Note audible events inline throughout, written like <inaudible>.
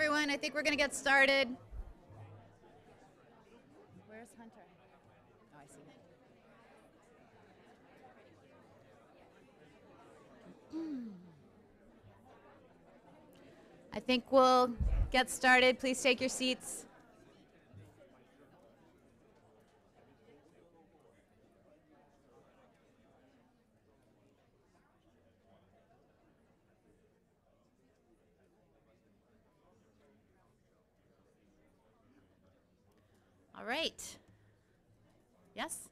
everyone. I think we're going to get started. Where's Hunter? Oh, I see him. Mm. I think we'll get started. Please take your seats. All right. Yes?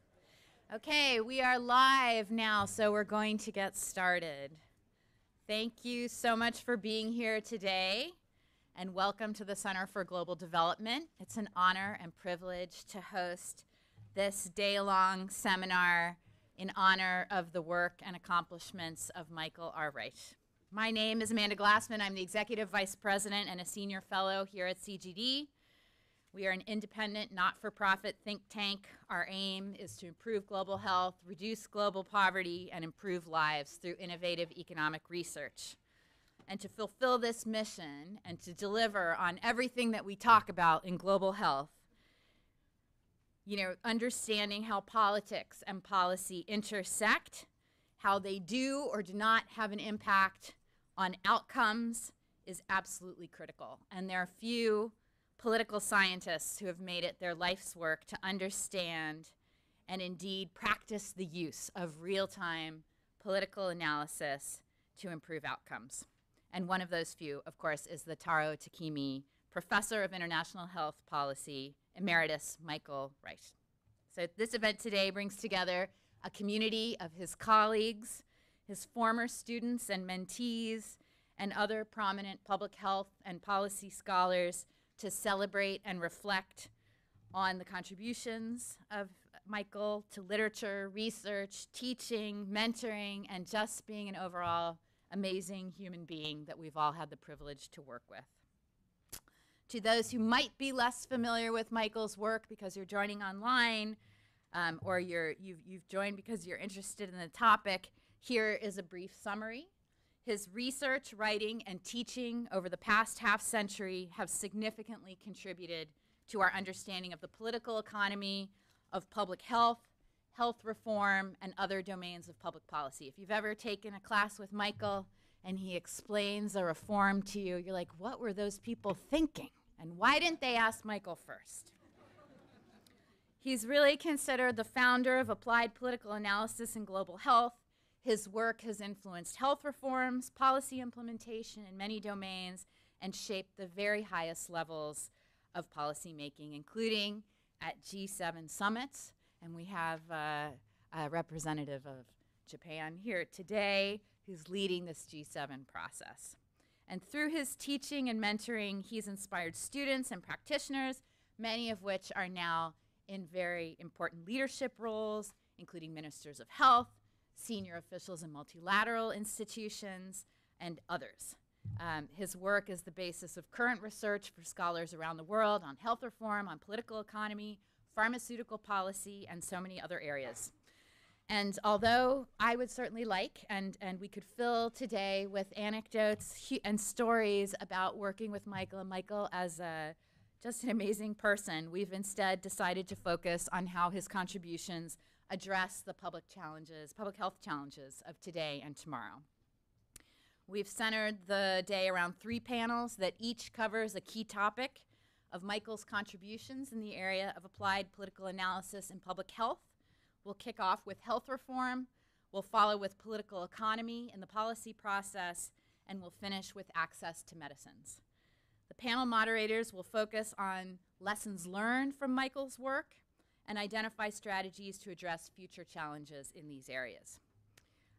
Okay, we are live now, so we're going to get started. Thank you so much for being here today, and welcome to the Center for Global Development. It's an honor and privilege to host this day long seminar in honor of the work and accomplishments of Michael R. Reich. My name is Amanda Glassman. I'm the Executive Vice President and a Senior Fellow here at CGD. We are an independent, not for profit think tank. Our aim is to improve global health, reduce global poverty, and improve lives through innovative economic research. And to fulfill this mission and to deliver on everything that we talk about in global health, you know, understanding how politics and policy intersect, how they do or do not have an impact on outcomes is absolutely critical. And there are few political scientists who have made it their life's work to understand and indeed practice the use of real time political analysis to improve outcomes. And one of those few, of course, is the Taro Takemi Professor of International Health Policy, Emeritus Michael Reich. So, this event today brings together a community of his colleagues, his former students and mentees, and other prominent public health and policy scholars to celebrate and reflect on the contributions of Michael to literature, research, teaching, mentoring, and just being an overall amazing human being that we've all had the privilege to work with. To those who might be less familiar with Michael's work because you're joining online um, or you're, you've, you've joined because you're interested in the topic, here is a brief summary. His research, writing, and teaching over the past half century have significantly contributed to our understanding of the political economy, of public health, health reform, and other domains of public policy. If you've ever taken a class with Michael and he explains a reform to you, you're like, what were those people thinking? And why didn't they ask Michael first? He's really considered the founder of applied political analysis in global health his work has influenced health reforms, policy implementation in many domains, and shaped the very highest levels of policymaking, including at G7 summits. And we have uh, a representative of Japan here today who's leading this G7 process. And through his teaching and mentoring, he's inspired students and practitioners, many of which are now in very important leadership roles, including ministers of health, senior officials in multilateral institutions, and others. Um, his work is the basis of current research for scholars around the world on health reform, on political economy, pharmaceutical policy, and so many other areas. And although I would certainly like, and, and we could fill today with anecdotes and stories about working with Michael and Michael as a, just an amazing person, we've instead decided to focus on how his contributions address the public challenges, public health challenges of today and tomorrow. We've centered the day around three panels that each covers a key topic of Michael's contributions in the area of applied political analysis and public health. We'll kick off with health reform, we'll follow with political economy and the policy process, and we'll finish with access to medicines. The panel moderators will focus on lessons learned from Michael's work and identify strategies to address future challenges in these areas.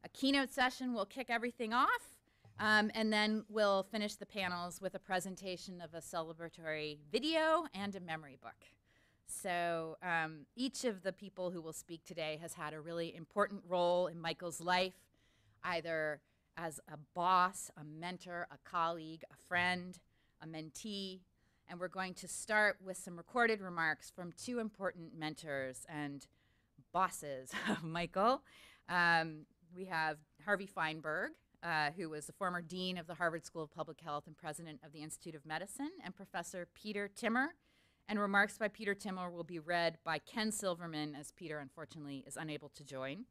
A keynote session will kick everything off, um, and then we'll finish the panels with a presentation of a celebratory video and a memory book. So um, each of the people who will speak today has had a really important role in Michael's life, either as a boss, a mentor, a colleague, a friend, a mentee, and we're going to start with some recorded remarks from two important mentors and bosses <laughs> of Michael. Um, we have Harvey Fineberg, uh, who was the former dean of the Harvard School of Public Health and president of the Institute of Medicine, and Professor Peter Timmer. And remarks by Peter Timmer will be read by Ken Silverman, as Peter unfortunately is unable to join.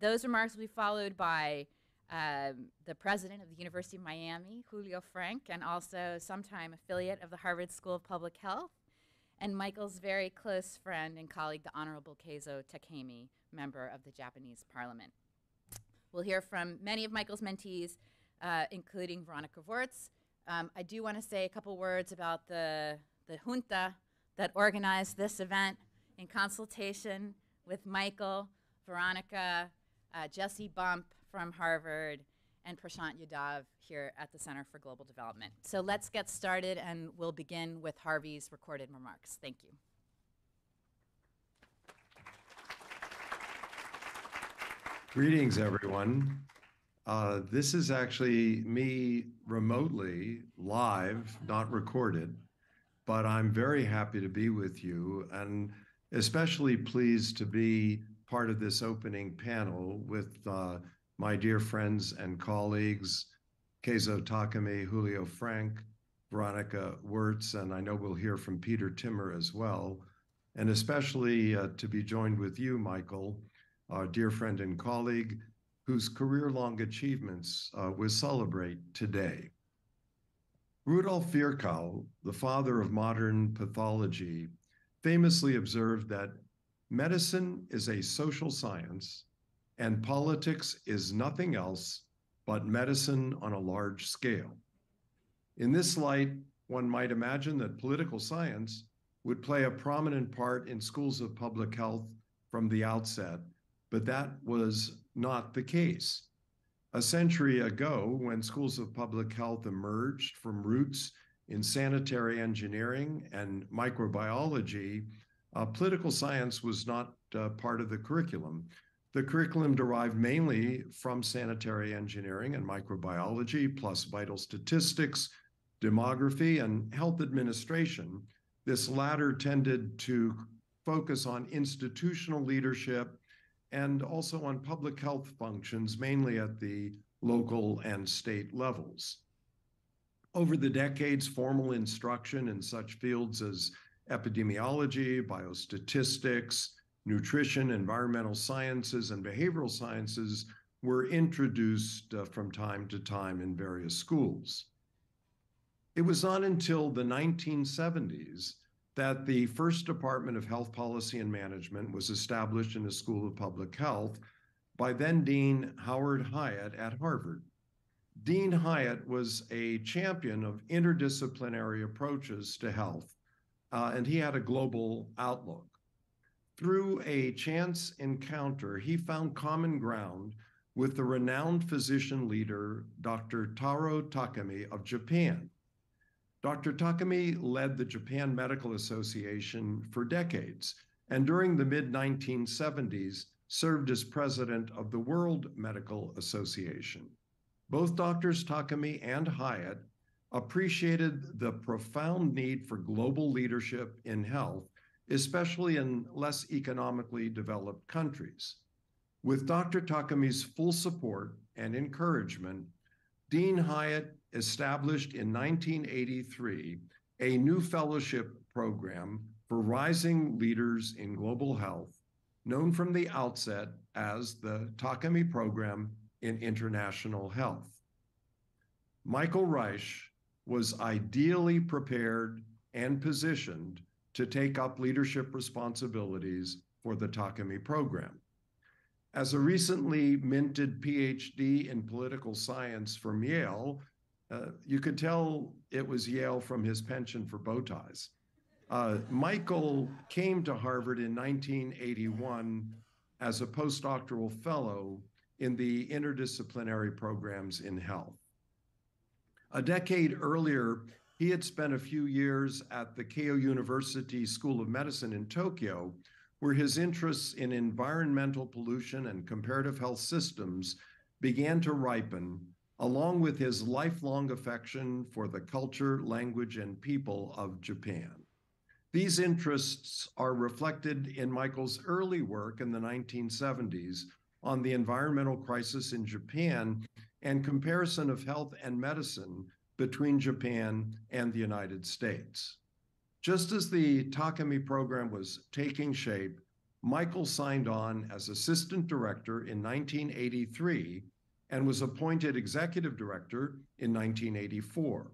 Those remarks will be followed by um, the president of the University of Miami, Julio Frenk, and also sometime affiliate of the Harvard School of Public Health, and Michael's very close friend and colleague, the Honorable Keizo Takemi, member of the Japanese Parliament. We'll hear from many of Michael's mentees, uh, including Veronica Wirtz. Um, I do want to say a couple words about the, the junta that organized this event in consultation with Michael, Veronica, uh, Jesse Bump from Harvard, and Prashant Yadav here at the Center for Global Development. So let's get started, and we'll begin with Harvey's recorded remarks. Thank you. Greetings, everyone. Uh, this is actually me remotely, live, not recorded, but I'm very happy to be with you and especially pleased to be part of this opening panel with uh, my dear friends and colleagues, Keizo Takemi, Julio Frenk, Veronica Wirtz, and I know we'll hear from Peter Timmer as well, and especially uh, to be joined with you, Michael, our dear friend and colleague, whose career-long achievements uh, we celebrate today. Rudolf Virchow, the father of modern pathology, famously observed that medicine is a social science and politics is nothing else but medicine on a large scale. In this light, one might imagine that political science would play a prominent part in schools of public health from the outset, but that was not the case. A century ago, when schools of public health emerged from roots in sanitary engineering and microbiology, uh, political science was not uh, part of the curriculum. The curriculum derived mainly from sanitary engineering and microbiology, plus vital statistics, demography, and health administration. This latter tended to focus on institutional leadership and also on public health functions, mainly at the local and state levels. Over the decades, formal instruction in such fields as epidemiology, biostatistics, nutrition, environmental sciences, and behavioral sciences were introduced uh, from time to time in various schools. It was not until the 1970s that the first Department of Health Policy and Management was established in the School of Public Health by then Dean Howard Hiatt at Harvard. Dean Hiatt was a champion of interdisciplinary approaches to health, uh, and he had a global outlook. Through a chance encounter, he found common ground with the renowned physician leader, Dr. Taro Takemi of Japan. Dr. Takemi led the Japan Medical Association for decades, and during the mid 1970s served as president of the World Medical Association. Both Doctors Takemi and Hiatt appreciated the profound need for global leadership in health, especially in less economically developed countries. With Dr. Takemi's full support and encouragement, Dean Hiatt established in 1983 a new fellowship program for rising leaders in global health, known from the outset as the Takami Program in International Health. Michael Reich was ideally prepared and positioned to take up leadership responsibilities for the Takemi program. As a recently minted PhD in political science from Yale, uh, you could tell it was Yale from his penchant for bow ties. Uh, Michael came to Harvard in 1981 as a postdoctoral fellow in the interdisciplinary programs in health. A decade earlier, he had spent a few years at the Keio University School of Medicine in Tokyo, where his interests in environmental pollution and comparative health systems began to ripen, along with his lifelong affection for the culture, language, and people of Japan. These interests are reflected in Michael's early work in the 1970s on the environmental crisis in Japan and comparison of health and medicine between Japan and the United States. Just as the Takemi program was taking shape, Michael signed on as assistant director in 1983 and was appointed executive director in 1984.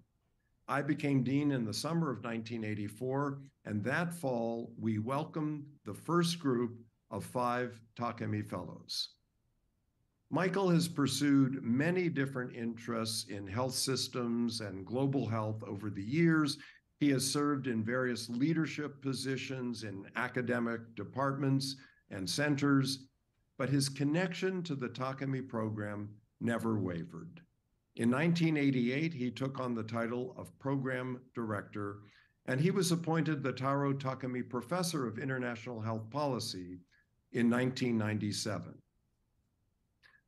I became dean in the summer of 1984, and that fall we welcomed the first group of five Takemi Fellows. Michael has pursued many different interests in health systems and global health over the years. He has served in various leadership positions in academic departments and centers, but his connection to the Takemi program never wavered. In 1988, he took on the title of Program Director, and he was appointed the Taro Takemi Professor of International Health Policy in 1997.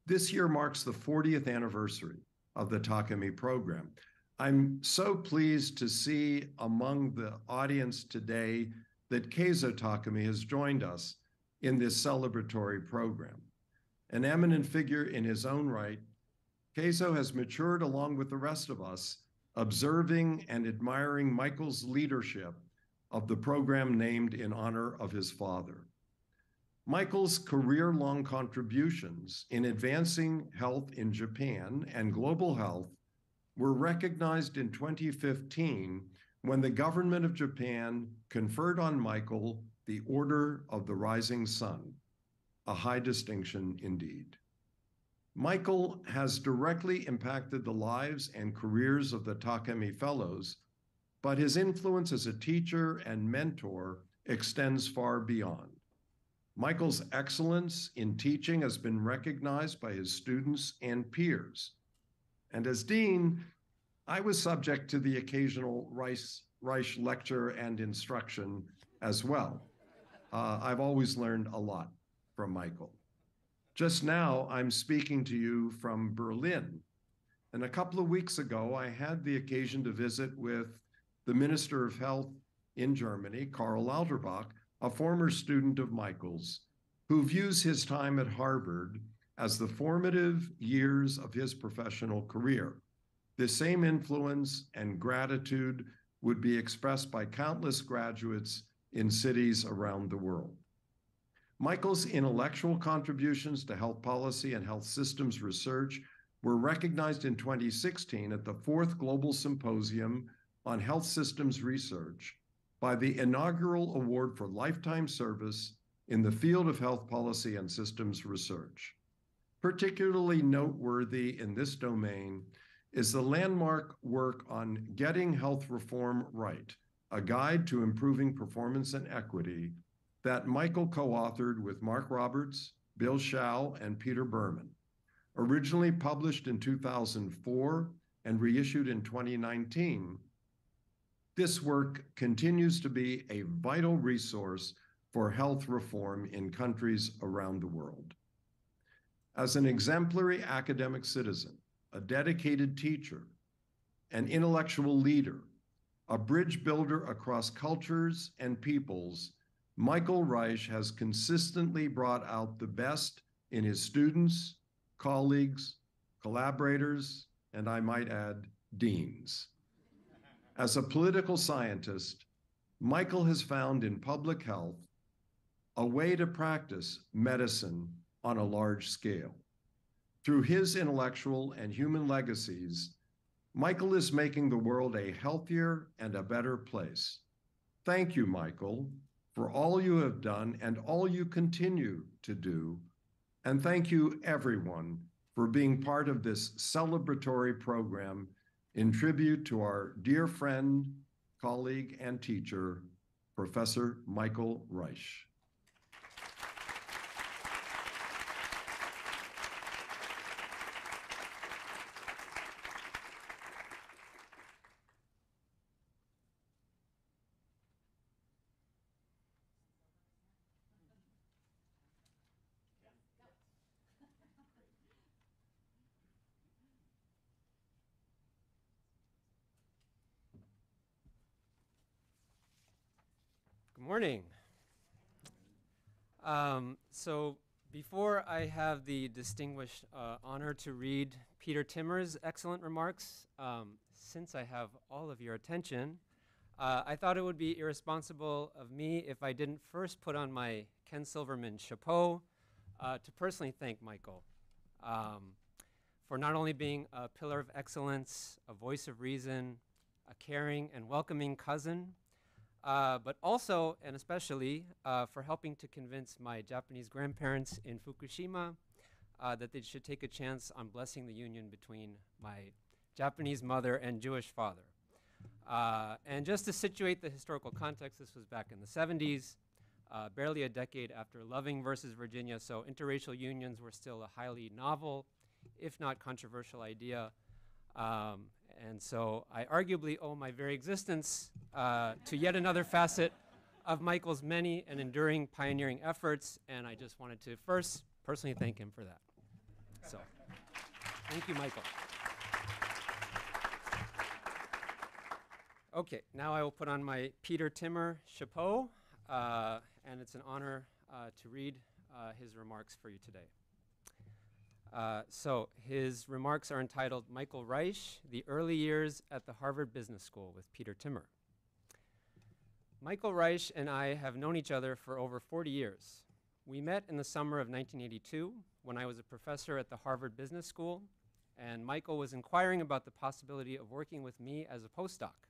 This year marks the 40th anniversary of the Takemi program. I'm so pleased to see among the audience today that Keizo Takemi has joined us in this celebratory program. An eminent figure in his own right, Keizo has matured along with the rest of us, observing and admiring Michael's leadership of the program named in honor of his father. Michael's career long contributions in advancing health in Japan and global health were recognized in 2015 when the government of Japan conferred on Michael the Order of the Rising Sun, a high distinction indeed. Michael has directly impacted the lives and careers of the Takemi Fellows, but his influence as a teacher and mentor extends far beyond. Michael's excellence in teaching has been recognized by his students and peers. And as dean, I was subject to the occasional Rice, Reich lecture and instruction as well. Uh, I've always learned a lot from Michael. Just now, I'm speaking to you from Berlin. And a couple of weeks ago, I had the occasion to visit with the Minister of Health in Germany, Karl Lauterbach, a former student of Michael's, who views his time at Harvard as the formative years of his professional career. The same influence and gratitude would be expressed by countless graduates in cities around the world. Michael's intellectual contributions to health policy and health systems research were recognized in 2016 at the fourth Global Symposium on Health Systems Research by the inaugural Award for Lifetime Service in the field of health policy and systems research. Particularly noteworthy in this domain is the landmark work on Getting Health Reform Right, a guide to improving performance and equity that Michael co-authored with Marc Roberts, Bill Hsiao, and Peter Berman. Originally published in 2004 and reissued in 2019, this work continues to be a vital resource for health reform in countries around the world. As an exemplary academic citizen, a dedicated teacher, an intellectual leader, a bridge builder across cultures and peoples, Michael Reich has consistently brought out the best in his students, colleagues, collaborators, and I might add, deans. As a political scientist, Michael has found in public health a way to practice medicine on a large scale. Through his intellectual and human legacies, Michael is making the world a healthier and a better place. Thank you, Michael, for all you have done and all you continue to do. And thank you, everyone, for being part of this celebratory program in tribute to our dear friend, colleague, and teacher, Professor Michael Reich. Good morning. Um, so Before I have the distinguished uh, honor to read Peter Timmer's excellent remarks, um, since I have all of your attention, uh, I thought it would be irresponsible of me if I didn't first put on my Ken Silverman chapeau uh, to personally thank Michael um, for not only being a pillar of excellence, a voice of reason, a caring and welcoming cousin, uh, but also and especially uh, for helping to convince my Japanese grandparents in Fukushima uh, that they should take a chance on blessing the union between my Japanese mother and Jewish father. Uh, and just to situate the historical context, this was back in the 70s, uh, barely a decade after Loving versus Virginia, so interracial unions were still a highly novel, if not controversial idea. Um, and so I arguably owe my very existence uh, to yet another facet of Michael's many and enduring pioneering efforts, and I just wanted to first personally thank him for that. So, thank you, Michael. Okay, now I will put on my Peter Timmer chapeau, uh, and it's an honor uh, to read uh, his remarks for you today. Uh, so, his remarks are entitled Michael Reich, The Early Years at the Harvard Business School with Peter Timmer. Michael Reich and I have known each other for over 40 years. We met in the summer of 1982 when I was a professor at the Harvard Business School, and Michael was inquiring about the possibility of working with me as a postdoc.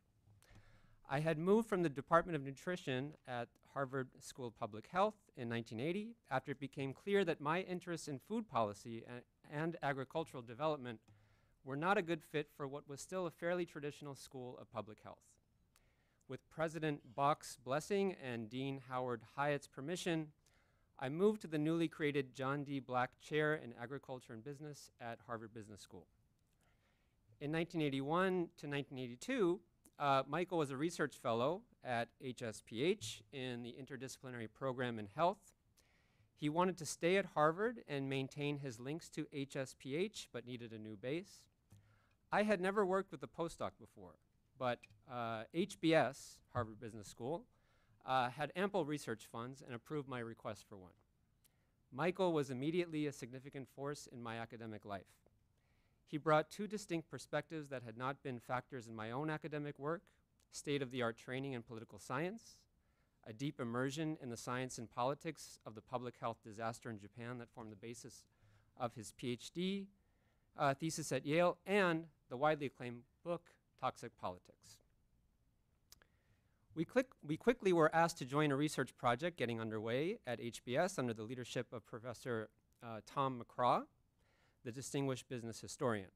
I had moved from the Department of Nutrition at Harvard School of Public Health in 1980 after it became clear that my interests in food policy and, and agricultural development were not a good fit for what was still a fairly traditional school of public health. With President Bok's blessing and Dean Howard Hiatt's permission, I moved to the newly created John D. Black Chair in Agriculture and Business at Harvard Business School. In 1981 to 1982, uh, Michael was a research fellow at HSPH in the interdisciplinary program in health. He wanted to stay at Harvard and maintain his links to HSPH, but needed a new base. I had never worked with a postdoc before, but uh, HBS, Harvard Business School, uh, had ample research funds and approved my request for one. Michael was immediately a significant force in my academic life. He brought two distinct perspectives that had not been factors in my own academic work state of the art training in political science, a deep immersion in the science and politics of the public health disaster in Japan that formed the basis of his PhD uh, thesis at Yale, and the widely acclaimed book, Toxic Politics. We, click, we quickly were asked to join a research project getting underway at HBS under the leadership of Professor uh, Tom McCraw, the distinguished business historian.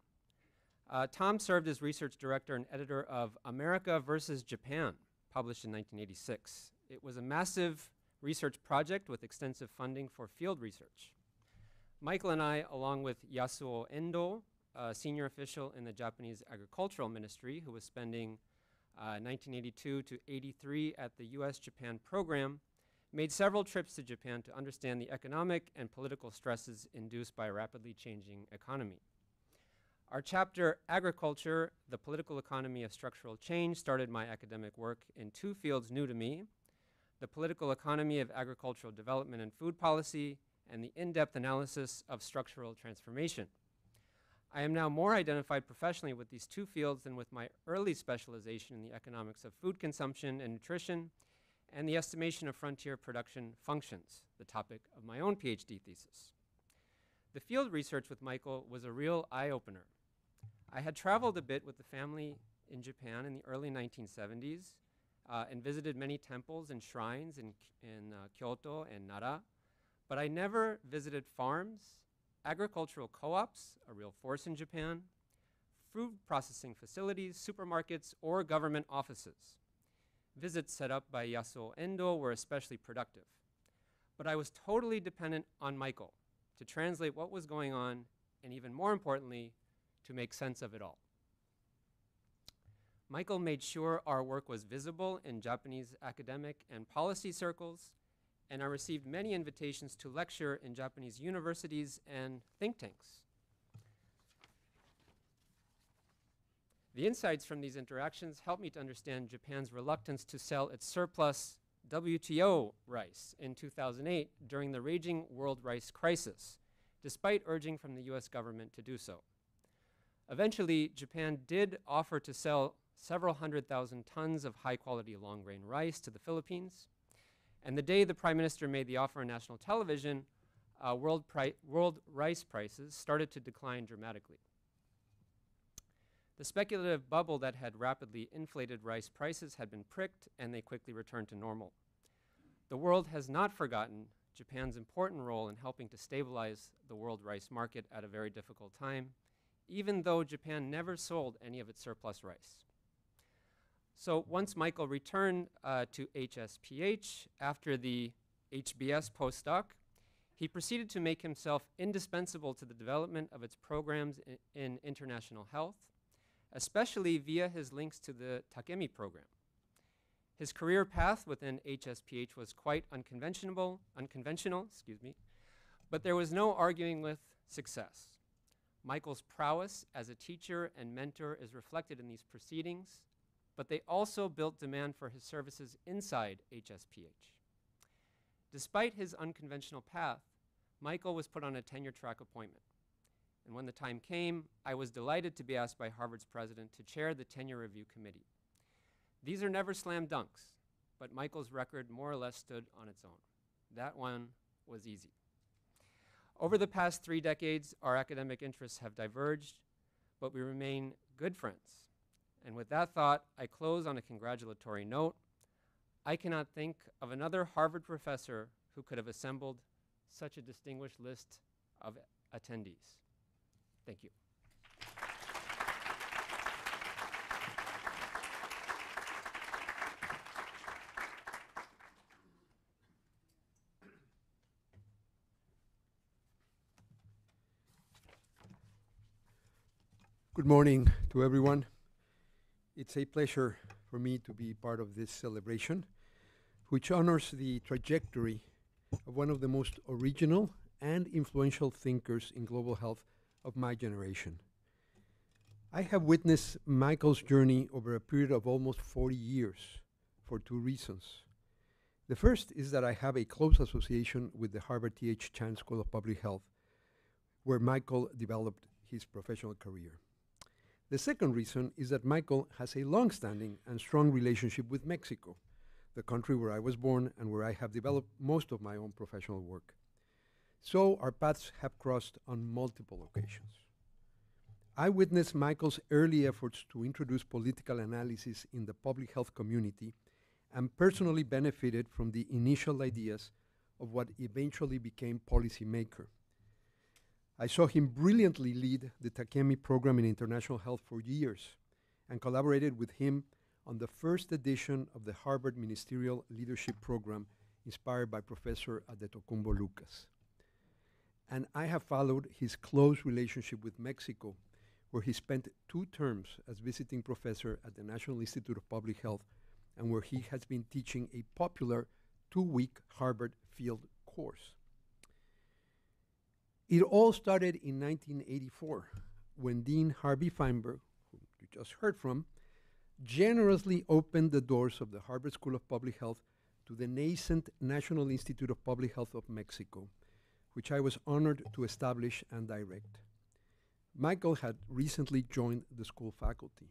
Uh, Tom served as research director and editor of America versus Japan, published in 1986. It was a massive research project with extensive funding for field research. Michael and I, along with Yasuo Endo, a senior official in the Japanese Agricultural Ministry who was spending uh, 1982 to 83 at the US Japan program, made several trips to Japan to understand the economic and political stresses induced by a rapidly changing economy. Our chapter, Agriculture, the Political Economy of Structural Change, started my academic work in two fields new to me, the political economy of agricultural development and food policy, and the in-depth analysis of structural transformation. I am now more identified professionally with these two fields than with my early specialization in the economics of food consumption and nutrition, and the estimation of frontier production functions, the topic of my own PhD thesis. The field research with Michael was a real eye-opener. I had traveled a bit with the family in Japan in the early 1970s uh, and visited many temples and shrines in, in uh, Kyoto and Nara, but I never visited farms, agricultural co-ops, a real force in Japan, food processing facilities, supermarkets, or government offices. Visits set up by Yasuo Endo were especially productive. But I was totally dependent on Michael to translate what was going on, and even more importantly, to make sense of it all. Michael made sure our work was visible in Japanese academic and policy circles, and I received many invitations to lecture in Japanese universities and think tanks. The insights from these interactions helped me to understand Japan's reluctance to sell its surplus WTO rice in 2008 during the raging world rice crisis, despite urging from the US government to do so. Eventually, Japan did offer to sell several hundred thousand tons of high quality long grain rice to the Philippines. And the day the Prime Minister made the offer on national television, uh, world, world rice prices started to decline dramatically. The speculative bubble that had rapidly inflated rice prices had been pricked, and they quickly returned to normal. The world has not forgotten Japan's important role in helping to stabilize the world rice market at a very difficult time, even though Japan never sold any of its surplus rice. So once Michael returned uh, to HSPH after the HBS postdoc, he proceeded to make himself indispensable to the development of its programs in, in international health, especially via his links to the Takemi program. His career path within HSPH was quite unconventional, unconventional, excuse me, but there was no arguing with success. Michael's prowess as a teacher and mentor is reflected in these proceedings, but they also built demand for his services inside HSPH. Despite his unconventional path, Michael was put on a tenure track appointment. And when the time came, I was delighted to be asked by Harvard's president to chair the tenure review committee. These are never slam dunks, but Michael's record more or less stood on its own. That one was easy. Over the past three decades, our academic interests have diverged, but we remain good friends. And with that thought, I close on a congratulatory note. I cannot think of another Harvard professor who could have assembled such a distinguished list of attendees. Thank you. Good morning to everyone. It's a pleasure for me to be part of this celebration, which honors the trajectory of one of the most original and influential thinkers in global health of my generation. I have witnessed Michael's journey over a period of almost 40 years for two reasons. The first is that I have a close association with the Harvard T.H. Chan School of Public Health, where Michael developed his professional career. The second reason is that Michael has a long-standing and strong relationship with Mexico, the country where I was born and where I have developed most of my own professional work. So our paths have crossed on multiple occasions. I witnessed Michael's early efforts to introduce political analysis in the public health community and personally benefited from the initial ideas of what eventually became Policymaker. I saw him brilliantly lead the Takemi program in international health for years and collaborated with him on the first edition of the Harvard Ministerial Leadership Program inspired by Professor Adetokunbo Lucas. And I have followed his close relationship with Mexico, where he spent two terms as visiting professor at the National Institute of Public Health and where he has been teaching a popular two-week Harvard field course. It all started in 1984 when Dean Harvey Fineberg, who you just heard from, generously opened the doors of the Harvard School of Public Health to the nascent National Institute of Public Health of Mexico, which I was honored to establish and direct. Michael had recently joined the school faculty.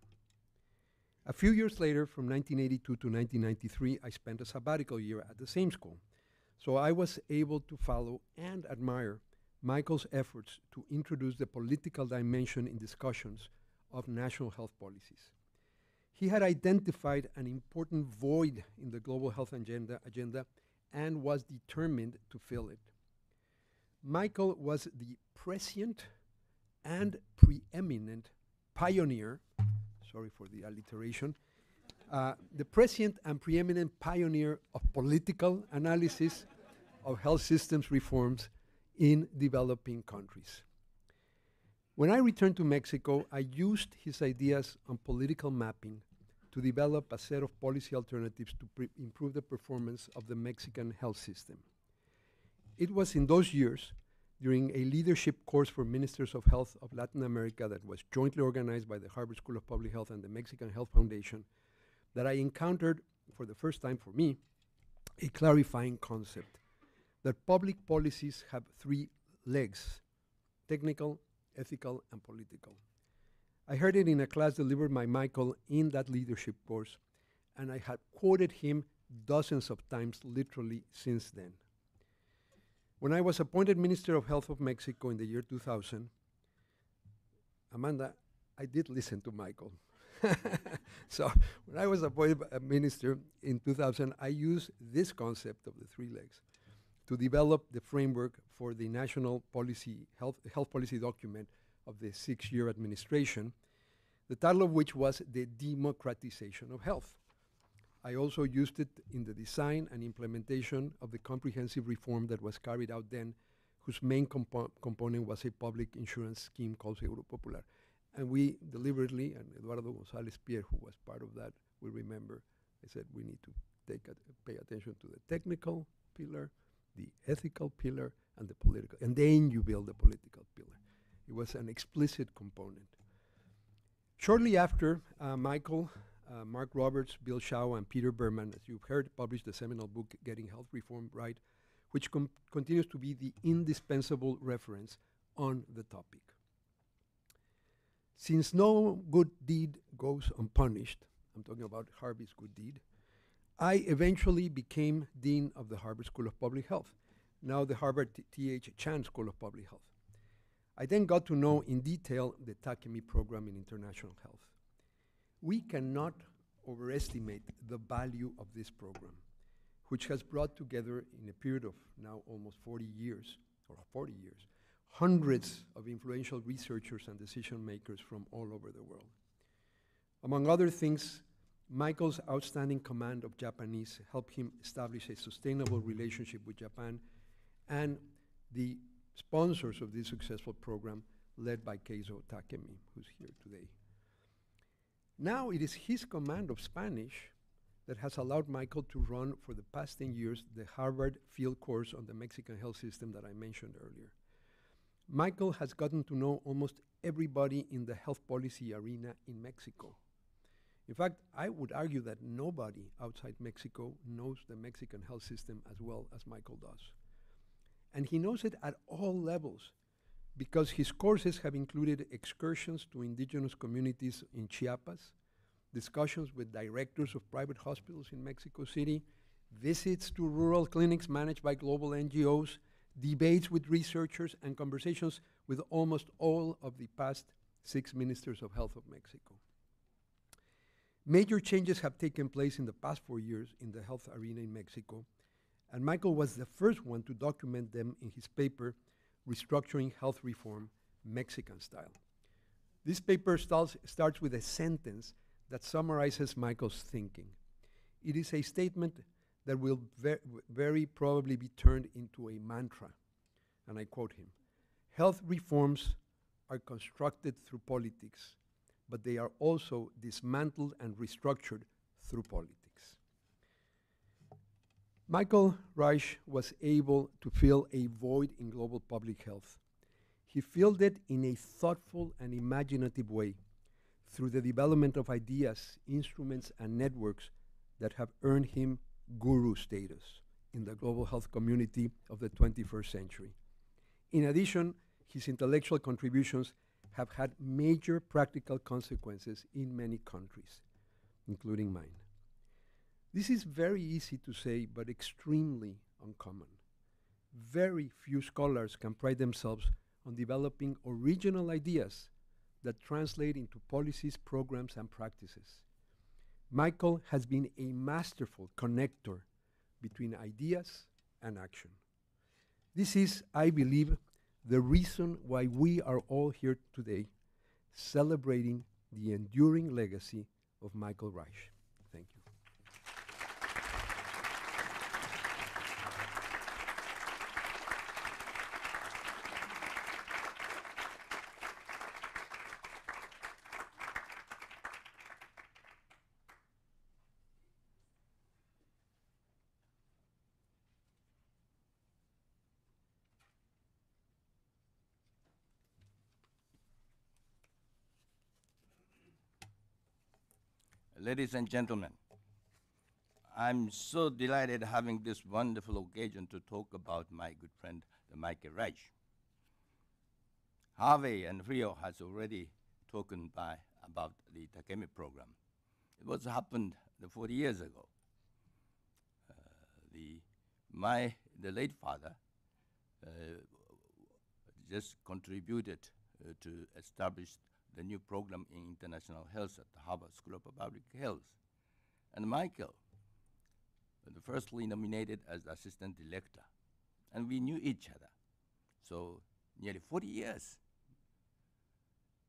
A few years later, from 1982 to 1993, I spent a sabbatical year at the same school. So I was able to follow and admire Michael's efforts to introduce the political dimension in discussions of national health policies. He had identified an important void in the global health agenda, agenda and was determined to fill it. Michael was the prescient and preeminent pioneer, sorry for the alliteration, uh, the prescient and preeminent pioneer of political analysis of health systems reforms in developing countries. When I returned to Mexico, I used his ideas on political mapping to develop a set of policy alternatives to improve the performance of the Mexican health system. It was in those years, during a leadership course for ministers of health of Latin America that was jointly organized by the Harvard School of Public Health and the Mexican Health Foundation, that I encountered, for the first time for me, a clarifying concept that public policies have three legs technical, ethical, and political. I heard it in a class delivered by Michael in that leadership course, and I had quoted him dozens of times literally since then. When I was appointed Minister of Health of Mexico in the year 2000, Amanda, I did listen to Michael. <laughs> so when I was appointed a minister in 2000, I used this concept of the three legs to develop the framework for the national policy health, health policy document of the six-year administration, the title of which was the democratization of health. I also used it in the design and implementation of the comprehensive reform that was carried out then, whose main compo component was a public insurance scheme called Seguro Popular. And we deliberately, and Eduardo González Pier, who was part of that, will remember, I said we need to take pay attention to the technical pillar, the ethical pillar, and the political. And then you build the political pillar. It was an explicit component. Shortly after, uh, Michael, uh, Marc Roberts, Bill Hsiao, and Peter Berman, as you've heard, published the seminal book, Getting Health Reform Right, which continues to be the indispensable reference on the topic. Since no good deed goes unpunished, I'm talking about Harvey's good deed, I eventually became Dean of the Harvard School of Public Health, now the Harvard T.H. Chan School of Public Health. I then got to know in detail the Takemi program in international health. We cannot overestimate the value of this program, which has brought together in a period of now almost 40 years, or 40 years, hundreds of influential researchers and decision makers from all over the world. Among other things, Michael's outstanding command of Japanese helped him establish a sustainable relationship with Japan and the sponsors of this successful program led by Keizo Takemi, who's here today. Now it is his command of Spanish that has allowed Michael to run for the past 10 years the Harvard field course on the Mexican health system that I mentioned earlier. Michael has gotten to know almost everybody in the health policy arena in Mexico in fact, I would argue that nobody outside Mexico knows the Mexican health system as well as Michael does. And he knows it at all levels because his courses have included excursions to indigenous communities in Chiapas, discussions with directors of private hospitals in Mexico City, visits to rural clinics managed by global NGOs, debates with researchers, and conversations with almost all of the past six ministers of health of Mexico. Major changes have taken place in the past four years in the health arena in Mexico, and Michael was the first one to document them in his paper, Restructuring Health Reform Mexican Style. This paper starts, starts with a sentence that summarizes Michael's thinking. It is a statement that will ver very probably be turned into a mantra. And I quote him Health reforms are constructed through politics but they are also dismantled and restructured through politics. Michael Reich was able to fill a void in global public health. He filled it in a thoughtful and imaginative way through the development of ideas, instruments, and networks that have earned him guru status in the global health community of the 21st century. In addition, his intellectual contributions have had major practical consequences in many countries, including mine. This is very easy to say, but extremely uncommon. Very few scholars can pride themselves on developing original ideas that translate into policies, programs, and practices. Michael has been a masterful connector between ideas and action. This is, I believe, the reason why we are all here today celebrating the enduring legacy of Michael Reich. Thank you. Ladies and gentlemen, I'm so delighted having this wonderful occasion to talk about my good friend, the Michael Reich. Harvey and Rio has already talked by about the Takemi program. It was happened 40 years ago. Uh, the my the late father uh, just contributed uh, to establish the new program in international health at the Harvard School of Public Health. And Michael, uh, firstly nominated as assistant director, and we knew each other. So nearly 40 years.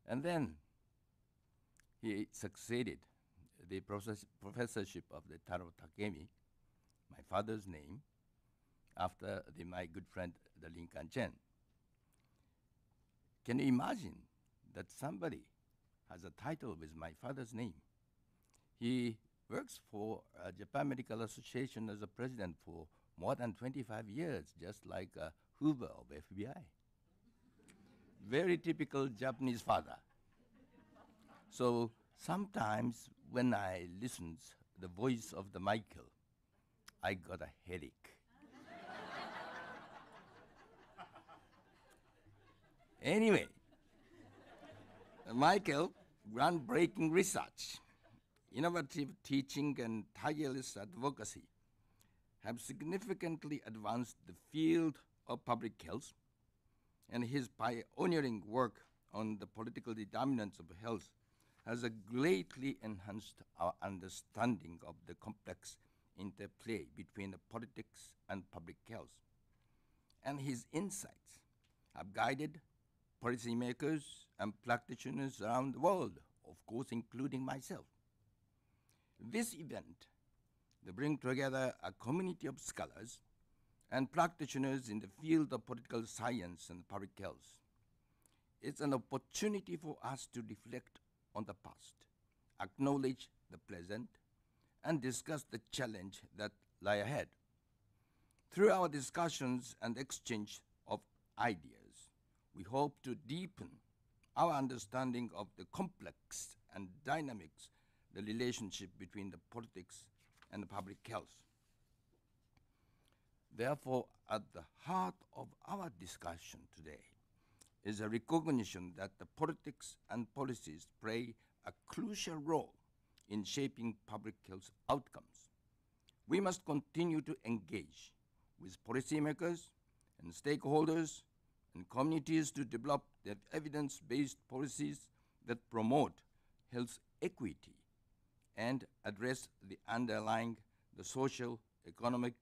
And then he succeeded the professorship of the Taro Takemi, my father's name, after the, my good friend, the Lincoln Chen. Can you imagine that somebody has a title with my father's name? He works for uh, Japan Medical Association as a president for more than 25 years, just like uh, Hoover of FBI. Very typical Japanese father. So sometimes when I listen the voice of the Michael, I got a headache. <laughs> anyway, Michael, groundbreaking research, innovative teaching, and tireless advocacy have significantly advanced the field of public health, and his pioneering work on the political determinants of health has greatly enhanced our understanding of the complex interplay between politics and public health. And his insights have guided policymakers and practitioners around the world, of course, including myself. This event, they bring together a community of scholars and practitioners in the field of political science and public health. It's an opportunity for us to reflect on the past, acknowledge the present, and discuss the challenge that lie ahead. Through our discussions and exchange of ideas, we hope to deepen our understanding of the complex and dynamics, the relationship between the politics and the public health. Therefore, at the heart of our discussion today is a recognition that the politics and policies play a crucial role in shaping public health outcomes. We must continue to engage with policymakers and stakeholders and communities to develop the evidence-based policies that promote health equity and address the underlying the social, economic,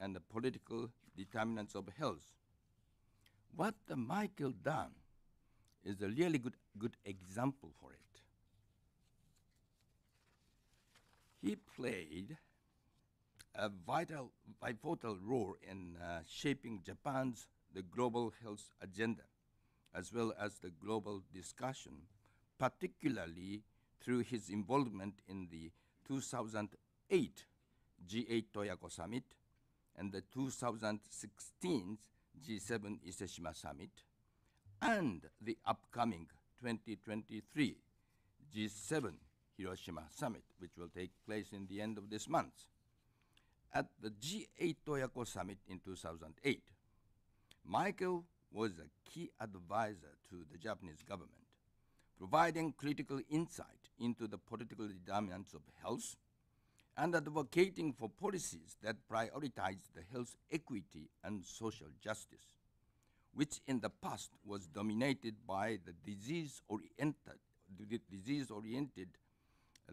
and the political determinants of health. What the Michael done is a really good, good example for it. He played a vital, vital role in uh, shaping Japan's the global health agenda, as well as the global discussion, particularly through his involvement in the 2008 G8 Toyako Summit and the 2016 G7 Iseshima Summit and the upcoming 2023 G7 Hiroshima Summit, which will take place in the end of this month. At the G8 Toyako Summit in 2008, Michael was a key advisor to the Japanese government, providing critical insight into the political determinants of health and advocating for policies that prioritize the health equity and social justice, which in the past was dominated by the disease-oriented, disease-oriented,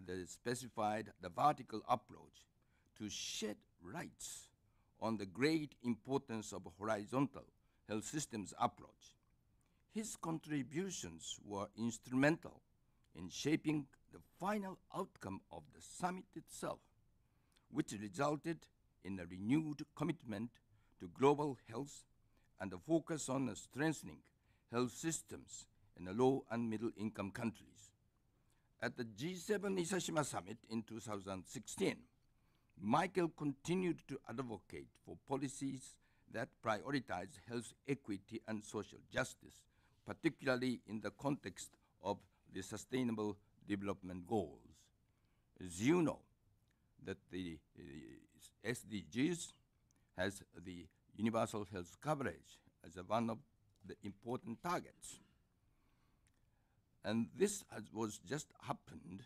the specified, the vertical approach to shed lights on the great importance of horizontal health systems approach. His contributions were instrumental in shaping the final outcome of the summit itself, which resulted in a renewed commitment to global health and a focus on strengthening health systems in the low and middle income countries. At the G7 Iseshima Summit in 2016, Michael continued to advocate for policies that prioritize health equity and social justice, particularly in the context of the Sustainable Development Goals. As you know, that the uh, SDGs has the universal health coverage as one of the important targets. And this has, was just happened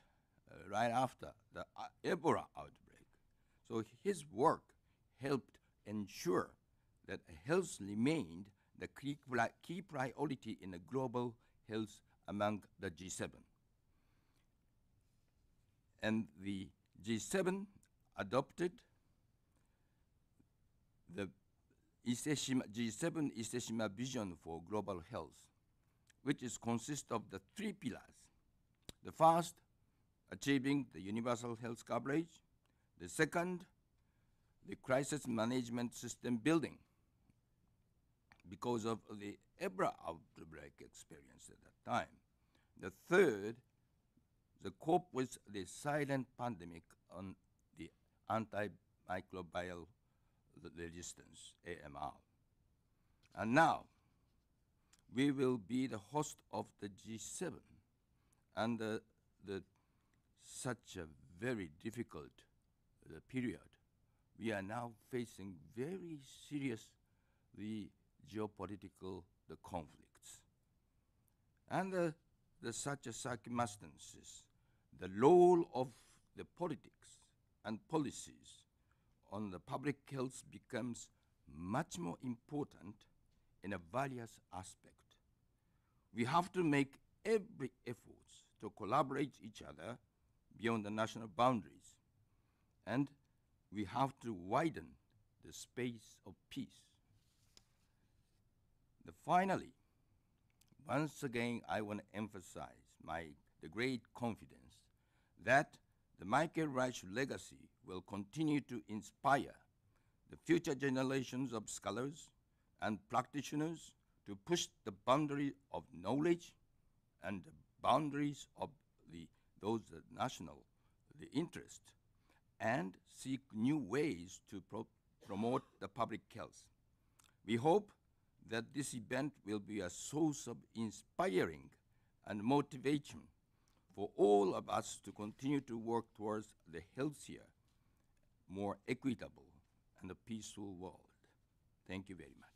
uh, right after the uh, Ebola outbreak. So his work helped ensure that health remained the key, priority in the global health among the G7. And the G7 adopted the Iseshima, G7 Iseshima vision for global health, which is consist of the three pillars. The first, achieving the universal health coverage. The second, the crisis management system building because of the Ebola outbreak experience at that time. The third, the cope with the silent pandemic on the antimicrobial resistance, AMR. And now, we will be the host of the G7 under the, such a very difficult uh, period. We are now facing very serious the geopolitical the conflicts. Under the such circumstances, the role of the politics and policies on the public health becomes much more important in a various aspect. We have to make every effort to collaborate each other beyond the national boundaries, and we have to widen the space of peace. The finally, once again, I want to emphasize my the great confidence that the Michael Reich legacy will continue to inspire the future generations of scholars and practitioners to push the boundary of knowledge and the boundaries of the, those national the interest and seek new ways to pro- promote the public health. We hope that this event will be a source of inspiring and motivation for all of us to continue to work towards the healthier, more equitable, and a peaceful world. Thank you very much.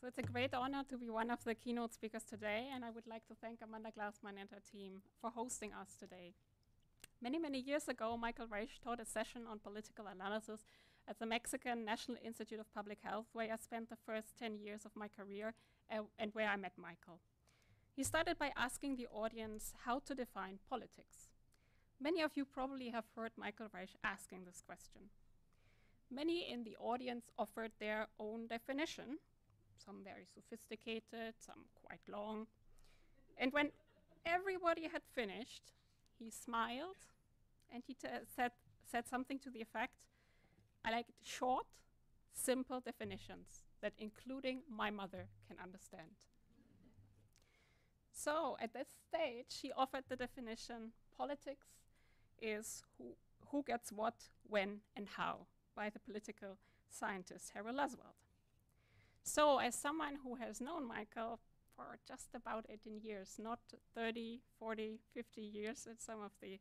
So it's a great honor to be one of the keynote speakers today, and I would like to thank Amanda Glassman and her team for hosting us today. Many, many years ago, Michael Reich taught a session on political analysis at the Mexican National Institute of Public Health, where I spent the first 10 years of my career uh, and where I met Michael. He started by asking the audience how to define politics. Many of you probably have heard Michael Reich asking this question. Many in the audience offered their own definition, some very sophisticated, some quite long. And when everybody had finished, he smiled and he uh, said, said something to the effect I like short, simple definitions that including my mother can understand. so at this stage, he offered the definition politics is who, who gets what, when, and how by the political scientist Harold Lasswell. So, as someone who has known Michael for just about 18 years, not 30, 40, 50 years, as some of the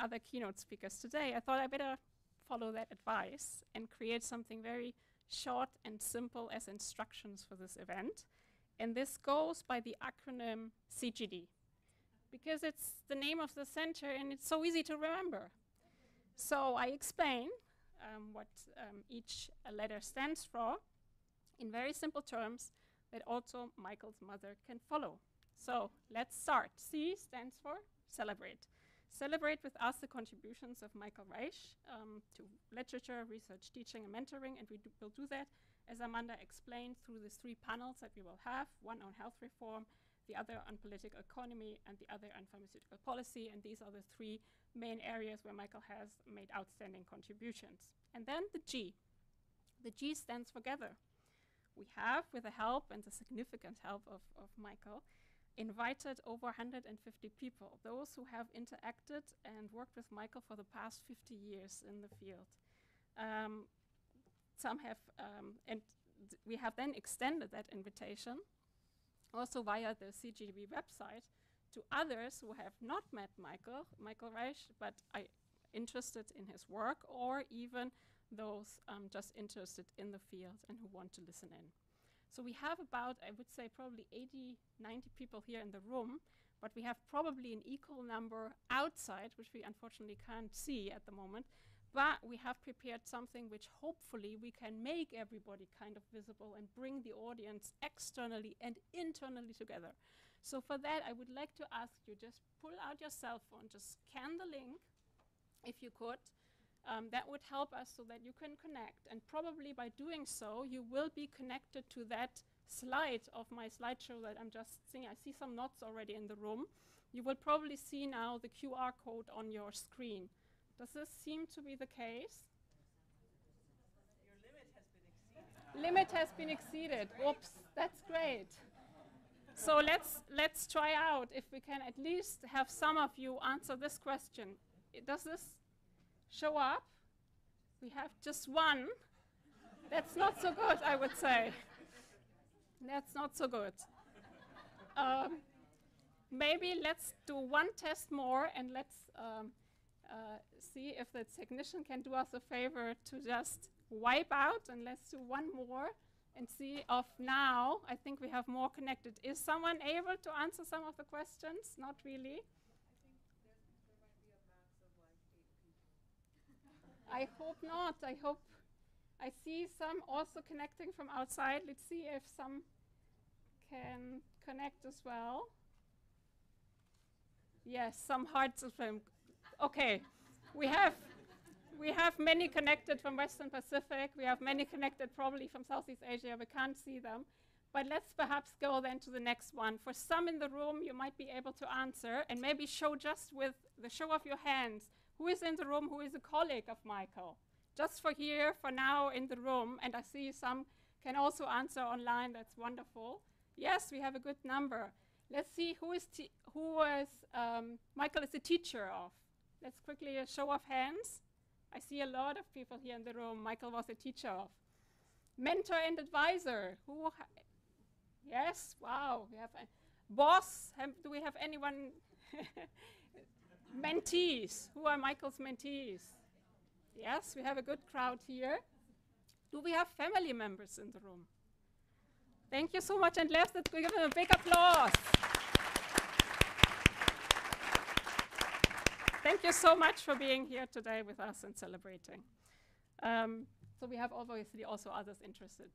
other keynote speakers today, I thought I better follow that advice and create something very short and simple as instructions for this event. And this goes by the acronym CGD because it's the name of the center and it's so easy to remember. So I explain um, what um, each letter stands for in very simple terms that also Michael's mother can follow. So let's start. C stands for celebrate. Celebrate with us the contributions of Michael Reich um, to literature, research, teaching, and mentoring, and we do, will do that, as Amanda explained, through the three panels that we will have, one on health reform, the other on political economy, and the other on pharmaceutical policy, and these are the three main areas where Michael has made outstanding contributions. And then the G. The G stands for gather. We have, with the help and the significant help of, of Michael, invited over 150 people, those who have interacted and worked with Michael for the past 50 years in the field. Um, some have, um, and we have then extended that invitation also via the CGD website to others who have not met Michael, Michael Reich, but are interested in his work, or even those um, just interested in the field and who want to listen in. So we have about, I would say, probably 80, 90 people here in the room, but we have probably an equal number outside, which we unfortunately can't see at the moment. But we have prepared something which hopefully we can make everybody kind of visible and bring the audience externally and internally together. So for that, I would like to ask you just pull out your cell phone, just scan the link if you could. Um, that would help us so that you can connect. And probably by doing so, you will be connected to that slide of my slideshow that I'm just seeing. I see some notes already in the room. You will probably see now the QR code on your screen. Does this seem to be the case? limit has been exceeded. Oops, that's great. So let's let's try out if we can at least have some of you answer this question. Does this show up? We have just one. That's not so good, I would say. That's not so good. Um, maybe let's do one test more and let's um, uh, see if the technician can do us a favor to just wipe out and let's do one more and see of now. I think we have more connected. Is someone able to answer some of the questions? Not really. I hope not. I hope I see some also connecting from outside. Let's see if some can connect as well. Yes, some hearts of them. Okay, we have we have many connected from Western Pacific. We have many connected probably from Southeast Asia. We can't see them. But let's perhaps go then to the next one. For some in the room, you might be able to answer and maybe show just with the show of your hands who is in the room, who is a colleague of Michael. Just for here, for now in the room. And I see some can also answer online. That's wonderful. Yes, we have a good number. Let's see who is who is um, Michael is a teacher of. Let's quickly a show of hands. I see a lot of people here in the room. Michael was a teacher of. Mentor and advisor. Who? Yes. Wow. We have a boss. Do we have anyone? <laughs> mentees. Who are Michael's mentees? Yes, we have a good crowd here. Do we have family members in the room? Thank you so much, and let's give them a big applause. Thank you so much for being here today with us and celebrating. Um, so we have obviously also others interested.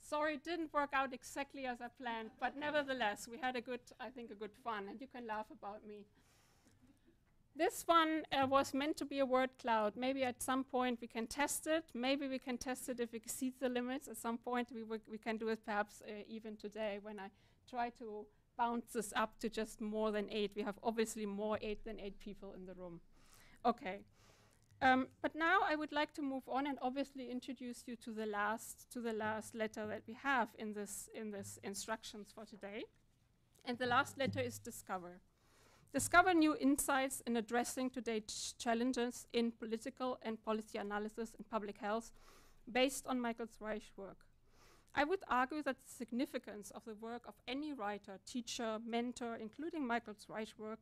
Sorry, it didn't work out exactly as I planned, but nevertheless, we had a good, I think, a good fun, and you can laugh about me. This one uh, was meant to be a word cloud. Maybe at some point we can test it. Maybe we can test it if it exceeds the limits. At some point we, we can do it perhaps uh, even today when I try to bounce this up to just more than eight. We have obviously more eight than eight people in the room. Okay. Um, but now I would like to move on and obviously introduce you to the last to the last letter that we have in this in this instructions for today. And the last letter is discover. Discover new insights in addressing today's challenges in political and policy analysis and public health based on Michael Reich's work. I would argue that the significance of the work of any writer, teacher, mentor, including Michael Reich's work,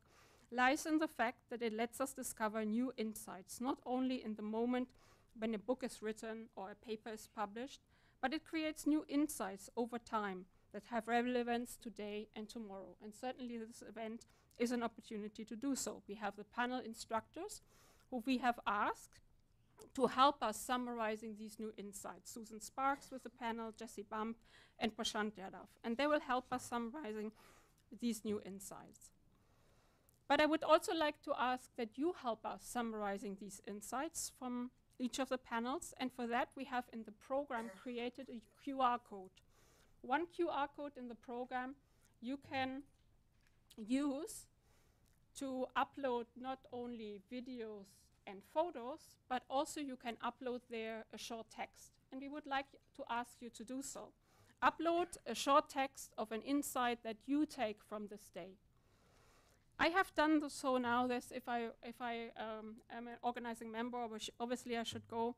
lies in the fact that it lets us discover new insights, not only in the moment when a book is written or a paper is published, but it creates new insights over time that have relevance today and tomorrow. And certainly this event is an opportunity to do so. We have the panel instructors who we have asked to help us summarizing these new insights. Susan Sparkes with the panel, Jesse Bump, and Prashant Yadav. And they will help us summarizing these new insights. But I would also like to ask that you help us summarizing these insights from each of the panels. And for that, we have in the program created a QR code. One QR code in the program you can use to upload not only videos and photos, but also you can upload there a short text. And we would like to ask you to do so. Upload a short text of an insight that you take from this day. I have done so now. This, if I if I um, am an organizing member, obvi- obviously I should go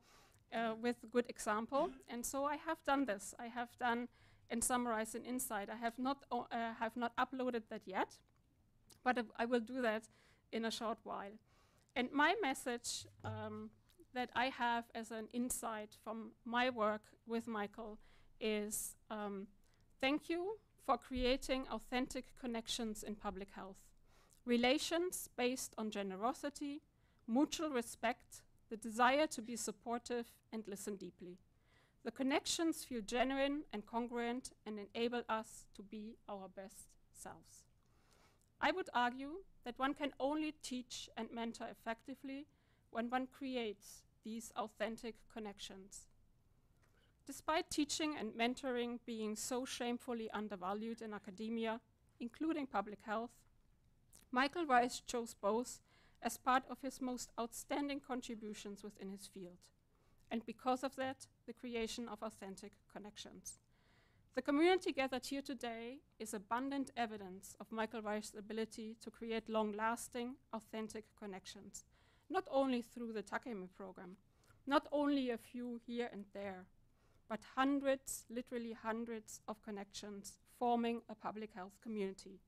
uh, with a good example. And so I have done this. I have done and summarized an insight. I have not uh, have not uploaded that yet, but I- will do that in a short while. And my message um, that I have as an insight from my work with Michael is um, thank you for creating authentic connections in public health. Relations based on generosity, mutual respect, the desire to be supportive and listen deeply. The connections feel genuine and congruent and enable us to be our best selves. I would argue that one can only teach and mentor effectively when one creates these authentic connections. Despite teaching and mentoring being so shamefully undervalued in academia, including public health, Michael Reich chose both as part of his most outstanding contributions within his field, and because of that, the creation of authentic connections. The community gathered here today is abundant evidence of Michael Reich's ability to create long lasting, authentic connections, not only through the Takemi program, not only a few here and there, but hundreds, literally hundreds of connections forming a public health community.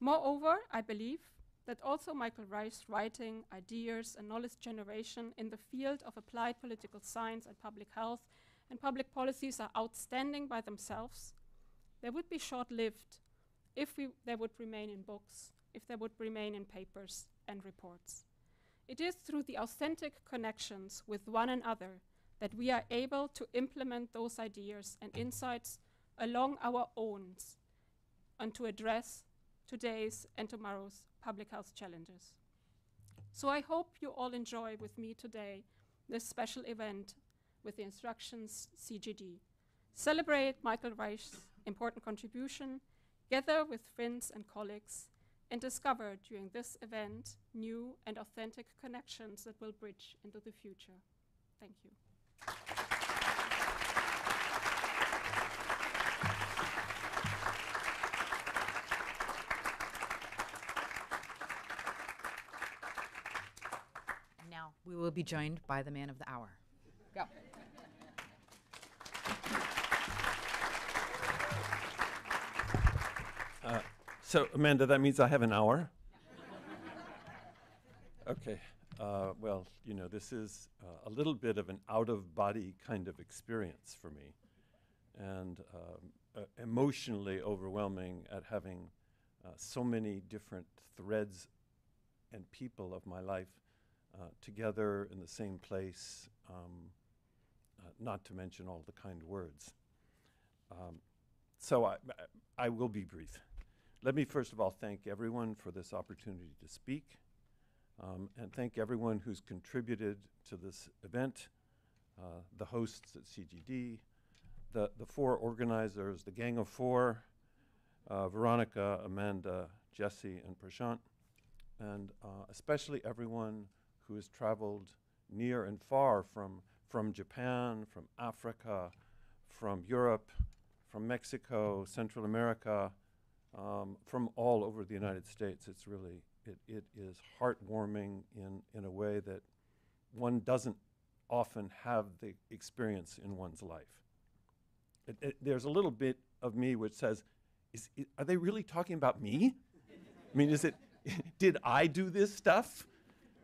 Moreover, I believe that also Michael Reich's writing, ideas, and knowledge generation in the field of applied political science and public health and public policies are outstanding by themselves. They would be short lived if we, they would remain in books, if they would remain in papers and reports. It is through the authentic connections with one another that we are able to implement those ideas and insights along our own and to address today's and tomorrow's public health challenges. So I hope you all enjoy with me today this special event with the instructions CGD. Celebrate Michael Reich's important contribution, gather with friends and colleagues, and discover during this event new and authentic connections that will bridge into the future. Thank you. Now we will be joined by the man of the hour. Go. So, Amanda, that means I have an hour? okay. Uh, well, you know, this is uh, a little bit of an out of body kind of experience for me, and um, uh, emotionally overwhelming at having uh, so many different threads and people of my life uh, together in the same place, um, uh, not to mention all the kind words. Um, so, I, I will be brief. Let me first of all thank everyone for this opportunity to speak, um, and thank everyone who's contributed to this event, uh, the hosts at CGD, the, the four organizers, the Gang of Four, uh, Veronica, Amanda, Jesse, and Prashant, and uh, especially everyone who has traveled near and far from, from Japan, from Africa, from Europe, from Mexico, Central America, um, from all over the United States. It's really, it, it is heartwarming in, in a way that one doesn't often have the experience in one's life. It, it, there's a little bit of me which says, is, are they really talking about me? I mean, is it, <laughs> did I do this stuff?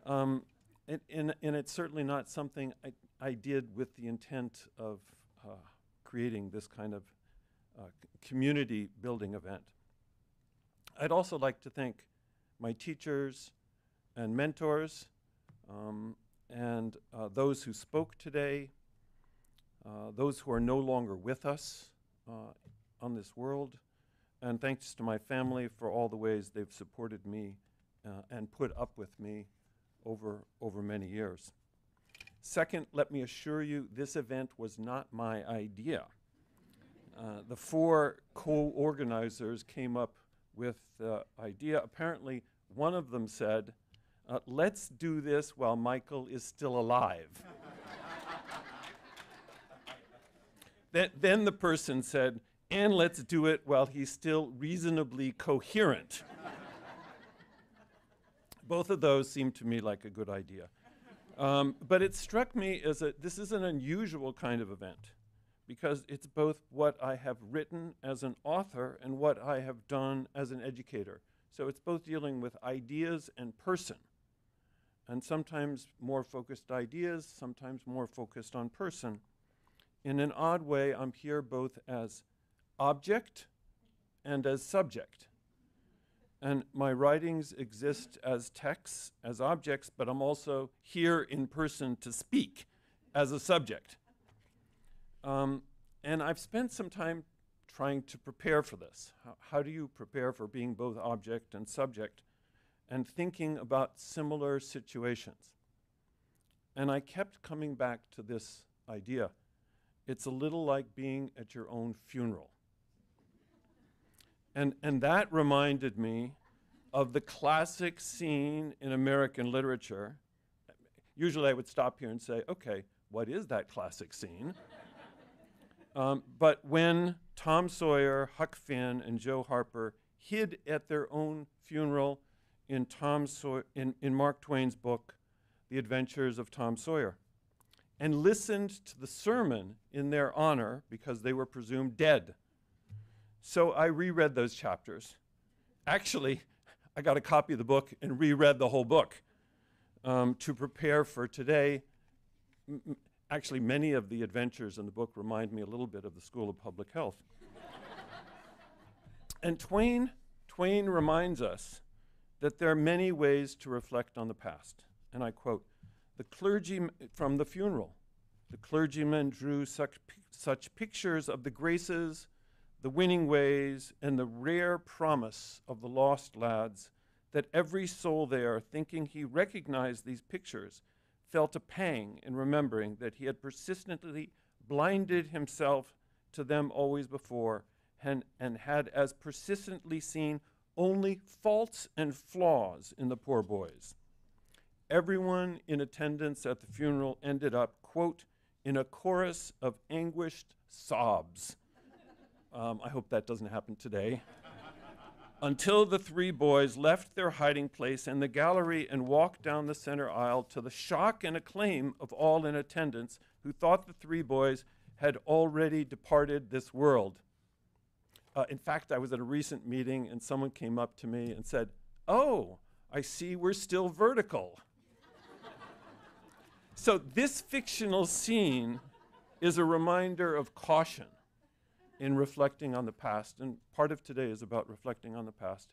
Um, and, and, and it's certainly not something I, I did with the intent of uh, creating this kind of uh, community building event. I'd also like to thank my teachers and mentors um, and uh, those who spoke today, uh, those who are no longer with us uh, on this world, and thanks to my family for all the ways they've supported me uh, and put up with me over, over many years. Second, let me assure you, this event was not my idea. Uh, the four co-organizers came up with the idea. Apparently, one of them said, uh, "Let's do this while Michael is still alive." <laughs> then, then the person said, and let's do it while he's still reasonably coherent. <laughs> Both of those seemed to me like a good idea. Um, but it struck me as a this is an unusual kind of event because it's both what I have written as an author and what I have done as an educator. So it's both dealing with ideas and person. And sometimes more focused ideas, sometimes more focused on person. In an odd way, I'm here both as object and as subject. And my writings exist as texts, as objects, but I'm also here in person to speak as a subject. Um, and I've spent some time trying to prepare for this. How, how, do you prepare for being both object and subject? And thinking about similar situations. And I kept coming back to this idea. It's a little like being at your own funeral. And, and that reminded me of the classic scene in American literature. Usually I would stop here and say, okay, what is that classic scene? Um, but when Tom Sawyer, Huck Finn, and Joe Harper hid at their own funeral in, Tom in, in Mark Twain's book, The Adventures of Tom Sawyer, and listened to the sermon in their honor because they were presumed dead. So I reread those chapters. Actually, I got a copy of the book and reread the whole book um, to prepare for today. M- actually, many of the adventures in the book remind me a little bit of the School of Public Health. <laughs> and Twain, Twain reminds us that there are many ways to reflect on the past. And I quote, the clergy from the funeral, the clergyman drew such, such pictures of the graces the winning ways, and the rare promise of the lost lads that every soul there, thinking he recognized these pictures, felt a pang in remembering that he had persistently blinded himself to them always before and, and had as persistently seen only faults and flaws in the poor boys. Everyone in attendance at the funeral ended up, quote, in a chorus of anguished sobs um, I hope that doesn't happen today. Until the three boys left their hiding place in the gallery and walked down the center aisle to the shock and acclaim of all in attendance who thought the three boys had already departed this world. Uh, in fact, I was at a recent meeting and someone came up to me and said, Oh, I see we're still vertical. so, this fictional scene is a reminder of caution in reflecting on the past. And part of today is about reflecting on the past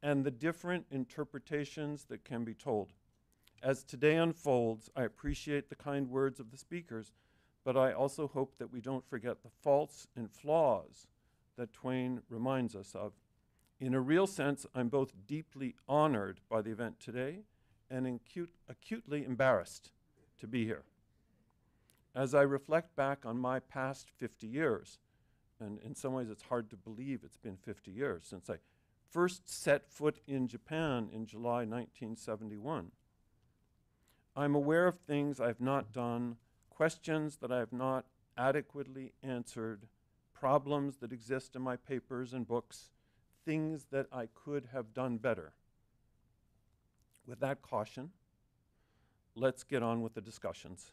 and the different interpretations that can be told. As today unfolds, I appreciate the kind words of the speakers, but I also hope that we don't forget the faults and flaws that Twain reminds us of. In a real sense, I'm both deeply honored by the event today and acute, acutely embarrassed to be here. As I reflect back on my past 50 years, and in some ways, it's hard to believe it's been 50 years since I first set foot in Japan in July 1971. I'm aware of things I've not done, questions that I have not adequately answered, problems that exist in my papers and books, things that I could have done better. With that caution, let's get on with the discussions.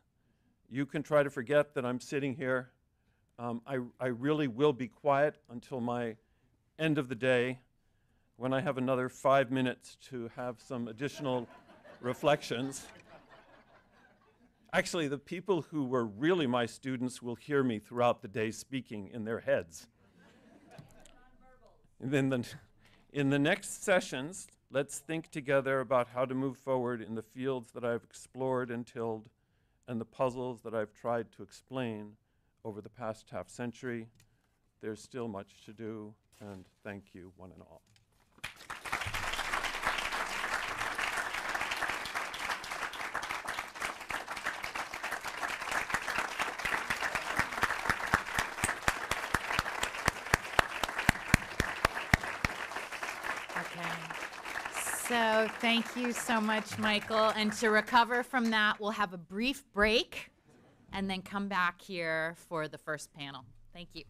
You can try to forget that I'm sitting here um, I, I really will be quiet until my end of the day when I have another five minutes to have some additional <laughs> reflections. Actually, the people who were really my students will hear me throughout the day speaking in their heads. and then the, in the next sessions, let's think together about how to move forward in the fields that I've explored and tilled and the puzzles that I've tried to explain over the past half century. There's still much to do, and thank you, one and all. Okay. So thank you so much, Michael. And to recover from that, we'll have a brief break and then come back here for the first panel. Thank you.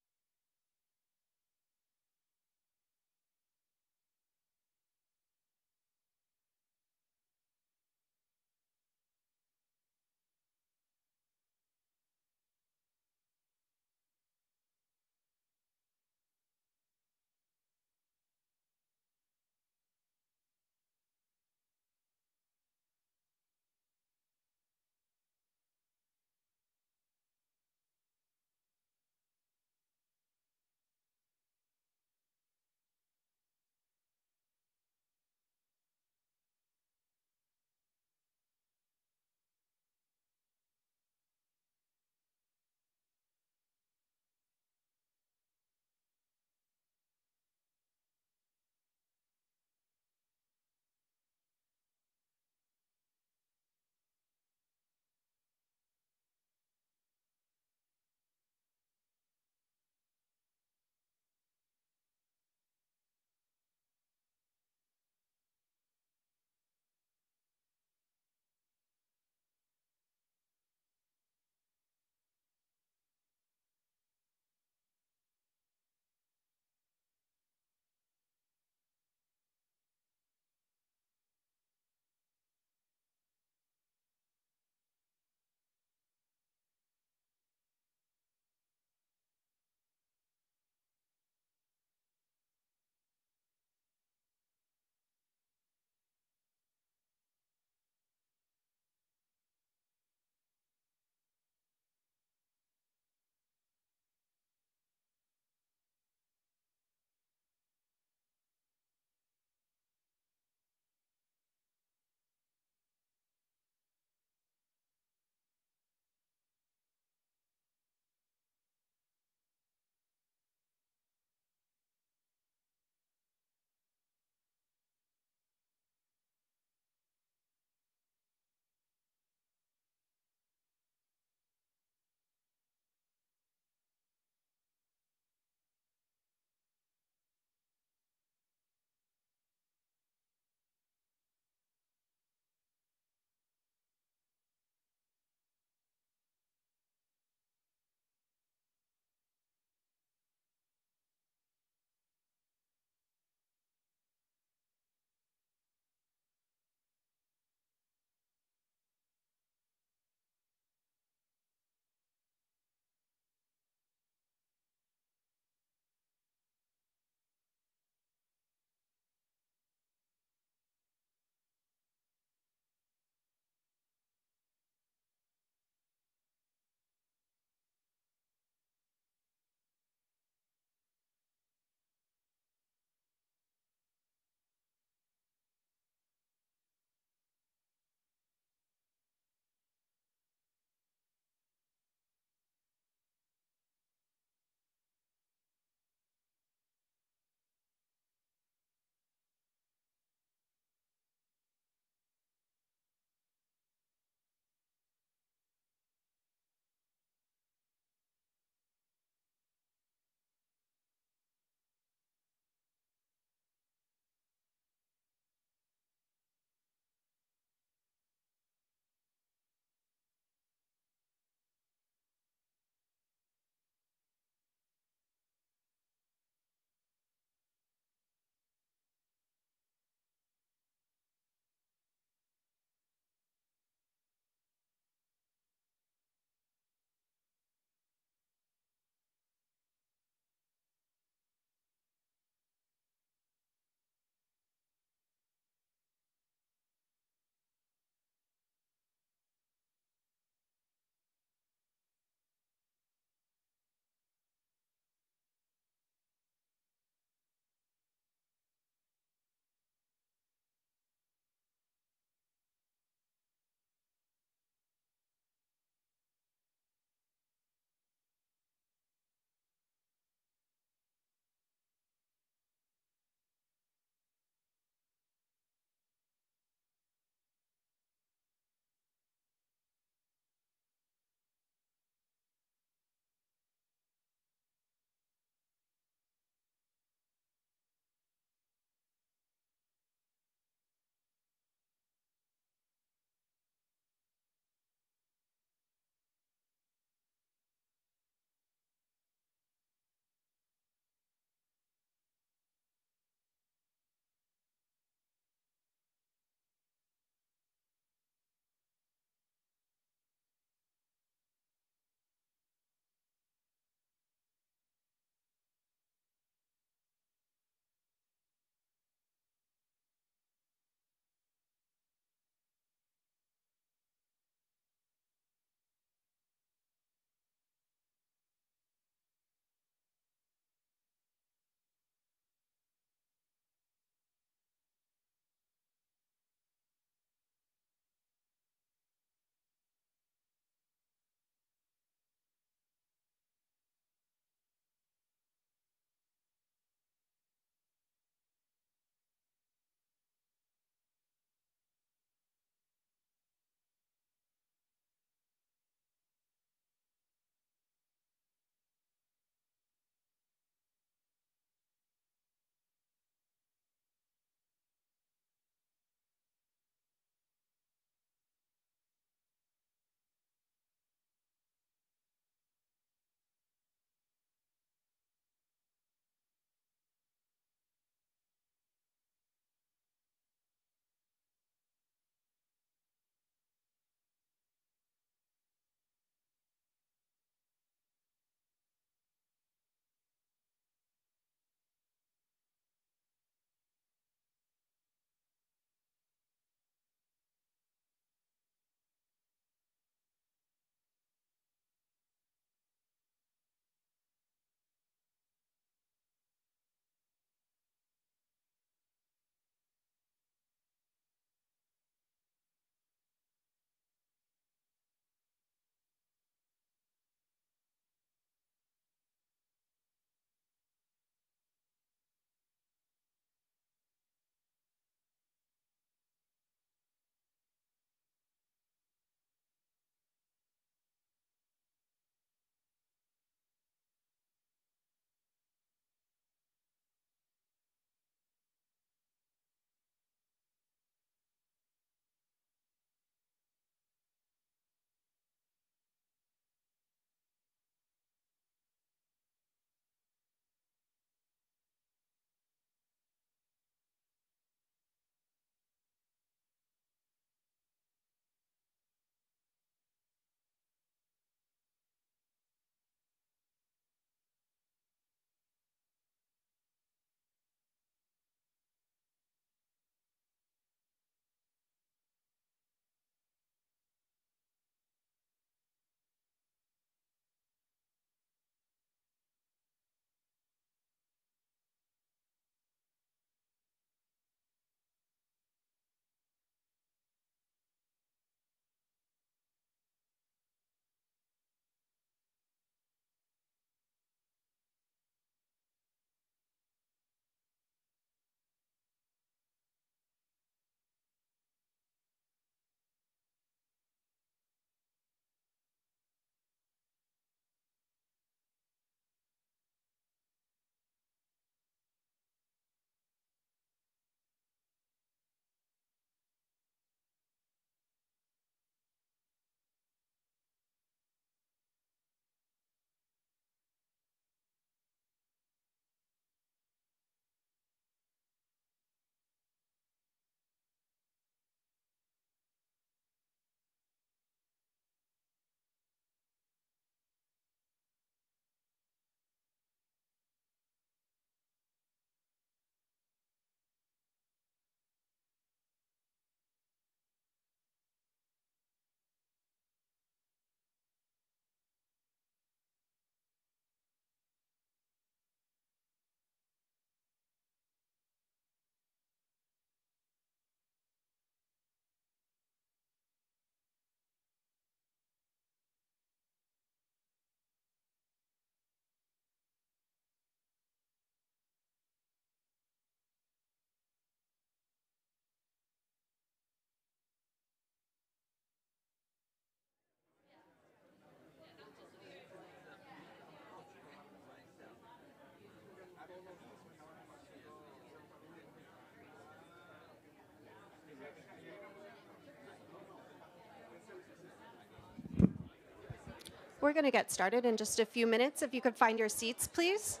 We're going to get started in just a few minutes. If you could find your seats, please.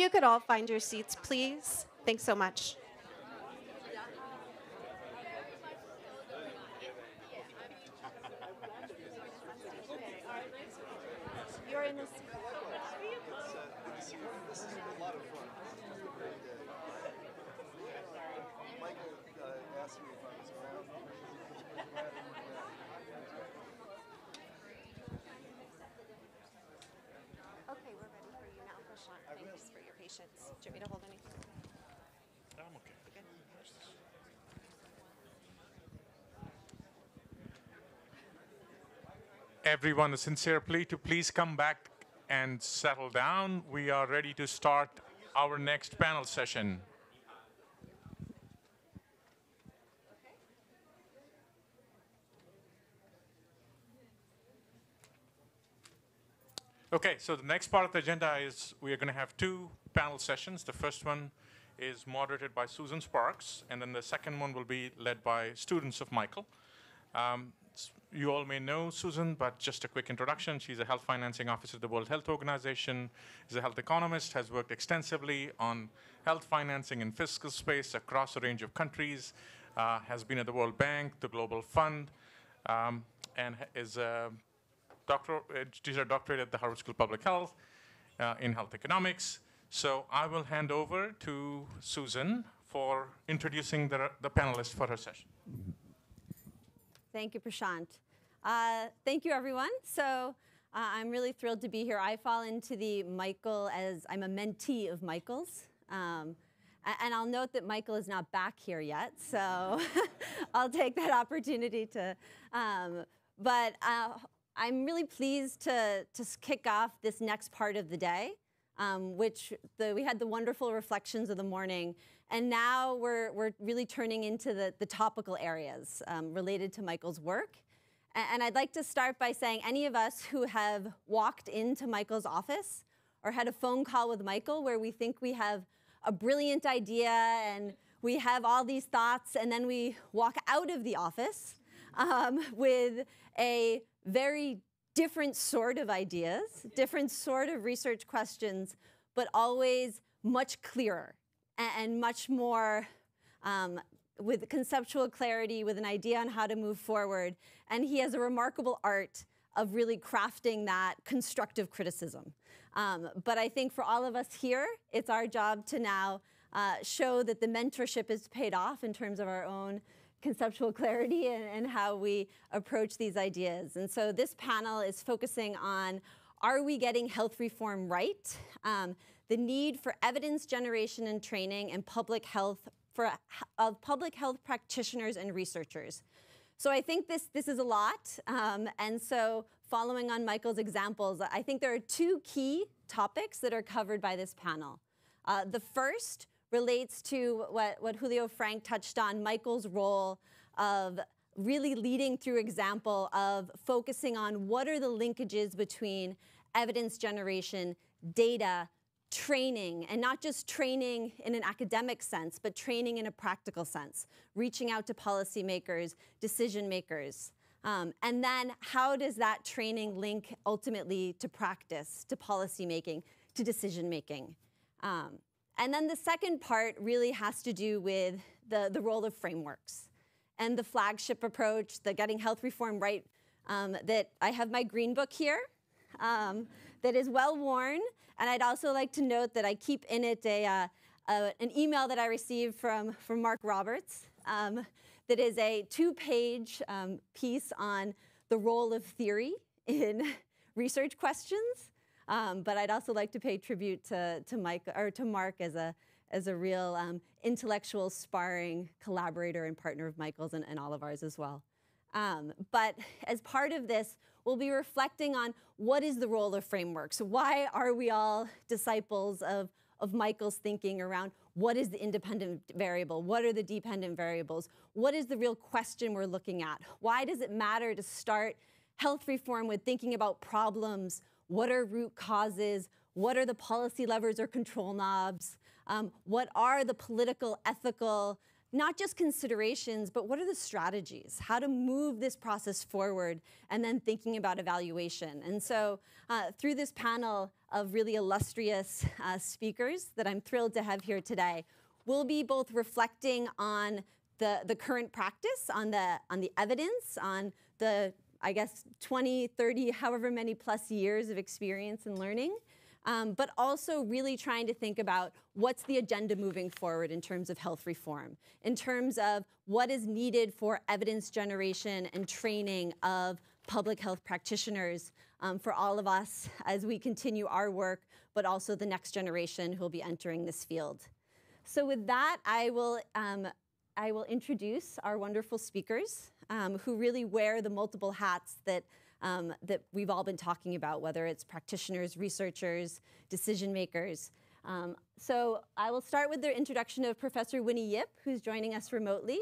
You could all find your seats, please. Thanks so much. You're in this. Okay, we're ready for you now, Prashant. Thanks for your patience. Do you want me to hold anything? I'm okay. Good. Everyone, a sincere plea to please come back and settle down. We are ready to start our next panel session. Okay, so the next part of the agenda is we are going to have two panel sessions. The first one is moderated by Susan Sparkes, and then the second one will be led by students of Michael. Um, you all may know Susan, but just a quick introduction. She's a health financing officer at the World Health Organization, is a health economist, has worked extensively on health financing and fiscal space across a range of countries, uh, has been at the World Bank, the Global Fund, um, and is a doctor, uh, she's a doctorate at the Harvard School of Public Health uh, in health economics. So I will hand over to Susan for introducing the, the panelists for her session. Thank you, Prashant. Uh, thank you, everyone. So uh, I'm really thrilled to be here. I fall into the Michael as I'm a mentee of Michael's. Um, and I'll note that Michael is not back here yet, so <laughs> I'll take that opportunity to. Um, but uh, I'm really pleased to, to kick off this next part of the day, um, which the, we had the wonderful reflections of the morning, and now we're, we're really turning into the, the topical areas um, related to Michael's work. And I'd like to start by saying any of us who have walked into Michael's office or had a phone call with Michael where we think we have a brilliant idea and we have all these thoughts, and then we walk out of the office um, with a very different sort of ideas, different sort of research questions, but always much clearer and, much more um, with conceptual clarity, with an idea on how to move forward. And he has a remarkable art of really crafting that constructive criticism. Um, but I think for all of us here, it's our job to now uh, show that the mentorship is paid off in terms of our own conceptual clarity and, and how we approach these ideas. And so this panel is focusing on are we getting health reform right? Um, the need for evidence generation and training and public health for of public health practitioners and researchers. So I think this this is a lot, um, and so following on Michael's examples, I think there are two key topics that are covered by this panel. Uh, the first relates to what, what Julio Frenk touched on, Michael's role of really leading through example of focusing on what are the linkages between evidence generation, data, training, and not just training in an academic sense, but training in a practical sense, reaching out to policymakers, decision makers. Um, and then how does that training link ultimately to practice, to policymaking, to decision making? Um, and then the second part really has to do with the, the role of frameworks and the flagship approach, the getting health reform right, um, that I have my green book here um, that is well worn. And I'd also like to note that I keep in it a, uh, an email that I received from, from Marc Roberts um, that is a two-page um, piece on the role of theory in <laughs> research questions. Um, but I'd also like to pay tribute to, to Mike or to Marc as a as a real um, intellectual sparring collaborator and partner of Michael's and, and all of ours as well. Um, but as part of this, we'll be reflecting on what is the role of frameworks. Why are we all disciples of, of Michael's thinking around what is the independent variable? What are the dependent variables? What is the real question we're looking at? Why does it matter to start health reform with thinking about problems? What are root causes? What are the policy levers or control knobs? Um, what are the political, ethical, not just considerations, but what are the strategies? How to move this process forward and then thinking about evaluation. And so uh, through this panel of really illustrious uh, speakers that I'm thrilled to have here today, we'll be both reflecting on the, the current practice, on the, on the evidence, on the, I guess, 20, 30, however many plus years of experience and learning, um, but also really trying to think about what's the agenda moving forward in terms of health reform, in terms of what is needed for evidence generation and training of public health practitioners um, for all of us as we continue our work, but also the next generation who will be entering this field. So with that, I will, um, I will introduce our wonderful speakers um, who really wear the multiple hats that um, that we've all been talking about, whether it's practitioners, researchers, decision makers. Um, so I will start with the introduction of Professor Winnie Yip, who's joining us remotely.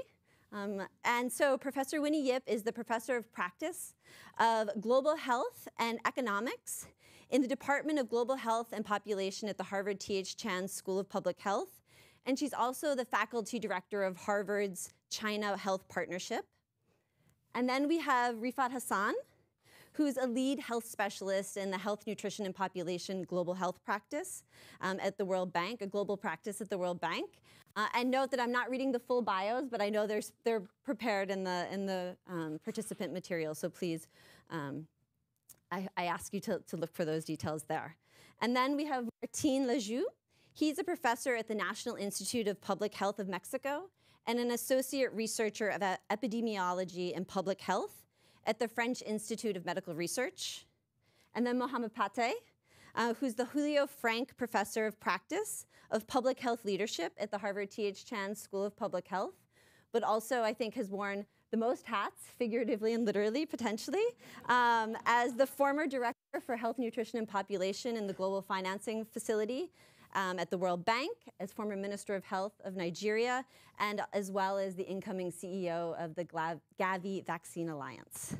Um, and so Professor Winnie Yip is the professor of practice of global health and economics in the Department of Global Health and Population at the Harvard T.H. Chan School of Public Health. And she's also the faculty director of Harvard's China Health Partnership. And then we have Rifat Hassan, who's a lead health specialist in the Health, Nutrition, and Population Global Health Practice um, at the World Bank, a global practice at the World Bank. Uh, and note that I'm not reading the full bios, but I know they're, they're prepared in the, in the um, participant material, so please, um, I, I, ask you to, to look for those details there. And then we have Martin Lajous. He's a professor at the National Institute of Public Health of Mexico and an associate researcher of epidemiology and public health at the French Institute of Medical Research. And then Mohamed Pate, uh, who's the Julio Frenk Professor of Practice of Public Health Leadership at the Harvard T.H. Chan School of Public Health, but also I think has worn the most hats, figuratively and literally, potentially, um, as the former director for health, nutrition, and population in the Global Financing Facility um, at the World Bank, as former Minister of Health of Nigeria, and as well as the incoming CEO of the Gavi Vaccine Alliance.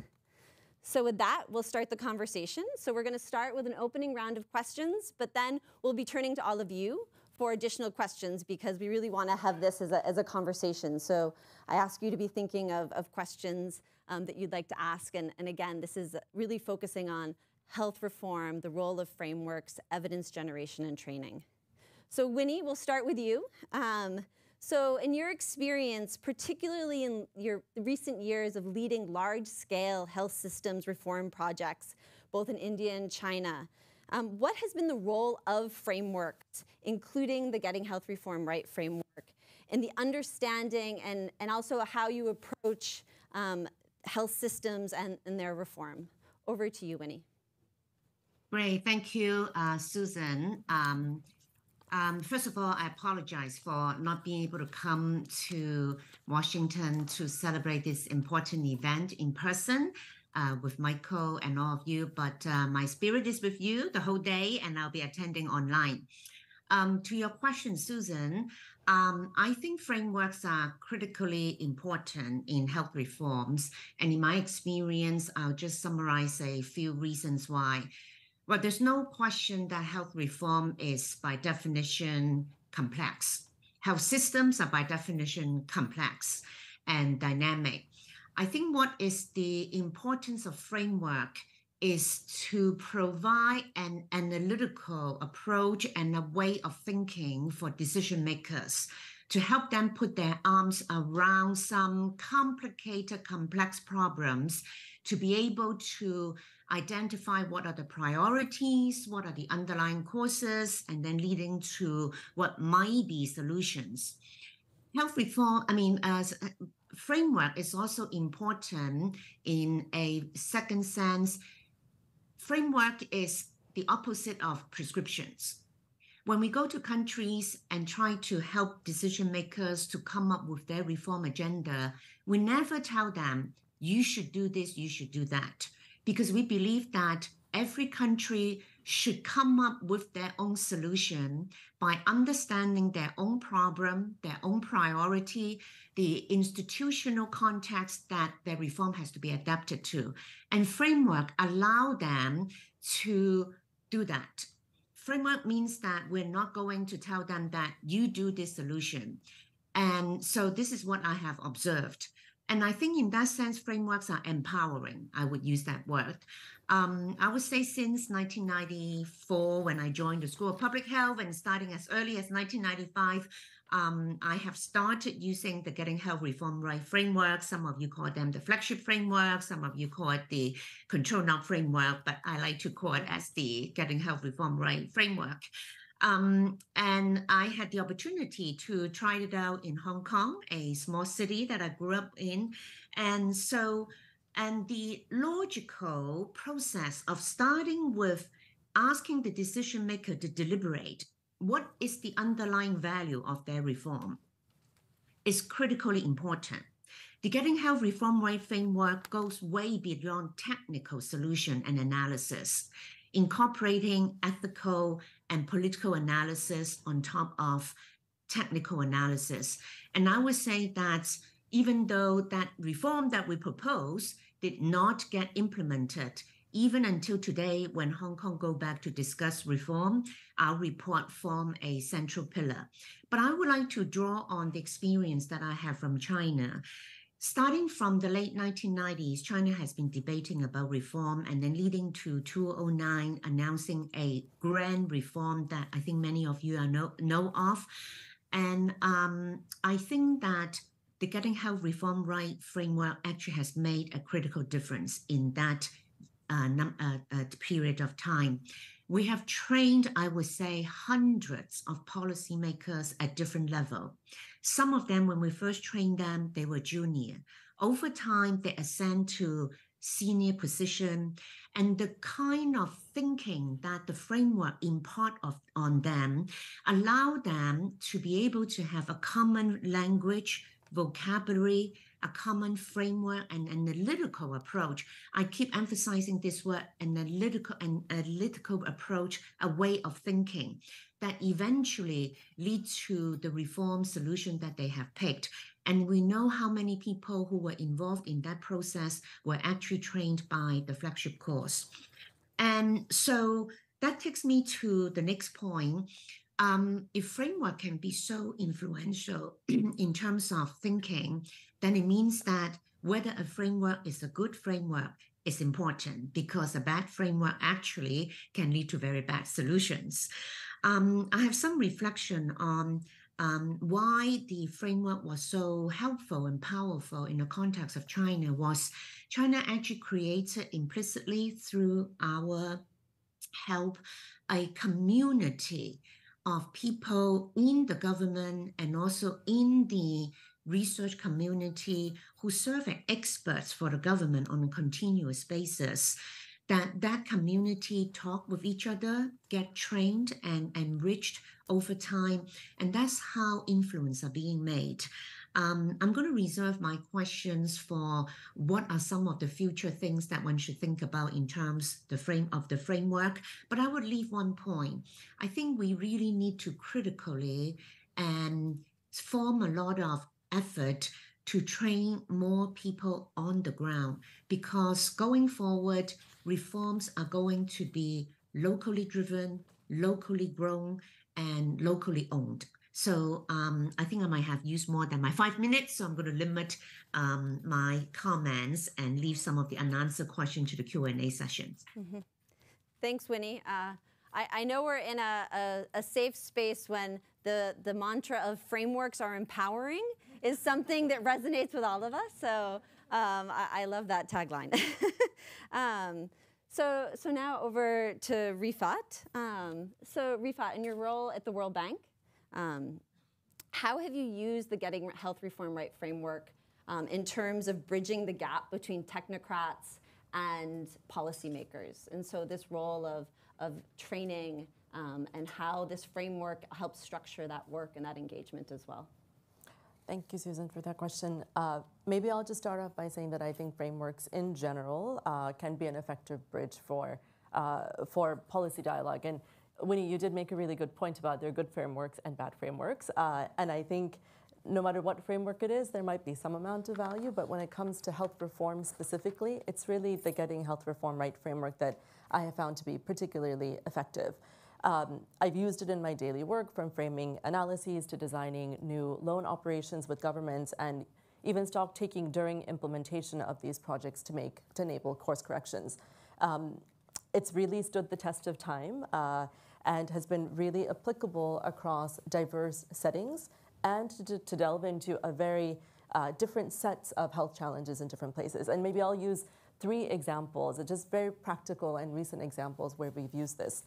So with that, we'll start the conversation. So we're gonna start with an opening round of questions, but then we'll be turning to all of you for additional questions because we really wanna have this as a, as a conversation. So I ask you to be thinking of, of questions um, that you'd like to ask. And, and again, this is really focusing on health reform, the role of frameworks, evidence generation, and training. So, Winnie, we'll start with you. Um, so, in your experience, particularly in your recent years of leading large scale health systems reform projects, both in India and China, um, what has been the role of frameworks, including the Getting Health Reform Right framework, in the understanding and, and also how you approach um, health systems and, and their reform? Over to you, Winnie. Great. Thank you, uh, Susan. Um, um, first of all, I apologize for not being able to come to Washington to celebrate this important event in person uh, with Michael and all of you, but uh, my spirit is with you the whole day, and I'll be attending online. Um, to your question, Susan, um, I think frameworks are critically important in health reforms. And in my experience, I'll just summarize a few reasons why. Well, there's no question that health reform is by definition complex. Health systems are by definition complex and dynamic. I think what is the importance of framework is to provide an analytical approach and a way of thinking for decision makers to help them put their arms around some complicated, complex problems to be able to identify what are the priorities, what are the underlying causes, and then leading to what might be solutions. Health reform, I mean, as framework is also important in a second sense. Framework is the opposite of prescriptions. When we go to countries and try to help decision makers to come up with their reform agenda, we never tell them, you should do this, you should do that because we believe that every country should come up with their own solution by understanding their own problem, their own priority, the institutional context that their reform has to be adapted to. And framework allow them to do that. Framework means that we're not going to tell them that you do this solution. And so this is what I have observed. And I think in that sense, frameworks are empowering. I would use that word. Um, I would say since 1994, when I joined the School of Public Health, and starting as early as 1995, um, I have started using the Getting Health Reform Right framework. Some of you call them the flagship framework. Some of you call it the control knob framework, but I like to call it as the Getting Health Reform Right framework. Um, and I had the opportunity to try it out in Hong Kong, a small city that I grew up in. And so, and the logical process of starting with asking the decision maker to deliberate what is the underlying value of their reform is critically important. The Getting Health Reform Right framework goes way beyond technical solution and analysis, incorporating ethical and political analysis on top of technical analysis. And I would say that even though that reform that we propose did not get implemented, even until today, when Hong Kong go back to discuss reform, our report form a central pillar. But I would like to draw on the experience that I have from China. Starting from the late 1990s, China has been debating about reform and then leading to 2009 announcing a grand reform that I think many of you know, know of. And um, I think that the Getting Health Reform Right framework actually has made a critical difference in that uh, num- uh, uh, period of time. We have trained, I would say, hundreds of policymakers at different level. Some of them, when we first trained them, they were junior. Over time, they ascend to senior position and the kind of thinking that the framework impart of, on them allow them to be able to have a common language vocabulary a common framework and analytical approach. I keep emphasizing this word analytical and analytical approach, a way of thinking that eventually leads to the reform solution that they have picked. And we know how many people who were involved in that process were actually trained by the flagship course. And so that takes me to the next point. Um, if framework can be so influential <clears throat> in terms of thinking, then it means that whether a framework is a good framework is important because a bad framework actually can lead to very bad solutions. Um, I have some reflection on um, why the framework was so helpful and powerful in the context of China was China actually created implicitly through our help a community of people in the government and also in the research community who serve as experts for the government on a continuous basis that that community talk with each other get trained and enriched over time. And that's how influence are being made. Um, i'm going to reserve my questions for what are some of the future things that one should think about in terms the frame of the framework. But i would leave one point. I think we really need to critically and form a lot of effort to train more people on the ground because going forward, reforms are going to be locally driven, locally grown, and locally owned. So um, I think I might have used more than my five minutes, so I'm going to limit um, my comments and leave some of the unanswered questions to the Q&A sessions. Mm-hmm. Thanks, Winnie. Uh, I, I, know we're in a, a, a safe space when the, the mantra of frameworks are empowering is something that resonates with all of us. So um, I, I, love that tagline. <laughs> um, so, so now over to Rifat. Um, so Rifat, in your role at the World Bank, um, how have you used the Getting Health Reform Right framework um, in terms of bridging the gap between technocrats and policymakers? And so this role of, of training um, and how this framework helps structure that work and that engagement as well. Thank you, Susan, for that question. Uh, maybe I'll just start off by saying that I think frameworks in general uh, can be an effective bridge for, uh, for policy dialogue. And Winnie, you did make a really good point about there are good frameworks and bad frameworks. Uh, and I think no matter what framework it is, there might be some amount of value. But when it comes to health reform specifically, it's really the Getting Health Reform Right framework that I have found to be particularly effective. Um, I've used it in my daily work from framing analyses to designing new loan operations with governments and even stock taking during implementation of these projects to make to enable course corrections. Um, it's really stood the test of time uh, and has been really applicable across diverse settings and to, to delve into a very uh, different sets of health challenges in different places. And maybe I'll use three examples, just very practical and recent examples where we've used this.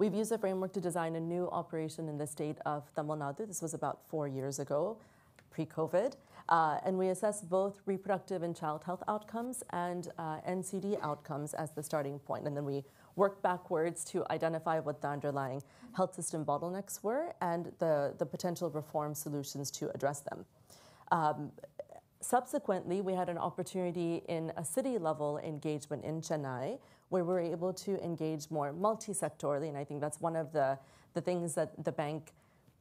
We've used a framework to design a new operation in the state of Tamil Nadu. This was about four years ago, pre COVID. Uh, and we assess both reproductive and child health outcomes and uh, NCD outcomes as the starting point. And then we work backwards to identify what the underlying health system bottlenecks were and the, the potential reform solutions to address them. Um, subsequently, we had an opportunity in a city level engagement in Chennai where we're able to engage more multi-sectorally, and I think that's one of the, the things that the bank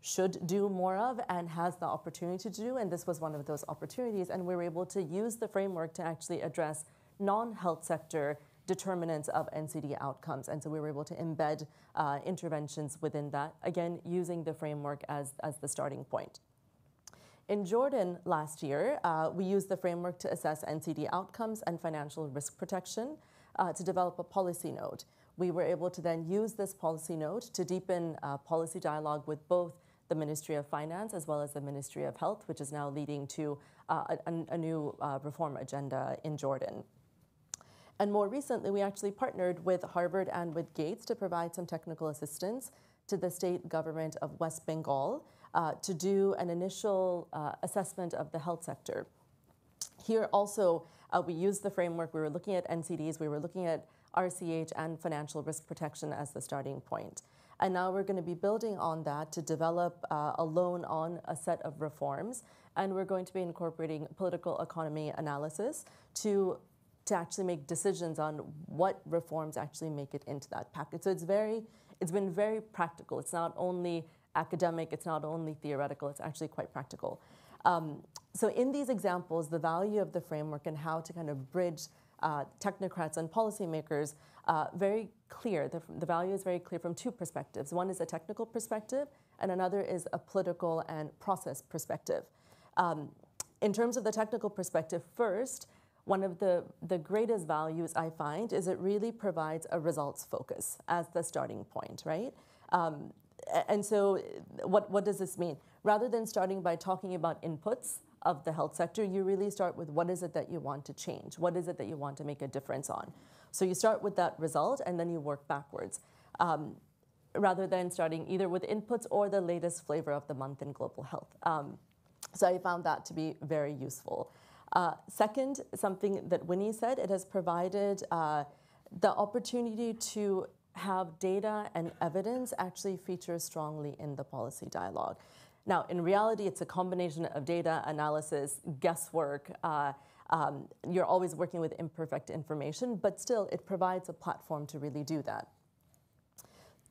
should do more of and has the opportunity to do, and this was one of those opportunities, and we were able to use the framework to actually address non-health sector determinants of NCD outcomes. And so we were able to embed uh, interventions within that, again, using the framework as, as the starting point. In Jordan last year, uh, we used the framework to assess NCD outcomes and financial risk protection uh, to develop a policy note. We were able to then use this policy note to deepen uh, policy dialogue with both the Ministry of Finance as well as the Ministry of Health, which is now leading to uh, a, a, new uh, reform agenda in Jordan. And more recently, we actually partnered with Harvard and with Gates to provide some technical assistance to the state government of West Bengal uh, to do an initial uh, assessment of the health sector. Here also, uh, we used the framework. We were looking at NCDs. We were looking at RCH and financial risk protection as the starting point. And now we're going to be building on that to develop uh, a loan on a set of reforms. And we're going to be incorporating political economy analysis to, to actually make decisions on what reforms actually make it into that package. So it's very, it's been very practical. It's not only academic, it's not only theoretical, it's actually quite practical. Um, so in these examples, the value of the framework and how to kind of bridge uh, technocrats and policymakers, uh, very clear. The, the, value is very clear from two perspectives. One is a technical perspective, and another is a political and process perspective. Um, in terms of the technical perspective, first, one of the, the greatest values I find is it really provides a results focus as the starting point, right? Um, and so, what, what does this mean? Rather than starting by talking about inputs of the health sector, you really start with what is it that you want to change? What is it that you want to make a difference on? So, you start with that result and then you work backwards. Um, rather than starting either with inputs or the latest flavor of the month in global health. Um, so I found that to be very useful. Uh, second, something that Winnie said, it has provided uh, the opportunity to have data and evidence actually feature strongly in the policy dialogue. Now, in reality, it's a combination of data analysis, guesswork. Uh, um, you're always working with imperfect information, but still, it provides a platform to really do that.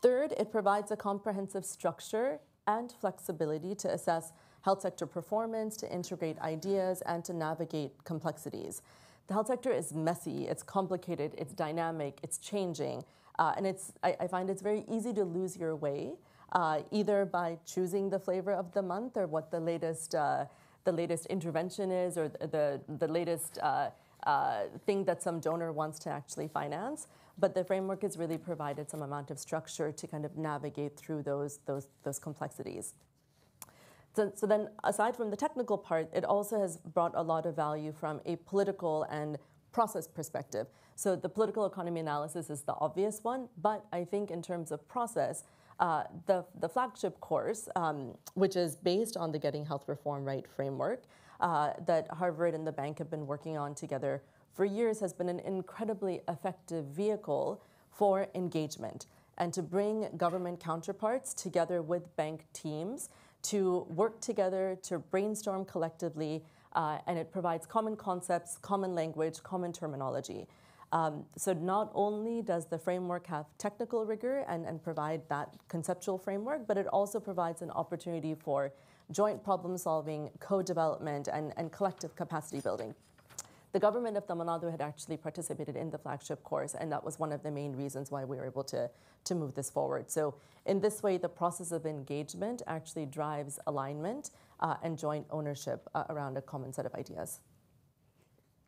Third, it provides a comprehensive structure and flexibility to assess health sector performance, to integrate ideas, and to navigate complexities. The health sector is messy, it's complicated, it's dynamic, it's changing, uh, and it's, I, I, find it's very easy to lose your way, uh, either by choosing the flavor of the month or what the latest, uh, the latest intervention is or the, the, latest uh, uh, thing that some donor wants to actually finance. But the framework has really provided some amount of structure to kind of navigate through those, those, those complexities. So, so then, aside from the technical part, it also has brought a lot of value from a political and process perspective. So the political economy analysis is the obvious one, but I think in terms of process, uh, the, the flagship course, um, which is based on the Getting Health Reform Right framework uh, that Harvard and the bank have been working on together for years, has been an incredibly effective vehicle for engagement and to bring government counterparts together with bank teams to work together, to brainstorm collectively, uh, and it provides common concepts, common language, common terminology. Um, so not only does the framework have technical rigor and, and provide that conceptual framework, but it also provides an opportunity for joint problem solving, co-development, and, and collective capacity building. The government of Tamil Nadu had actually participated in the flagship course, and that was one of the main reasons why we were able to, to move this forward. So in this way, the process of engagement actually drives alignment uh, and joint ownership uh, around a common set of ideas.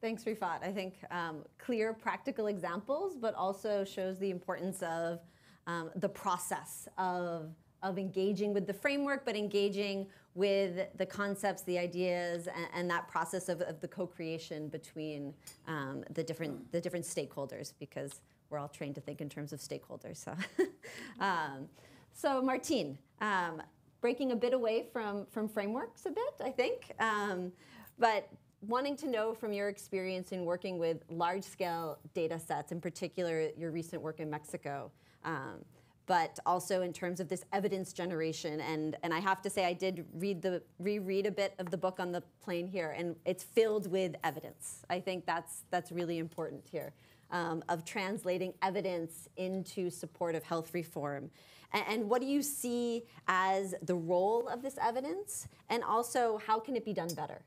Thanks, Rifat. I think um, clear, practical examples, but also shows the importance of um, the process of, of engaging with the framework, but engaging with the concepts, the ideas, and, and that process of, of the co-creation between um, the, different, the different stakeholders, because we're all trained to think in terms of stakeholders. So, <laughs> um, so Martine, um, breaking a bit away from, from frameworks a bit, I think, um, but wanting to know from your experience in working with large scale data sets, in particular your recent work in Mexico, um, but also in terms of this evidence generation. And, and I have to say, I did read the, reread a bit of the book on the plane here, and it's filled with evidence. I think that's, that's really important here. Um, of translating evidence into support of health reform. And, and, what do you see as the role of this evidence? And also, how can it be done better?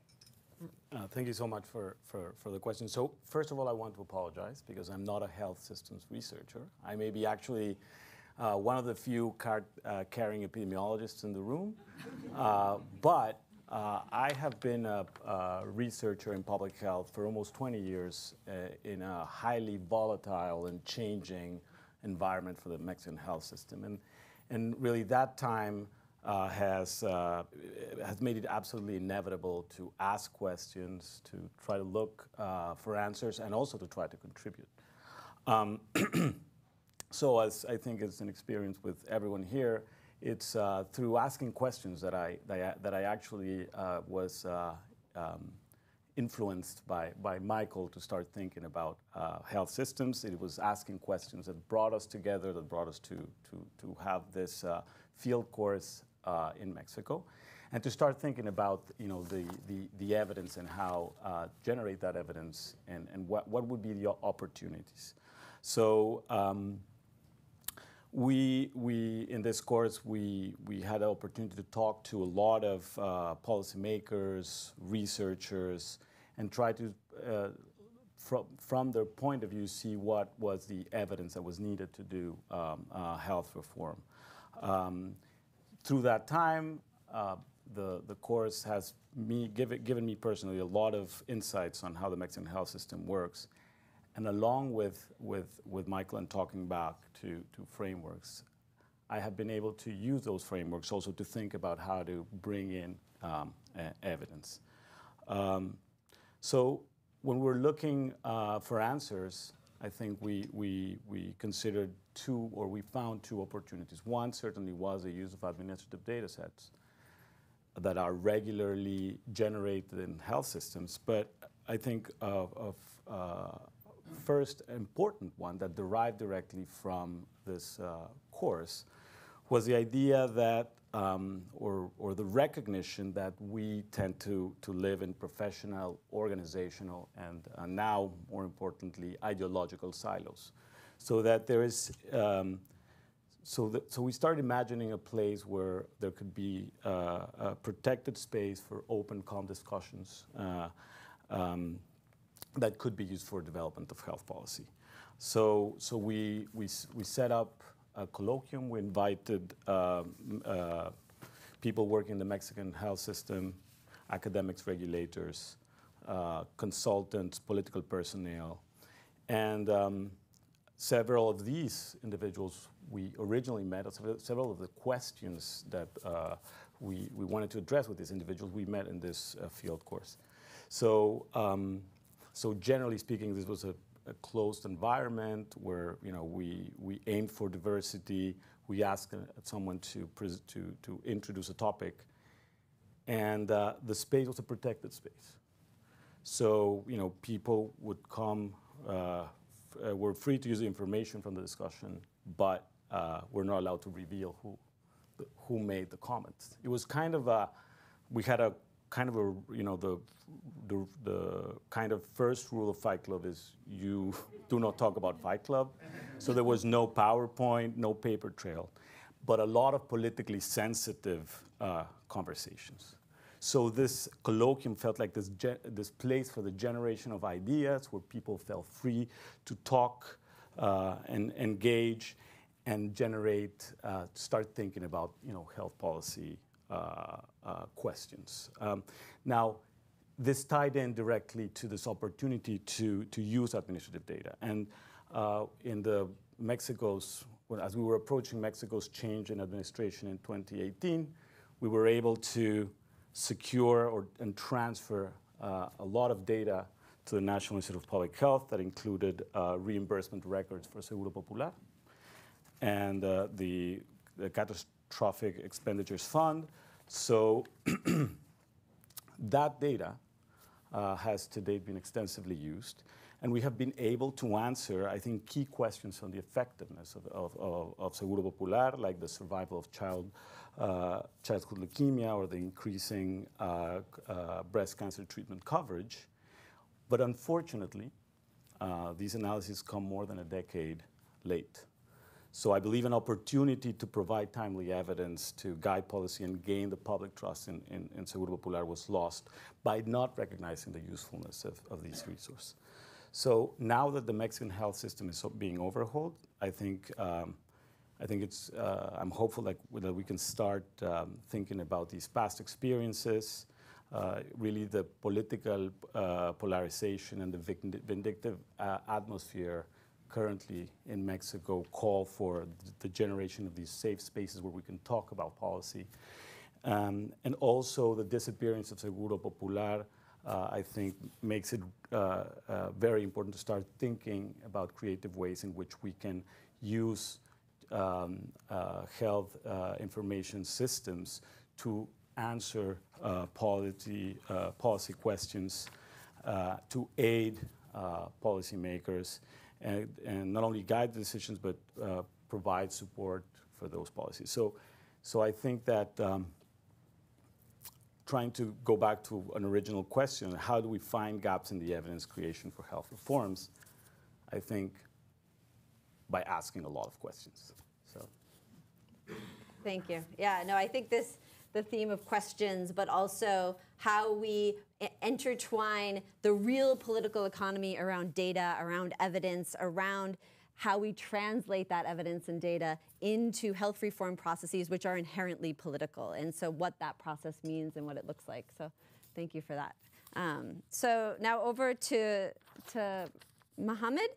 Uh, thank you so much for, for, for the question. So first of all, I want to apologize because I'm not a health systems researcher. I may be actually uh, one of the few card uh, carrying epidemiologists in the room, uh, but uh, I have been a, a, researcher in public health for almost 20 years uh, in a highly volatile and changing environment for the Mexican health system. And, and really that time uh, has, uh, has made it absolutely inevitable to ask questions, to try to look uh, for answers, and also to try to contribute. Um, <clears throat> so, as I think is an experience with everyone here, it's uh, through asking questions that I, that I, that I actually uh, was uh, um, influenced by, by Michael to start thinking about health systems. It was asking questions that brought us together, that brought us to, to, to have this field course uh, in Mexico, and to start thinking about you know the the, the evidence and how uh, generate that evidence and, and what, what would be the opportunities. So um, we we in this course we we had the opportunity to talk to a lot of uh, policymakers, researchers, and try to uh, from, from their point of view, see what was the evidence that was needed to do um, uh, health reform. Um, through that time, uh, the, the course has me, give given me personally a lot of insights on how the Mexican health system works. And along with, with, with Michael and talking back to, to frameworks, I have been able to use those frameworks also to think about how to bring in um, evidence. Um, so when we're looking uh, for answers, I think we, we, we considered two, or we found two opportunities. One certainly was the use of administrative data sets that are regularly generated in health systems, but I think of, of uh, first important one that derived directly from this uh, course was the idea that, um, or, or the recognition that we tend to, to live in professional, organizational, and uh, now, more importantly, ideological silos. So that there is, um, so, that, so we started imagining a place where there could be uh, a protected space for open, calm discussions uh, um, that could be used for development of health policy. So, so we, we, we set up a colloquium. We invited um, uh, people working in the Mexican health system, academics, regulators, uh, consultants, political personnel, and um, several of these individuals we originally met, several of the questions that uh, we, we wanted to address with these individuals, we met in this uh, field course. So, um, so generally speaking, this was a a closed environment where you know we we aim for diversity. We ask uh, someone to to to introduce a topic, and uh, the space was a protected space. So you know people would come. Uh, uh, we're free to use information from the discussion, but uh, we're not allowed to reveal who who made the comments. It was kind of a we had a kind of a you know the, the the kind of first rule of Fight Club is you <laughs> do not talk about Fight Club. So there was no PowerPoint, no paper trail, but a lot of politically sensitive uh, conversations. So this colloquium felt like this this place for the generation of ideas where people felt free to talk uh, and engage and generate, uh, start thinking about you know health policy questions. Um, now, this tied in directly to this opportunity to, to use administrative data. And uh, in the Mexico's, well, as we were approaching Mexico's change in administration in 2018, we were able to secure or, and transfer uh, a lot of data to the National Institute of Public Health that included uh, reimbursement records for Seguro Popular and uh, the, the catastrophic expenditures fund. So <clears throat> that data uh, has to date been extensively used. And we have been able to answer, I think, key questions on the effectiveness of, of, of, of Seguro Popular, like the survival of child, uh, childhood leukemia or the increasing uh, uh breast cancer treatment coverage. But unfortunately, uh, these analyses come more than a decade late. So I believe an opportunity to provide timely evidence to guide policy and gain the public trust in, in, in Seguro Popular was lost by not recognizing the usefulness of, of these resources. So now that the Mexican health system is being overhauled, I think um, I think it's uh, I'm hopeful that, that we can start um, thinking about these past experiences, uh, really the political uh, polarization and the vindictive uh, atmosphere currently in Mexico call for the generation of these safe spaces where we can talk about policy. Um, and also the disappearance of Seguro Popular, uh, I think, makes it uh, uh, very important to start thinking about creative ways in which we can use um, uh, health uh, information systems to answer uh, policy, policy questions, to aid policymakers and, and not only guide the decisions, but uh, provide support for those policies. So, so I think that um, trying to go back to an original question, how do we find gaps in the evidence creation for health reforms? I think by asking a lot of questions. So. Thank you. Yeah, no, I think this the theme of questions, but also how we intertwine the real political economy around data, around evidence, around how we translate that evidence and data into health reform processes, which are inherently political, and so what that process means and what it looks like. So, thank you for that. Um, so now over to to Mohammed.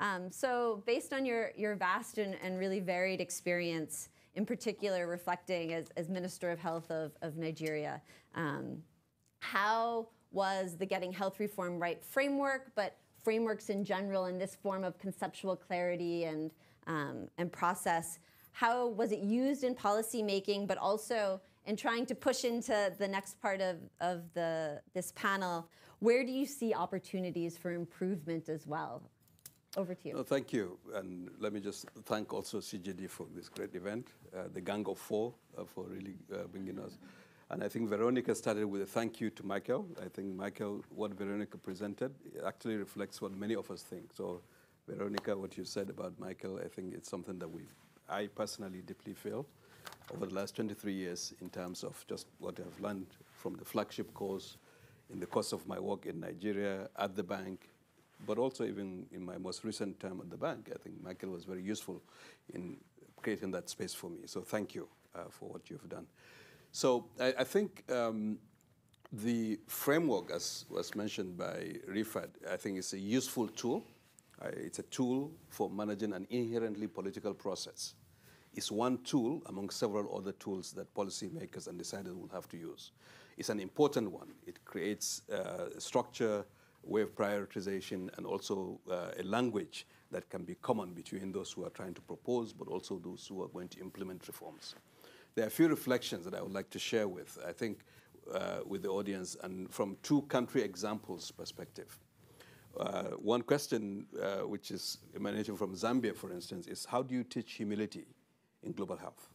Um, so based on your your vast and, and really varied experience, in particular reflecting as, as Minister of Health of, of Nigeria, um, how was the Getting Health Reform Right framework, but frameworks in general in this form of conceptual clarity and, um, and process, how was it used in policymaking, but also in trying to push into the next part of, of the, this panel, where do you see opportunities for improvement as well? Over to you. Thank you. And let me just thank also CGD for this great event, uh, the Gang of Four uh, for really uh, bringing us. And I think Veronika started with a thank you to Michael. I think Michael, what Veronika presented actually reflects what many of us think. So Veronika, what you said about Michael, I think it's something that we, I personally deeply feel over the last 23 years in terms of just what I've learned from the flagship course in the course of my work in Nigeria, at the bank, but also even in my most recent term at the bank. I think Michael was very useful in creating that space for me. So thank you uh, for what you've done. So I, I think um, the framework, as was mentioned by Rifat, I think is a useful tool. Uh, it's a tool for managing an inherently political process. It's one tool among several other tools that policymakers and deciders will have to use. It's an important one. It creates uh, structure, way of prioritization, and also uh, a language that can be common between those who are trying to propose, but also those who are going to implement reforms. There are a few reflections that I would like to share with, I think, uh, with the audience, and from two country examples perspective. Uh, one question, uh, which is emanating from Zambia, for instance, is how do you teach humility in global health?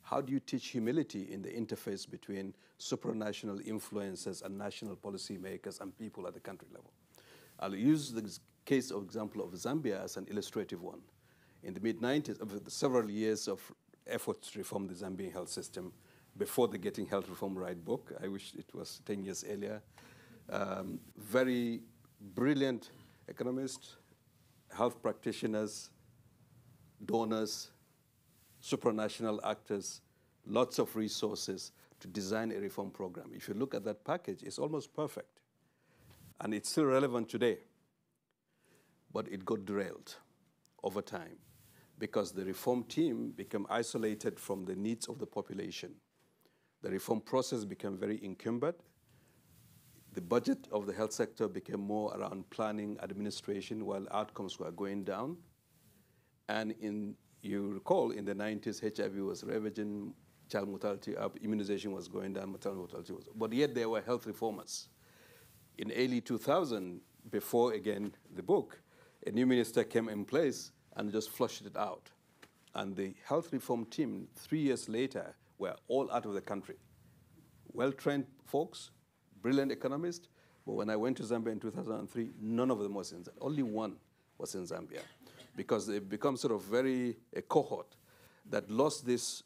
How do you teach humility in the interface between supranational influences and national policymakers and people at the country level? I'll use the case of example of Zambia as an illustrative one. In the mid 90s, of several years of efforts to reform the Zambian health system before the Getting Health Reform Right book. I wish it was 10 years earlier. Um, very brilliant economists, health practitioners, donors, supranational actors, lots of resources to design a reform program. If you look at that package, it's almost perfect. And it's still relevant today. But it got derailed over time because the reform team became isolated from the needs of the population. The reform process became very encumbered. The budget of the health sector became more around planning, administration, while outcomes were going down. And in, you recall, in the 90s, HIV was ravaging, child mortality up, immunization was going down, maternal mortality was, but yet there were health reformers. In early 2000, before again the book, a new minister came in place and just flushed it out. And the health reform team, three years later, were all out of the country. Well trained folks, brilliant economists, but when I went to Zambia in 2003, none of them was in Zambia. Only one was in Zambia because they've become sort of very a cohort that lost this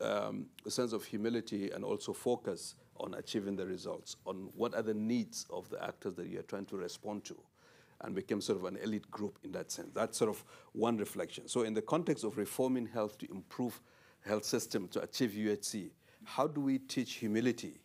um, sense of humility and also focus on achieving the results, on what are the needs of the actors that you're trying to respond to and became sort of an elite group in that sense. That's sort of one reflection. So in the context of reforming health to improve health system to achieve UHC, how do we teach humility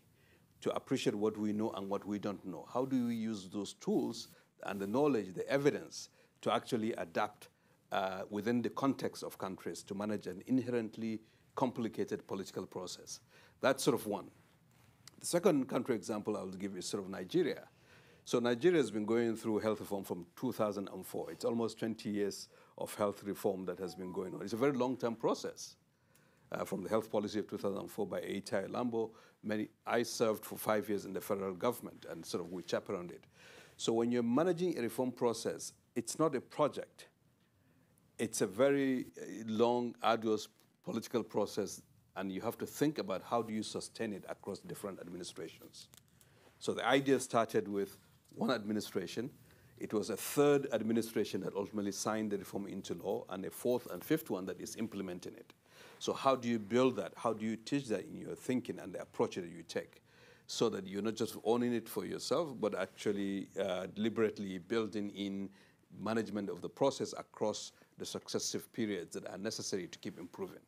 to appreciate what we know and what we don't know? How do we use those tools and the knowledge, the evidence, to actually adapt uh, within the context of countries to manage an inherently complicated political process? That's sort of one. The second country example I'll give is sort of Nigeria. So Nigeria has been going through health reform from 2004. It's almost 20 years of health reform that has been going on. It's a very long-term process. Uh, from the health policy of 2004 by Eyitayo Lambo, many, I served for five years in the federal government and sort of we chaperoned it. So when you're managing a reform process, it's not a project. It's a very uh, long, arduous political process, and you have to think about how do you sustain it across different administrations. So the idea started with one administration. It was a third administration that ultimately signed the reform into law, and a fourth and fifth one that is implementing it. So how do you build that? How do you teach that in your thinking and the approach that you take? So that you're not just owning it for yourself, but actually uh, deliberately building in management of the process across the successive periods that are necessary to keep improving.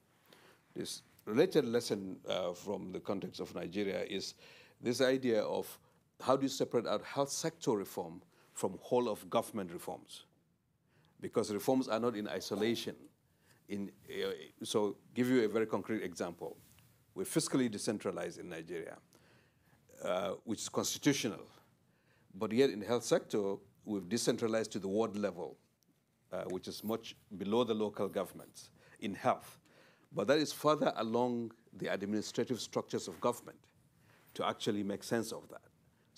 This related lesson uh, from the context of Nigeria is this idea of how do you separate out health sector reform from whole of government reforms? Because reforms are not in isolation. In, uh, so, give you a very concrete example. We're fiscally decentralized in Nigeria, uh, which is constitutional. But yet, in the health sector, we've decentralized to the ward level, uh, which is much below the local governments in health. But that is further along the administrative structures of government to actually make sense of that.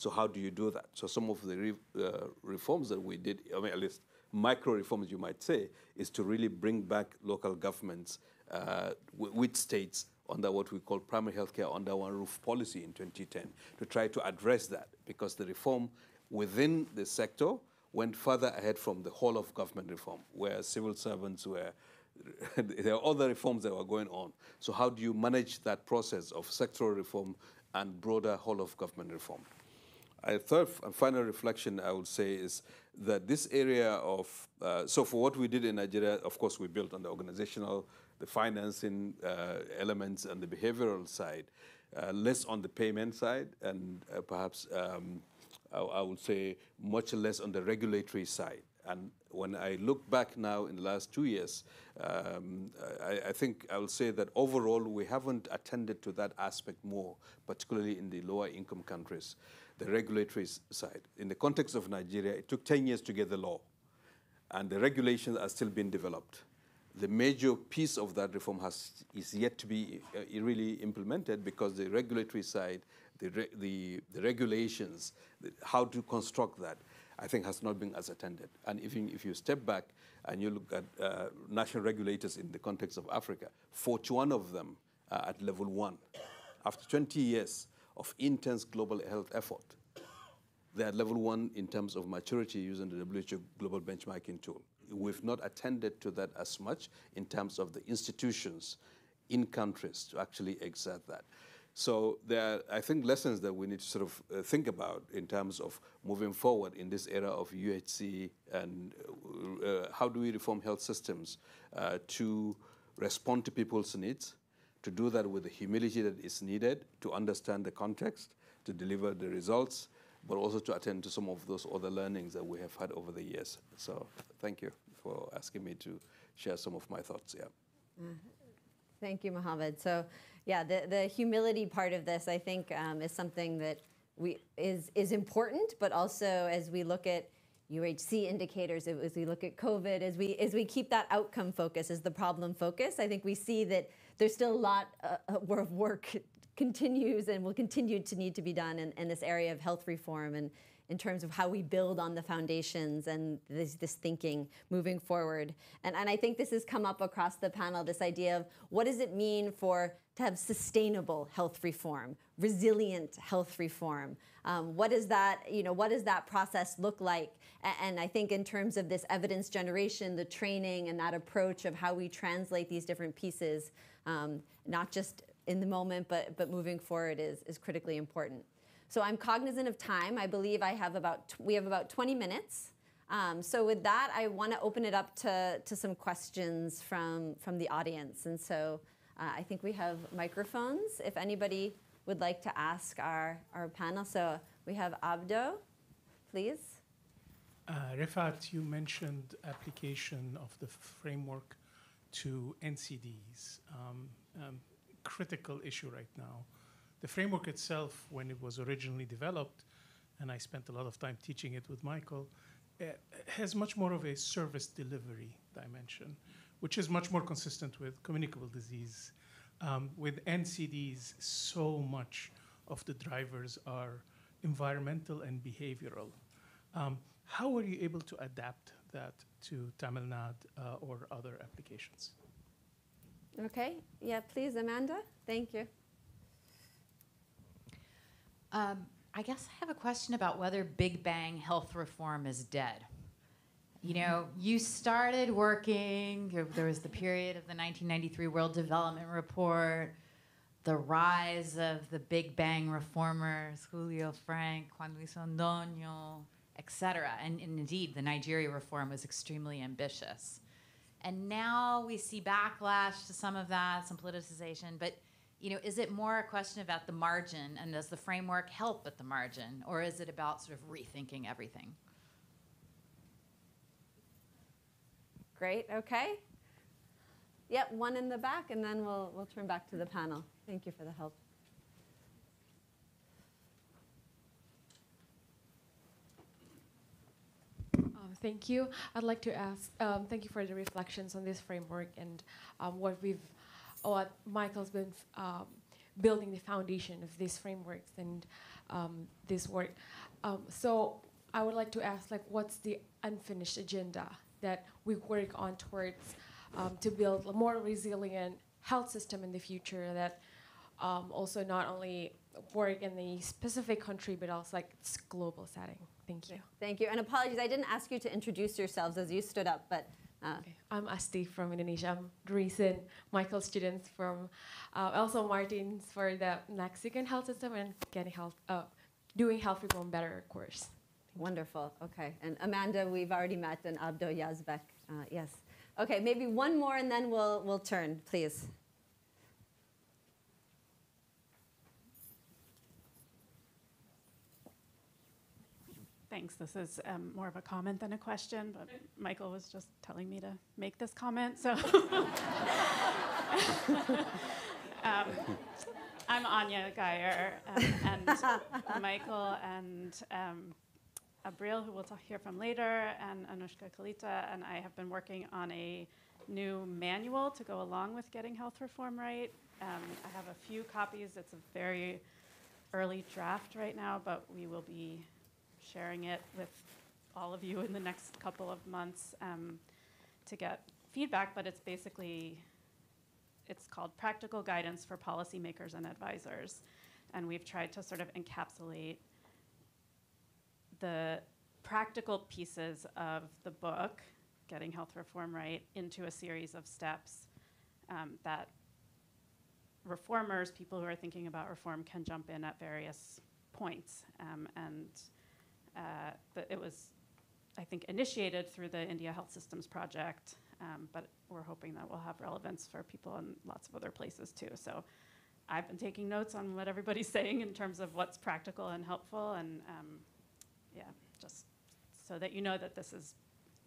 So how do you do that? So some of the re, uh, reforms that we did, I mean, at least micro reforms, you might say, is to really bring back local governments uh, with states under what we call primary healthcare under one roof policy in 2010 to try to address that because the reform within the sector went further ahead from the whole of government reform, where civil servants were <laughs> there are other reforms that were going on. So how do you manage that process of sectoral reform and broader whole of government reform? A third and final reflection I would say is that this area of, uh, so for what we did in Nigeria, of course, we built on the organizational, the financing uh, elements and the behavioral side, uh, less on the payment side, and uh, perhaps um, I, I would say much less on the regulatory side. And when I look back now in the last two years, um, I, I, think I will say that overall we haven't attended to that aspect more, particularly in the lower income countries, the regulatory side. In the context of Nigeria, it took 10 years to get the law, and the regulations are still being developed. The major piece of that reform has, is yet to be uh, really implemented because the regulatory side, the, re the, the regulations, the, how to construct that, I think has not been as attended. And if you, if you step back and you look at uh, national regulators in the context of Africa, 41 of them are at level one. After 20 years of intense global health effort, they're at level one in terms of maturity using the WHO global benchmarking tool. We've not attended to that as much in terms of the institutions in countries to actually exert that. So there are, I think, lessons that we need to sort of uh, think about in terms of moving forward in this era of UHC and uh, uh, how do we reform health systems uh, to respond to people's needs, to do that with the humility that is needed, to understand the context, to deliver the results, but also to attend to some of those other learnings that we have had over the years. So thank you for asking me to share some of my thoughts. Yeah. Mm-hmm. Thank you, Mohammed. So yeah, the, the humility part of this, I think, um, is something that we is is important, but also as we look at UHC indicators, as we look at COVID, as we as we keep that outcome focus as the problem focus, I think we see that there's still a lot uh, of work continues and will continue to need to be done in, in this area of health reform and in terms of how we build on the foundations and this, this thinking moving forward. And, and I think this has come up across the panel, this idea of what does it mean for to have sustainable health reform, resilient health reform. Um, what does that, you know, what does that process look like? And, and I think in terms of this evidence generation, the training and that approach of how we translate these different pieces, um, not just in the moment, but, but moving forward is, is critically important. So I'm cognizant of time. I believe I have about we have about 20 minutes. Um, so with that, I want to open it up to, to some questions from, from the audience. And so uh, I think we have microphones if anybody would like to ask our, our panel. So we have Abdo, please. Uh, Rifat, you mentioned application of the framework to NCDs. Um, um, critical issue right now. The framework itself, when it was originally developed, and I spent a lot of time teaching it with Michael, uh, has much more of a service delivery dimension, which is much more consistent with communicable disease. Um, with NCDs, so much of the drivers are environmental and behavioral. Um, how are you able to adapt that to Tamil Nadu uh, or other applications? Okay, yeah, please, Amanda. Thank you. Um, I guess I have a question about whether Big Bang health reform is dead. You know, you started working, there was the period of the 1993 World Development Report, the rise of the Big Bang reformers, Julio Frenk, Juan Luis Londoño, et cetera. And, and indeed, the Nigeria reform was extremely ambitious. And now we see backlash to some of that, some politicization. But you know, is it more a question about the margin, and does the framework help at the margin, or is it about sort of rethinking everything? Great. Okay. Yep, one in the back, and then we'll we'll turn back to the panel. Thank you for the help. Um, thank you. I'd like to ask, um, thank you for the reflections on this framework and um, what we've, what Michael's been um, building the foundation of these frameworks and um, this work. Um, so I would like to ask, like, what's the unfinished agenda that we work on towards to build a more resilient health system in the future that also not only work in the specific country, but also like global setting. Thank you. Thank you. And apologies, I didn't ask you to introduce yourselves as you stood up, but. Uh, okay. I'm Asti from Indonesia. I'm recent Michael students from, uh, also Martins for the Mexican health system and getting health, uh, doing health reform better course. Wonderful. Okay. And Amanda, we've already met, and Abdo Yazbek. Uh, yes. Okay. Maybe one more, and then we'll we'll turn, please. Thanks. This is um, more of a comment than a question, but Michael was just telling me to make this comment. So <laughs> um, I'm Anya Guyer, um, and Michael and um, Abril, who we'll talk, hear from later, and Anushka Kalita, and I have been working on a new manual to go along with getting health reform right. Um, I have a few copies. It's a very early draft right now, but we will be sharing it with all of you in the next couple of months um, to get feedback, but it's basically, it's called Practical Guidance for Policymakers and Advisors. And we've tried to sort of encapsulate the practical pieces of the book, Getting Health Reform Right, into a series of steps um, that reformers, people who are thinking about reform, can jump in at various points. Um, and uh, it was, I think, initiated through the India Health Systems Project, um, but we're hoping that will have relevance for people in lots of other places too. So I've been taking notes on what everybody's <laughs> saying in terms of what's practical and helpful, and um, yeah, just so that you know that this is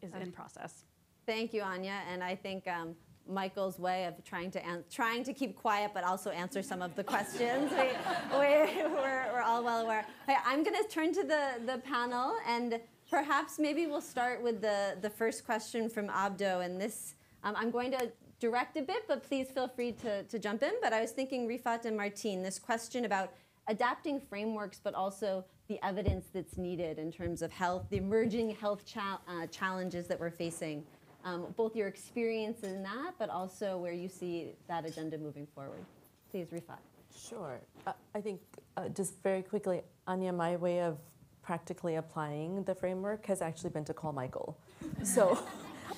is in process. Thank you, Anya, and I think um, Michael's way of trying to an- trying to keep quiet but also answer some of the questions. we, we, are we're all well aware. I'm going to turn to the, the panel and perhaps maybe we'll start with the, the first question from Abdo. And this, um, I'm going to direct a bit, but please feel free to, to jump in. But I was thinking, Rifat and Martin, this question about adapting frameworks, but also the evidence that's needed in terms of health, the emerging health cha- uh, challenges that we're facing um, both your experience in that, but also where you see that agenda moving forward. Please, Rifat. Sure. Uh, I think uh, just very quickly, Anya, my way of practically applying the framework has actually been to call Michael. <laughs> so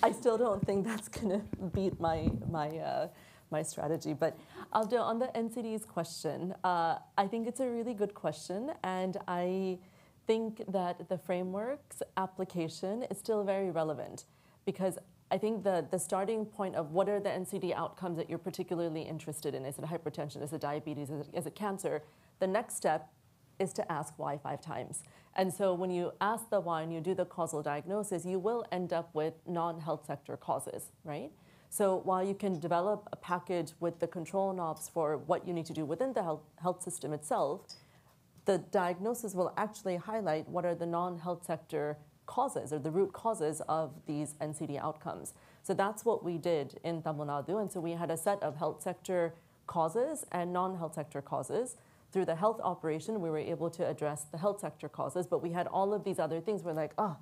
I still don't think that's going to beat my my uh, my strategy. But Abdo, on the NCD's question, uh, I think it's a really good question, and I think that the framework's application is still very relevant because I think the, the starting point of what are the NCD outcomes that you're particularly interested in? Is it hypertension? Is it diabetes? Is it, is it cancer? The next step is to ask why five times. And so when you ask the why and you do the causal diagnosis, you will end up with non health sector causes, right? So while you can develop a package with the control knobs for what you need to do within the health, health system itself, the diagnosis will actually highlight what are the non health sector causes or the root causes of these NCD outcomes. So that's what we did in Tamil Nadu. And so we had a set of health sector causes and non health sector causes. Through the health operation, we were able to address the health sector causes, but we had all of these other things. We're like, oh,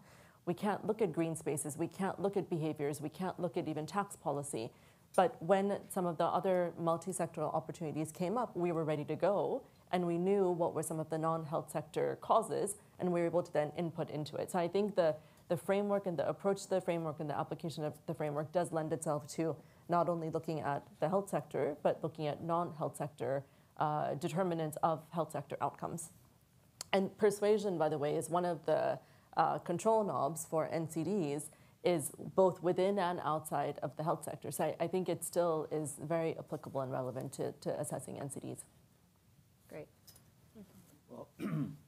we can't look at green spaces, we can't look at behaviors, we can't look at even tax policy. But when some of the other multi sectoral opportunities came up, we were ready to go and we knew what were some of the non-health sector causes, and we're able to then input into it. So I think the the framework and the approach to the framework and the application of the framework does lend itself to not only looking at the health sector, but looking at non-health sector uh, determinants of health sector outcomes. And persuasion, by the way, is one of the uh, control knobs for NCDs is both within and outside of the health sector. So I, I think it still is very applicable and relevant to, to assessing NCDs. Great. Well, and <clears throat>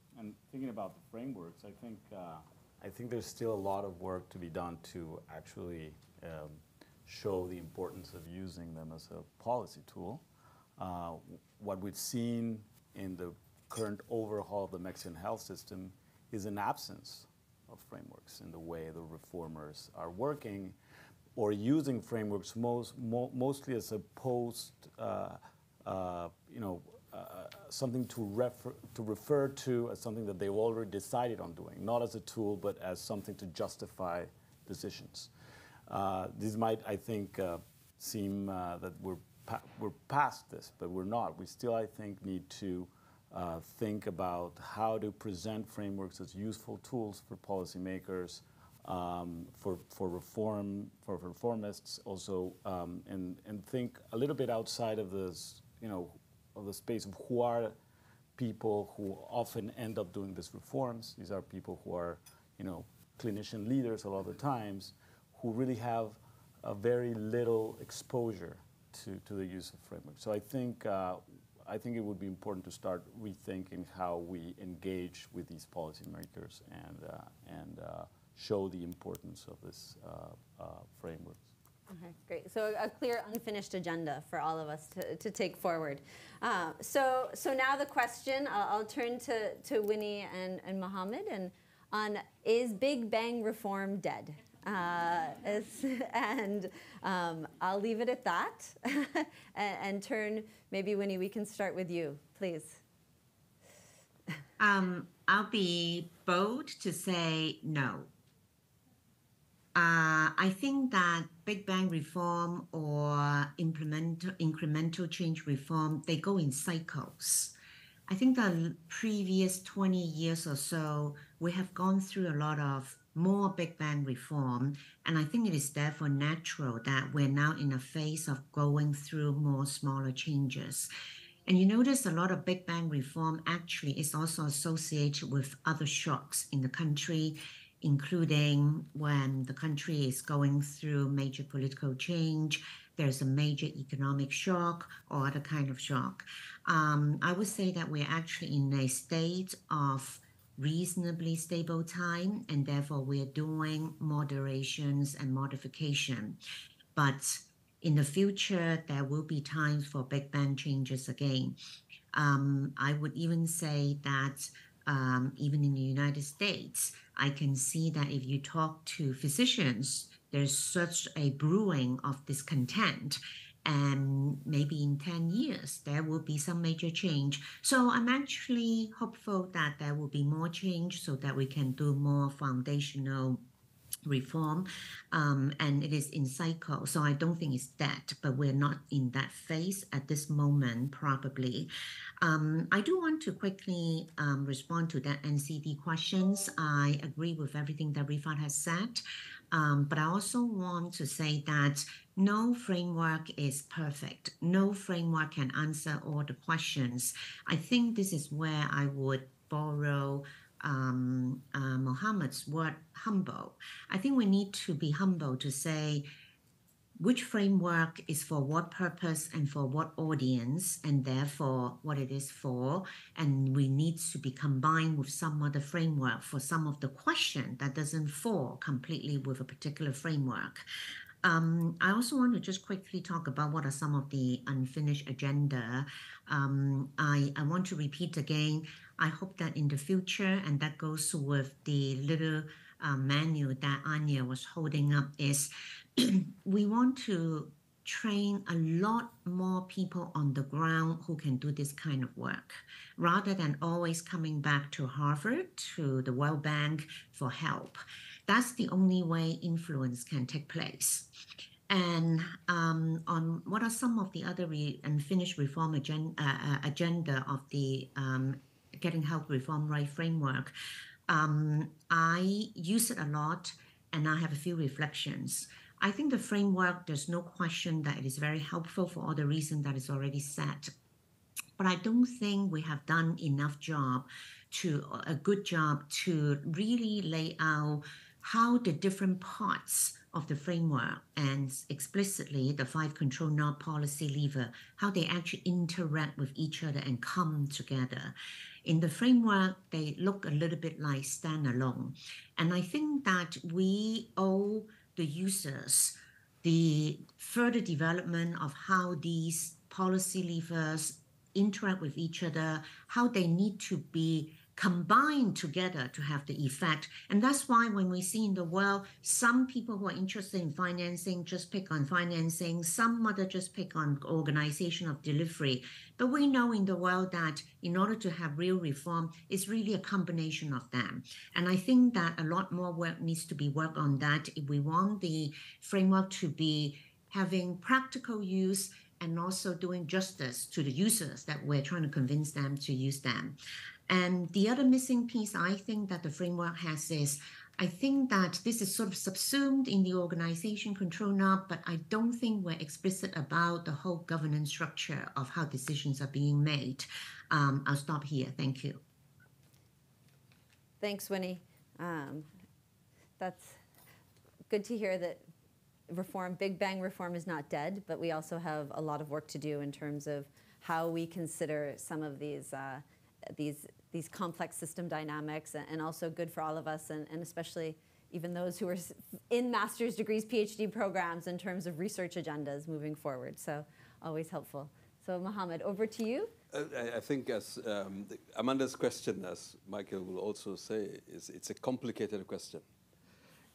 thinking about the frameworks, I think uh, I think there's still a lot of work to be done to actually um, show the importance of using them as a policy tool. Uh, what we've seen in the current overhaul of the Mexican health system is an absence of frameworks in the way the reformers are working or using frameworks most, mo mostly as a post, uh, uh, you know, something to refer, to refer to as something that they've already decided on doing, not as a tool, but as something to justify decisions. Uh, this might, I think, uh, seem uh, that we're, pa we're past this, but we're not. We still, I think, need to uh, think about how to present frameworks as useful tools for policymakers, um, for, for reform, for reformists also, um, and, and think a little bit outside of this, you know, of the space of who are people who often end up doing these reforms. These are people who are, you know, clinician leaders a lot of the times, who really have a very little exposure to, to the use of frameworks. So I think uh, I think it would be important to start rethinking how we engage with these policymakers and, uh, and uh, show the importance of this uh, uh, frameworks. Okay, great. So a clear, unfinished agenda for all of us to, to take forward. Uh, so, so now the question, I'll, I'll, turn to, to Winnie and, and Mohammed and on, is Big Bang reform dead? Uh, <laughs> and um, I'll leave it at that <laughs> and, and, turn, maybe Winnie, we can start with you, please. Um, I'll be bold to say no. Uh, I think that Big Bang reform or implemental, incremental change reform, they go in cycles. I think the previous 20 years or so, we have gone through a lot of more Big Bang reform. And I think it is therefore natural that we're now in a phase of going through more smaller changes. And you notice a lot of Big Bang reform actually is also associated with other shocks in the country, including when the country is going through major political change, there's a major economic shock or other kind of shock. Um, I would say that we're actually in a state of reasonably stable time, and therefore we're doing moderations and modification. But in the future, there will be times for big bang changes again. Um, I would even say that um, even in the United States, I can see that if you talk to physicians, there's such a brewing of discontent and maybe in 10 years there will be some major change. So i'm actually hopeful that there will be more change so that we can do more foundational reform um, and it is in cycle. So i don't think it's that but we're not in that phase at this moment probably i do want to quickly um, respond to that ncd questions i agree with everything that rifat has said um, but I also want to say that no framework is perfect. No framework can answer all the questions. I think this is where I would borrow um, uh, Mohammed's word humble. I think we need to be humble to say which framework is for what purpose and for what audience, and therefore what it is for. And we need to be combined with some other framework for some of the question that doesn't fall completely with a particular framework. Um, I also want to just quickly talk about what are some of the unfinished agenda. Um, I, I want to repeat again, I hope that in the future, and that goes with the little uh, menu that Anya was holding up, is <clears throat> we want to train a lot more people on the ground who can do this kind of work rather than always coming back to Harvard, to the World Bank for help. That's the only way influence can take place. And um, on what are some of the other re- unfinished reform agenda, uh, uh, agenda of the um, Getting Health Reform Right framework, um, I use it a lot and I have a few reflections. I think the framework, there's no question that it is very helpful for all the reasons that is already set. But I don't think we have done enough job to a good job to really lay out how the different parts of the framework and explicitly the five control knob policy lever, how they actually interact with each other and come together. In the framework, they look a little bit like standalone. And I think that we owe the users the further development of how these policy levers interact with each other, how they need to be combined together to have the effect. And that's why when we see in the world, some people who are interested in financing just pick on financing, some other just pick on organization of delivery. But we know in the world that in order to have real reform, it's really a combination of them. And I think that a lot more work needs to be worked on that if we want the framework to be having practical use and also doing justice to the users that we're trying to convince them to use them. And the other missing piece I think that the framework has is I think that this is sort of subsumed in the organization control knob, but I don't think we're explicit about the whole governance structure of how decisions are being made. Um, I'll stop here. Thank you. Thanks, Winnie. Um, that's good to hear that reform, Big Bang reform is not dead, but we also have a lot of work to do in terms of how we consider some of these uh, these these complex system dynamics and also good for all of us and, and especially even those who are in master's degrees, PhD programs in terms of research agendas moving forward. So always helpful. So Mohammed, over to you. Uh, I, think as um, Amanda's question, as Michael will also say, is it's a complicated question.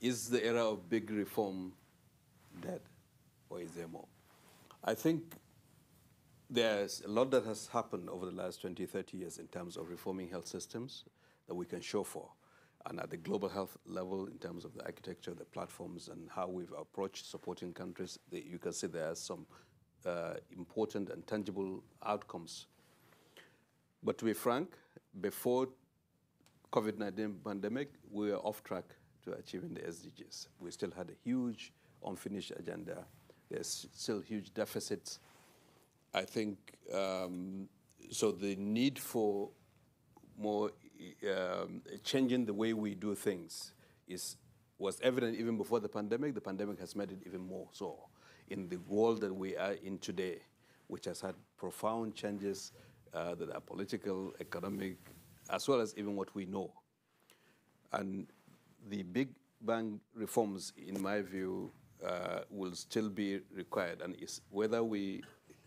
Is the era of big reform dead or is there more? I think there's a lot that has happened over the last 20, 30 years in terms of reforming health systems that we can show for. And at the global health level, in terms of the architecture, the platforms, and how we've approached supporting countries, you can see there are some uh, important and tangible outcomes. But to be frank, before COVID-19 pandemic, we were off track to achieving the SDGs. We still had a huge unfinished agenda. There's still huge deficits I think um, so. The need for more um, changing the way we do things is was evident even before the pandemic. The pandemic has made it even more so in the world that we are in today, which has had profound changes uh, that are political, economic, as well as even what we know. And the big bang reforms, in my view, uh, will still be required, and is whether we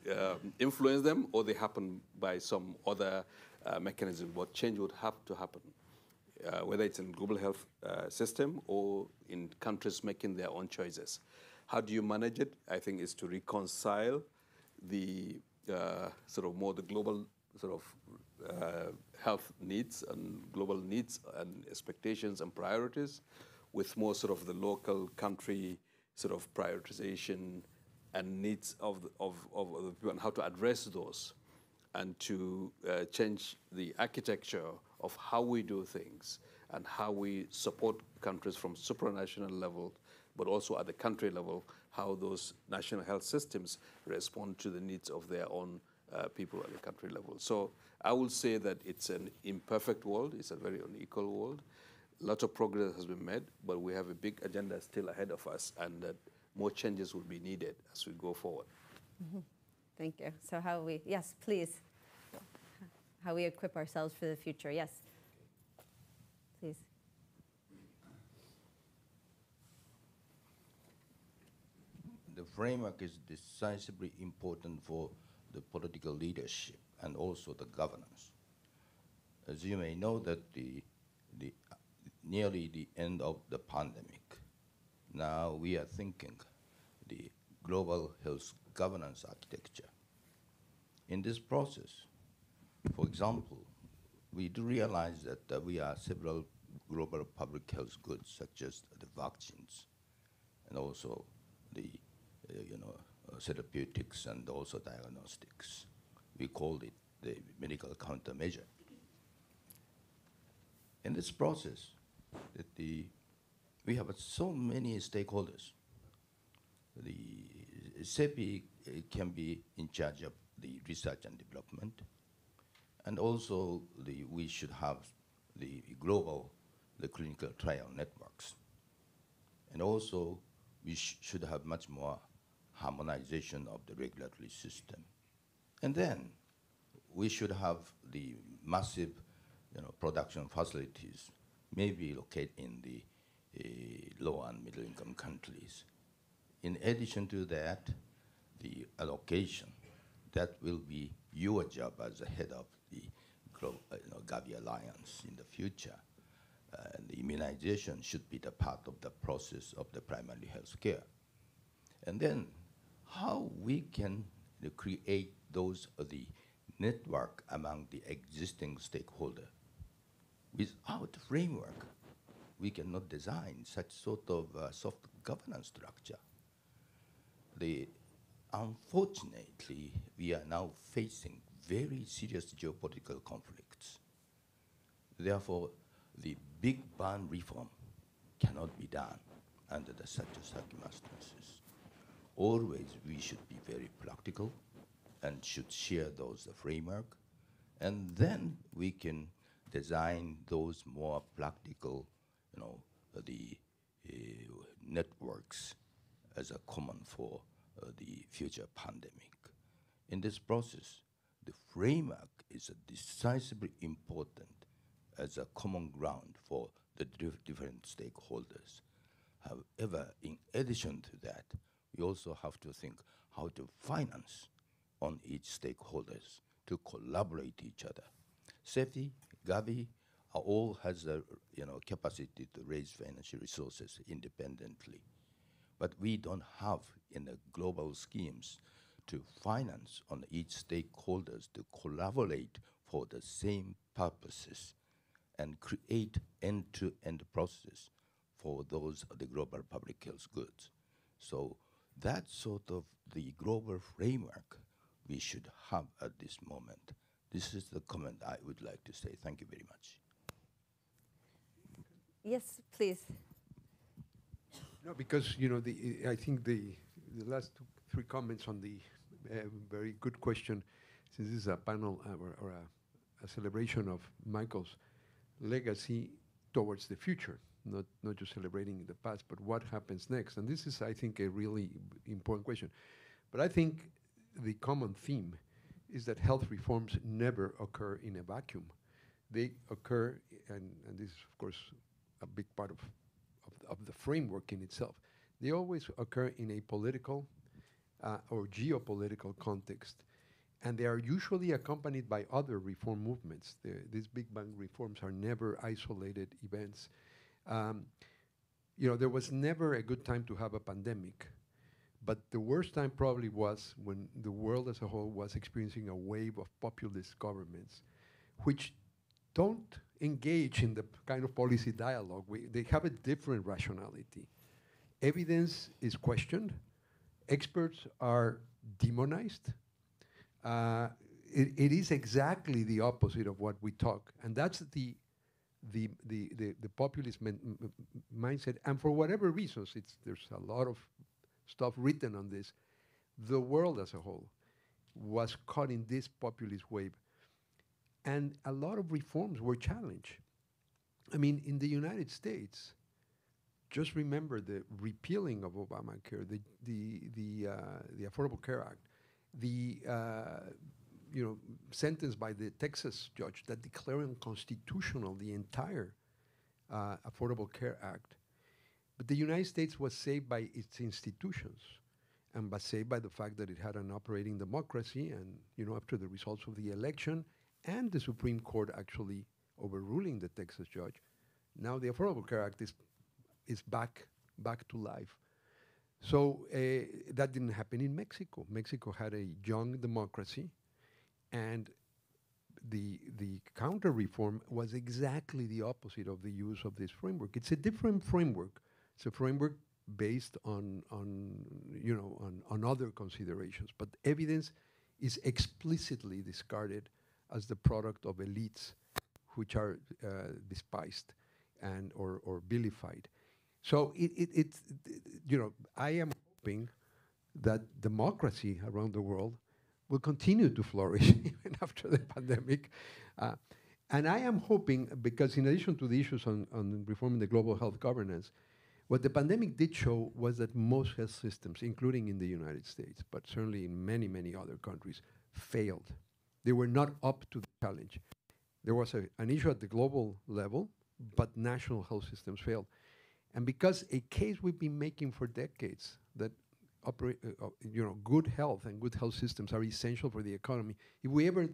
uh, influence them or they happen by some other uh, mechanism. But change would have to happen, uh, whether it's in global health uh, system or in countries making their own choices. How do you manage it? I think is to reconcile the uh, sort of more the global sort of uh, health needs and global needs and expectations and priorities with more sort of the local country sort of prioritization and needs of the, of, of the people and how to address those and to uh, change the architecture of how we do things and how we support countries from supranational level, but also at the country level, how those national health systems respond to the needs of their own uh, people at the country level. So I would say that it's an imperfect world, it's a very unequal world. Lots of progress has been made, but we have a big agenda still ahead of us, and that more changes will be needed as we go forward. Mm -hmm. Thank you. So how we, yes, please. How we equip ourselves for the future. Yes. Please. The framework is decisively important for the political leadership and also the governance. As you may know that the, the nearly the end of the pandemic, now we are thinking the global health governance architecture. In this process, for example, we do realize that uh, we are several global public health goods, such as the vaccines, and also the, uh, you know, uh, therapeutics and also diagnostics. We call it the medical countermeasure. In this process, the we have so many stakeholders. The CEPI can be in charge of the research and development, and also the, we should have the global the clinical trial networks. And also, we sh should have much more harmonization of the regulatory system. And then we should have the massive you know, production facilities maybe located in the uh, low and middle income countries. In addition to that, the allocation, that will be your job as the head of the uh, you know, Gavi Alliance in the future. Uh, the immunization should be the part of the process of the primary health care. And then how we can create those uh, the network among the existing stakeholder. Without framework, we cannot design such sort of uh, soft governance structure. The, unfortunately, we are now facing very serious geopolitical conflicts. Therefore, the big bang reform cannot be done under the such circumstances. Always we should be very practical and should share those framework, and then we can design those more practical, you know, the uh, networks as a common for uh, the future pandemic. In this process, the framework is decisively important as a common ground for the different stakeholders. However, in addition to that, we also have to think how to finance on each stakeholders to collaborate each other. CEPI, Gavi, all has a you know capacity to raise financial resources independently, but we don't have in the global schemes to finance on each stakeholders to collaborate for the same purposes and create end-to-end process for those of the global public health goods. So that's sort of the global framework we should have at this moment. This is the comment I would like to say. Thank you very much. Yes, please. No, because you know, the, I think the the last two, three comments on the uh, very good question, since this is a panel uh, or, or a, a, celebration of Michael's legacy towards the future, not not just celebrating the past, but what happens next. And this is, I think, a really important question. But I think the common theme is that health reforms never occur in a vacuum. They occur, and, and this is, of course, a big part of, of, the framework in itself. They always occur in a political uh, or geopolitical context, and they are usually accompanied by other reform movements. The, these big bang reforms are never isolated events. Um, you know, there was never a good time to have a pandemic but the worst time probably was when the world as a whole was experiencing a wave of populist governments, which don't engage in the kind of policy dialogue. We, they have a different rationality. Evidence is questioned. Experts are demonized. Uh, it, it is exactly the opposite of what we talk, and that's the the the the, the populist mindset. And for whatever reasons, it's there's a lot of stuff written on this, the world as a whole was caught in this populist wave. And a lot of reforms were challenged. I mean, in the United States, just remember the repealing of Obamacare, the, the, the, uh, the Affordable Care Act, the uh, you know, sentence by the Texas judge that declared unconstitutional the entire uh, Affordable Care Act but the United States was saved by its institutions and was saved by the fact that it had an operating democracy and, you know, after the results of the election and the Supreme Court actually overruling the Texas judge, now the Affordable Care Act is, is back, back to life. So uh, that didn't happen in Mexico. Mexico had a young democracy, and the the counter reform was exactly the opposite of the use of this framework. It's a different framework it's a framework based on, on you know, on, on other considerations, but evidence is explicitly discarded as the product of elites which are uh, despised and or, or vilified. So it, it, it, you know, I am hoping that democracy around the world will continue to flourish <laughs> even after the pandemic. Uh, and I am hoping, because in addition to the issues on, on reforming the global health governance, What the pandemic did show was that most health systems, including in the United States, but certainly in many, many other countries, failed. They were not up to the challenge. There was a, an issue at the global level, but national health systems failed. And because a case we've been making for decades that operate, uh, uh, you know, good health and good health systems are essential for the economy. If we ever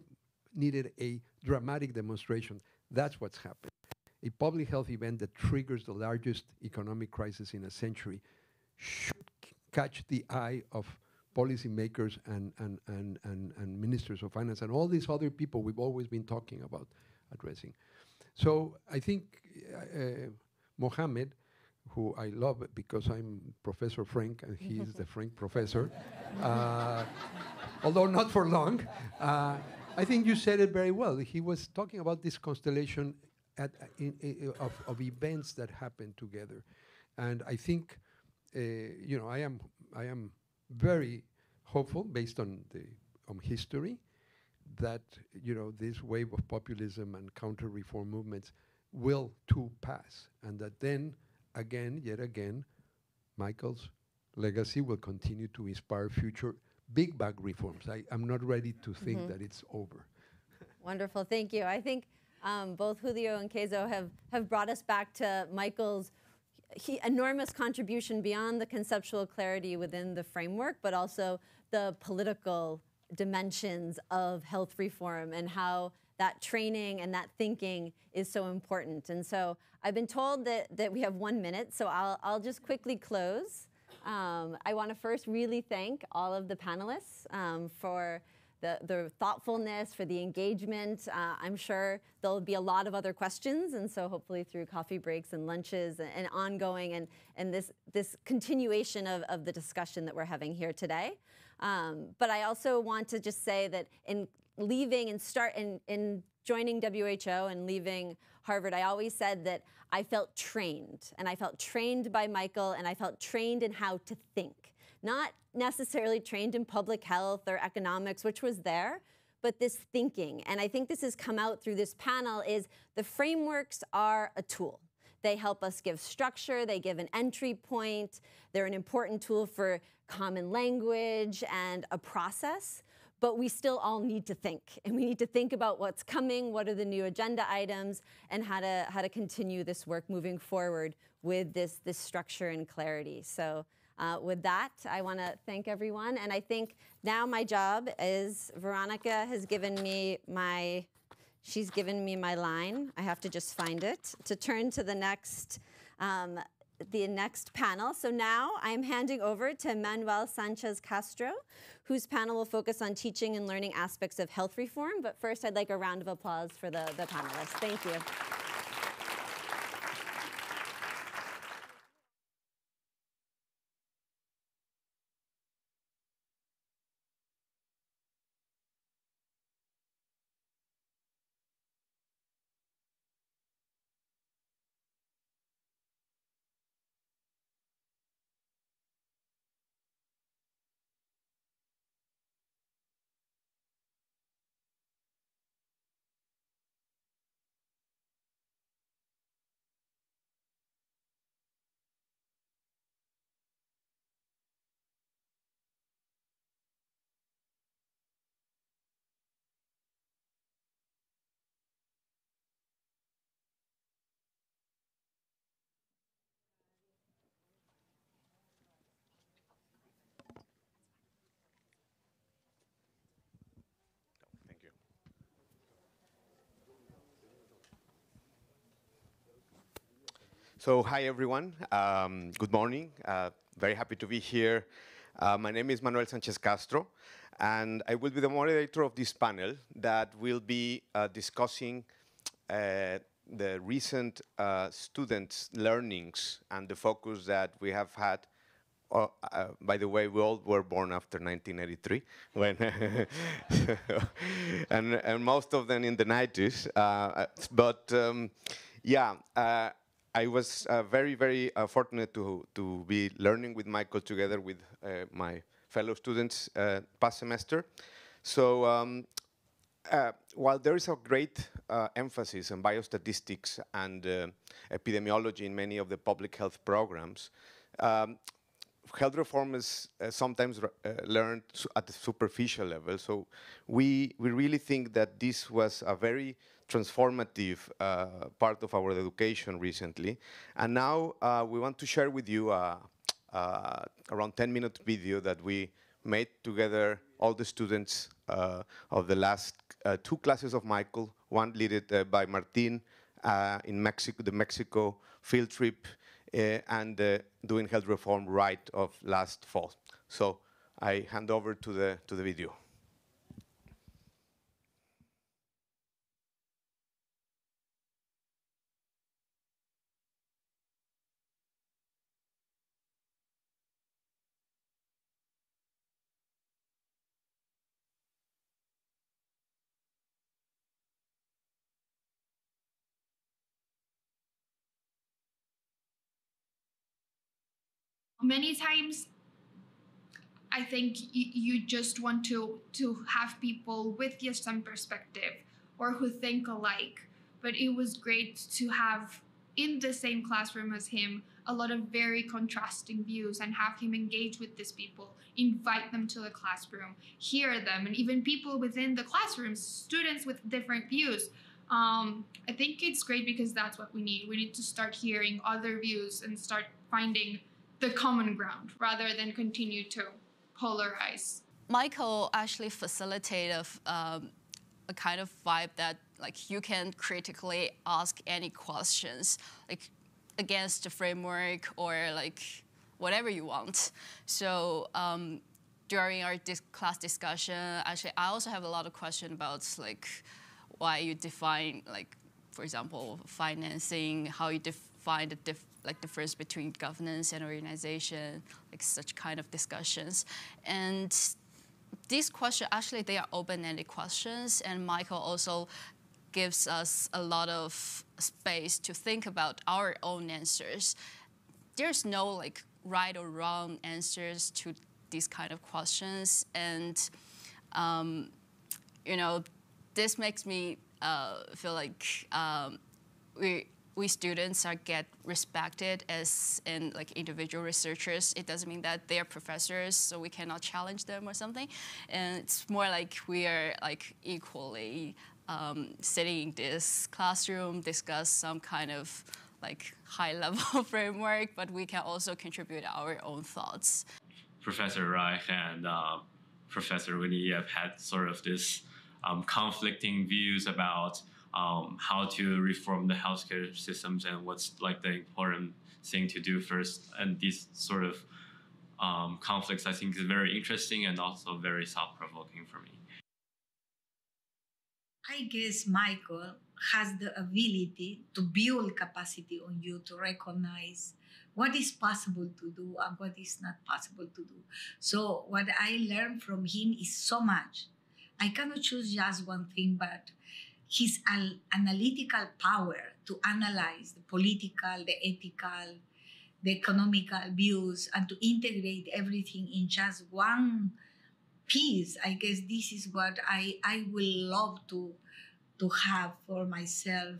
needed a dramatic demonstration, that's what's happened. A public health event that triggers the largest economic crisis in a century should catch the eye of policymakers and, and, and, and, and ministers of finance and all these other people we've always been talking about addressing. So I think uh, Mohammed who I love because I'm Professor Frenk and he is the Frenk professor, uh, <laughs> although not for long. Uh, I think you said it very well. He was talking about this constellation at, in, of, of, events that happen together, and I think, uh, you know, I am I am very hopeful based on the on history that you know this wave of populism and counter reform movements will too pass, and that then again, yet again, Michael's legacy will continue to inspire future big bag reforms. I, am not ready to think mm -hmm. that it's over. Wonderful, thank you. I think um, both Julio and Keizo have, have brought us back to Michael's he, enormous contribution beyond the conceptual clarity within the framework, but also the political dimensions of health reform and how that training and that thinking is so important. And so I've been told that, that we have one minute, so I'll, I'll just quickly close. Um, I want to first really thank all of the panelists um, for the, the thoughtfulness, for the engagement. Uh, I'm sure there'll be a lot of other questions, and so hopefully through coffee breaks and lunches and, and ongoing and, and this, this continuation of, of the discussion that we're having here today. Um, but I also want to just say that in leaving and start in, in joining WHO and leaving Harvard, I always said that I felt trained. And I felt trained by Michael, and I felt trained in how to think. Not necessarily trained in public health or economics, which was there, but this thinking. And I think this has come out through this panel is the frameworks are a tool. They help us give structure, they give an entry point, they're an important tool for common language and a process but we still all need to think. And we need to think about what's coming, what are the new agenda items, and how to, how to continue this work moving forward with this, this structure and clarity. So uh, with that, I want to thank everyone. And I think now my job is Veronika has given me my, she's given me my line. I have to just find it to turn to the next um, the next panel. So now I'm handing over to Manuel Sanchez Castro, whose panel will focus on teaching and learning aspects of health reform. But first, I'd like a round of applause for the, the panelists. Thank you. So hi, everyone. Um, good morning. Uh, very happy to be here. Uh, my name is Manuel Sanchez Castro, and I will be the moderator of this panel that will be uh, discussing uh, the recent uh, students' learnings and the focus that we have had uh, uh, by the way, we all were born after 1983, when <laughs> and, and most of them in the 90s. Uh, but um, yeah, I was uh, very, very uh, fortunate to, to be learning with Michael together with uh, my fellow students uh, past semester. So um, uh, while there is a great uh, emphasis on biostatistics and epidemiology in many of the public health programs, um, health reform is sometimes learned at the superficial level. So we, we really think that this was a very transformative uh, part of our education recently. And now uh, we want to share with you a, a around 10 minute video that we made together all the students uh, of the last uh, two classes of Michael, one led by Martin in Mexico, the Mexico field trip uh, and uh, doing health reform right of last fall. So I hand over to the, to the video. Many times I think you just want to to have people with your same perspective or who think alike. But it was great to have in the same classroom as him a lot of very contrasting views and have him engage with these people, invite them to the classroom, hear them, and even people within the classrooms, students with different views. Um, I think it's great because that's what we need. We need to start hearing other views and start finding the common ground rather than continue to polarize. Michael actually facilitated um, a kind of vibe that like you can critically ask any questions like against the framework or like whatever you want. So um, during our dis class discussion, actually, I also have a lot of questions about like why you define like, for example, financing, how you define the diff like the difference between governance and organization, like such kind of discussions. And these questions, actually, they are open-ended questions, and Michael also gives us a lot of space to think about our own answers. There's no like right or wrong answers to these kind of questions, and um, you know, this makes me uh, feel like um, we we students are get respected as in like individual researchers. It doesn't mean that they are professors, so we cannot challenge them or something. And it's more like we are like equally um, sitting in this classroom, discuss some kind of like high <laughs> level framework, but we can also contribute our own thoughts. Professor Reich and uh, Professor Winnie have had sort of this um, conflicting views about um, how to reform the healthcare systems and what's like the important thing to do first. And these sort of um, conflicts, I think, is very interesting and also very thought-provoking for me. I guess Michael has the ability to build capacity on you to recognize what is possible to do and what is not possible to do. So what I learned from him is so much. I cannot choose just one thing, but his al- analytical power to analyze the political, the ethical, the economical views, and to integrate everything in just one piece. I guess this is what I, I will love to, to have for myself.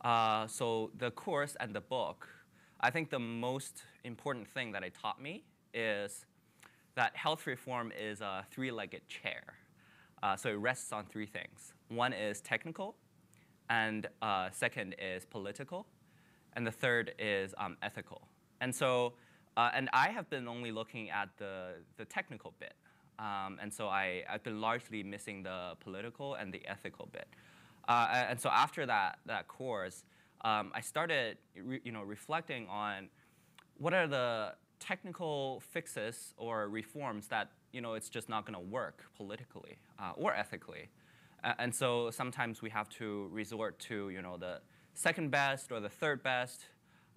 Uh, so the course and the book, I think the most important thing that it taught me is that health reform is a three-legged chair. Uh, so it rests on three things. One is technical, and uh, second is political, and the third is um, ethical. And so, uh, and I have been only looking at the, the technical bit. Um, and so I, I've been largely missing the political and the ethical bit. Uh, and so after that, that course, um, I started you know, reflecting on what are the technical fixes or reforms that you know, it's just not going to work politically uh, or ethically. And so sometimes we have to resort to you know, the second best or the third best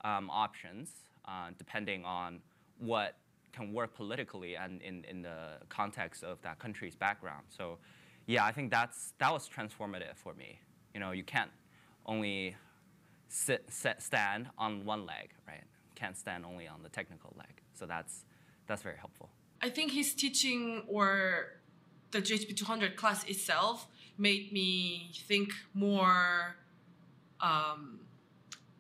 um, options, uh, depending on what can work politically and in, in the context of that country's background. So yeah, I think that's, that was transformative for me. You know, you can't only sit, sit, stand on one leg, right? Can't stand only on the technical leg. So that's, that's very helpful. I think his teaching or the GHB 200 class itself made me think more um,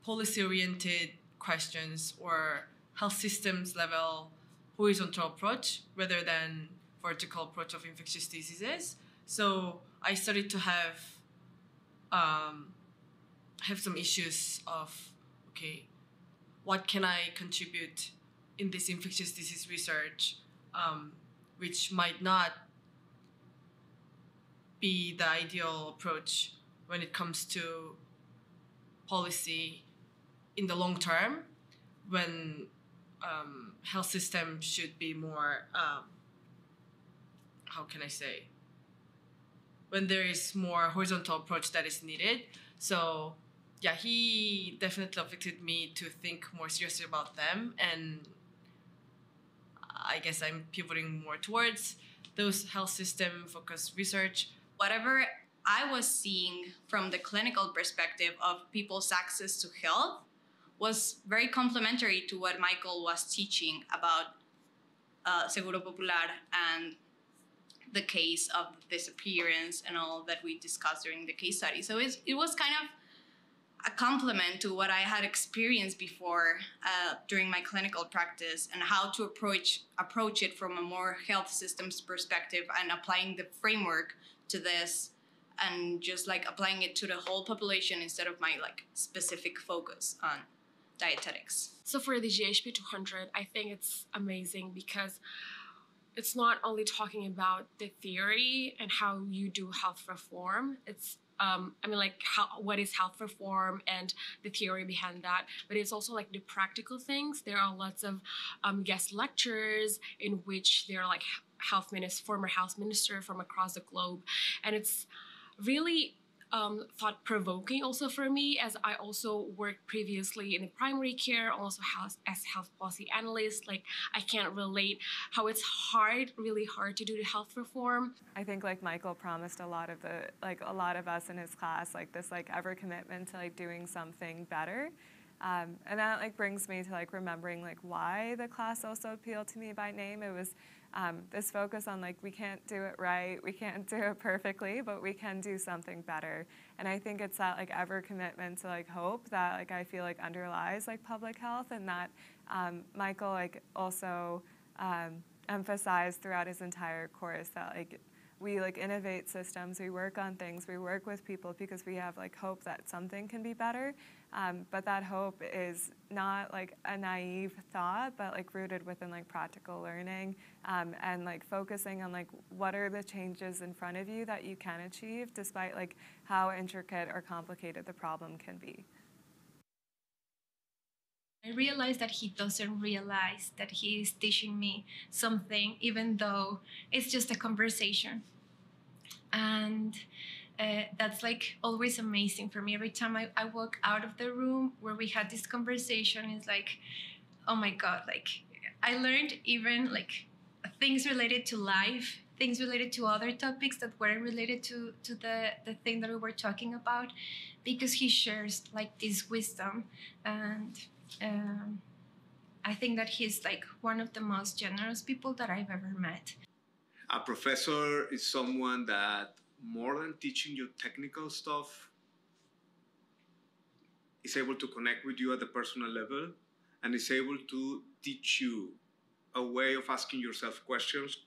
policy oriented questions or health systems level horizontal approach rather than vertical approach of infectious diseases. So I started to have um, have some issues of okay, what can I contribute in this infectious disease research, um, which might not be the ideal approach when it comes to policy in the long term when um, health system should be more um, how can i say? When there is more horizontal approach that is needed. So yeah he definitely affected me to think more seriously about them and i guess i'm pivoting more towards those health system focused research whatever I was seeing from the clinical perspective of people's access to health was very complementary to what Michael was teaching about uh, Seguro Popular and the case of disappearance and all that we discussed during the case study. So it was kind of a complement to what I had experienced before uh, during my clinical practice and how to approach approach it from a more health systems perspective and applying the framework to this and just like applying it to the whole population instead of my like specific focus on dietetics. So for the GHB 200, I think it's amazing because it's not only talking about the theory and how you do health reform. It's um, I mean, like how what is health reform and the theory behind that, but it's also like the practical things. There are lots of um, guest lectures in which they're like health minister, former health minister from across the globe, and it's really um, thought provoking also for me as I also worked previously in the primary care, also health, as health policy analyst. Like I can't relate how it's hard, really hard to do the health reform. I think like Michael promised a lot of the like a lot of us in his class like this like ever commitment to like doing something better. Um, and that like brings me to like remembering like why the class also appealed to me by name. It was um, this focus on like we can't do it right, we can't do it perfectly, but we can do something better. And I think it's that like ever commitment to like hope that like I feel like underlies like public health, and that um, Michael like also um, emphasized throughout his entire course that like we like innovate systems, we work on things, we work with people because we have like hope that something can be better. Um, but that hope is not like a naive thought, but like rooted within like practical learning um, and like focusing on like what are the changes in front of you that you can achieve despite like how intricate or complicated the problem can be. I realize that he doesn't realize that he is teaching me something, even though it's just a conversation. And uh, that's like always amazing for me. Every time I, I walk out of the room where we had this conversation, it's like, oh my God, like I learned even like things related to life, things related to other topics that weren't related to, to the, the thing that we were talking about, because he shares like this wisdom. And um, I think that he's like one of the most generous people that I've ever met. A professor is someone that more than teaching you technical stuff is able to connect with you at the personal level and is able to teach you a way of asking yourself questions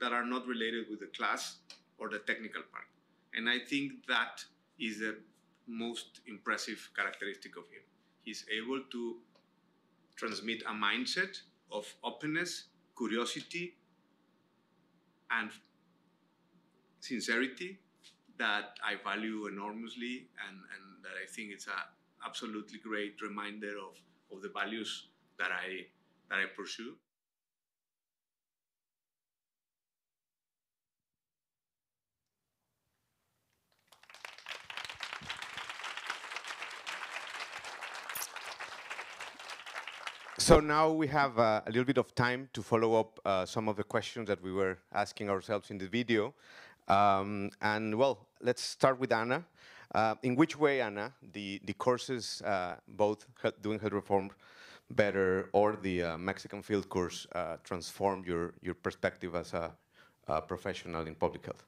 that are not related with the class or the technical part. And I think that is the most impressive characteristic of him. He's able to transmit a mindset of openness, curiosity, and sincerity that I value enormously and, and that I think it's a absolutely great reminder of, of the values that I that I pursue. So now we have uh, a little bit of time to follow up uh, some of the questions that we were asking ourselves in the video. Um, and well, let's start with Anna. Uh, in which way, Anna, the, the courses, uh, both doing health reform better or the uh, Mexican field course, uh, transformed your, your perspective as a uh, professional in public health?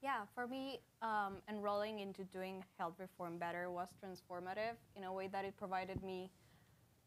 Yeah, for me, um, enrolling into doing health reform better was transformative in a way that it provided me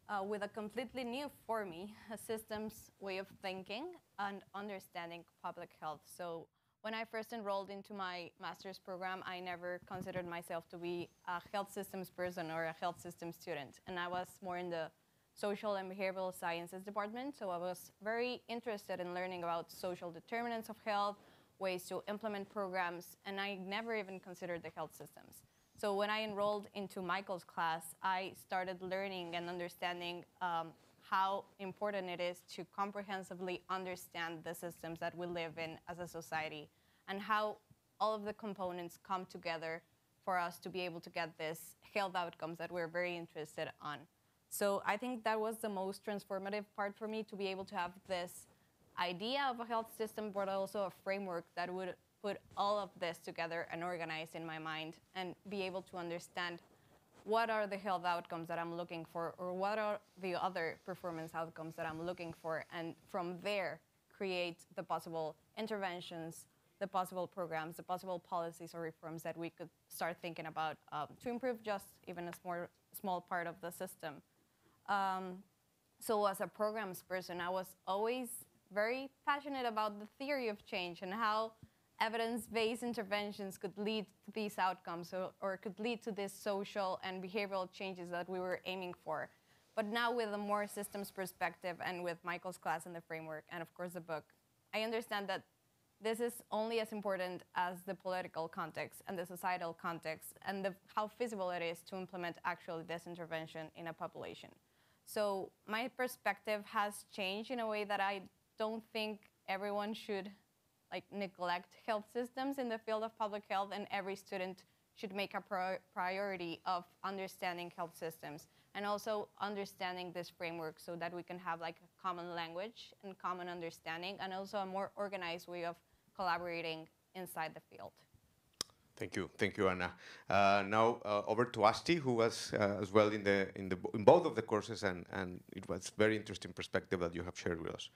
uh, with a completely new, for me, <laughs> a systems way of thinking and understanding public health. So when I first enrolled into my master's program, I never considered myself to be a health systems person or a health systems student. And I was more in the social and behavioral sciences department. So I was very interested in learning about social determinants of health, ways to implement programs, and I never even considered the health systems. So when I enrolled into Michael's class, I started learning and understanding um, how important it is to comprehensively understand the systems that we live in as a society and how all of the components come together for us to be able to get this health outcomes that we're very interested on. So I think that was the most transformative part for me to be able to have this idea of a health system, but also a framework that would put all of this together and organize in my mind and be able to understand what are the health outcomes that I'm looking for or what are the other performance outcomes that I'm looking for and from there create the possible interventions, the possible programs, the possible policies or reforms that we could start thinking about um, to improve just even a small, small part of the system. Um, so as a programs person, I was always very passionate about the theory of change and how evidence-based interventions could lead to these outcomes or, or, could lead to these social and behavioral changes that we were aiming for. But now with a more systems perspective and with Michael's class and the framework and of course the book, I understand that this is only as important as the political context and the societal context and the, how feasible it is to implement actually this intervention in a population. So my perspective has changed in a way that I don't think everyone should like neglect health systems in the field of public health and every student should make a priority of understanding health systems and also understanding this framework so that we can have like a common language and common understanding and also a more organized way of collaborating inside the field. Thank you, thank you, Anna. Uh, now uh, over to Asti, who was uh, as well in the in the in both of the courses, and and it was very interesting perspective that you have shared with us.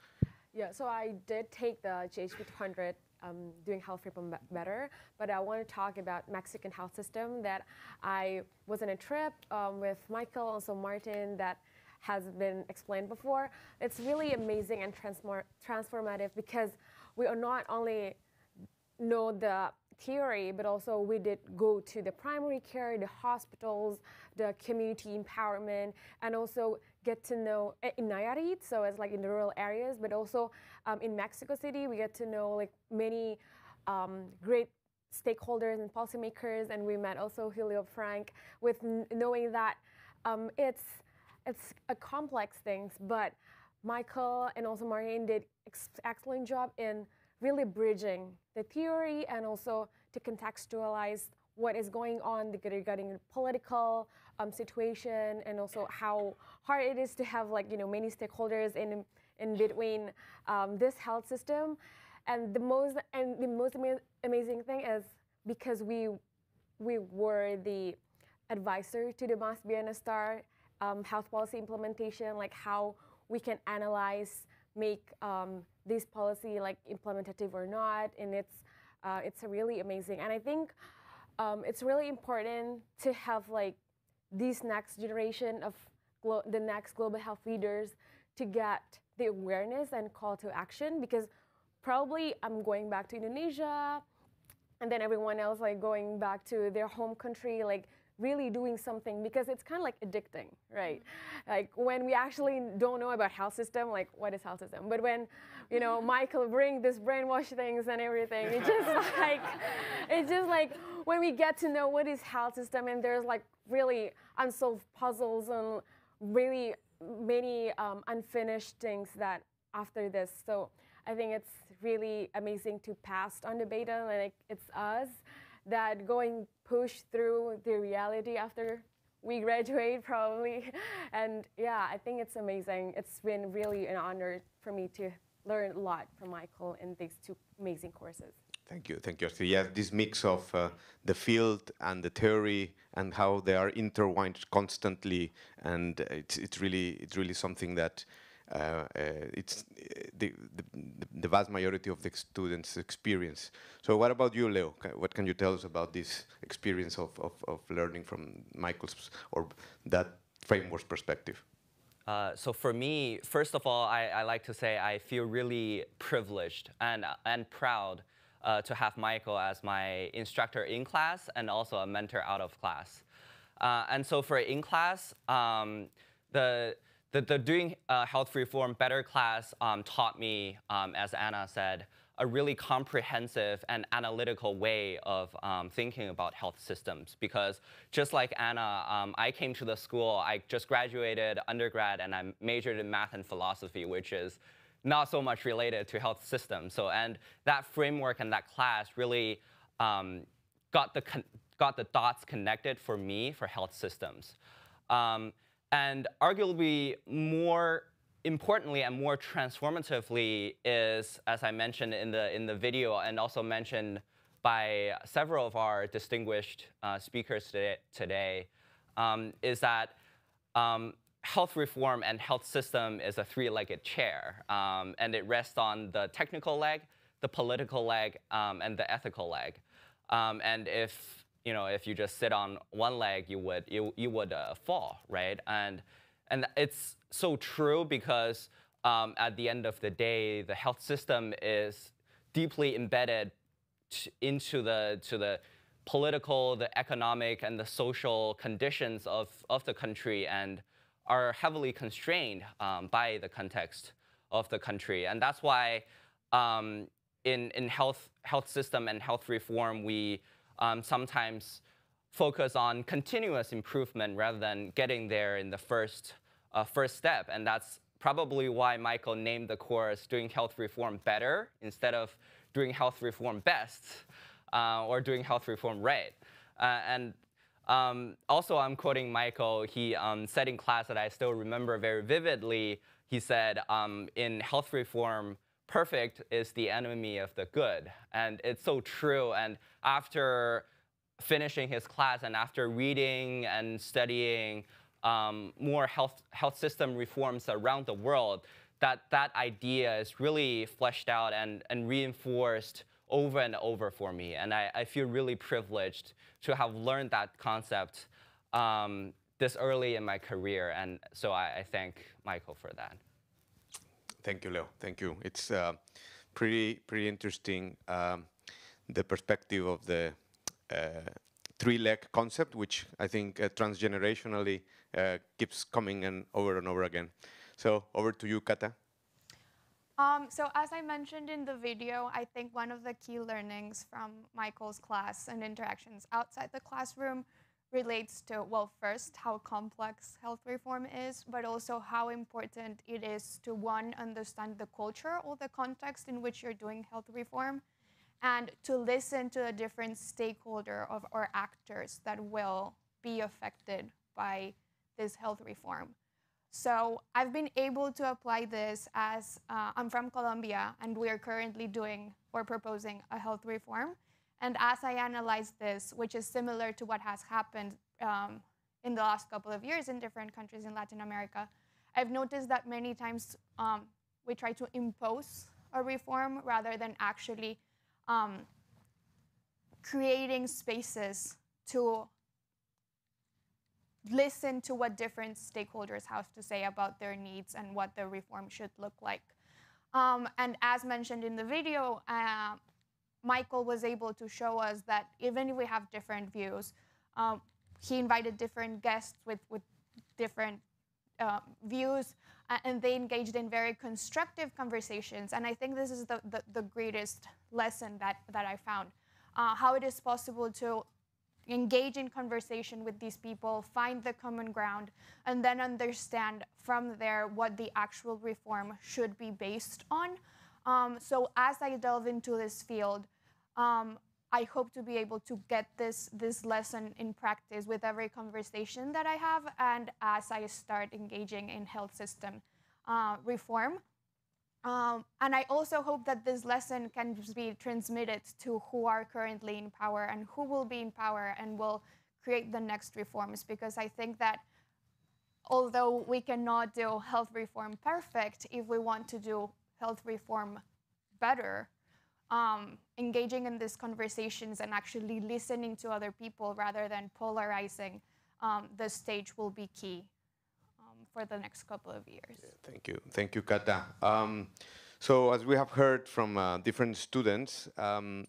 Yeah, so I did take the GHB 200 um, doing health reform better, but I want to talk about Mexican health system that I was on a trip um, with Michael, also Martin, that has been explained before. It's really amazing and transform transformative because we are not only know the theory, but also we did go to the primary care, the hospitals, the community empowerment, and also get to know eh, in Nayarit, so it's like in the rural areas, but also um, in Mexico City, we get to know like many um, great stakeholders and policymakers, and we met also Julio Frenk with knowing that um, it's it's a complex things, but Michael and also Marianne did ex excellent job in really bridging the theory and also to contextualize what is going on regarding political um, situation and also how hard it is to have like you know many stakeholders in in between um, this health system. And the most and the most ama amazing thing is because we we were the advisor to the Mas Bienestar um, health policy implementation like how we can analyze make um, this policy like implementative or not. And it's uh, it's really amazing. And I think um, it's really important to have like this next generation of the next global health leaders to get the awareness and call to action because probably I'm going back to Indonesia and then everyone else like going back to their home country like really doing something because it's kind of like addicting, right? Mm-hmm. Like when we actually don't know about health system, like what is health system? But when, you know, mm-hmm. Michael bring this brainwash things and everything, it's just <laughs> like, it's just like when we get to know what is health system and there's like really unsolved puzzles and really many um, unfinished things that after this. So I think it's really amazing to pass on the beta, like it's us that going push through the reality after we graduate <laughs> probably. And yeah, I think it's amazing. It's been really an honor for me to learn a lot from Michael in these two amazing courses. Thank you, thank you. So yeah, this mix of uh, the field and the theory and how they are intertwined constantly, and it's it's really it's really something that uh, uh, it's the, the, the, vast majority of the students' experience. So what about you, Leo? What can you tell us about this experience of, of, of learning from Michael's or that framework's perspective? Uh, so for me, first of all, I, I, like to say I feel really privileged and, and proud uh, to have Michael as my instructor in class and also a mentor out of class. Uh, and so for in class, um, the, the, the, Doing uh, Health Reform Better class um, taught me, um, as Anna said, a really comprehensive and analytical way of um, thinking about health systems. Because just like Anna, um, I came to the school, I just graduated undergrad and I majored in math and philosophy, which is not so much related to health systems. So, and that framework and that class really um, got, the got the dots connected for me for health systems. Um, and arguably more importantly and more transformatively is, as I mentioned in the, in the video and also mentioned by several of our distinguished uh, speakers today, today um, is that um, health reform and health system is a three-legged chair, um, and it rests on the technical leg, the political leg, um, and the ethical leg. Um, and if you know, if you just sit on one leg, you would you, you would uh, fall, right? And and it's so true because um, at the end of the day, the health system is deeply embedded into the to the political, the economic, and the social conditions of, of the country and are heavily constrained um, by the context of the country. And that's why um, in, in health, health system and health reform, we um, sometimes focus on continuous improvement rather than getting there in the first, uh, first step. And that's probably why Michael named the course Doing Health Reform Better instead of Doing Health Reform Best uh, or Doing Health Reform Right. Uh, and um, also, I'm quoting Michael. He um, said in class that I still remember very vividly. He said, um, in health reform, perfect is the enemy of the good. And it's so true. And after finishing his class and after reading and studying um, more health, health system reforms around the world, that, that idea is really fleshed out and, and reinforced over and over for me. And I, I feel really privileged to have learned that concept um, this early in my career. And so I, I thank Michael for that. Thank you, Leo. Thank you. It's uh, pretty pretty interesting um, the perspective of the uh, three-leg concept, which I think uh, transgenerationally uh, keeps coming and over and over again. So over to you, Kata. Um, so as I mentioned in the video, I think one of the key learnings from Michael's class and interactions outside the classroom relates to, well, first, how complex health reform is, but also how important it is to, one, understand the culture or the context in which you're doing health reform, and to listen to the different stakeholder of, or actors that will be affected by this health reform. So I've been able to apply this as uh, I'm from Colombia, and we are currently doing or proposing a health reform. And as I analyze this, which is similar to what has happened um, in the last couple of years in different countries in Latin America, I've noticed that many times um, we try to impose a reform rather than actually um, creating spaces to listen to what different stakeholders have to say about their needs and what the reform should look like. Um, and as mentioned in the video, uh, Michael was able to show us that even if we have different views, um, he invited different guests with, with different uh, views, and they engaged in very constructive conversations. And I think this is the, the, the greatest lesson that, that I found. Uh, how it is possible to engage in conversation with these people, find the common ground, and then understand from there what the actual reform should be based on. Um, so as I delve into this field, um, I hope to be able to get this, this lesson in practice with every conversation that I have and as I start engaging in health system uh, reform. Um, and I also hope that this lesson can be transmitted to who are currently in power and who will be in power and will create the next reforms because I think that although we cannot do health reform perfect, if we want to do health reform better, um, engaging in these conversations and actually listening to other people rather than polarizing um, the stage will be key for the next couple of years. Yeah, thank you. Thank you, Kata. Um, so as we have heard from uh, different students, um,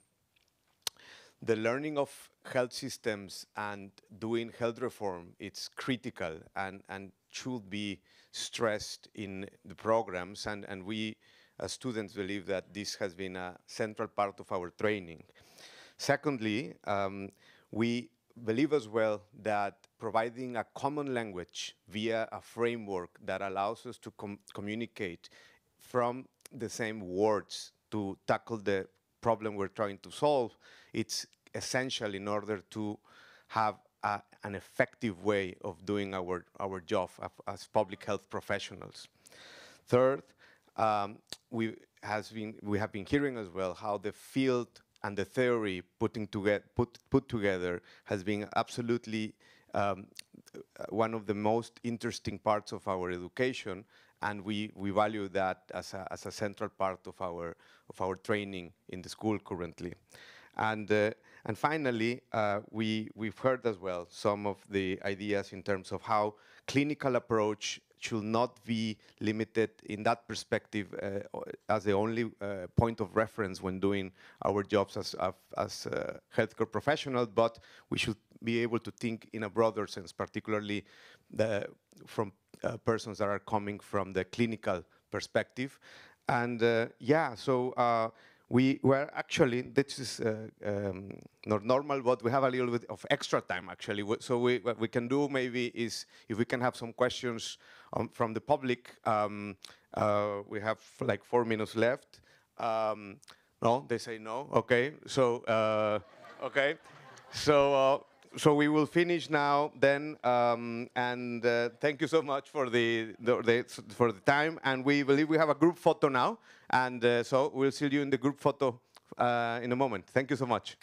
the learning of health systems and doing health reform, it's critical and, and should be stressed in the programs. And, and we as students believe that this has been a central part of our training. Secondly, um, we believe as well that providing a common language via a framework that allows us to com communicate from the same words to tackle the problem we're trying to solve, it's essential in order to have a, an effective way of doing our, our job as public health professionals. Third, um, we, has been, we have been hearing as well how the field and the theory putting together, put, put together has been absolutely um, one of the most interesting parts of our education, and we, we value that as a, as a central part of our, of our training in the school currently. And, uh, and finally, uh, we, we've heard as well some of the ideas in terms of how clinical approach should not be limited in that perspective uh, as the only uh, point of reference when doing our jobs as, as uh, healthcare professionals, but we should be able to think in a broader sense, particularly the, from uh, persons that are coming from the clinical perspective. And uh, yeah, so uh, we were actually, this is uh, um, not normal, but we have a little bit of extra time actually. So we, what we can do maybe is, if we can have some questions um, from the public, um, uh, we have like four minutes left. Um, no, they say no, okay. So, uh, okay. So, so we will finish now then, um, and uh, thank you so much for the, the, the, for the time. And we believe we have a group photo now, and uh, so we'll see you in the group photo uh, in a moment. Thank you so much.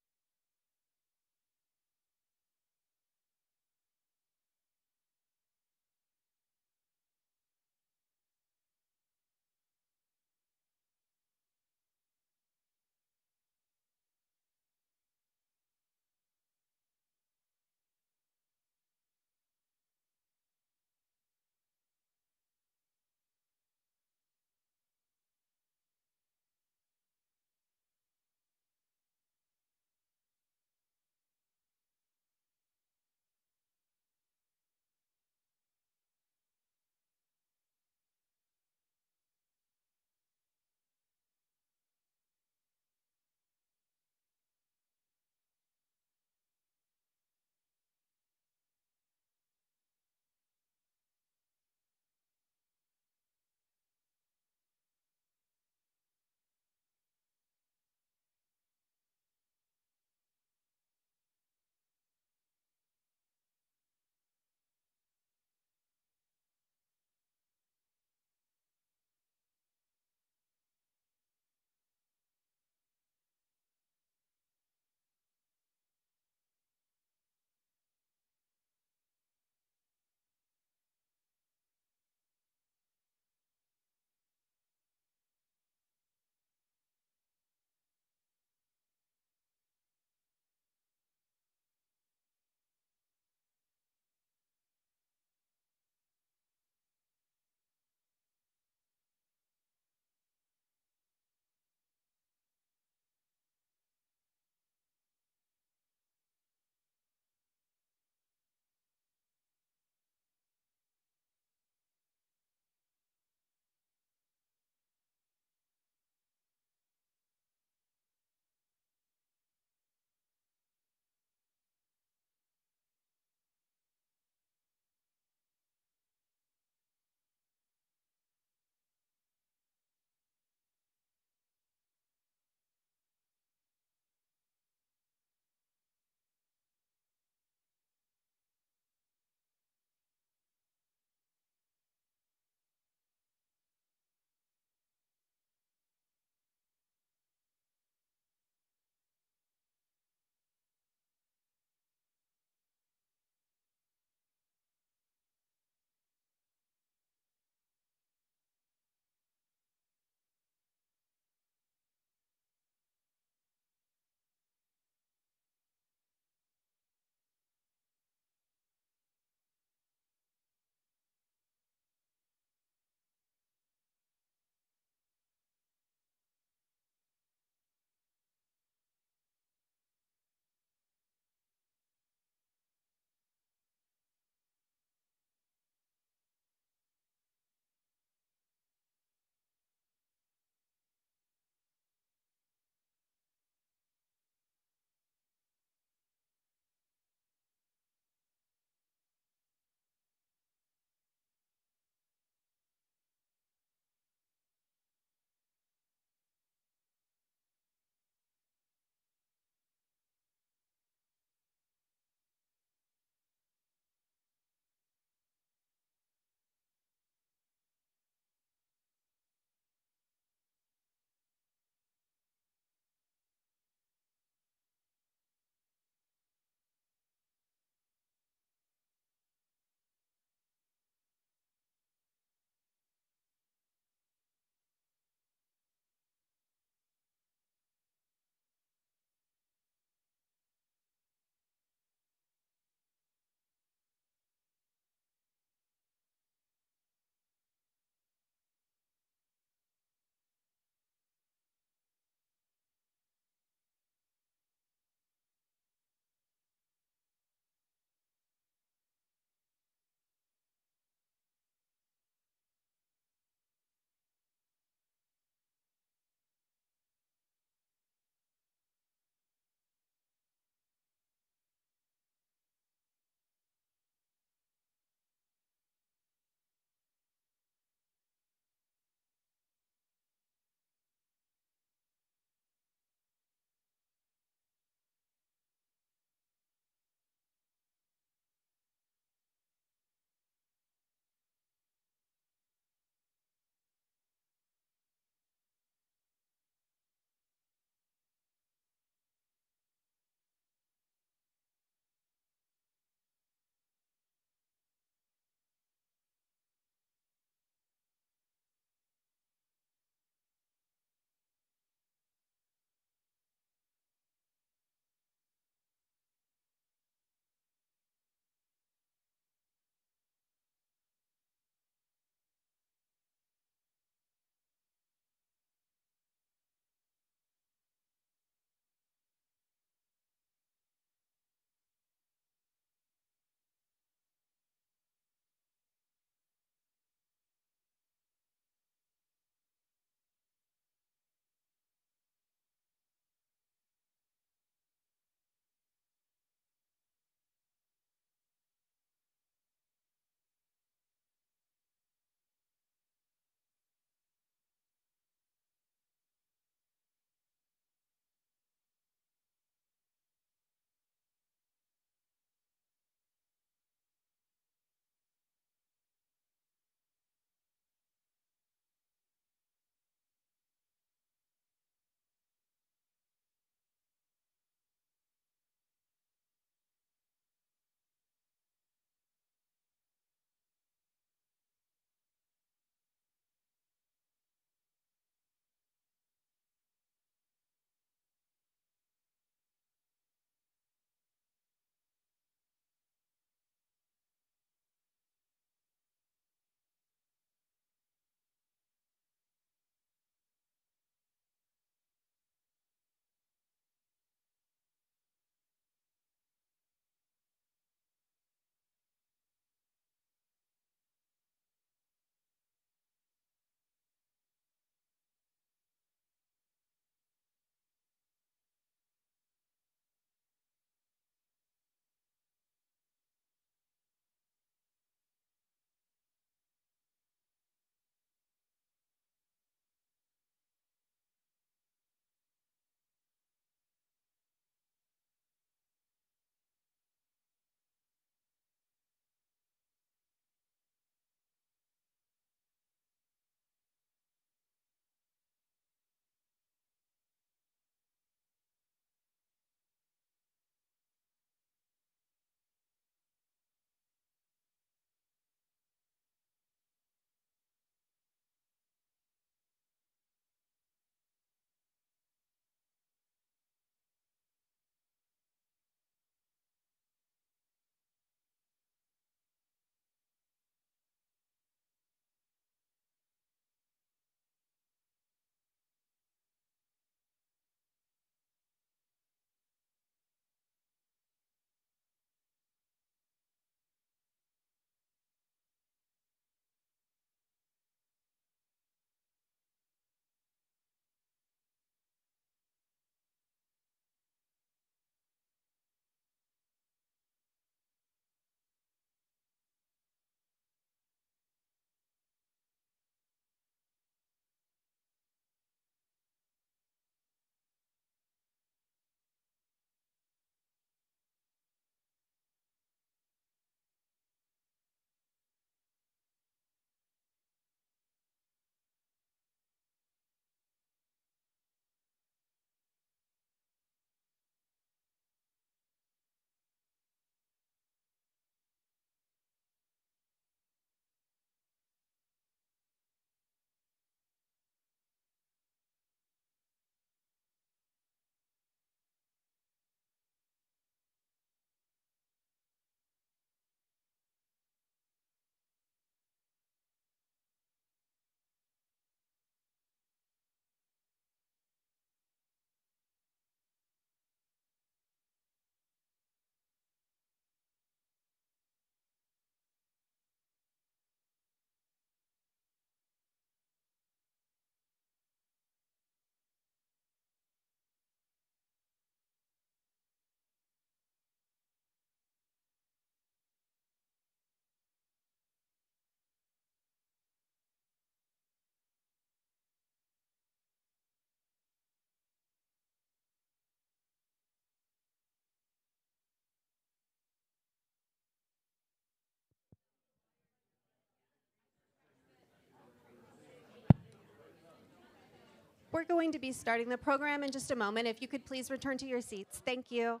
We're going to be starting the program in just a moment. If you could please return to your seats. Thank you.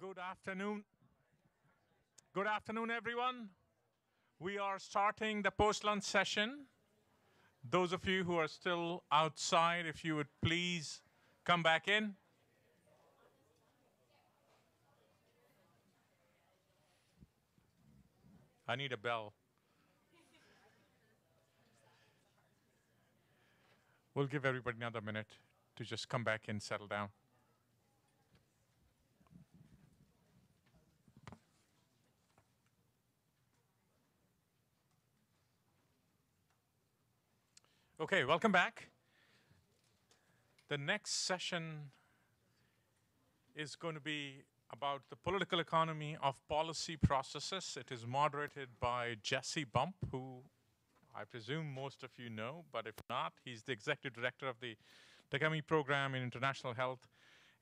Good afternoon. Good afternoon, everyone. We are starting the post-lunch session. Those of you who are still outside, if you would please come back in. I need a bell. We'll give everybody another minute to just come back and settle down. Okay, welcome back. The next session is going to be about the political economy of policy processes. It is moderated by Jesse Bump, who I presume most of you know, but if not, he's the executive director of the Takemi Program in International Health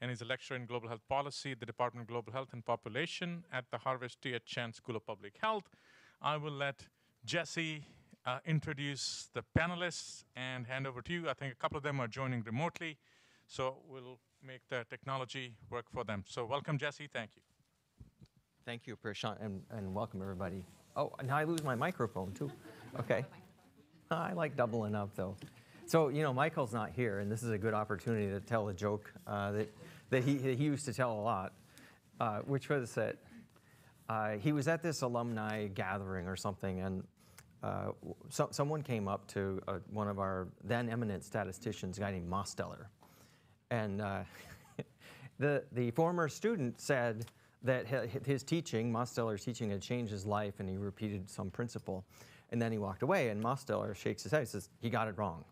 and is a lecturer in global health policy at the Department of Global Health and Population at the Harvard T.H. Chan School of Public Health. I will let Jesse uh, introduce the panelists and hand over to you. I think a couple of them are joining remotely, so we'll make the technology work for them. So welcome, Jesse. Thank you. Thank you, Prashant, and, and welcome, everybody. Oh, now I lose my microphone, too. Okay. <laughs> I like doubling up, though. So, you know, Michael's not here, and this is a good opportunity to tell a joke uh, that, that, he, that he used to tell a lot, uh, which was that uh, he was at this alumni gathering or something, and uh, so, someone came up to uh, one of our then eminent statisticians, a guy named Mosteller. And uh, <laughs> the, the former student said that his teaching, Mosteller's teaching, had changed his life, and he repeated some principle. And then he walked away, and Mosteller shakes his head and says, he got it wrong.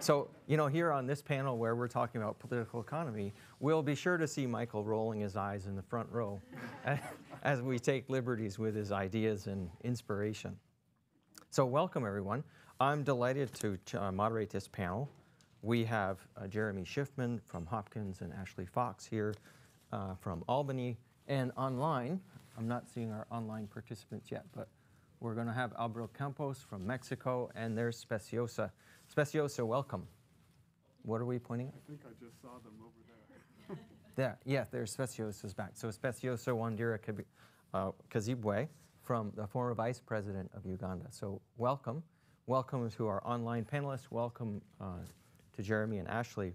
so, you know, here on this panel where we're talking about political economy, we'll be sure to see Michael rolling his eyes in the front row <laughs> as we take liberties with his ideas and inspiration. So welcome, everyone. I'm delighted to uh, moderate this panel. We have uh, Jeremy Schiffman from Hopkins and Ashley Fox here uh, from Albany. And online, I'm not seeing our online participants yet, but we're going to have Abril Campos from Mexico, and there's Speciosa. Speciosa, welcome. What are we pointing at? I think I just saw them over there. <laughs> there, yeah, there's Speciosa's back. So Speciosa Wandira uh, Kazibwe from the former Vice President of Uganda. So welcome. Welcome to our online panelists. Welcome uh, to Jeremy and Ashley.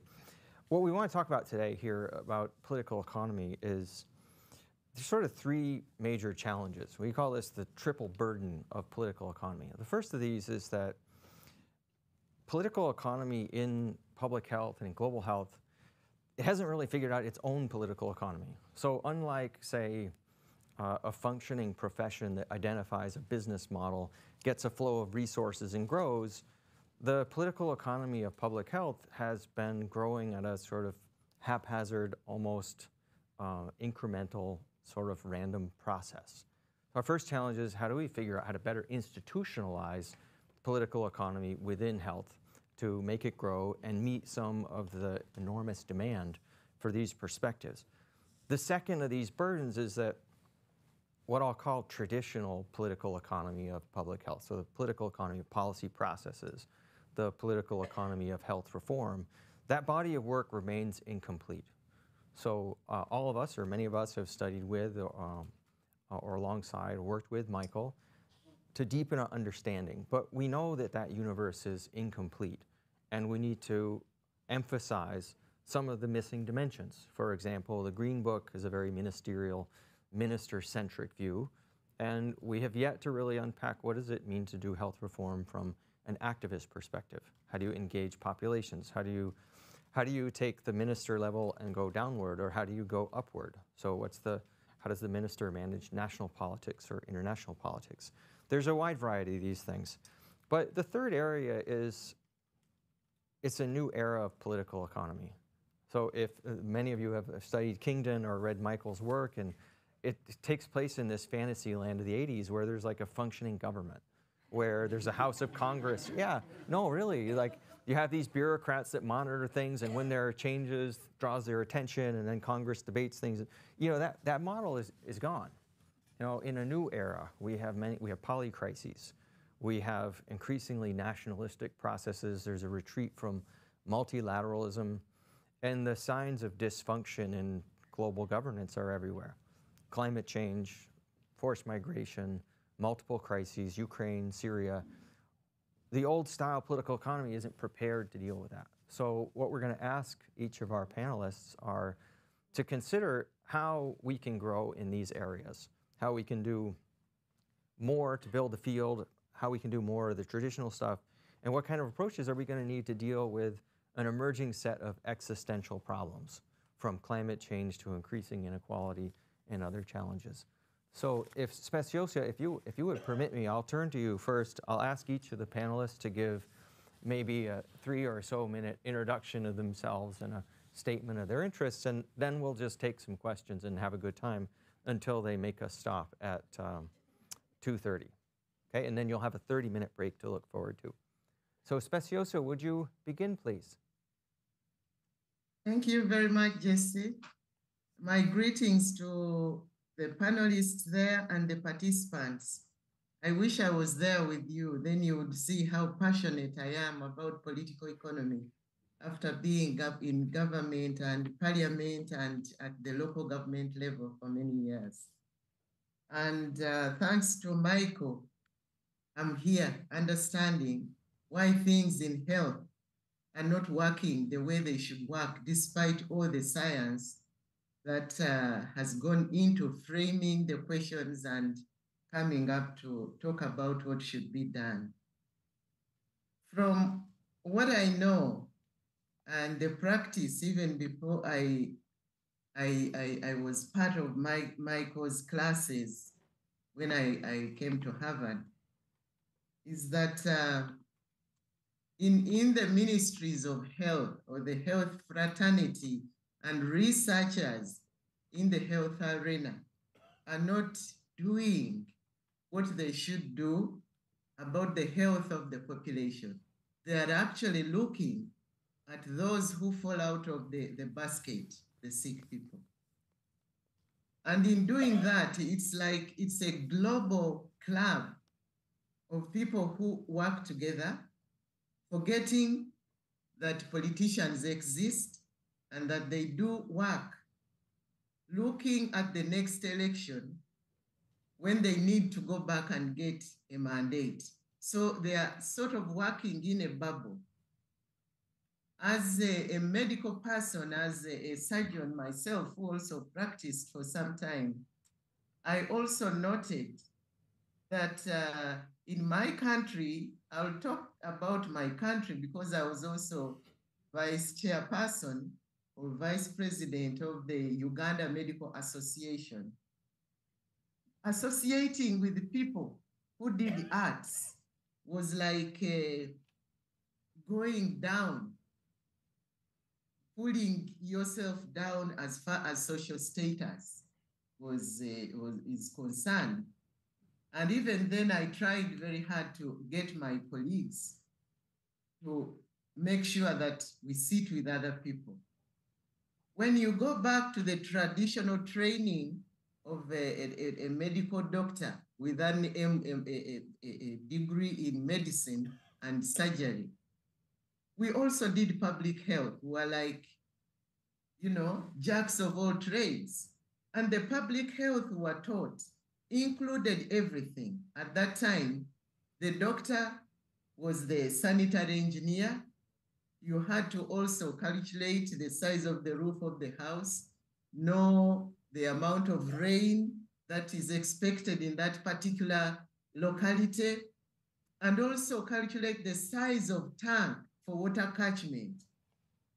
What we want to talk about today here about political economy is there's sort of three major challenges. We call this the triple burden of political economy. The first of these is that political economy in public health and in global health, it hasn't really figured out its own political economy. So unlike, say, uh, a functioning profession that identifies a business model, gets a flow of resources and grows, the political economy of public health has been growing at a sort of haphazard, almost uh, incremental, sort of random process. Our first challenge is how do we figure out how to better institutionalize political economy within health to make it grow and meet some of the enormous demand for these perspectives. The second of these burdens is that what I'll call traditional political economy of public health. So the political economy of policy processes, the political economy of health reform, that body of work remains incomplete. So uh, all of us, or many of us, have studied with um, or alongside, or worked with Michael to deepen our understanding. But we know that that universe is incomplete, and we need to emphasize some of the missing dimensions. For example, the Green Book is a very ministerial, minister-centric view, and we have yet to really unpack what does it mean to do health reform from an activist perspective. How do you engage populations? How do you how do you take the minister level and go downward, or how do you go upward? So what's the how does the minister manage national politics or international politics? There's a wide variety of these things. But the third area is it's a new era of political economy. So if uh, many of you have studied Kingdon or read Michael's work, and it takes place in this fantasy land of the 80s where there's like a functioning government, where there's a House of Congress. Yeah, no, really, like you have these bureaucrats that monitor things, and when there are changes, draws their attention, and then Congress debates things. You know, that, that model is, is gone. You know, in a new era, we have many, we have polycrises. We have increasingly nationalistic processes. There's a retreat from multilateralism, and the signs of dysfunction in global governance are everywhere. Climate change, forced migration, multiple crises, Ukraine, Syria. The old style political economy isn't prepared to deal with that. So what we're going to ask each of our panelists are to consider how we can grow in these areas, how we can do more to build the field, how we can do more of the traditional stuff, and what kind of approaches are we going to need to deal with an emerging set of existential problems, from climate change to increasing inequality and other challenges. So if Speciosa, if you, if you would permit me, I'll turn to you first. I'll ask each of the panelists to give maybe a three or so minute introduction of themselves and a statement of their interests, and then we'll just take some questions and have a good time until they make us stop at um, 2.30. Okay, and then you'll have a 30-minute break to look forward to. So Speciosa, would you begin, please? Thank you very much, Jesse. My greetings to the panelists there and the participants. I wish I was there with you, then you would see how passionate I am about political economy after being in government and parliament and at the local government level for many years. And uh, thanks to Michael I'm here understanding why things in health are not working the way they should work, despite all the science that uh, has gone into framing the questions and coming up to talk about what should be done. From what I know and the practice, even before I, I, I, I was part of my, Michael's classes when I, I came to Harvard, is that uh, in, in the ministries of health or the health fraternity and researchers in the health arena are not doing what they should do about the health of the population. They are actually looking at those who fall out of the, the basket, the sick people. And in doing that, it's like it's a global club of people who work together, forgetting that politicians exist and that they do work, looking at the next election when they need to go back and get a mandate. So they are sort of working in a bubble. As a, a medical person, as a, a surgeon myself, who also practiced for some time, I also noted that uh, in my country, I'll talk about my country because I was also vice chairperson or vice president of the Uganda Medical Association. Associating with the people who did the arts was like uh, going down, pulling yourself down as far as social status was, uh, was is concerned. And even then, I tried very hard to get my colleagues to make sure that we sit with other people. When you go back to the traditional training of a, a, a medical doctor with an a, a, degree in medicine and surgery. We also did public health. We were like, you know, jacks of all trades. And the public health we were taught included everything. At that time, the doctor was the sanitary engineer. You had to also calculate the size of the roof of the house, know the amount of rain that is expected in that particular locality, and also calculate the size of tank for water catchment.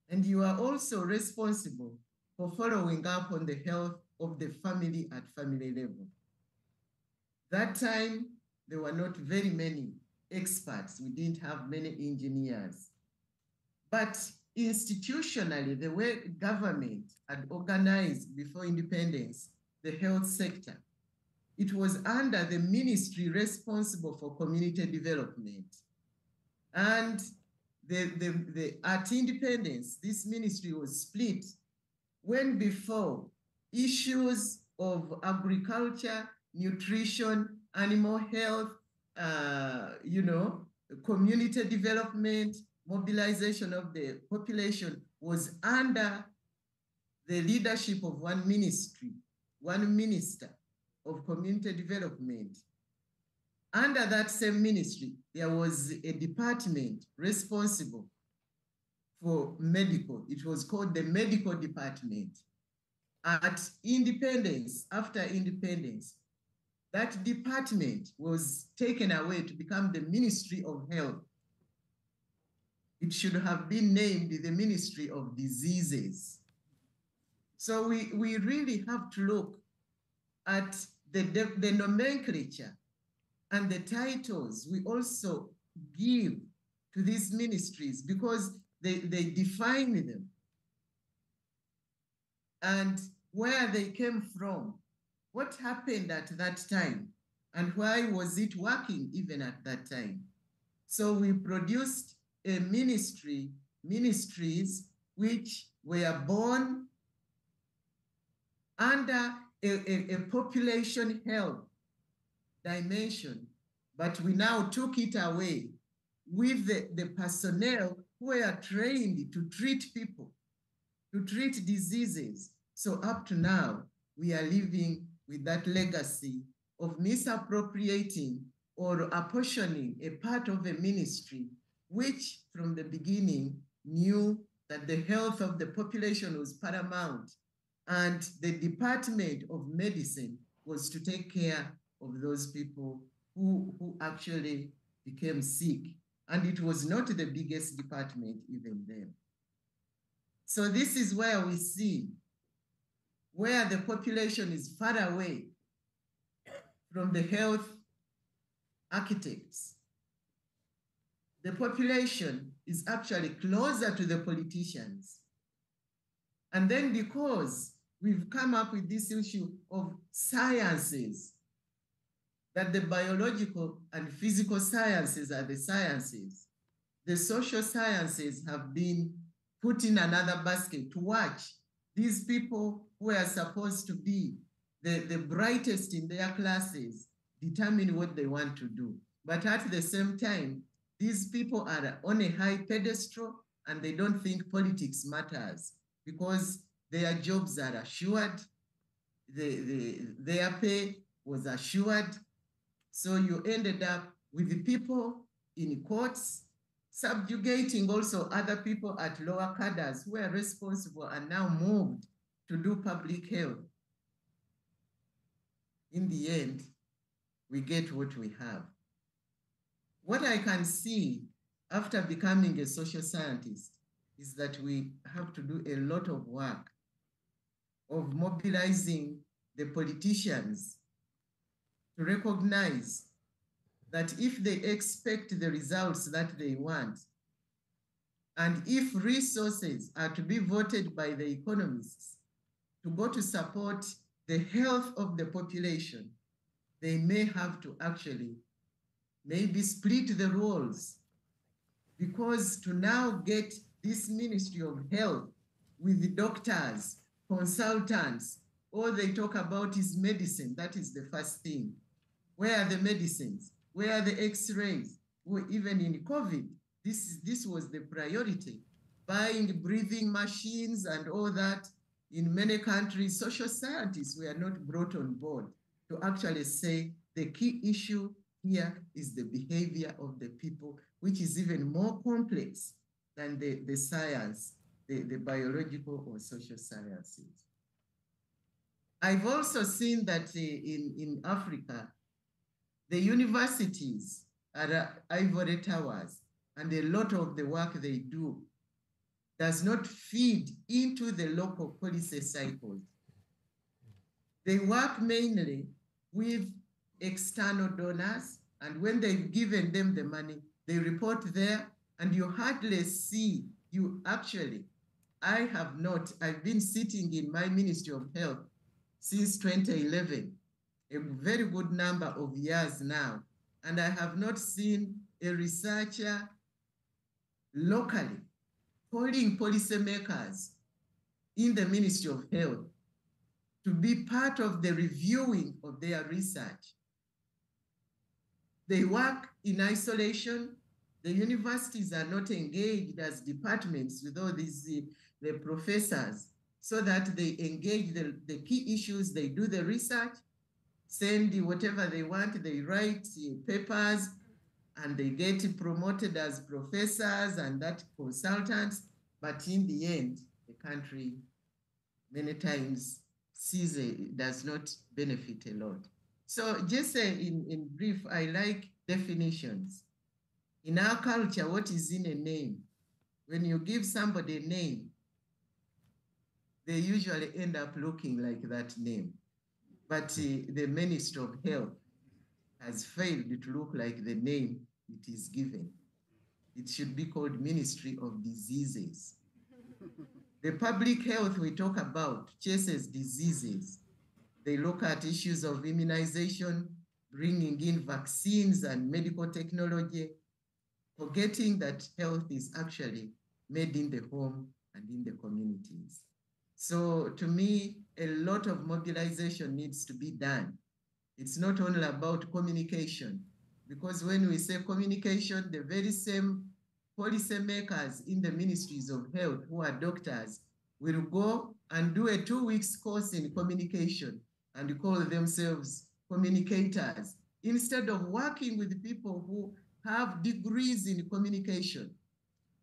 And you are also responsible for following up on the health of the family at family level. That time, there were not very many experts. We didn't have many engineers. But institutionally, the way government had organized before independence the health sector, it was under the ministry responsible for community development. And the, the, the, at independence, this ministry was split when before issues of agriculture, nutrition, animal health, uh, you know, community development, mobilization of the population was under the leadership of one ministry, one minister of community development. Under that same ministry, there was a department responsible for medical. It was called the medical department. At independence, after independence, that department was taken away to become the Ministry of Health. It should have been named the Ministry of Diseases. So we, we really have to look at the, the, nomenclature and the titles we also give to these ministries because they, they define them and where they came from what happened at that time and why was it working even at that time so we produced a ministry ministries which were born under a, a, a population health dimension but we now took it away with the, the personnel who are trained to treat people to treat diseases. So up to now we are living with that legacy of misappropriating or apportioning a part of a ministry which from the beginning knew that the health of the population was paramount and the department of medicine was to take care of those people who, who actually became sick and it was not the biggest department even then so this is where we see where the population is far away from the health architects. The population is actually closer to the politicians. And then because we've come up with this issue of sciences, that the biological and physical sciences are the sciences, the social sciences have been put in another basket to watch these people who are supposed to be the, the brightest in their classes determine what they want to do. But at the same time, these people are on a high pedestal and they don't think politics matters because their jobs are assured, the, the, their pay was assured. So you ended up with the people in courts subjugating also other people at lower cadres who are responsible and now moved to do public health. In the end, we get what we have. What I can see after becoming a social scientist is that we have to do a lot of work of mobilizing the politicians to recognize that if they expect the results that they want, and if resources are to be voted by the economists to go to support the health of the population, they may have to actually maybe split the roles because to now get this Ministry of Health with the doctors, consultants, all they talk about is medicine. That is the first thing. Where are the medicines? Where are the x-rays? Well, even in COVID, this, is, this was the priority. Buying breathing machines and all that. In many countries, social scientists were not brought on board to actually say the key issue here is the behavior of the people, which is even more complex than the, the science, the, the biological or social sciences. I've also seen that uh, in, in Africa, the universities are ivory towers, and a lot of the work they do does not feed into the local policy cycles. They work mainly with external donors, and when they've given them the money, they report there, and you hardly see, you actually, I have not, I've been sitting in my Ministry of Health since 2011, a very good number of years now, and I have not seen a researcher locally calling policymakers in the Ministry of Health to be part of the reviewing of their research. They work in isolation. The universities are not engaged as departments with all these uh, the professors so that they engage the, the key issues, they do the research, send whatever they want, they write uh, papers, and they get promoted as professors and that consultants. But in the end, the country many times sees it does not benefit a lot. So just uh, in, in brief, I like definitions. In our culture, what is in a name? When you give somebody a name, they usually end up looking like that name. But uh, the Ministry of Health has failed to look like the name it is given. It should be called Ministry of Diseases. <laughs> the public health we talk about chases diseases. They look at issues of immunization, bringing in vaccines and medical technology, forgetting that health is actually made in the home and in the communities. So to me, a lot of mobilization needs to be done. It's not only about communication, because when we say communication, the very same policymakers in the ministries of health who are doctors will go and do a two weeks course in communication and call themselves communicators instead of working with people who have degrees in communication.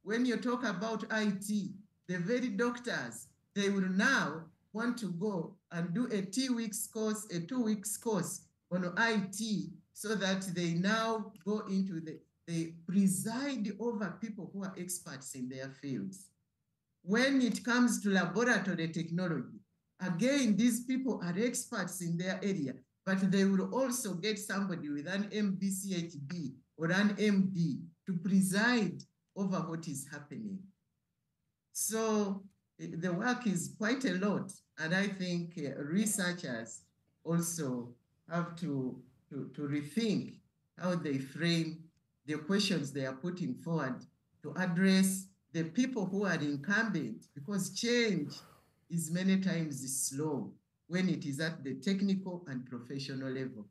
When you talk about IT, the very doctors they will now want to go and do a two weeks course, a two weeks course on IT so that they now go into the, they preside over people who are experts in their fields. When it comes to laboratory technology, again, these people are experts in their area, but they will also get somebody with an MBCHB or an MD to preside over what is happening. So the work is quite a lot. And I think uh, researchers also have to, to, to rethink how they frame the questions they are putting forward to address the people who are incumbent because change is many times slow when it is at the technical and professional level.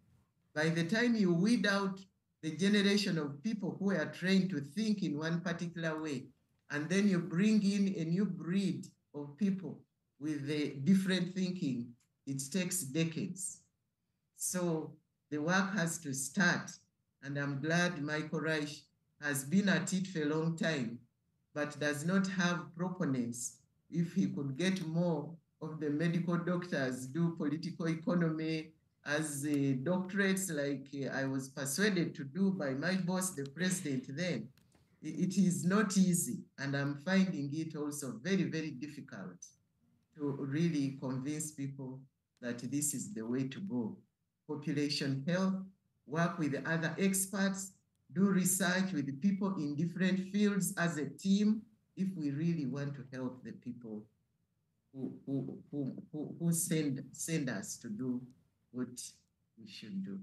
By the time you weed out the generation of people who are trained to think in one particular way, and then you bring in a new breed of people with a different thinking, it takes decades. So the work has to start. And I'm glad Michael Reich has been at it for a long time, but does not have proponents. If he could get more of the medical doctors do political economy as a doctorates like uh, I was persuaded to do by my boss, the president then, it is not easy. And I'm finding it also very, very difficult to really convince people that this is the way to go. Population health, work with other experts, do research with people in different fields as a team if we really want to help the people who, who, who, who, who send, send us to do what we should do.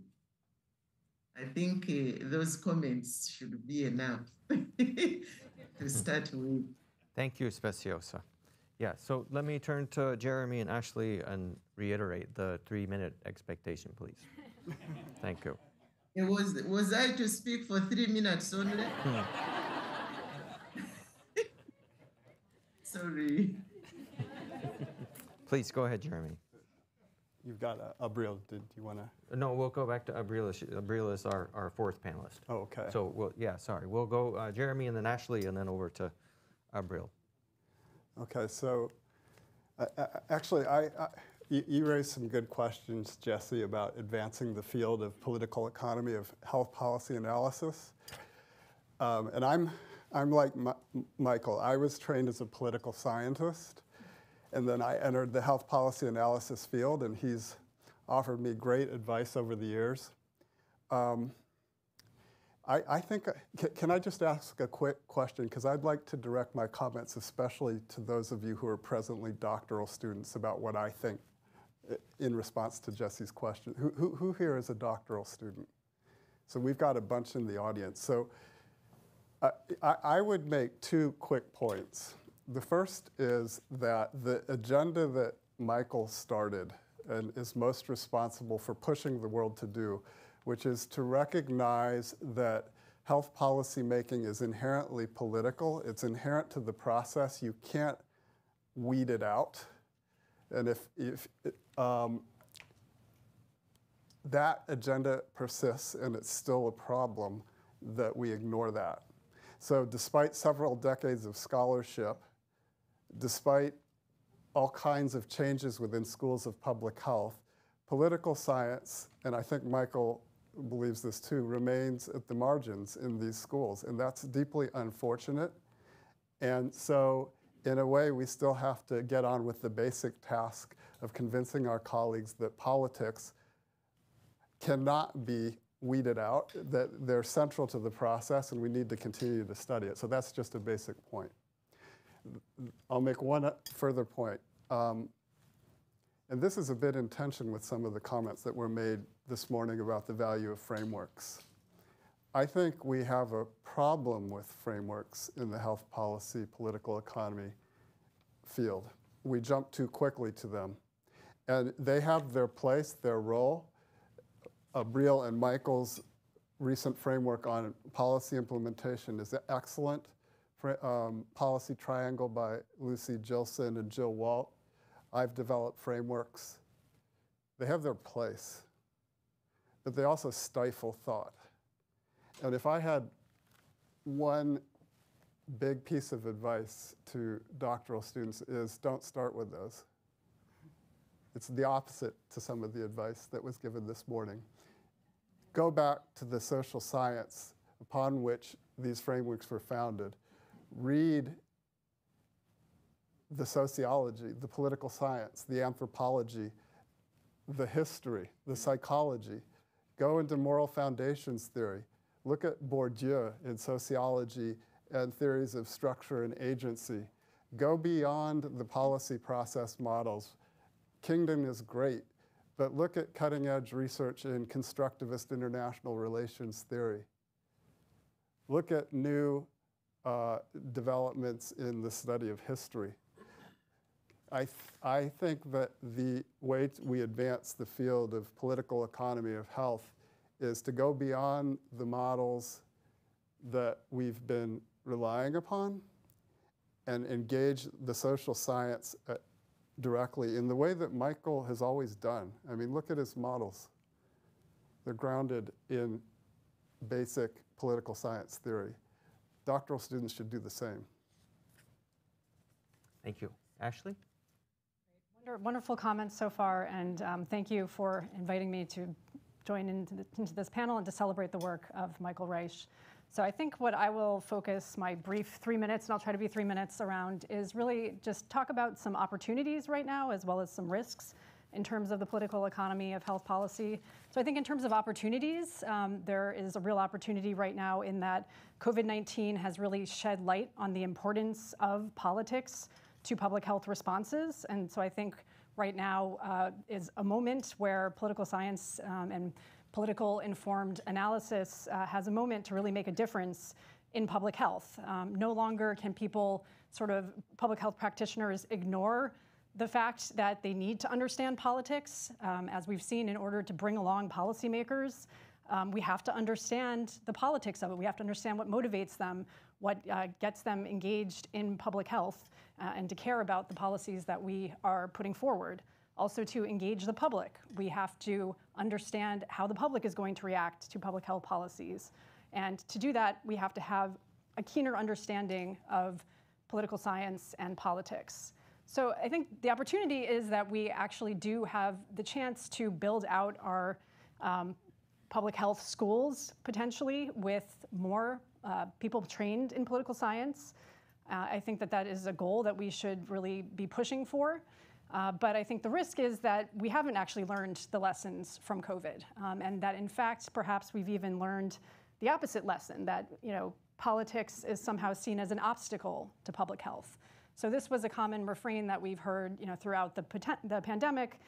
I think uh, those comments should be enough <laughs> to start with. Thank you, Speciosa. Yeah, so let me turn to Jeremy and Ashley and reiterate the three-minute expectation, please. <laughs> Thank you. It was was I to speak for three minutes only? <laughs> Hmm. Sorry. <laughs> Please go ahead, Jeremy. You've got uh, Abril. Did you want to? No, we'll go back to Abril. She- Abril is our, our fourth panelist. Oh, okay. So, we'll, yeah, sorry. We'll go uh, Jeremy and then Ashley and then over to Abril. Okay, so uh, uh, actually, I, I you, you raised some good questions, Jesse, about advancing the field of political economy of health policy analysis. Um, and I'm, I'm like Mi- Michael. I was trained as a political scientist, and then I entered the health policy analysis field, and he's offered me great advice over the years. Um, I, I think, ca- can I just ask a quick question? Because I'd like to direct my comments especially to those of you who are presently doctoral students about what I think in response to Jesse's question. Who, who, who here is a doctoral student? So we've got a bunch in the audience. So uh, I, I would make two quick points. The first is that the agenda that Michael started and is most responsible for pushing the world to do, which is to recognize that health policy making is inherently political. It's inherent to the process. You can't weed it out. And if, if um, that agenda persists and it's still a problem, that we ignore that. So, despite several decades of scholarship, despite all kinds of changes within schools of public health, political science, and I think Michael believes this too, remains at the margins in these schools. And that's deeply unfortunate. And so, in a way, we still have to get on with the basic task of convincing our colleagues that politics cannot be weeded out, that they're central to the process, and we need to continue to study it. So that's just a basic point. I'll make one further point. Um, and this is a bit in tension with some of the comments that were made this morning about the value of frameworks. I think we have a problem with frameworks in the health policy, political economy field. We jump too quickly to them. And they have their place, their role. Abril and Michael's recent framework on policy implementation is an excellent. Um, policy Triangle by Lucy Gilson and Gill Walt. I've developed frameworks. They have their place, but they also stifle thought. And if I had one big piece of advice to doctoral students is don't start with those. It's the opposite to some of the advice that was given this morning. Go back to the social science upon which these frameworks were founded. Read the sociology, the political science, the anthropology, the history, the psychology. Go into moral foundations theory. Look at Bourdieu in sociology and theories of structure and agency. Go beyond the policy process models. Kingdon is great, but look at cutting edge research in constructivist international relations theory. Look at new uh, developments in the study of history. I, th- I think that the way we advance the field of political economy of health is to go beyond the models that we've been relying upon and engage the social science uh, directly in the way that Michael has always done. I mean, look at his models. They're grounded in basic political science theory. Doctoral students should do the same. Thank you. Ashley? Wonderful comments so far, and um, thank you for inviting me to join into, the, into this panel and to celebrate the work of Michael Reich. So I think what I will focus my brief three minutes, and I'll try to be three minutes around, is really just talk about some opportunities right now as well as some risks in terms of the political economy of health policy. So I think in terms of opportunities, um, there is a real opportunity right now in that COVID-19 has really shed light on the importance of politics to public health responses. And so I think right now uh, is a moment where political science um, and political informed analysis uh, has a moment to really make a difference in public health. Um, no longer can people, sort of public health practitioners, ignore the fact that they need to understand politics. Um, as we've seen, in order to bring along policymakers, um, we have to understand the politics of it. We have to understand what motivates them, what uh, gets them engaged in public health, uh, and to care about the policies that we are putting forward. Also, to engage the public, we have to understand how the public is going to react to public health policies. And to do that, we have to have a keener understanding of political science and politics. So I think the opportunity is that we actually do have the chance to build out our um, public health schools potentially with more uh, people trained in political science. Uh, I think that that is a goal that we should really be pushing for. Uh, but I think the risk is that we haven't actually learned the lessons from COVID, um, and that in fact, perhaps we've even learned the opposite lesson that you know politics is somehow seen as an obstacle to public health. So this was a common refrain that we've heard you know throughout the, the pandemic.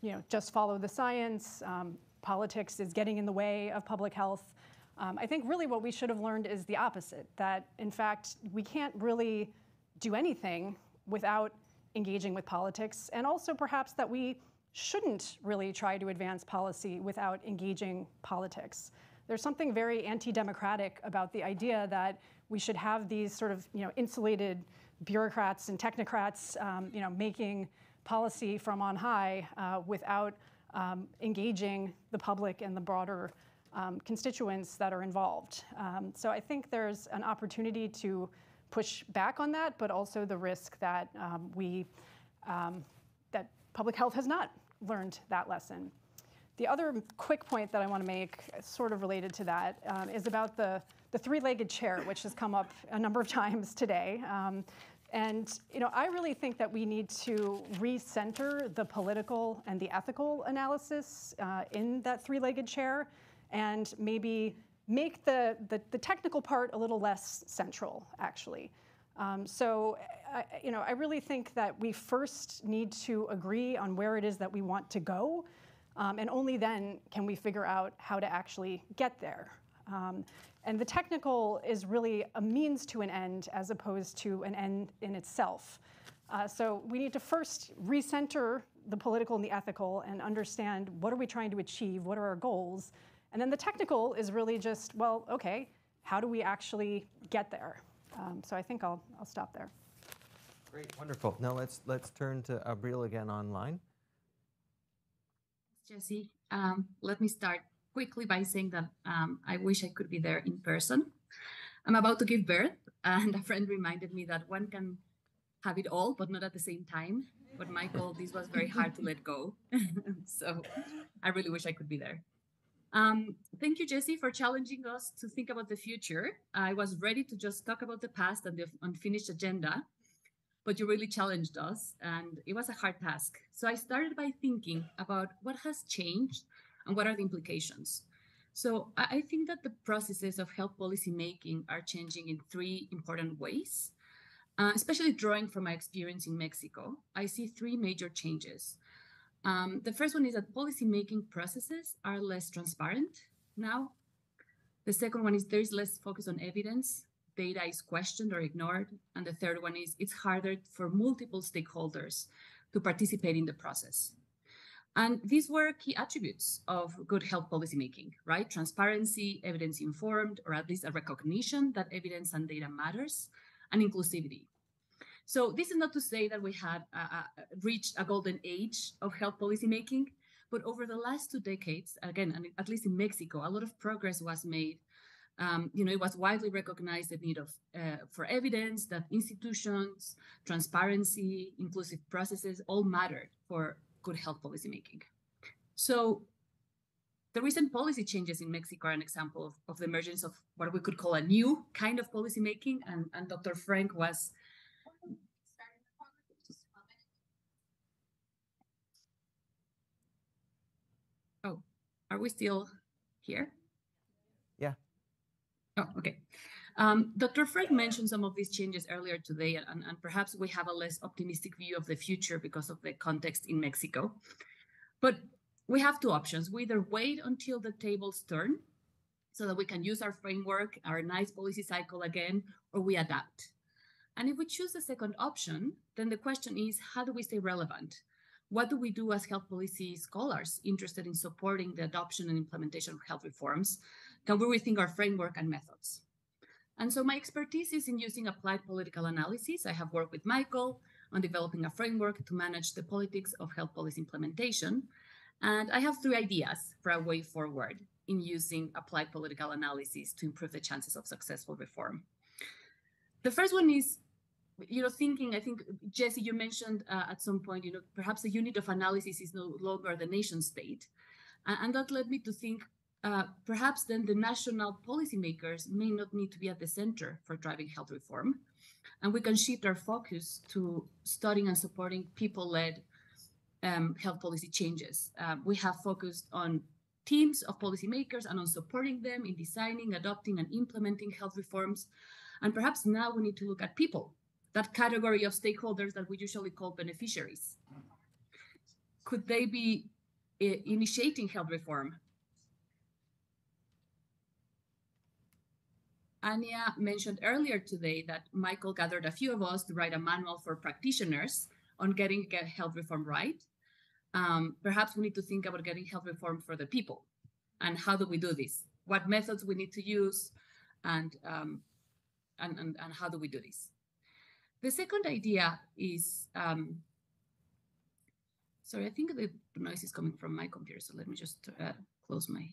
You know, just follow the science. Um, politics is getting in the way of public health. Um, I think really what we should have learned is the opposite. That in fact we can't really do anything without engaging with politics, and also perhaps that we shouldn't really try to advance policy without engaging politics. There's something very anti-democratic about the idea that we should have these sort of you know insulated bureaucrats and technocrats um, you know making policy from on high uh, without um, engaging the public and the broader um, constituents that are involved. Um, so I think there's an opportunity to push back on that, but also the risk that um, we um, that public health has not learned that lesson. The other quick point that I want to make, sort of related to that, um, is about the, the three-legged chair, which has come up a number of <laughs> times today. Um, and you know, I really think that we need to recenter the political and the ethical analysis uh, in that three-legged chair, and maybe make the, the, the, technical part a little less central, actually. Um, so, I, you know, I really think that we first need to agree on where it is that we want to go, um, and only then can we figure out how to actually get there. Um, and the technical is really a means to an end as opposed to an end in itself. Uh, so we need to first recenter the political and the ethical and understand what are we trying to achieve, what are our goals, and then the technical is really just, well, okay, how do we actually get there? Um, so I think I'll, I'll stop there. Great, wonderful. Now let's let's turn to Abril again online. Jesse, um, let me start quickly by saying that um, I wish I could be there in person. I'm about to give birth, <laughs> and a friend reminded me that one can have it all, but not at the same time. But Michael, this was very hard to let go. <laughs> so I really wish I could be there. Um, thank you, Jesse, for challenging us to think about the future. I was ready to just talk about the past and the unfinished agenda, but you really challenged us, and it was a hard task. So I started by thinking about what has changed and what are the implications. So I think that the processes of health policy making are changing in three important ways. Uh, especially drawing from my experience in Mexico, I see three major changes. Um, the first one is that policymaking processes are less transparent now. The second one is there is less focus on evidence, data is questioned or ignored. And the third one is it's harder for multiple stakeholders to participate in the process. And these were key attributes of good health policymaking, right? Transparency, evidence informed, or at least a recognition that evidence and data matters, and inclusivity. So this is not to say that we had uh, uh, reached a golden age of health policymaking, but over the last two decades, again, at least in Mexico, a lot of progress was made. Um, you know, it was widely recognized the need of uh, for evidence that institutions, transparency, inclusive processes all mattered for good health policymaking. So the recent policy changes in Mexico are an example of, of the emergence of what we could call a new kind of policymaking, and, and Dr. Frenk was Are we still here? Yeah. Oh, okay. Um, Dr. Frenk mentioned some of these changes earlier today, and, and perhaps we have a less optimistic view of the future because of the context in Mexico. But we have two options. We either wait until the tables turn so that we can use our framework, our nice policy cycle again, or we adapt. And if we choose the second option, then the question is how do we stay relevant? What do we do as health policy scholars interested in supporting the adoption and implementation of health reforms? Can we rethink our framework and methods? And so my expertise is in using applied political analysis. I have worked with Michael on developing a framework to manage the politics of health policy implementation. And I have three ideas for a way forward in using applied political analysis to improve the chances of successful reform. The first one is, you know, thinking, I think, Jesse, you mentioned uh, at some point, you know, perhaps the unit of analysis is no longer the nation state. Uh, and that led me to think uh, perhaps then the national policymakers may not need to be at the center for driving health reform. And we can shift our focus to studying and supporting people led um, health policy changes. Um, we have focused on teams of policymakers and on supporting them in designing, adopting, and implementing health reforms. And perhaps now we need to look at people, that category of stakeholders that we usually call beneficiaries. Could they be uh, initiating health reform? Anya mentioned earlier today that Michael gathered a few of us to write a manual for practitioners on getting get health reform right. Um, perhaps we need to think about getting health reform for the people. And how do we do this? What methods we need to use and, um, and, and, and, how do we do this? The second idea is, um, sorry, I think the noise is coming from my computer, so let me just uh, close my.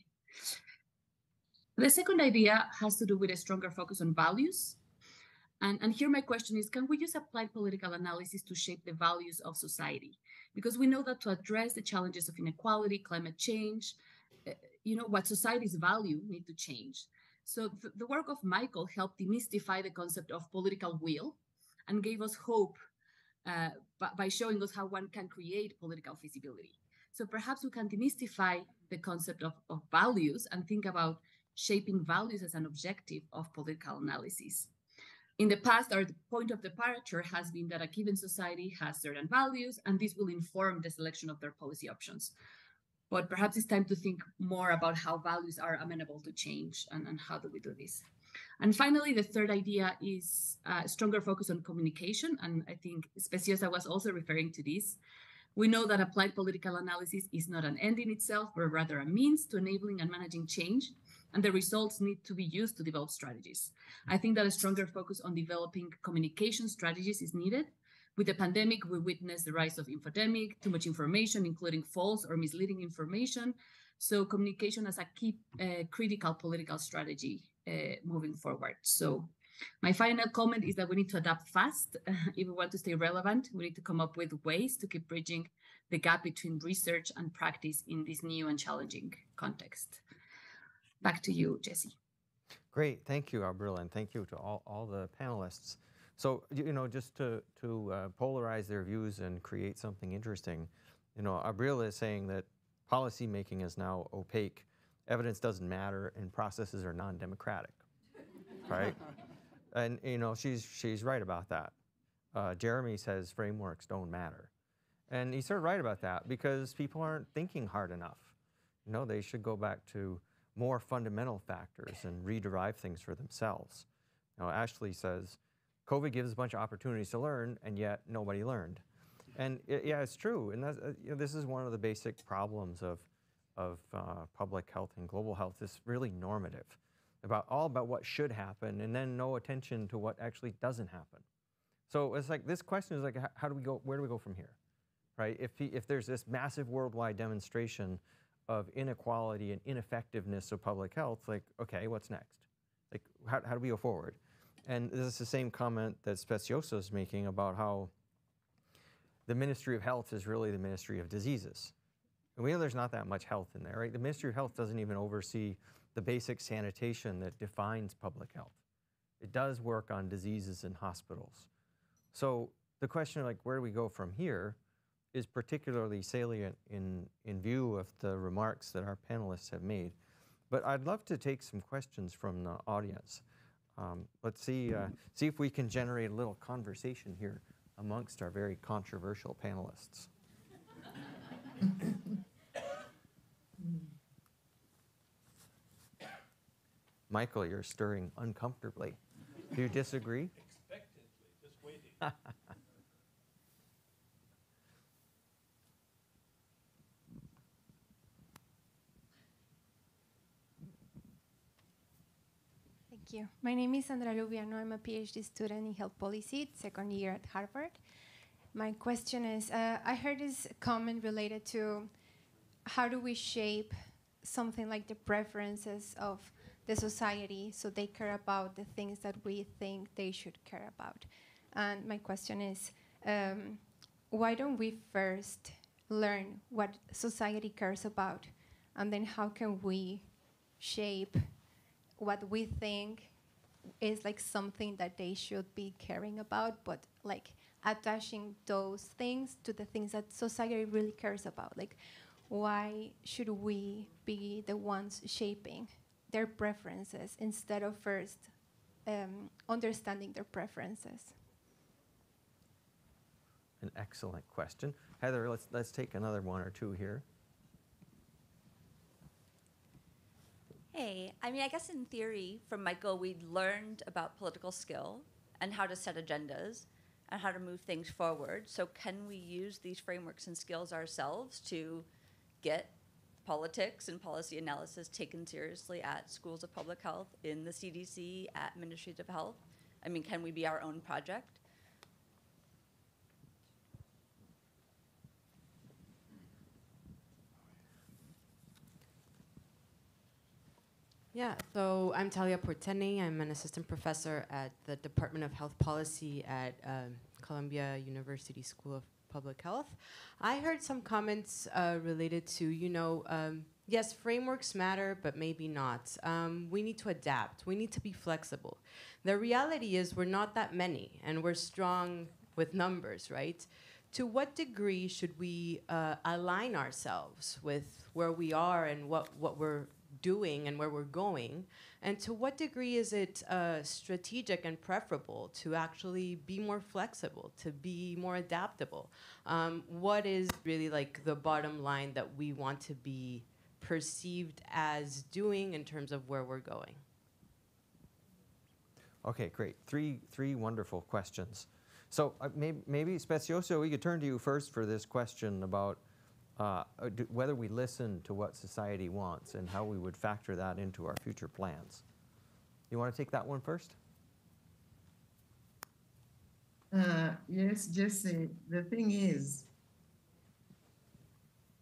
The second idea has to do with a stronger focus on values. And, and here my question is, can we use applied political analysis to shape the values of society? Because we know that to address the challenges of inequality, climate change, uh, you know, what societies value need to change. So th the work of Michael helped demystify the concept of political will and gave us hope uh, by showing us how one can create political feasibility. So perhaps we can demystify the concept of, of values and think about shaping values as an objective of political analysis. In the past, our point of departure has been that a given society has certain values, and this will inform the selection of their policy options but perhaps it's time to think more about how values are amenable to change and, and how do we do this. And finally, the third idea is a uh, stronger focus on communication. And I think Speciosa was also referring to this. We know that applied political analysis is not an end in itself, but rather a means to enabling and managing change. And the results need to be used to develop strategies. I think that a stronger focus on developing communication strategies is needed with the pandemic, we witnessed the rise of infodemic, too much information, including false or misleading information. So communication as a key uh, critical political strategy uh, moving forward. So my final comment is that we need to adapt fast. <laughs> if we want to stay relevant, we need to come up with ways to keep bridging the gap between research and practice in this new and challenging context. Back to you, Jesse. Great, thank you, Abril, and thank you to all, all the panelists. So, you know, just to, to uh, polarize their views and create something interesting, you know, Abril is saying that policy making is now opaque, evidence doesn't matter, and processes are non-democratic, <laughs> right? And, you know, she's, she's right about that. Uh, Jeremy says frameworks don't matter. And he's sort of right about that because people aren't thinking hard enough. You know, they should go back to more fundamental factors and rederive things for themselves. You know, Ashley says, COVID gives a bunch of opportunities to learn, and yet nobody learned. And it, yeah, it's true. And uh, you know, this is one of the basic problems of, of uh, public health and global health is really normative, about all about what should happen, and then no attention to what actually doesn't happen. So it's like this question is like, how, do we go? Where do we go from here, right? If if there's this massive worldwide demonstration of inequality and ineffectiveness of public health, like, okay, what's next? Like, how, how do we go forward? And this is the same comment that Speciosa is making about how the Ministry of Health is really the Ministry of Diseases. And we know there's not that much health in there, right? The Ministry of Health doesn't even oversee the basic sanitation that defines public health. It does work on diseases in hospitals. So the question like where do we go from here is particularly salient in, in view of the remarks that our panelists have made. But I'd love to take some questions from the audience. Um, let's see, uh, see if we can generate a little conversation here amongst our very controversial panelists. <laughs> Michael, you're stirring uncomfortably. Do you disagree? Expectantly, just waiting. Thank you. My name is Sandra Lubiano. I'm a PhD student in health policy, second year at Harvard. My question is uh, I heard this comment related to how do we shape something like the preferences of the society so they care about the things that we think they should care about. And my question is um, why don't we first learn what society cares about and then how can we shape what we think is like something that they should be caring about, but like attaching those things to the things that society really cares about. Like, why should we be the ones shaping their preferences instead of first um, understanding their preferences? An excellent question. Heather, let's, let's take another one or two here. Hey, I mean, I guess in theory, from Michael, we learned about political skill and how to set agendas and how to move things forward. So, can we use these frameworks and skills ourselves to get politics and policy analysis taken seriously at schools of public health, in the CDC, at ministries of health? I mean, can we be our own project? Yeah, so I'm Thalia Porteny. I'm an assistant professor at the Department of Health Policy at um, Columbia University School of Public Health. I heard some comments uh, related to, you know, um, yes, frameworks matter, but maybe not. Um, we need to adapt. We need to be flexible. The reality is we're not that many, and we're strong with numbers, right? To what degree should we uh, align ourselves with where we are and what, what we're doing and where we're going? And to what degree is it uh, strategic and preferable to actually be more flexible, to be more adaptable? Um, what is really like the bottom line that we want to be perceived as doing in terms of where we're going? Okay, great. Three, three wonderful questions. So uh, maybe, maybe Speciosa, we could turn to you first for this question about uh, uh, do, whether we listen to what society wants and how we would factor that into our future plans. You want to take that one first? Uh, yes, Jesse. The thing is,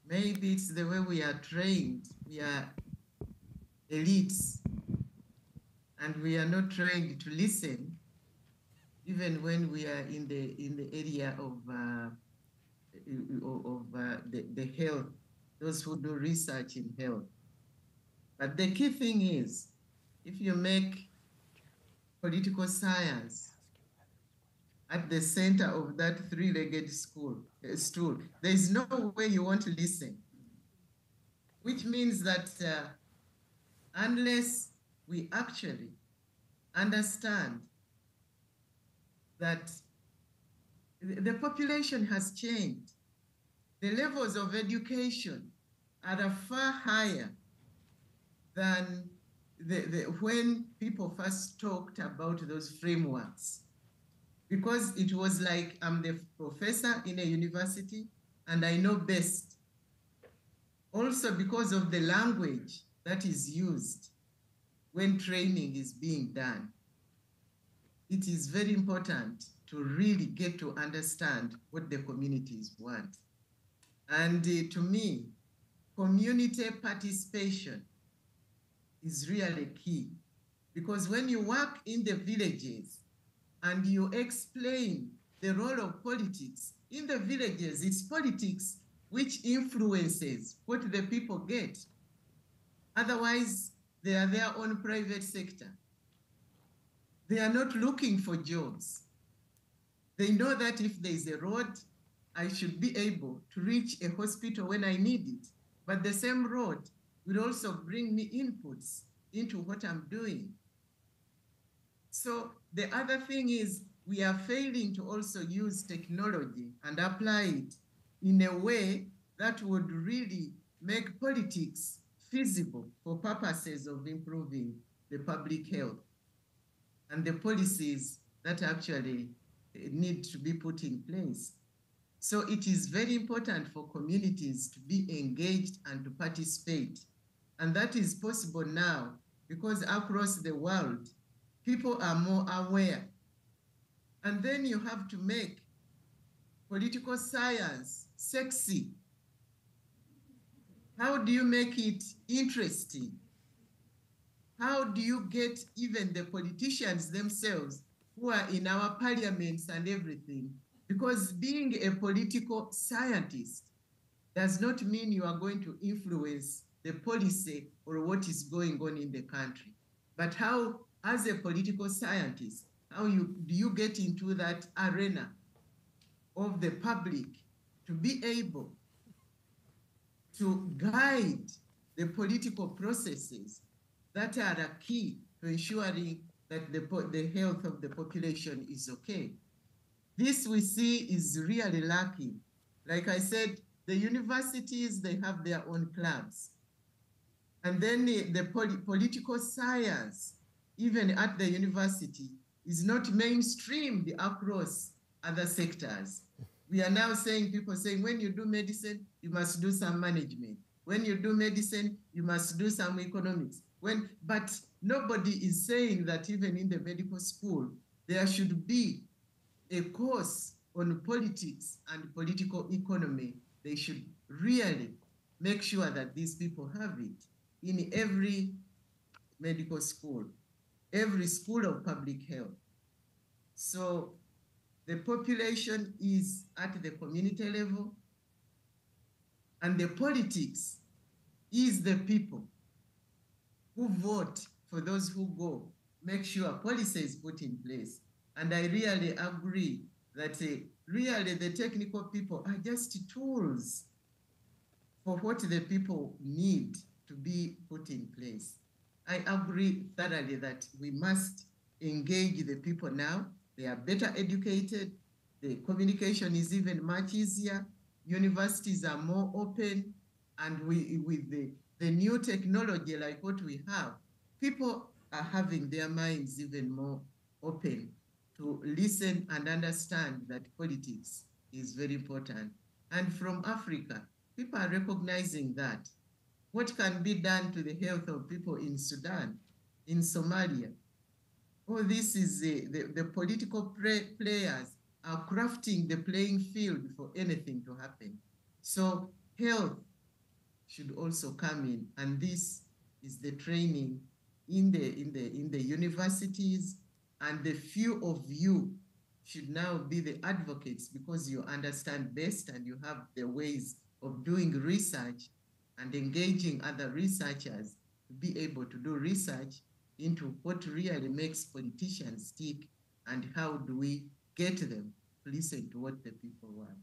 maybe it's the way we are trained. We are elites, and we are not trained to listen, even when we are in the in the area of uh, of uh, the, the health, those who do research in health. But the key thing is, if you make political science at the center of that three-legged school, uh, stool, there is no way you want to listen. Which means that uh, unless we actually understand that the population has changed. The levels of education are far higher than the, the, when people first talked about those frameworks. Because it was like I'm the professor in a university and I know best. Also, because of the language that is used when training is being done, it is very important to really get to understand what the communities want. And uh, to me, community participation is really key because when you work in the villages and you explain the role of politics in the villages, it's politics which influences what the people get. Otherwise, they are their own private sector. They are not looking for jobs. They know that if there is a road, I should be able to reach a hospital when I need it. But the same road will also bring me inputs into what I'm doing. So the other thing is we are failing to also use technology and apply it in a way that would really make politics feasible for purposes of improving the public health and the policies that actually need to be put in place. So it is very important for communities to be engaged and to participate. And that is possible now because across the world, people are more aware. And then you have to make political science sexy. How do you make it interesting? How do you get even the politicians themselves who are in our parliaments and everything? Because being a political scientist does not mean you are going to influence the policy or what is going on in the country. But how, as a political scientist, how you, do you get into that arena of the public to be able to guide the political processes that are the key to ensuring that the, the health of the population is okay. This we see is really lacking. Like I said, the universities, they have their own clubs. And then the, the political science, even at the university, is not mainstreamed across other sectors. We are now saying, people saying, when you do medicine, you must do some management. When you do medicine, you must do some economics. When, but nobody is saying that even in the medical school, there should be a course on politics and political economy. They should really make sure that these people have it in every medical school, every school of public health. So the population is at the community level, and the politics is the people who vote for those who go, make sure policy is put in place. And I really agree that uh, really the technical people are just tools for what the people need to be put in place. I agree thoroughly that we must engage the people now they are better educated. The communication is even much easier. Universities are more open. And we, with the, the new technology like what we have, people are having their minds even more open to listen and understand that politics is very important. And from Africa, people are recognizing that. What can be done to the health of people in Sudan, in Somalia, all this is the, the, the political players are crafting the playing field for anything to happen. So health should also come in, and this is the training in the in the in the universities, and the few of you should now be the advocates because you understand best and you have the ways of doing research and engaging other researchers to be able to do research into what really makes politicians tick and how do we get them to listen to what the people want.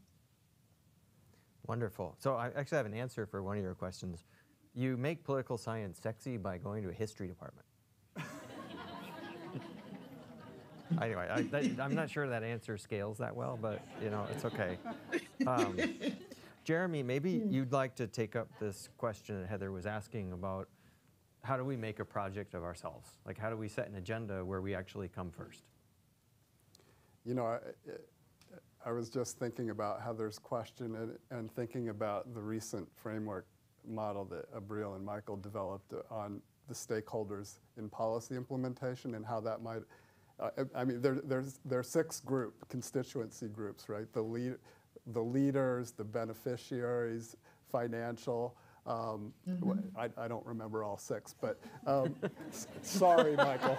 Wonderful. So I actually have an answer for one of your questions. You make political science sexy by going to a history department. Anyway, I, am not sure that answer scales that well, but you know, it's okay. Um, Jeremy, maybe hmm. you'd like to take up this question that Heather was asking about how do we make a project of ourselves? Like, how do we set an agenda where we actually come first? You know, I, I was just thinking about Heather's question and, and, thinking about the recent framework model that Abril and Michael developed on the stakeholders in policy implementation and how that might. Uh, I mean, there, there's there are six group constituency groups, right? The lead, the leaders, the beneficiaries, financial, um, mm-hmm. I, I, don't remember all six, but um, sorry, Michael.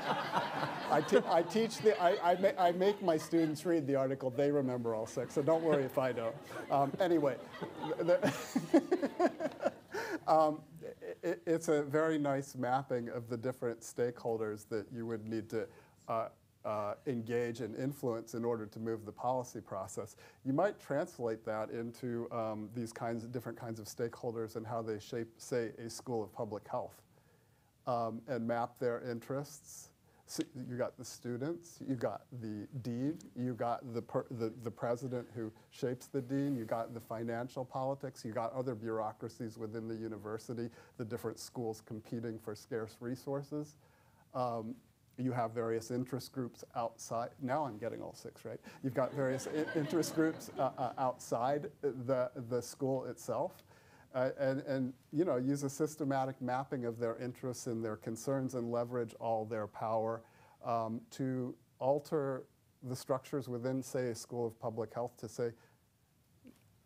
I, I teach the, I, I, ma- I, make my students read the article. They remember all six, so don't worry if I don't. Um, anyway, the, <laughs> um, it, it's a very nice mapping of the different stakeholders that you would need to uh, uh, engage and influence in order to move the policy process. You might translate that into um, these kinds of different kinds of stakeholders and how they shape, say, a school of public health, um, and map their interests. So you got the students, you got the dean, you got the, the, the president who shapes the dean, you got the financial politics, you got other bureaucracies within the university, the different schools competing for scarce resources. Um, you have various interest groups outside. Now I'm getting all six, right? You've got various interest groups uh, uh, outside the, the school itself. Uh, and, and you know, use a systematic mapping of their interests and their concerns and leverage all their power um, to alter the structures within, say, a school of public health to say,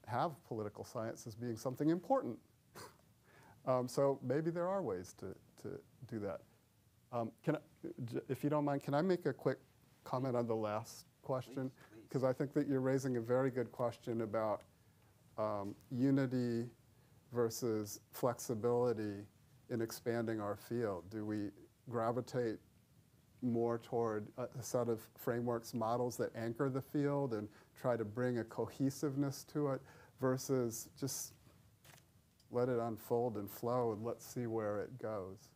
have political science as being something important. <laughs> um, so maybe there are ways to, to do that. Um, can I, if you don't mind, can I make a quick comment on the last question? Because I think that you're raising a very good question about um, unity versus flexibility in expanding our field. Do we gravitate more toward a, set of frameworks, models that anchor the field and try to bring a cohesiveness to it versus just let it unfold and flow and let's see where it goes.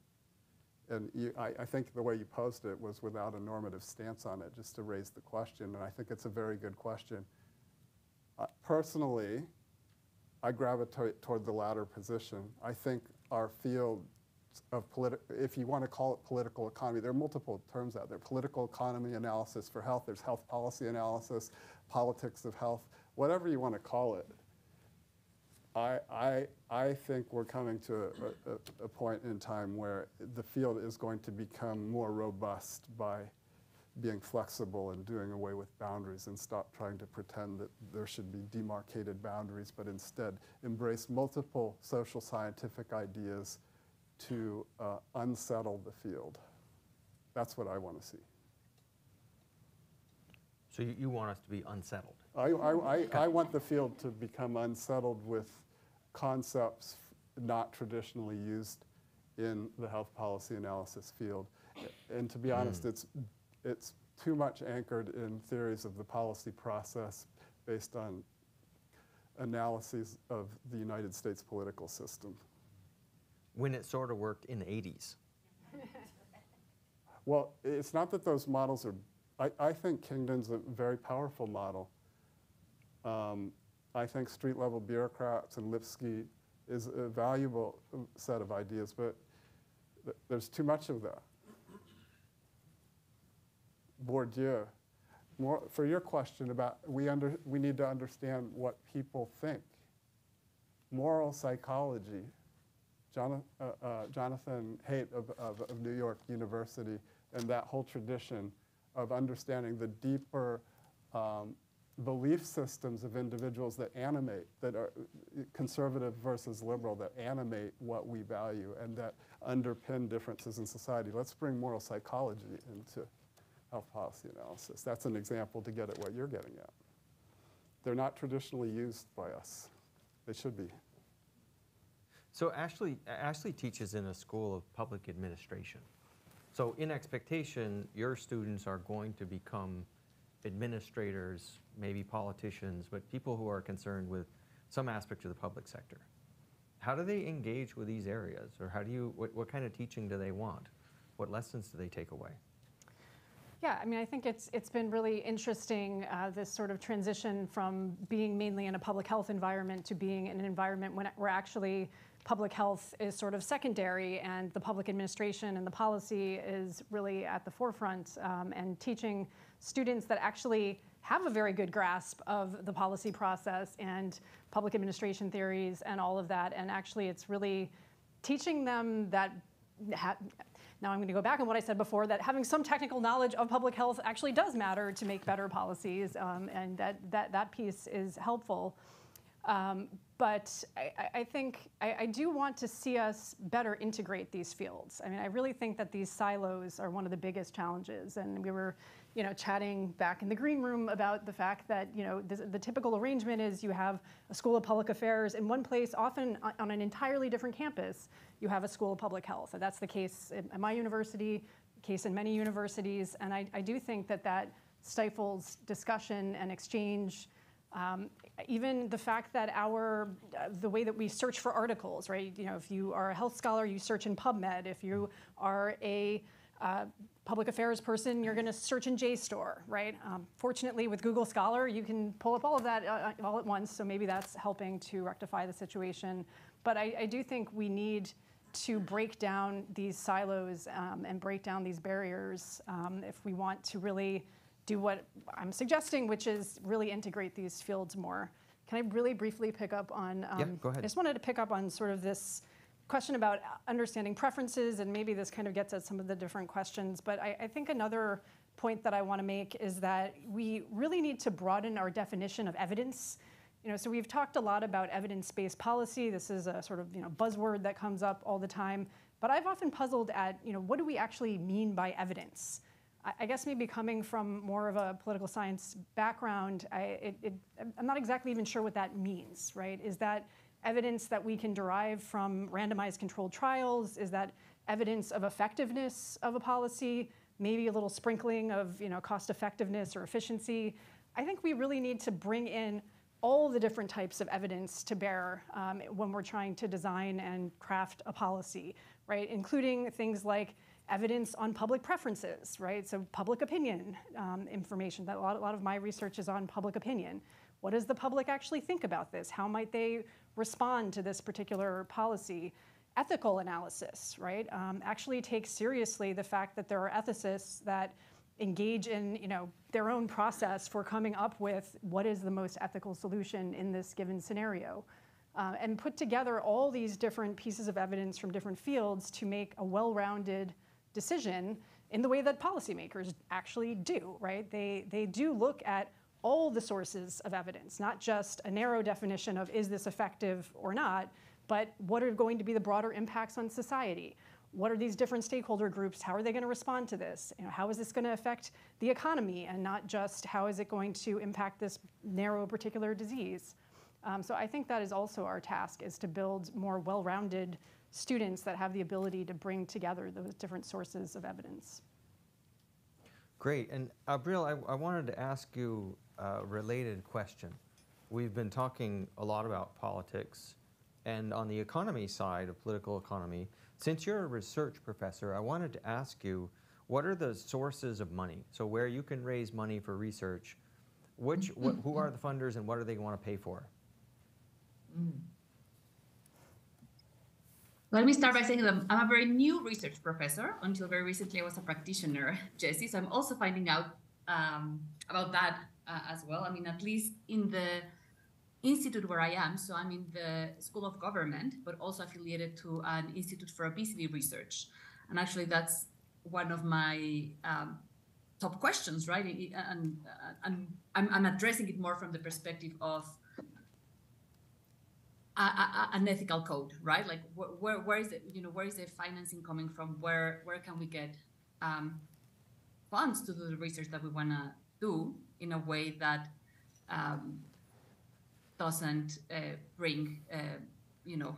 And you, I, I, think the way you posed it was without a normative stance on it, just to raise the question, and I think it's a very good question. Uh, personally, I gravitate toward the latter position. I think our field of political, if you want to call it political economy, there are multiple terms out there. Political economy analysis for health, there's health policy analysis, politics of health, whatever you want to call it. I, I, I think we're coming to a, a, a point in time where the field is going to become more robust by being flexible and doing away with boundaries and stop trying to pretend that there should be demarcated boundaries, but instead embrace multiple social scientific ideas to uh, unsettle the field. That's what I want to see. So you, you want us to be unsettled? I, I, I, I, want the field to become unsettled with concepts not traditionally used in the health policy analysis field. And to be hmm. honest, mm. it's, it's too much anchored in theories of the policy process based on analyses of the United States political system when it sort of worked in the 80s? well, it's not that those models are, I, I think Kingdon's a very powerful model. Um, I think street level bureaucrats and Lipsky is a valuable set of ideas, but th there's too much of that. Bourdieu, more, for your question about we, under, we need to understand what people think. Moral psychology Jonathan, uh, uh, Jonathan Haidt of, of, of, New York University and that whole tradition of understanding the deeper um, belief systems of individuals that animate, that are conservative versus liberal, that animate what we value and that underpin differences in society. Let's bring moral psychology into health policy analysis. That's an example to get at what you're getting at. They're not traditionally used by us. They should be. So Ashley, Ashley teaches in a school of public administration. So in expectation, your students are going to become administrators, maybe politicians, but people who are concerned with some aspect of the public sector. How do they engage with these areas? Or how do you, what, what kind of teaching do they want? What lessons do they take away? Yeah, I mean, I think it's it's been really interesting uh, this sort of transition from being mainly in a public health environment to being in an environment when we're actually public health is sort of secondary and the public administration and the policy is really at the forefront um, and teaching students that actually have a very good grasp of the policy process and public administration theories and all of that. And actually it's really teaching them that now I'm going to go back on what I said before, that having some technical knowledge of public health actually does matter to make better policies, um, and that, that, that piece is helpful. Um, but I, I think I, I, do want to see us better integrate these fields. I mean, I really think that these silos are one of the biggest challenges. And we were, you know, chatting back in the green room about the fact that, you know, the, the typical arrangement is you have a school of public affairs in one place, often on, an entirely different campus, you have a school of public health. So that's the case at my university, case in many universities. And I, I do think that that stifles discussion and exchange um, even the fact that our, uh, the way that we search for articles, right? You know, if you are a health scholar, you search in PubMed. If you are a uh, public affairs person, you're going to search in JSTOR, right? Um, fortunately, with Google Scholar, you can pull up all of that uh, all at once, so maybe that's helping to rectify the situation. But I, I do think we need to break down these silos um, and break down these barriers um, if we want to really do what I'm suggesting, which is really integrate these fields more. Can I really briefly pick up on? Um, yeah, go ahead. I just wanted to pick up on sort of this question about understanding preferences, and maybe this kind of gets at some of the different questions. But I, I think another point that I want to make is that we really need to broaden our definition of evidence. You know, so we've talked a lot about evidence-based policy. This is a sort of you know buzzword that comes up all the time. But I've often puzzled at you know what do we actually mean by evidence? I, guess maybe coming from more of a political science background, I, it, it, I'm not exactly even sure what that means. Right? Is that evidence that we can derive from randomized controlled trials? Is that evidence of effectiveness of a policy? Maybe a little sprinkling of you know cost effectiveness or efficiency. I think we really need to bring in all the different types of evidence to bear um, when we're trying to design and craft a policy, right? Including things like evidence on public preferences, right? So public opinion um, information. That a lot, a lot of my research is on public opinion. What does the public actually think about this? How might they respond to this particular policy? Ethical analysis, right? Um, actually take seriously the fact that there are ethicists that engage in you know their own process for coming up with what is the most ethical solution in this given scenario uh, and put together all these different pieces of evidence from different fields to make a well-rounded decision in the way that policymakers actually do right they they do look at all the sources of evidence not just a narrow definition of is this effective or not but what are going to be the broader impacts on society what are these different stakeholder groups? How are they going to respond to this? You know, how is this going to affect the economy and not just how is it going to impact this narrow particular disease? Um, so I think that is also our task is to build more well-rounded students that have the ability to bring together those different sources of evidence. Great. And Abril, I, I wanted to ask you a related question. We've been talking a lot about politics, and on the economy side of political economy, since you're a research professor, I wanted to ask you, what are the sources of money? So where you can raise money for research, which, wh who are the funders and what do they want to pay for? Mm. Let me start by saying that I'm a very new research professor. Until very recently, I was a practitioner, <laughs> Jesse. So I'm also finding out um, about that uh, as well. I mean, at least in the institute where I am. So I'm in the School of Government, but also affiliated to an Institute for Obesity Research. And actually, that's one of my um, top questions, right? And, and I'm, I'm, addressing it more from the perspective of a, a, an ethical code, right? Like where, where is it, you know, where is the financing coming from? Where, where can we get um, funds to do the research that we want to do in a way that um, doesn't uh, bring, uh, you know,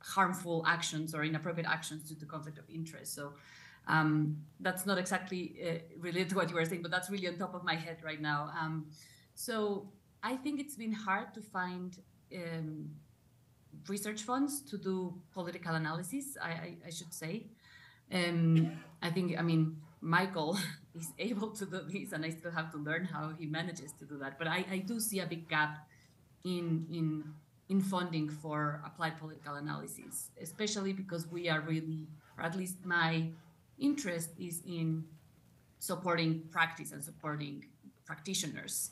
harmful actions or inappropriate actions due to conflict of interest. So um, that's not exactly uh, related to what you were saying, but that's really on top of my head right now. Um, so I think it's been hard to find um, research funds to do political analysis, I, I, I should say. Um, I think, I mean, Michael <laughs> is able to do this, and I still have to learn how he manages to do that. But I, I do see a big gap in in in funding for applied political analysis, especially because we are really, or at least my interest is in supporting practice and supporting practitioners.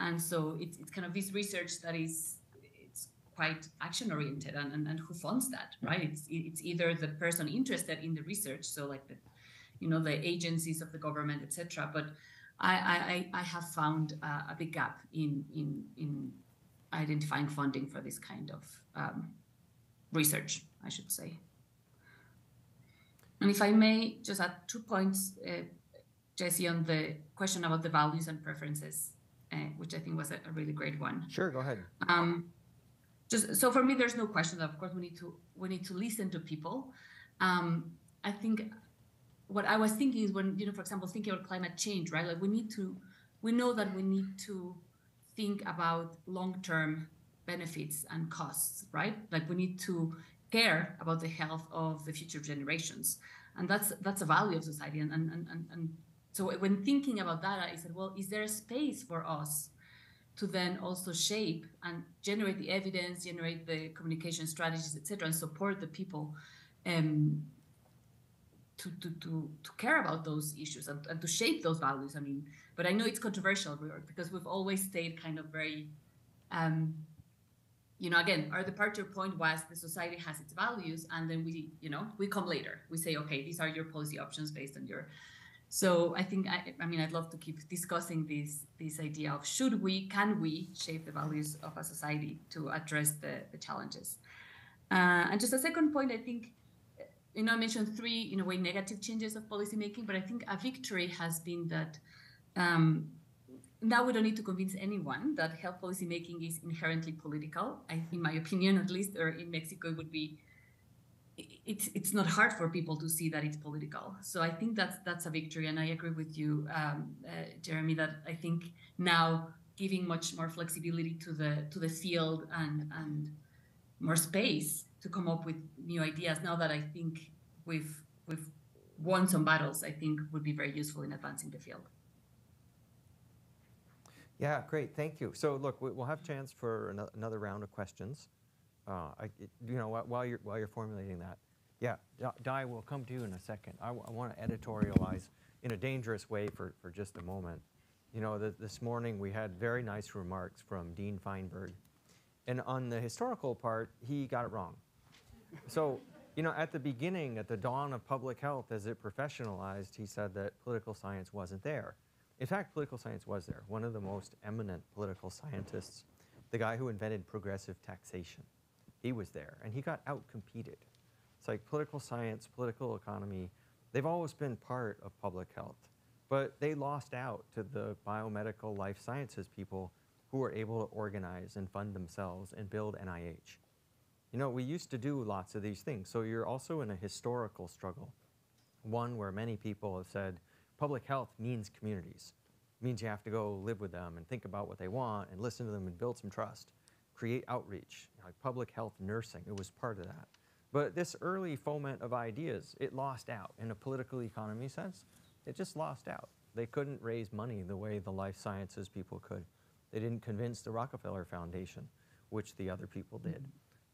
And so it's, it's kind of this research that is quite action oriented and, and, and who funds that, right? It's, it's either the person interested in the research, so like the, you know, the agencies of the government, etc. But I, I, I have found a big gap in, in, in identifying funding for this kind of um, research, I should say. And if I may just add two points, uh, Jesse, on the question about the values and preferences, uh, which I think was a, a, really great one. Sure, go ahead. Um, just so for me, there's no question that of course we need to we need to listen to people. Um, I think what I was thinking is when you know, for example, thinking about climate change, right? Like we need to, we know that we need to think about long-term benefits and costs, right? Like we need to care about the health of the future generations. And that's that's a value of society. And, and, and, and so when thinking about that, I said, well, is there a space for us to then also shape and generate the evidence, generate the communication strategies, etc., and support the people um, to, to, to, to care about those issues and, and to shape those values. I mean, but I know it's controversial because we've always stayed kind of very, um, you know, again, our departure point was the society has its values, and then we, you know, we come later. We say, okay, these are your policy options based on your. So I think, I, I mean, I'd love to keep discussing this this idea of should we, can we shape the values of a society to address the, the challenges. Uh, and just a second point, I think you know, I mentioned three, in a way, negative changes of policymaking, but I think a victory has been that um, now we don't need to convince anyone that health policymaking is inherently political. I, in my opinion, at least, or in Mexico, it would be. It's it's not hard for people to see that it's political. So I think that's that's a victory, and I agree with you, um, uh, Jeremy, that I think now giving much more flexibility to the to the field and and more space to come up with new ideas now that I think we've we've won some battles, I think would be very useful in advancing the field. Yeah, great, thank you. So look, we'll have chance for another round of questions. Uh, I, you know, while you're while you're formulating that, yeah, Dai, we'll come to you in a second. I, want to editorialize in a dangerous way for, for just a moment. You know, the, this morning we had very nice remarks from Dean Fineberg, and on the historical part, he got it wrong. So, you know, at the beginning, at the dawn of public health, as it professionalized, he said that political science wasn't there. In fact, political science was there. One of the most eminent political scientists, the guy who invented progressive taxation, he was there, and he got outcompeted. It's like political science, political economy, they've always been part of public health, but they lost out to the biomedical life sciences people who were able to organize and fund themselves and build NIH. You know, we used to do lots of these things. So you're also in a historical struggle, one where many people have said public health means communities. It means you have to go live with them and think about what they want and listen to them and build some trust, create outreach, like public health nursing. It was part of that. But this early foment of ideas, it lost out in a political economy sense. It just lost out. They couldn't raise money the way the life sciences people could. They didn't convince the Rockefeller Foundation, which the other people did.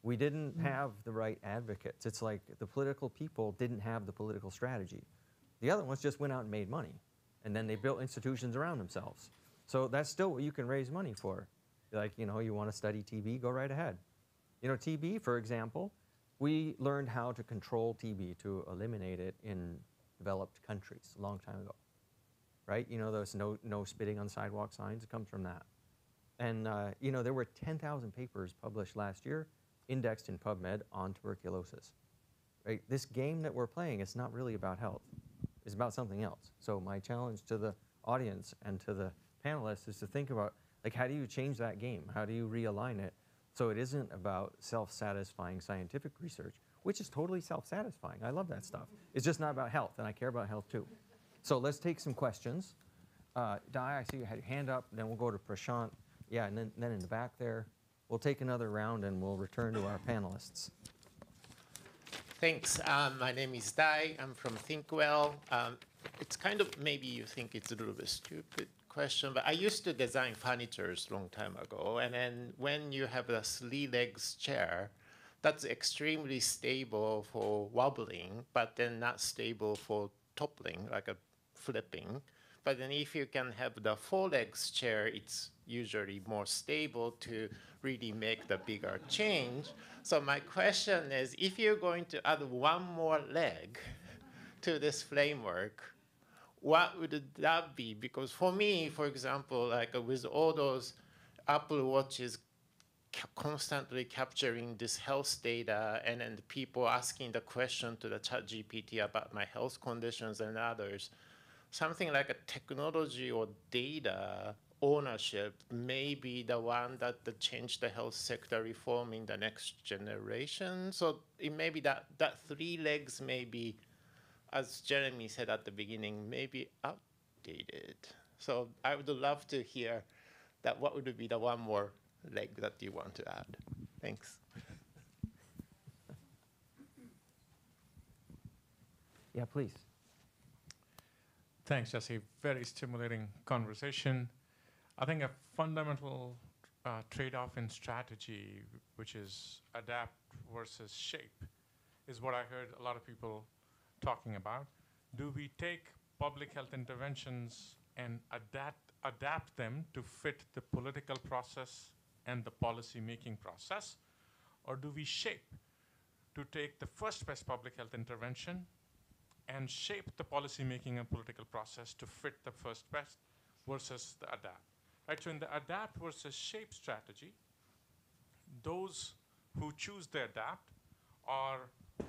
We didn't mm. have the right advocates. It's like the political people didn't have the political strategy. The other ones just went out and made money, and then they built institutions around themselves. So that's still what you can raise money for. Like, you know, you want to study TB, go right ahead. You know, TB, for example, we learned how to control TB to eliminate it in developed countries a long time ago, right? You know, those no, no spitting on sidewalk signs, it comes from that. And, uh, you know, there were 10,000 papers published last year indexed in PubMed on tuberculosis. Right? This game that we're playing is not really about health. It's about something else. So my challenge to the audience and to the panelists is to think about like how do you change that game? How do you realign it so it isn't about self-satisfying scientific research, which is totally self-satisfying. I love that stuff. It's just not about health, and I care about health too. So let's take some questions. Uh, Dai, I see you had your hand up. Then we'll go to Prashant. Yeah, and then, then in the back there. We'll take another round and we'll return to our panelists. Thanks. Um, my name is Dai. I'm from ThinkWell. Um, it's kind of maybe you think it's a little bit stupid question, but I used to design furniture a long time ago. And then when you have a three legs chair, that's extremely stable for wobbling, but then not stable for toppling, like a flipping. But then if you can have the four legs chair, it's usually more stable to really make the bigger change. So my question is, if you're going to add one more leg to this framework, what would that be? Because for me, for example, like uh, with all those Apple Watches constantly capturing this health data and the people asking the question to the ChatGPT about my health conditions and others, something like a technology or data ownership may be the one that the change the health sector reform in the next generation. So it may be that that three legs may be, as Jeremy said at the beginning, maybe outdated. So I would love to hear that what would be the one more leg that you want to add. Thanks. Yeah, please. Thanks, Jesse. Very stimulating conversation. I think a fundamental uh, trade-off in strategy, which is adapt versus shape, is what I heard a lot of people talking about. Do we take public health interventions and adapt, adapt them to fit the political process and the policy making process? Or do we shape to take the first best public health intervention and shape the policy making and political process to fit the first best versus the adapt? Right, so in the adapt versus shape strategy, those who choose the adapt are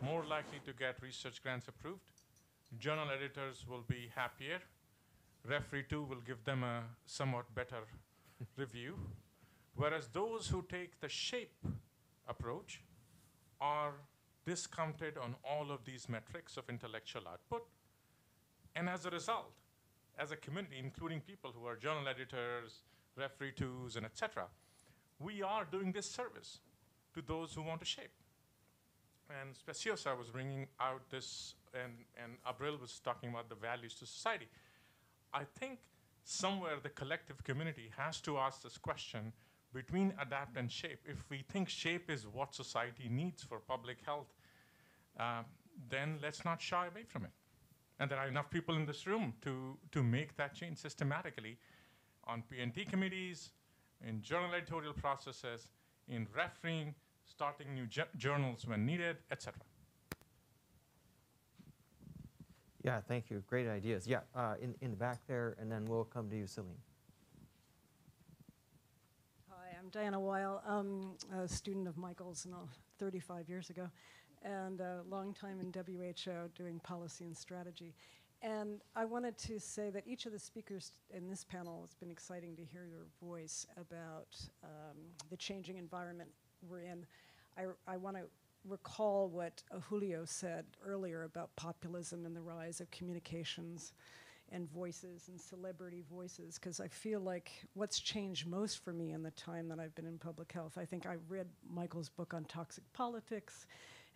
more likely to get research grants approved. Journal editors will be happier. Referee 2 will give them a somewhat better <laughs> review. Whereas those who take the shape approach are discounted on all of these metrics of intellectual output. And as a result, as a community, including people who are journal editors, referee twos, and etc., we are doing this service to those who want to shape. And Speciosa was bringing out this, and, and Abril was talking about the values to society. I think somewhere the collective community has to ask this question between adapt and shape. If we think shape is what society needs for public health, uh, then let's not shy away from it. And there are enough people in this room to, to make that change systematically on P&T committees, in journal editorial processes, in refereeing, starting new journals when needed, etc. Yeah, thank you. Great ideas. Yeah, uh, in, in the back there, and then we'll come to you, Celine. Hi, I'm Diana Weil, um, a student of Michael's you know, 35 years ago, and a long time in WHO doing policy and strategy. And I wanted to say that each of the speakers in this panel, it's been exciting to hear your voice about um, the changing environment we're in. I, I want to recall what Julio said earlier about populism and the rise of communications and voices and celebrity voices, because I feel like what's changed most for me in the time that I've been in public health, I think I read Michael's book on toxic politics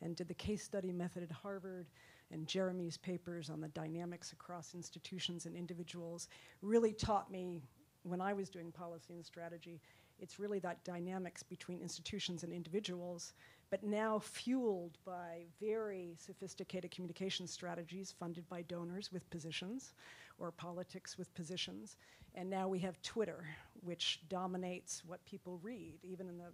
and did the case study method at Harvard and Jeremy's papers on the dynamics across institutions and individuals really taught me when I was doing policy and strategy it's really that dynamics between institutions and individuals, but now fueled by very sophisticated communication strategies funded by donors with positions or politics with positions. And now we have Twitter, which dominates what people read, even in the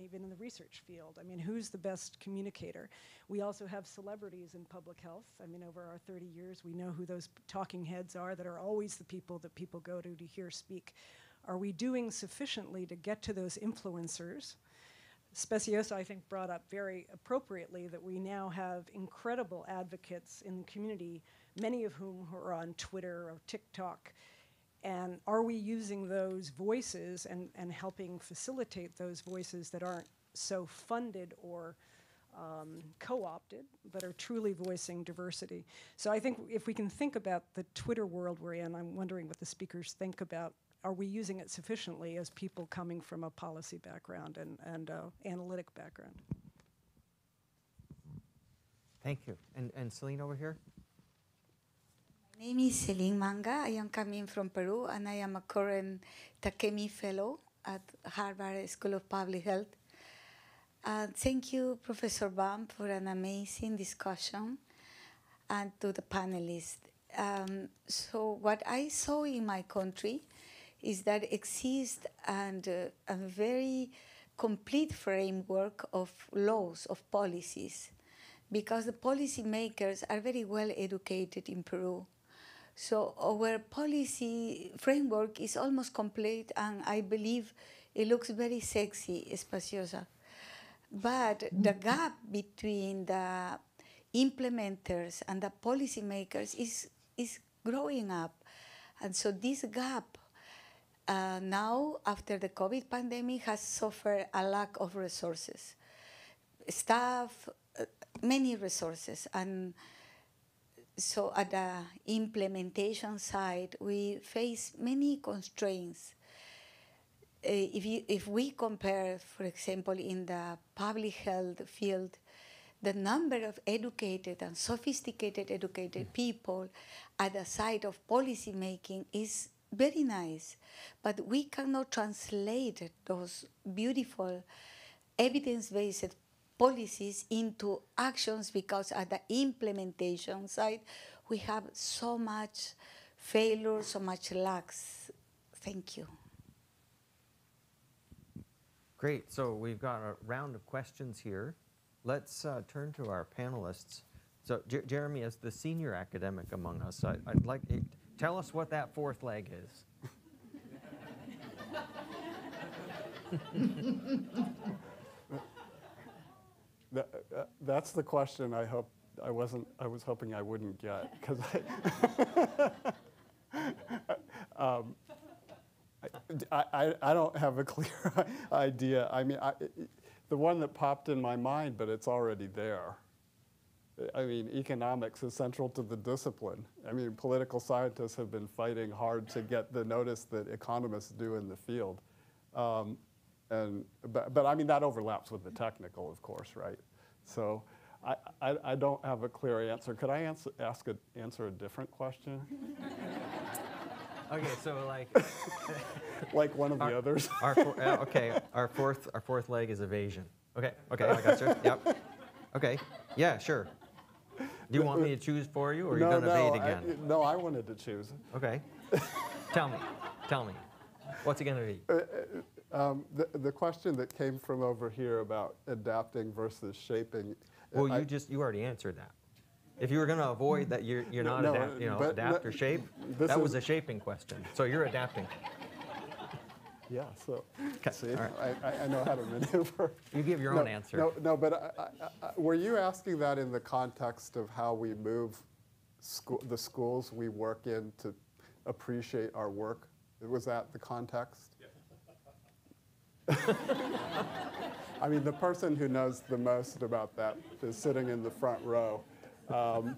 even in the research field. I mean, who's the best communicator? We also have celebrities in public health. I mean, over our 30 years, we know who those talking heads are that are always the people that people go to to hear speak are we doing sufficiently to get to those influencers? Speciosa, I think, brought up very appropriately that we now have incredible advocates in the community, many of whom are on Twitter or TikTok. And are we using those voices and, and helping facilitate those voices that aren't so funded or um, co-opted, but are truly voicing diversity. So I think if we can think about the Twitter world we're in, I'm wondering what the speakers think about are we using it sufficiently as people coming from a policy background and, and uh, analytic background? Thank you. And, and Celine over here? My name is Celine Manga. I am coming from Peru and I am a current Takemi Fellow at Harvard School of Public Health. Uh, thank you, Professor Bump, for an amazing discussion and to the panelists. Um, so what I saw in my country is that exists and uh, a very complete framework of laws, of policies, because the policymakers are very well educated in Peru. So our policy framework is almost complete, and I believe it looks very sexy, espaciosa. But the gap between the implementers and the policymakers is, is growing up. And so this gap uh, now, after the COVID pandemic, has suffered a lack of resources, staff, uh, many resources, and so at the implementation side, we face many constraints. Uh, if, you, if we compare, for example, in the public health field, the number of educated and sophisticated educated people at the side of policy making is very nice, but we cannot translate those beautiful evidence-based policies into actions because at the implementation side, we have so much failure, so much lacks. Thank you. Great. So we've got a round of questions here. Let's uh, turn to our panelists. So, J- Jeremy, as the senior academic among us, I, would like tell us what that fourth leg is. that, uh, that's the question I hope I wasn't. I was hoping I wouldn't get because I, <laughs> um, I, I, I don't have a clear <laughs> idea. I mean, I, the one that popped in my mind, but it's already there. I mean, economics is central to the discipline. I mean, political scientists have been fighting hard to get the notice that economists do in the field. Um, and, but, but I mean, that overlaps with the technical, of course, right? So I, I, I don't have a clear answer. Could I answer, ask a, answer a different question? <laughs> okay, so like... <laughs> like one of our, the others? our for, uh, okay, our fourth, our fourth leg is evasion. Okay, okay, I got you. Yep. <laughs> Okay, yeah, sure. Do you uh, want me uh, to choose for you, or are no, you going to no, evade again? I, no, I wanted to choose. Okay. tell me, tell me. What's it going to be? Uh, um, the, the question that came from over here about adapting versus shaping. Well, I, you just you already answered that. If you were going to avoid that, you're, you're not no, adapt, you know, adapt or shape. That was a shaping question. So you're adapting. Yeah, so Okay, see, all right. I, I know how to <laughs> maneuver. You give your no, own answer. No, no, but I, I, I, were you asking that in the context of how we move school, the schools we work in to appreciate our work? Was that the context? <laughs> I mean, the person who knows the most about that is sitting in the front row. Um,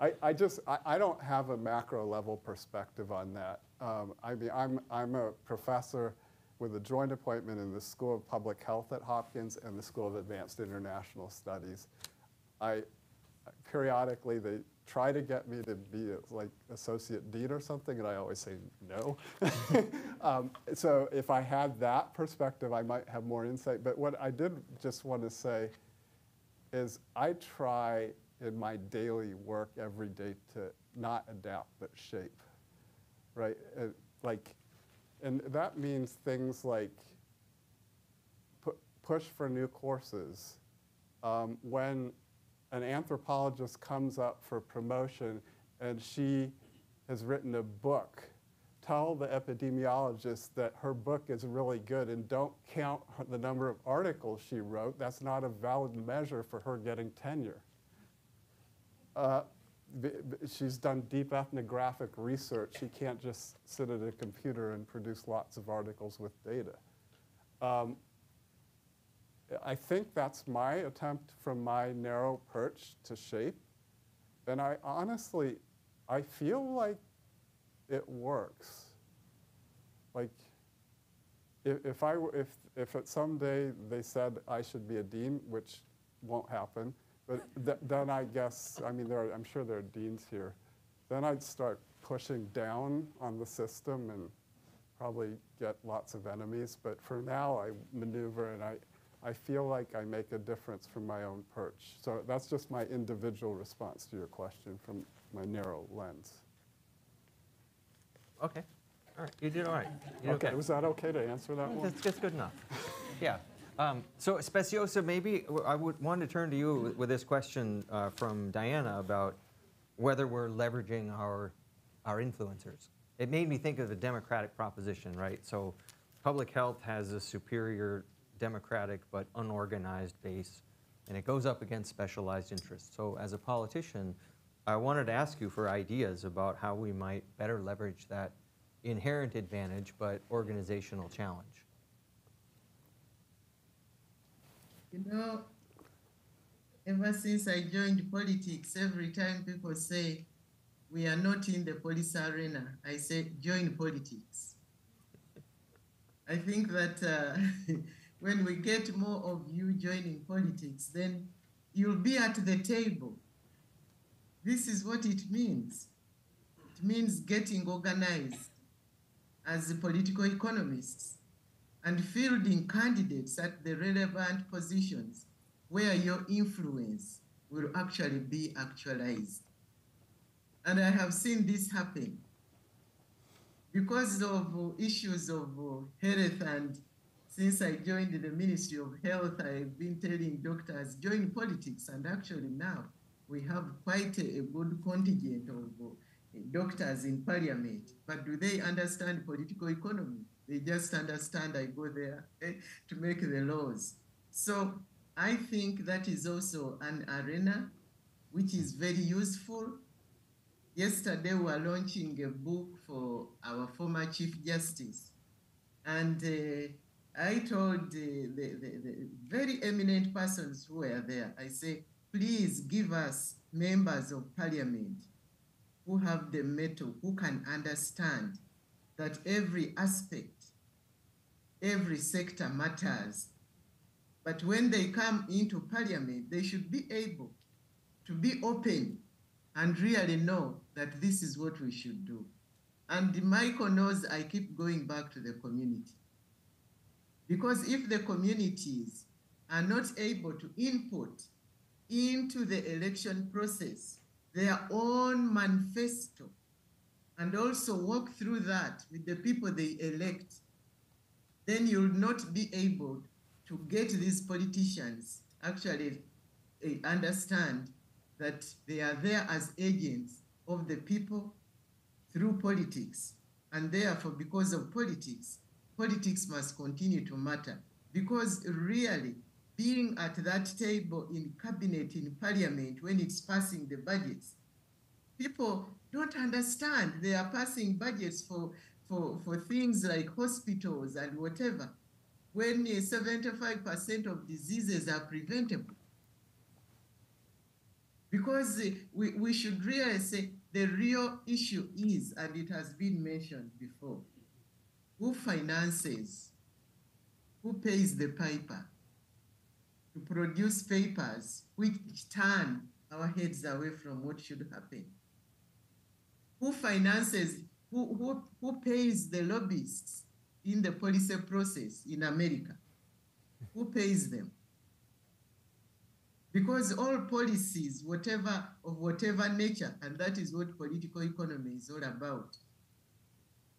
I, I just, I, I don't have a macro level perspective on that. Um, I mean, I'm, I'm a professor with a joint appointment in the School of Public Health at Hopkins and the School of Advanced International Studies. I, periodically, they try to get me to be a, like associate dean or something, and I always say no. <laughs> um, so if I had that perspective, I might have more insight. But what I did just want to say is I try in my daily work every day to not adapt but shape, right? Uh, like, and that means things like pu- push for new courses. Um, when an anthropologist comes up for promotion and she has written a book, tell the epidemiologist that her book is really good and don't count the number of articles she wrote. That's not a valid measure for her getting tenure. Uh, she's done deep ethnographic research. She can't just sit at a computer and produce lots of articles with data. Um, I think that's my attempt from my narrow perch to shape. And I honestly, I feel like it works. Like, if, if I if, if at someday they said I should be a dean, which won't happen, but th then I guess, I mean, there are, I'm sure there are deans here. Then I'd start pushing down on the system and probably get lots of enemies. But for now, I maneuver and I, I feel like I make a difference from my own perch. So that's just my individual response to your question from my narrow lens. Okay. All right. You did all right. Did okay. Was that okay to answer that one? That's, that's good enough. yeah. Um, so, Speciosa, maybe I would want to turn to you with, this question uh, from Diana about whether we're leveraging our, our influencers. It made me think of the democratic proposition, right? So, public health has a superior democratic but unorganized base, and it goes up against specialized interests. So, as a politician, I wanted to ask you for ideas about how we might better leverage that inherent advantage but organizational challenge. You know, ever since I joined politics, every time people say, we are not in the police arena, I say, join politics. I think that uh, <laughs> when we get more of you joining politics, then you'll be at the table. This is what it means. It means getting organized as political economists and fielding candidates at the relevant positions where your influence will actually be actualized. And I have seen this happen because of issues of health and since I joined the Ministry of Health, I've been telling doctors, join politics. And actually now we have quite a, good contingent of doctors in parliament. But do they understand political economy? They just understand I go there eh, to make the laws. So I think that is also an arena which is very useful. Yesterday we were launching a book for our former Chief Justice. And uh, I told the, the, the, the very eminent persons who were there, I say, please give us members of parliament who have the mettle, who can understand that every aspect, every sector matters. But when they come into parliament, they should be able to be open and really know that this is what we should do. And Michael knows I keep going back to the community. Because if the communities are not able to input into the election process their own manifesto and also walk through that with the people they elect, then you'll not be able to get these politicians actually uh, understand that they are there as agents of the people through politics. And therefore, because of politics, politics must continue to matter. Because really, being at that table in cabinet, in parliament, when it's passing the budgets, people don't understand they are passing budgets for, for, for things like hospitals and whatever, when 75% of diseases are preventable. Because we, we should really say the real issue is, and it has been mentioned before, who finances, who pays the piper to produce papers which turn our heads away from what should happen? Who finances, who, who, who pays the lobbyists in the policy process in America? Who pays them? Because all policies, whatever of whatever nature, and that is what political economy is all about,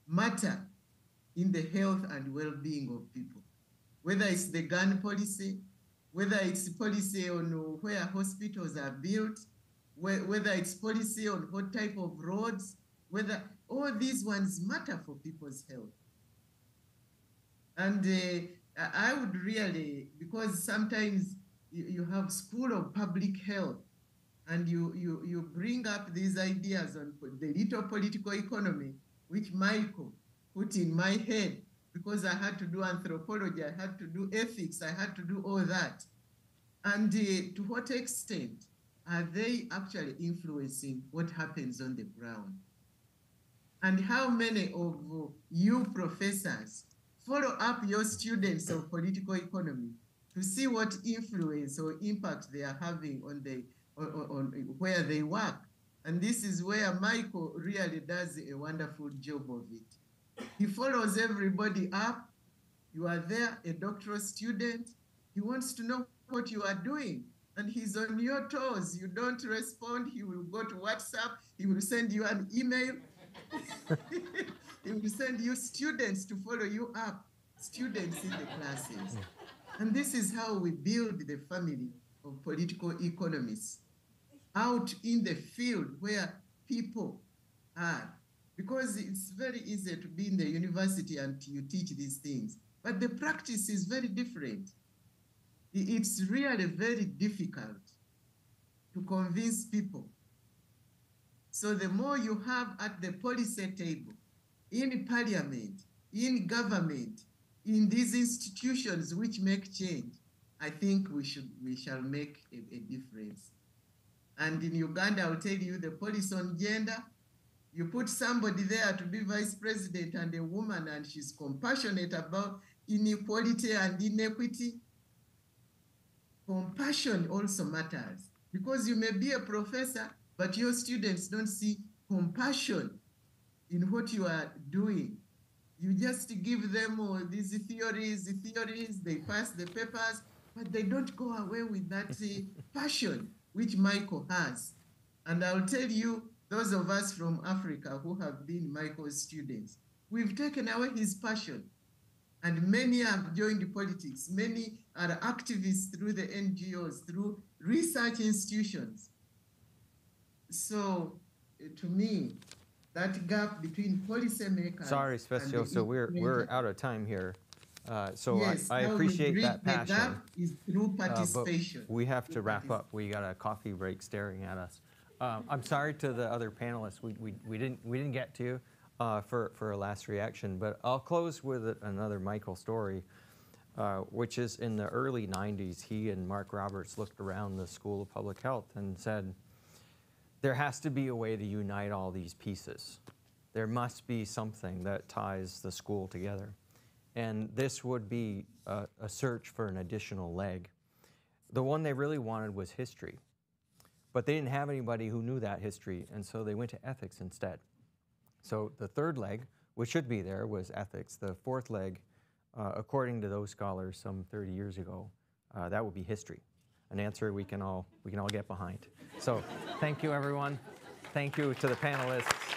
matter in the health and well-being of people. Whether it's the gun policy, whether it's policy on where hospitals are built, whether it's policy on what type of roads, whether all these ones matter for people's health. And uh, I would really, because sometimes you, have school of public health and you, you, you bring up these ideas on the little political economy, which Michael put in my head because I had to do anthropology, I had to do ethics, I had to do all that. And uh, to what extent are they actually influencing what happens on the ground? And how many of you professors follow up your students of political economy to see what influence or impact they are having on the on, on where they work? And this is where Michael really does a wonderful job of it. He follows everybody up. You are there, a doctoral student. He wants to know what you are doing and he's on your toes. You don't respond, he will go to WhatsApp, he will send you an email. <laughs> he will send you students to follow you up, students in the classes. And this is how we build the family of political economists out in the field where people are. Because it's very easy to be in the university and you teach these things, but the practice is very different it's really very difficult to convince people. So the more you have at the policy table, in parliament, in government, in these institutions which make change, I think we should we shall make a, a difference. And in Uganda, I'll tell you the policy on gender, you put somebody there to be vice president and a woman, and she's compassionate about inequality and inequity, compassion also matters because you may be a professor, but your students don't see compassion in what you are doing. You just give them all these theories, the theories, they pass the papers. but they don't go away with that uh, <laughs> passion which Michael has. And I'll tell you, those of us from Africa who have been Michael's students, we've taken away his passion. And many have joined politics. Many are activists through the NGOs, through research institutions. So, uh, to me, that gap between policymakers. Sorry, Special. So we're we're out of time here. Uh, so Yes, I, I appreciate that the passion. gap is through Uh, we have to wrap up. We got a coffee break staring at us. Um, I'm sorry to the other panelists. We, we, we didn't we didn't get to you uh, for for a last reaction. But I'll close with another Michael story, uh, which is in the early '90s. He and Marc Roberts looked around the School of Public Health and said, "There has to be a way to unite all these pieces. There must be something that ties the school together." And this would be a, a search for an additional leg. The one they really wanted was history. But they didn't have anybody who knew that history, and so they went to ethics instead. So the third leg, which should be there, was ethics. The fourth leg, uh, according to those scholars some 30 years ago, uh, that would be history. An answer we can all we can all get behind. So thank you, everyone. Thank you to the panelists.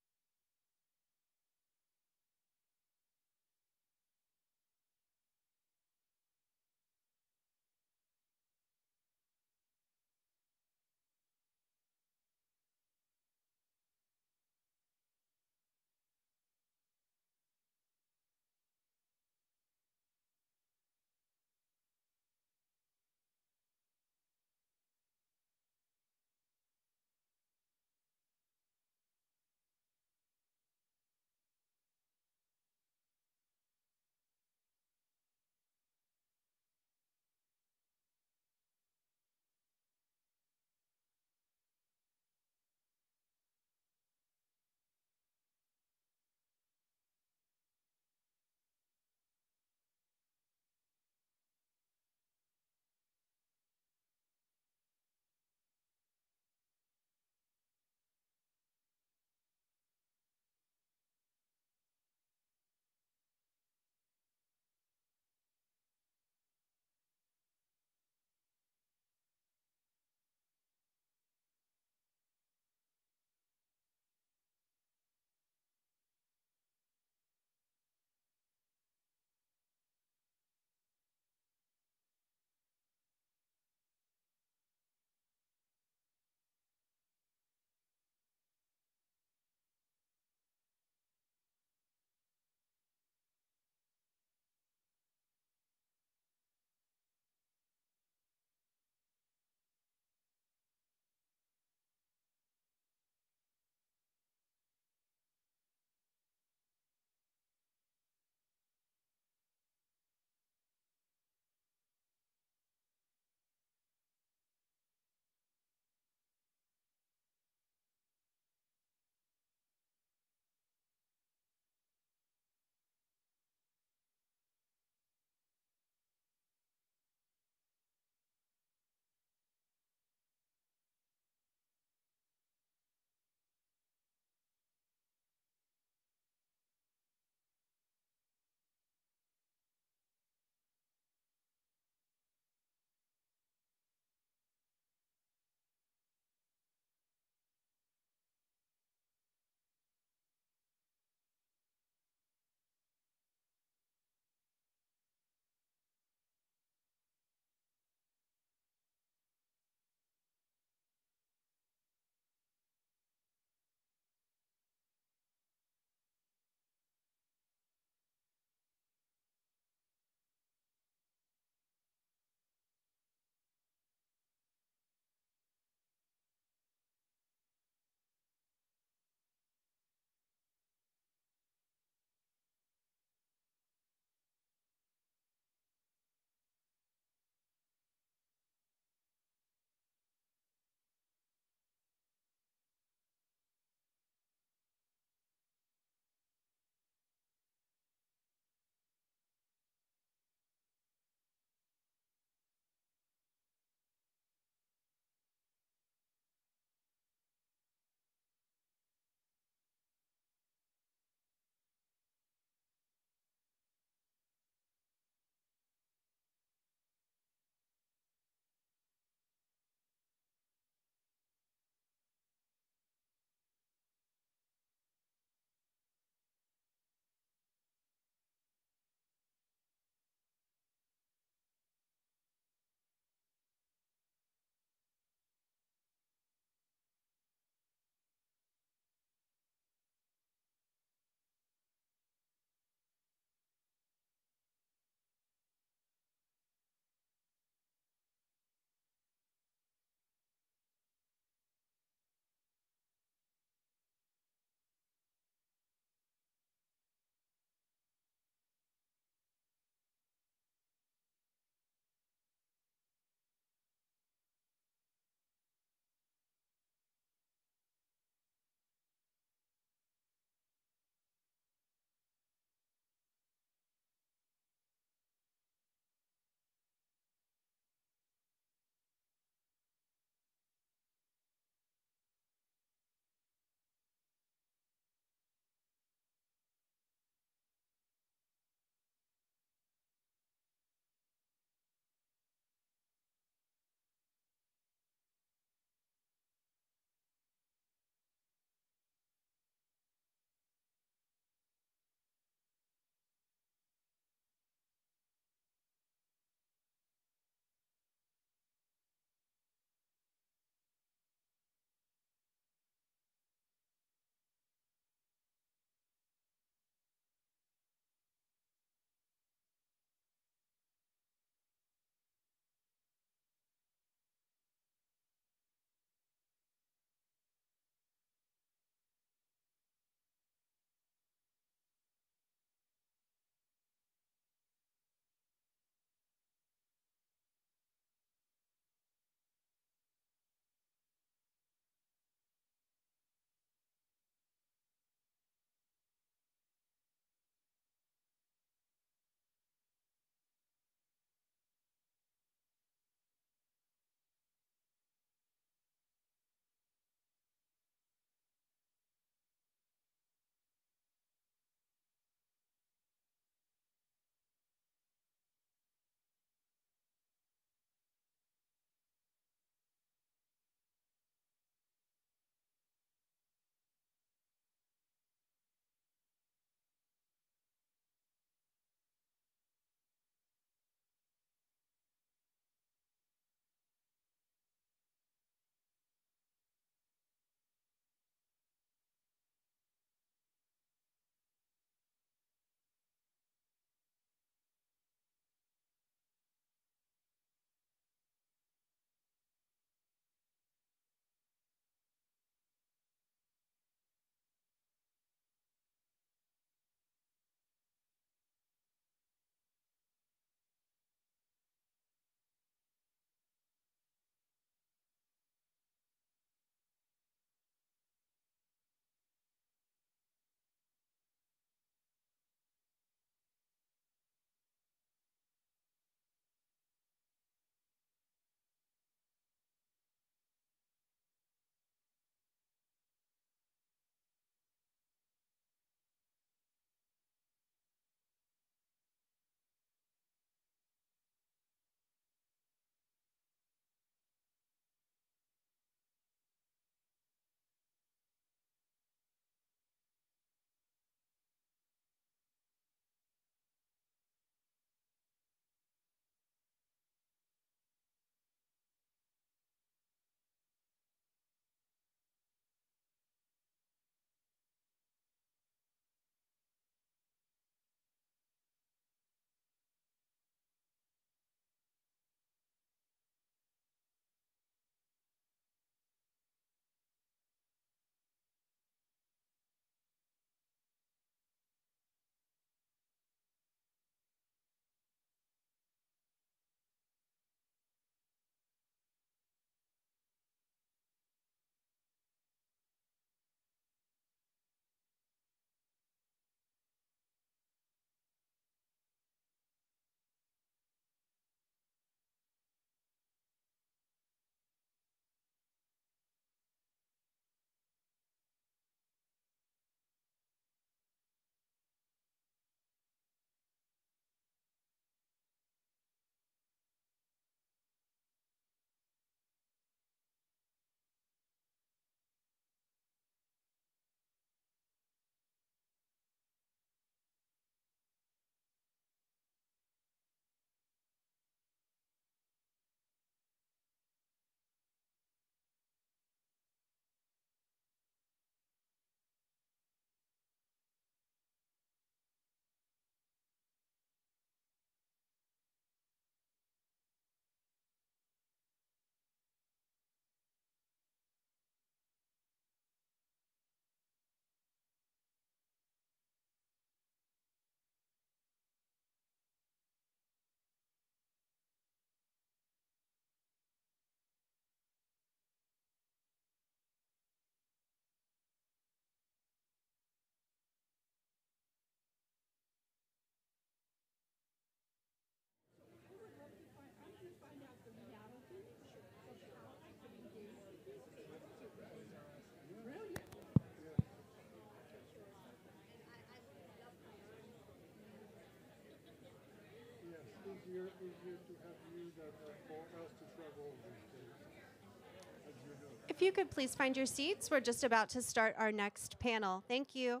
If you could please find your seats, we're just about to start our next panel. Thank you.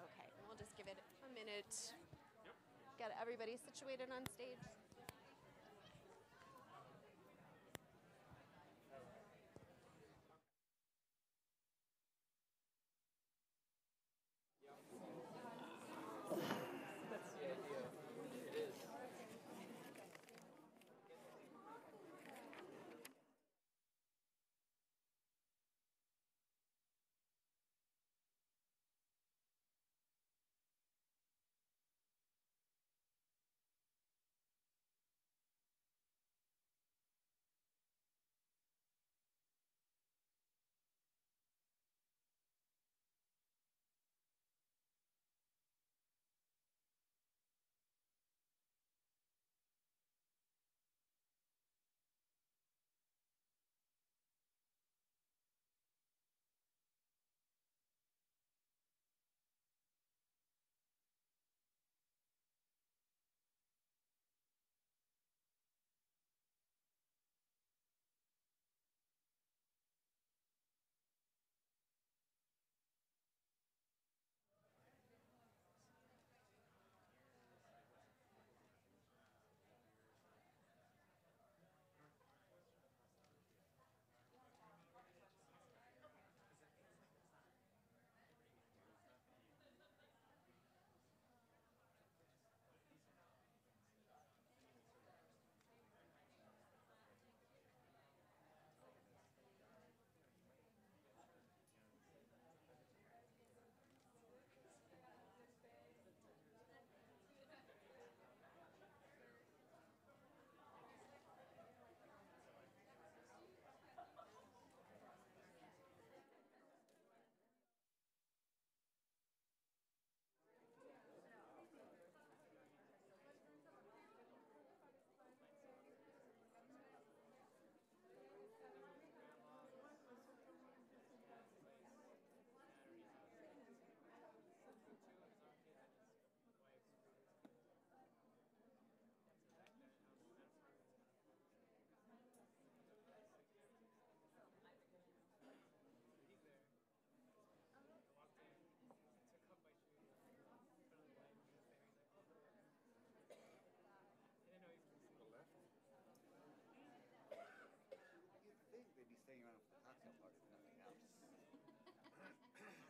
Okay, we'll just give it a minute. Get everybody situated on stage.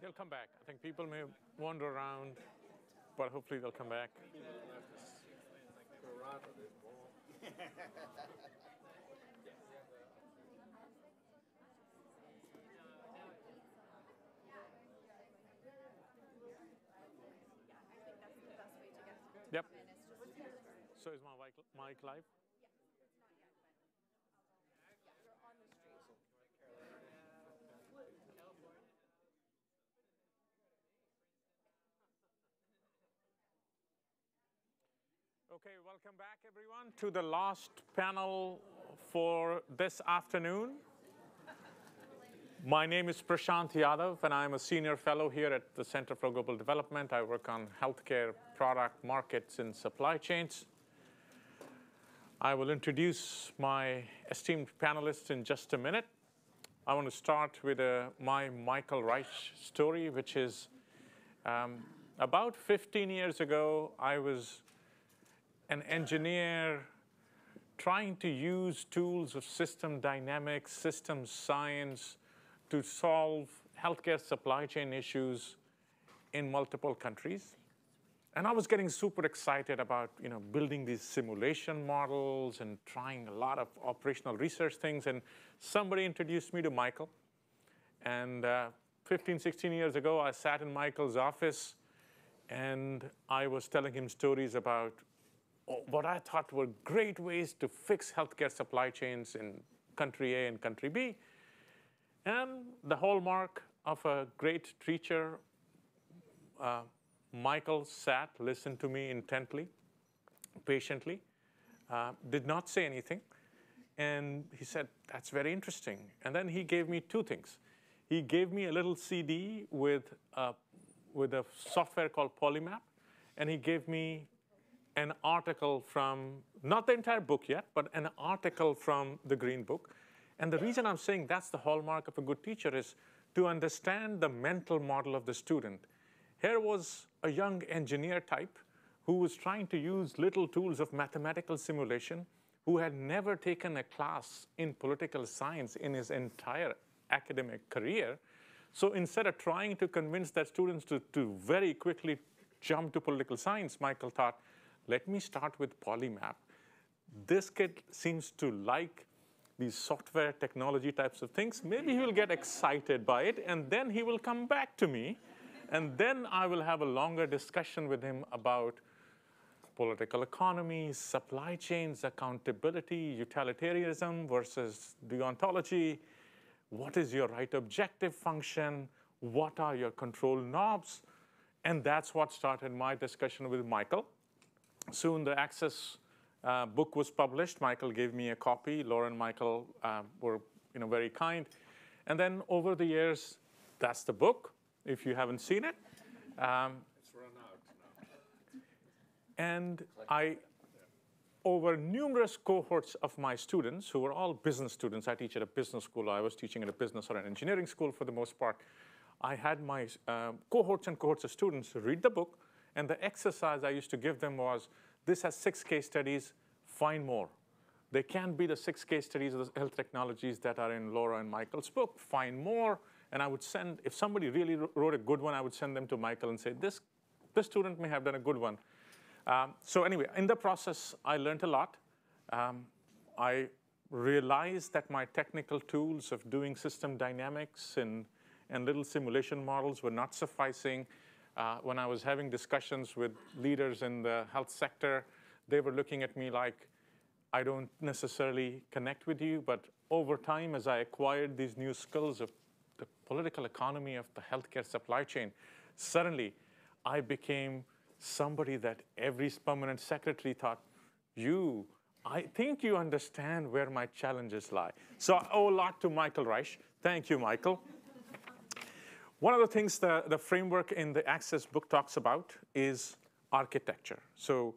They'll come back. I think people may wander around, but hopefully they'll come back. Yep. So is my mic, mic live? Okay, welcome back everyone to the last panel for this afternoon. My name is Prashant Yadav, and I'm a senior fellow here at the Center for Global Development. I work on healthcare product markets and supply chains. I will introduce my esteemed panelists in just a minute. I want to start with uh, my Michael Reich story, which is um, about 15 years ago, I was an engineer trying to use tools of system dynamics, system science to solve healthcare supply chain issues in multiple countries. And I was getting super excited about you know, building these simulation models and trying a lot of operational research things. And somebody introduced me to Michael. And uh, 15, 16 years ago, I sat in Michael's office and I was telling him stories about what I thought were great ways to fix healthcare supply chains in country A and country B. And the hallmark of a great teacher, uh, Michael sat, listened to me intently, patiently, uh, did not say anything. And he said, That's very interesting. And then he gave me two things. He gave me a little CD with a with a software called Polymap, and he gave me an article from, not the entire book yet, but an article from the Green Book. And the reason I'm saying that's the hallmark of a good teacher is to understand the mental model of the student. Here was a young engineer type who was trying to use little tools of mathematical simulation, who had never taken a class in political science in his entire academic career. So instead of trying to convince that students to, to very quickly jump to political science, Michael thought, let me start with Polymap. This kid seems to like these software technology types of things. Maybe he will get excited by it, and then he will come back to me. And then I will have a longer discussion with him about political economy, supply chains, accountability, utilitarianism versus deontology. What is your right objective function? What are your control knobs? And that's what started my discussion with Michael. Soon the Access uh, book was published. Michael gave me a copy. Laura and Michael uh, were you know, very kind. And then over the years, that's the book, if you haven't seen it. Um, it's run out now. and I, over numerous cohorts of my students, who were all business students, I teach at a business school, I was teaching at a business or an engineering school for the most part, I had my uh, cohorts and cohorts of students read the book, and the exercise I used to give them was, this has six case studies, find more. They can't be the six case studies of the health technologies that are in Laura and Michael's book. Find more, and I would send, if somebody really wrote a good one, I would send them to Michael and say, this, this student may have done a good one. Um, so anyway, in the process, I learned a lot. Um, I realized that my technical tools of doing system dynamics and, and little simulation models were not sufficing. Uh, when I was having discussions with leaders in the health sector, they were looking at me like, I don't necessarily connect with you, but over time, as I acquired these new skills of the political economy of the healthcare supply chain, suddenly I became somebody that every permanent secretary thought, you, I think you understand where my challenges lie. So I owe a lot to Michael Reich. Thank you, Michael. One of the things the, the framework in the Access book talks about is architecture. So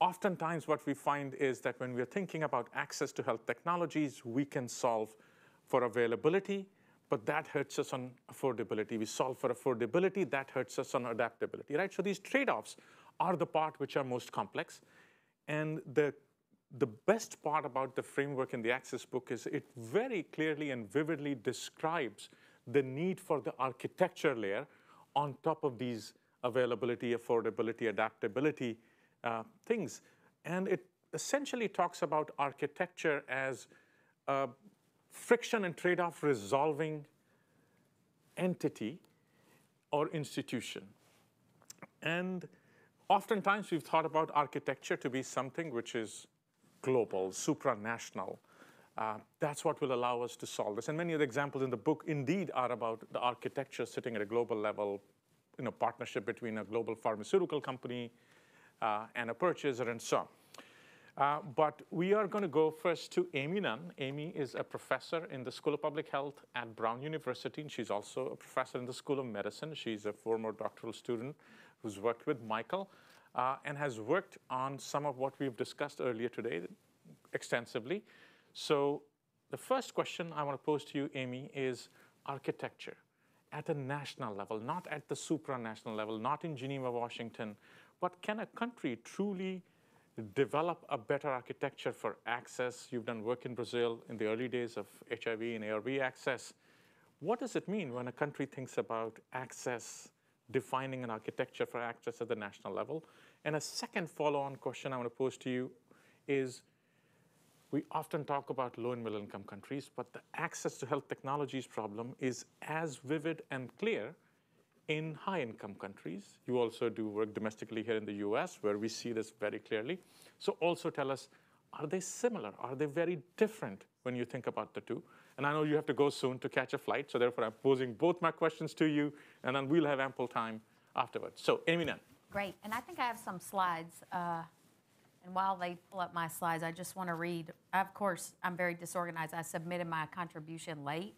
oftentimes what we find is that when we're thinking about access to health technologies, we can solve for availability, but that hurts us on affordability. We solve for affordability, that hurts us on adaptability, right? So these trade-offs are the part which are most complex. And the, the best part about the framework in the Access book is it very clearly and vividly describes the need for the architecture layer on top of these availability, affordability, adaptability uh, things. And it essentially talks about architecture as a friction and trade-off resolving entity or institution. And oftentimes we've thought about architecture to be something which is global, supranational, uh, that's what will allow us to solve this. And many of the examples in the book indeed are about the architecture sitting at a global level, you know, partnership between a global pharmaceutical company uh, and a purchaser and so on. Uh, but we are going to go first to Amy Nunn. Amy is a professor in the School of Public Health at Brown University, and she's also a professor in the School of Medicine. She's a former doctoral student who's worked with Michael uh, and has worked on some of what we've discussed earlier today extensively. So the first question I want to pose to you, Amy, is architecture at a national level, not at the supranational level, not in Geneva, Washington, but can a country truly develop a better architecture for access? You've done work in Brazil in the early days of HIV and ARV access. What does it mean when a country thinks about access, defining an architecture for access at the national level? And a second follow-on question I want to pose to you is, we often talk about low and middle income countries, but the access to health technologies problem is as vivid and clear in high income countries. You also do work domestically here in the US where we see this very clearly. So also tell us, are they similar? Are they very different when you think about the two? And I know you have to go soon to catch a flight, so therefore I'm posing both my questions to you, and then we'll have ample time afterwards. So, Amy Nunn. Great, and I think I have some slides uh, and while they pull up my slides, I just want to read. Of course, I'm very disorganized. I submitted my contribution late,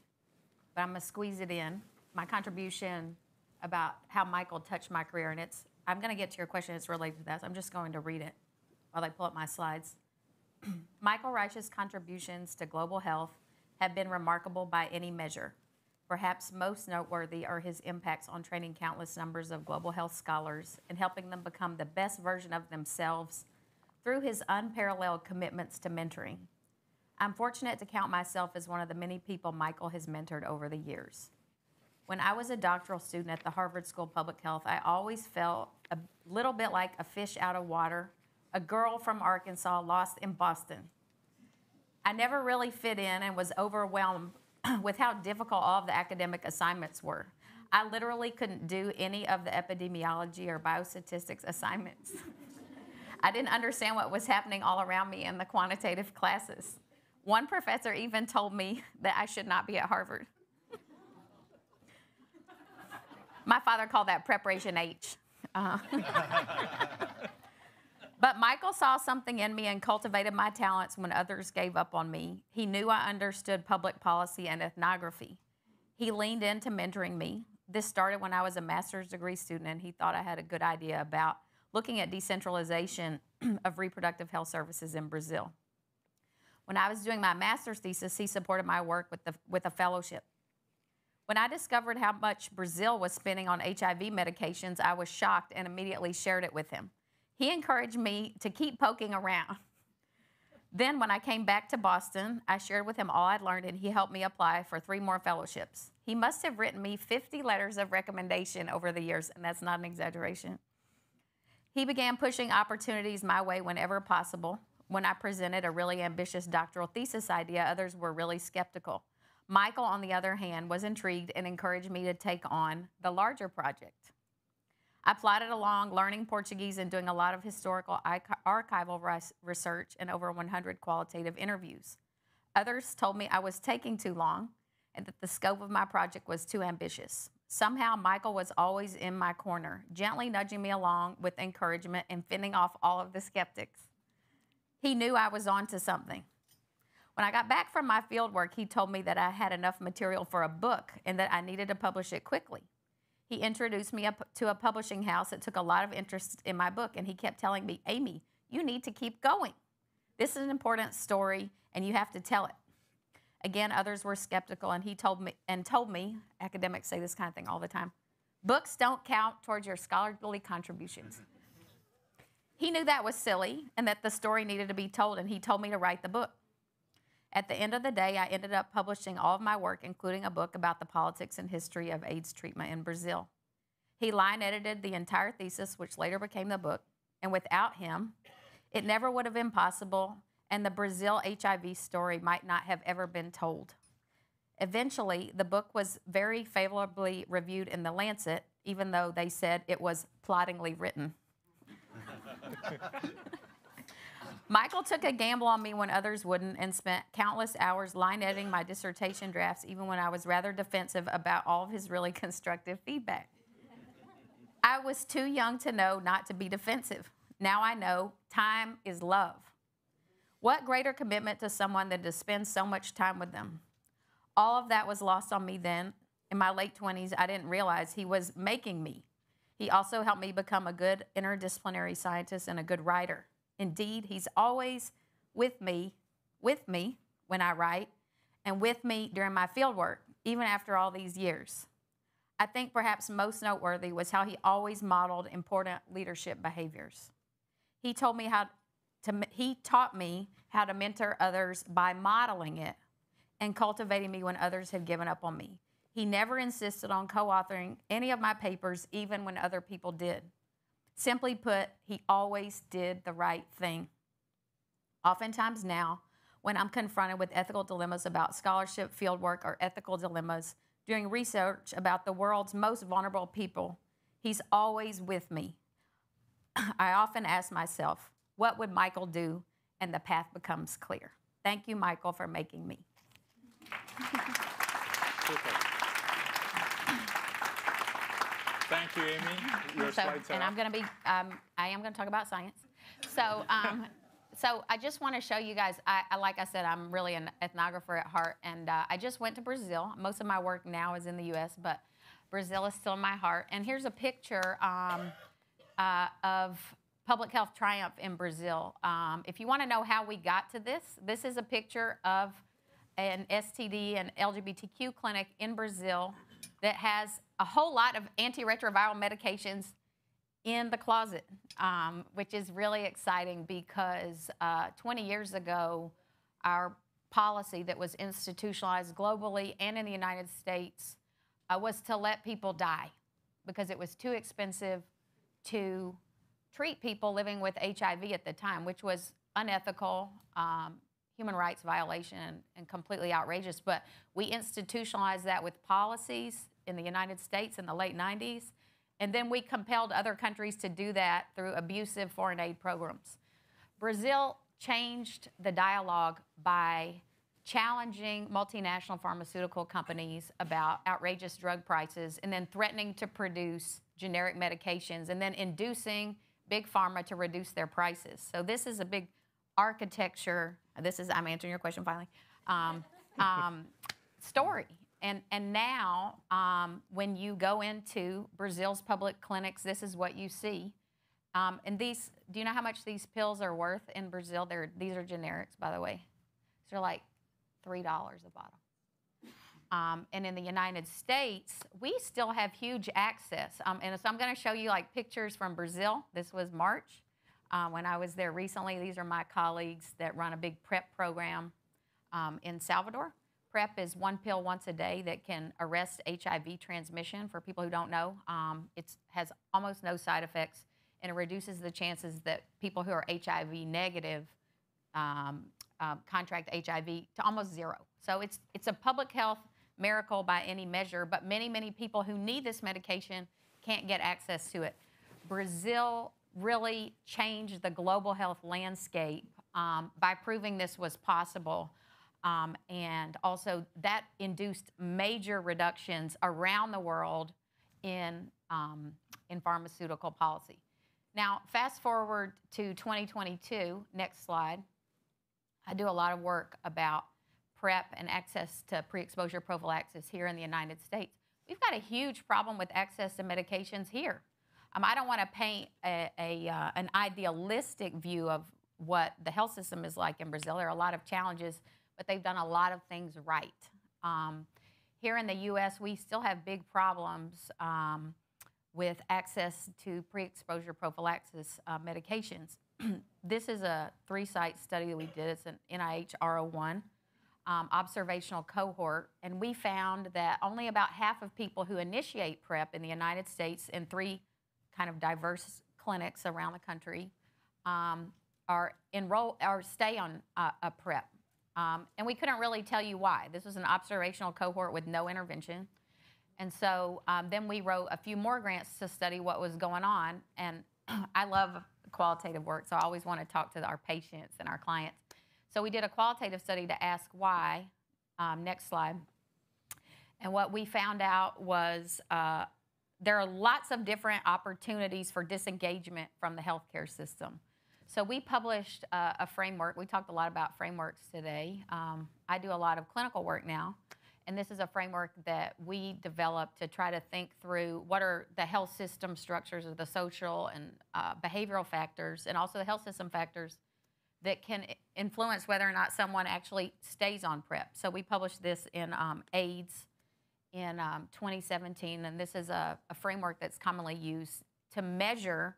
but I'm going to squeeze it in. My contribution about how Michael touched my career, and it's, I'm going to get to your question, it's related to that. So I'm just going to read it while they pull up my slides. <clears throat> Michael Reich's contributions to global health have been remarkable by any measure. Perhaps most noteworthy are his impacts on training countless numbers of global health scholars and helping them become the best version of themselves through his unparalleled commitments to mentoring. I'm fortunate to count myself as one of the many people Michael has mentored over the years. When I was a doctoral student at the Harvard School of Public Health, I always felt a little bit like a fish out of water, a girl from Arkansas lost in Boston. I never really fit in and was overwhelmed <clears throat> with how difficult all of the academic assignments were. I literally couldn't do any of the epidemiology or biostatistics <laughs> assignments. I didn't understand what was happening all around me in the quantitative classes. One professor even told me that I should not be at Harvard. My father called that preparation H. Uh, <laughs> but Michael saw something in me and cultivated my talents when others gave up on me. He knew I understood public policy and ethnography. He leaned into mentoring me. This started when I was a master's degree student, and he thought I had a good idea about looking at decentralization <clears throat> of reproductive health services in Brazil. When I was doing my master's thesis, he supported my work with, the, with a fellowship. When I discovered how much Brazil was spending on HIV medications, I was shocked and immediately shared it with him. He encouraged me to keep poking around. <laughs> Then, when I came back to Boston, I shared with him all I'd learned, and he helped me apply for three more fellowships. He must have written me 50 letters of recommendation over the years, and that's not an exaggeration. He began pushing opportunities my way whenever possible. When I presented a really ambitious doctoral thesis idea, others were really skeptical. Michael, on the other hand, was intrigued and encouraged me to take on the larger project. I plodded along, learning Portuguese and doing a lot of historical archival research and over 100 qualitative interviews. Others told me I was taking too long and that the scope of my project was too ambitious. Somehow, Michael was always in my corner, gently nudging me along with encouragement and fending off all of the skeptics. He knew I was onto something. When I got back from my field work, he told me that I had enough material for a book and that I needed to publish it quickly. He introduced me to a publishing house that took a lot of interest in my book, and he kept telling me, Amy, you need to keep going. This is an important story, and you have to tell it. Again, others were skeptical, and he told me, and told me, academics say this kind of thing all the time, books don't count towards your scholarly contributions. He knew that was silly and that the story needed to be told, and he told me to write the book. At the end of the day, I ended up publishing all of my work, including a book about the politics and history of AIDS treatment in Brazil. He line edited the entire thesis, which later became the book, and without him, it never would have been possible, and the Brazil HIV story might not have ever been told. Eventually, the book was very favorably reviewed in The Lancet, even though they said it was ploddingly written. <laughs> Michael took a gamble on me when others wouldn't and spent countless hours line editing my dissertation drafts, even when I was rather defensive about all of his really <laughs> constructive feedback. I was too young to know not to be defensive. Now I know time is love. What greater commitment to someone than to spend so much time with them? All of that was lost on me then. In my late 20s, I didn't realize he was making me. He also helped me become a good interdisciplinary scientist and a good writer. Indeed, He's always with me, with me when I write, and with me during my fieldwork, even after all these years. I think perhaps most noteworthy was how he always modeled important leadership behaviors. He told me how to, he taught me how to mentor others by modeling it and cultivating me when others had given up on me. He never insisted on co authoring any of my papers, even when other people did. Simply put, he always did the right thing. Oftentimes now, when I'm confronted with ethical dilemmas about scholarship, fieldwork, or ethical dilemmas doing research about the world's most vulnerable people, he's always with me. <clears throat> I often ask myself, what would Michael do? And the path becomes clear. Thank you, Michael, for making me. Thank you, Amy. Your so, slides and I'm going to be, um, I am going to talk about science. So, um, so I just want to show you guys. I, I, like I said, I'm really an ethnographer at heart, and uh, I just went to Brazil. Most of my work now is in the U.S., but Brazil is still in my heart. And here's a picture um, uh, of public health triumph in Brazil. Um, if you want to know how we got to this, this is a picture of an STD and LGBTQ clinic in Brazil that has a whole lot of antiretroviral medications in the closet, um, which is really exciting because uh, 20 years ago, our policy that was institutionalized globally and in the United States uh, was to let people die because it was too expensive to treat people living with HIV at the time, which was unethical, um, human rights violation, and, and completely outrageous. But we institutionalized that with policies in the United States in the late 90s. And then we compelled other countries to do that through abusive foreign aid programs. Brazil changed the dialogue by challenging multinational pharmaceutical companies about outrageous drug prices and then threatening to produce generic medications and then inducing big pharma to reduce their prices. So this is a big architecture. This is I'm answering your question finally. Um, <laughs> um, story. And, and now, um, when you go into Brazil's public clinics, this is what you see. Um, and these, do you know how much these pills are worth in Brazil? They're, these are generics, by the way. They're like $3 a bottle. Um, and in the United States, we still have huge access. Um, and so I'm going to show you like pictures from Brazil. This was March uh, when I was there recently. These are my colleagues that run a big PrEP program um, in Salvador. PrEP is one pill once a day that can arrest HIV transmission. For people who don't know, um, it has almost no side effects and it reduces the chances that people who are HIV negative um, uh, contract HIV to almost zero. So it's, it's a public health miracle by any measure, but many, many people who need this medication can't get access to it. Brazil really changed the global health landscape um, by proving this was possible. Um, and also, that induced major reductions around the world in, um, in pharmaceutical policy. Now, fast forward to 2022, next slide. I do a lot of work about PrEP and access to pre exposure prophylaxis here in the United States. We've got a huge problem with access to medications here. Um, I don't want to paint a, a uh, an idealistic view of what the health system is like in Brazil. There are a lot of challenges, but they've done a lot of things right. Um, here in the US, we still have big problems um, with access to pre exposure prophylaxis uh, medications. <clears throat> this is a three site study that we did. It's an NIH R01 um, observational cohort, and we found that only about half of people who initiate PrEP in the United States in three kind of diverse clinics around the country um, are enroll or stay on uh, a PrEP. Um, and we couldn't really tell you why. This was an observational cohort with no intervention. And so um, then we wrote a few more grants to study what was going on. And <clears throat> I love qualitative work, so I always want to talk to our patients and our clients. So we did a qualitative study to ask why. Um, next slide. And what we found out was uh, there are lots of different opportunities for disengagement from the healthcare system. So we published uh, a framework. We talked a lot about frameworks today. Um, I do a lot of clinical work now. And this is a framework that we developed to try to think through what are the health system structures or the social and uh, behavioral factors and also the health system factors that can influence whether or not someone actually stays on PrEP. So we published this in um, AIDS in um, 2017, and this is a, a framework that's commonly used to measure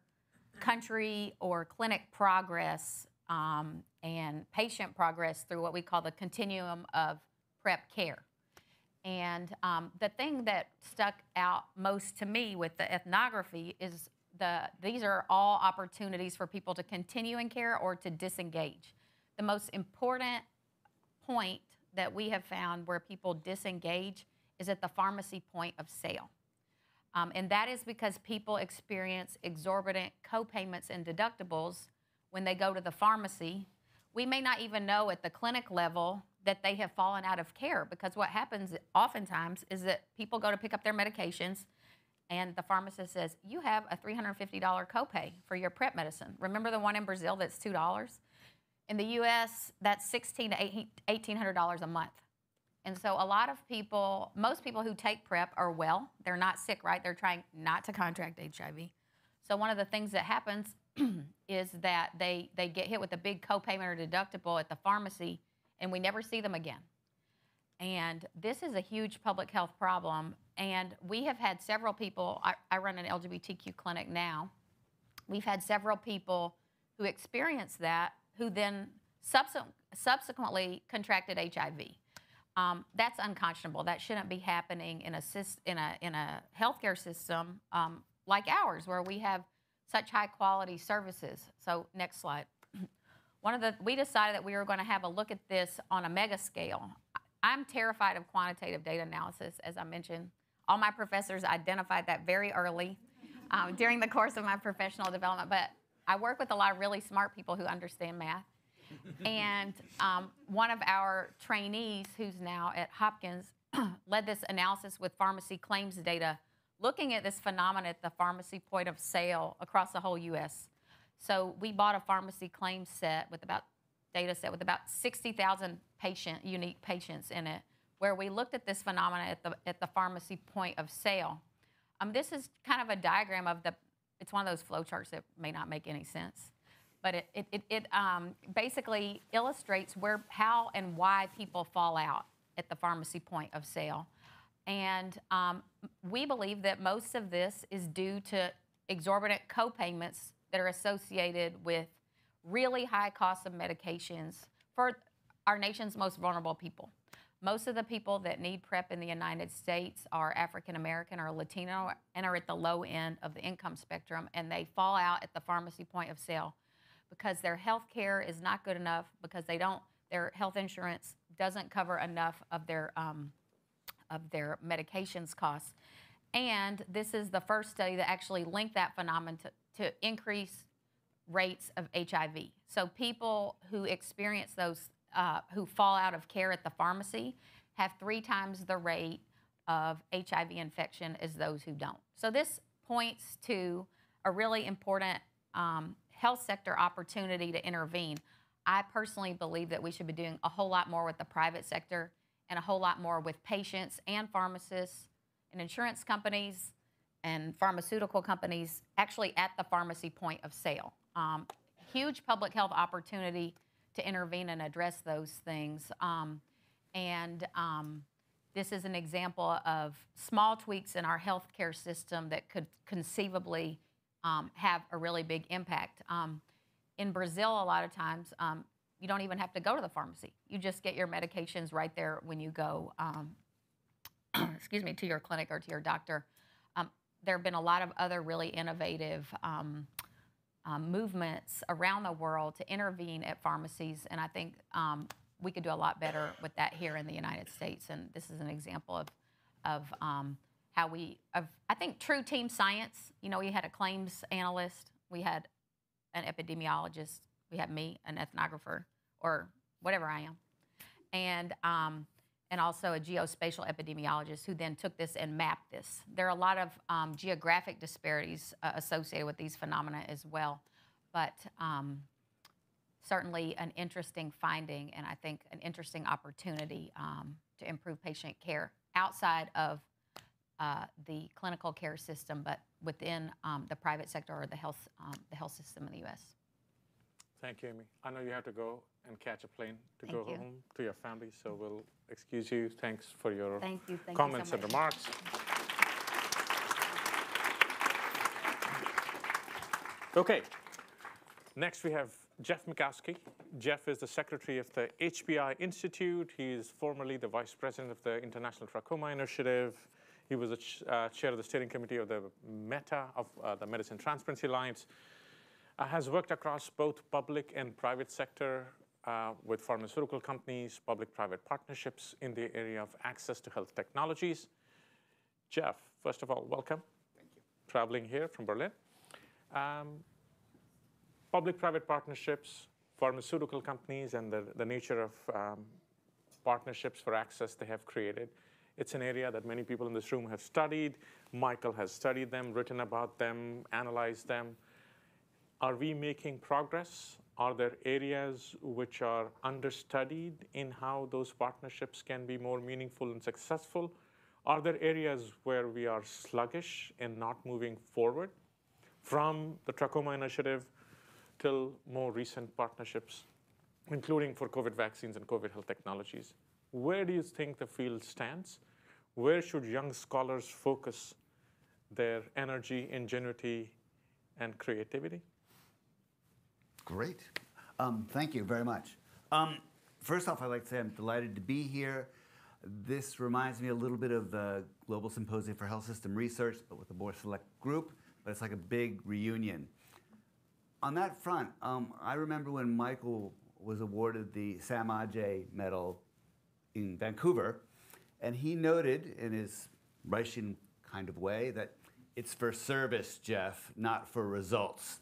country or clinic progress um, and patient progress through what we call the continuum of PrEP care. And um, the thing that stuck out most to me with the ethnography is the, these are all opportunities for people to continue in care or to disengage. The most important point that we have found where people disengage is at the pharmacy point of sale. Um, and that is because people experience exorbitant copayments and deductibles when they go to the pharmacy. We may not even know at the clinic level that they have fallen out of care because what happens oftentimes is that people go to pick up their medications and the pharmacist says, You have a $350 copay for your PrEP medicine. Remember the one in Brazil that's $2? In the US, that's 16 to $1,800 a month. And so a lot of people, most people who take PrEP are well. They're not sick, right? They're trying not to contract HIV. So one of the things that happens <clears throat> is that they, they get hit with a big copayment or deductible at the pharmacy and we never see them again. And this is a huge public health problem. And we have had several people, I, I run an LGBTQ clinic now. We've had several people who experienced that who then subsequent, subsequently contracted HIV. Um, that's unconscionable. That shouldn't be happening in a, in a, in a healthcare system um, like ours, where we have such high quality services. So, next slide. <clears throat> One of the, we decided that we were going to have a look at this on a mega scale. I'm terrified of quantitative data analysis, as I mentioned. All my professors identified that very early um, during the course of my professional development, but I work with a lot of really smart people who understand math. <laughs> and um, one of our trainees, who's now at Hopkins, <clears throat> led this analysis with pharmacy claims data, looking at this phenomenon at the pharmacy point of sale across the whole U.S. So we bought a pharmacy claims set with about data set with about 60,000 patient unique patients in it, where we looked at this phenomenon at the at the pharmacy point of sale. Um, this is kind of a diagram of the. It's one of those flow charts that may not make any sense, but it it, it, it um, basically illustrates where how and why people fall out at the pharmacy point of sale. And um, we believe that most of this is due to exorbitant copayments that are associated with really high costs of medications for our nation's most vulnerable people. Most of the people that need PrEP in the United States are African American or Latino and are at the low end of the income spectrum, and they fall out at the pharmacy point of sale because their health care is not good enough, because they don't, their health insurance doesn't cover enough of their, um, of their medications costs. And this is the first study that actually linked that phenomenon to, to increase rates of HIV. So people who experience those, uh, who fall out of care at the pharmacy, have three times the rate of HIV infection as those who don't. So this points to a really important um, health sector opportunity to intervene. I personally believe that we should be doing a whole lot more with the private sector and a whole lot more with patients and pharmacists and insurance companies and pharmaceutical companies actually at the pharmacy point of sale. Um, huge public health opportunity to intervene and address those things. Um, and um, this is an example of small tweaks in our healthcare system that could conceivably um, have a really big impact. Um, in Brazil, a lot of times, um, you don't even have to go to the pharmacy. You just get your medications right there when you go, um, <clears throat> excuse me, to your clinic or to your doctor. there have been a lot of other really innovative um, movements around the world to intervene at pharmacies, and I think um, we could do a lot better with that here in the United States. And this is an example of, of um, how we, of, I think, true team science. You know, we had a claims analyst, we had an epidemiologist, we had me, an ethnographer, or whatever I am, and um, and also a geospatial epidemiologist who then took this and mapped this. There are a lot of um, geographic disparities uh, associated with these phenomena as well, but um, certainly an interesting finding and I think an interesting opportunity um, to improve patient care outside of uh, the clinical care system, but within um, the private sector or the health, um, the health system in the U.S. Thank you, Amy. I know you have to go and catch a plane to Thank go you. home to your family, so we'll excuse you. Thanks for your Thank you. Thank you so comments and remarks. Okay, next we have Jeff Mecaskey. Jeff is the secretary of the HBI Institute. He is formerly the vice president of the International Trachoma Initiative. He was the ch- uh, chair of the steering committee of the META of uh, the Medicine Transparency Alliance has worked across both public and private sector uh, with pharmaceutical companies, public-private partnerships in the area of access to health technologies. Jeff, first of all, welcome. Thank you. Traveling here from Berlin. Um, public-private partnerships, pharmaceutical companies, and the, the nature of um, partnerships for access they have created. It's an area that many people in this room have studied. Michael has studied them, written about them, analyzed them. Are we making progress Are there areas which are understudied in how those partnerships can be more meaningful and successful? Are there areas where we are sluggish in not moving forward from the Trachoma Initiative till more recent partnerships, including for COVID vaccines and COVID health technologies? Where do you think the field stands? Where should young scholars focus their energy, ingenuity, and creativity? Great. Um, thank you very much. Um, first off, I'd like to say I'm delighted to be here. This reminds me a little bit of the Global Symposium for Health System Research, but with a more select group, but it's like a big reunion. On that front, um, I remember when Michael was awarded the Sam Adjei Medal in Vancouver, and he noted in his Russian kind of way that it's for service, Jeff, not for results.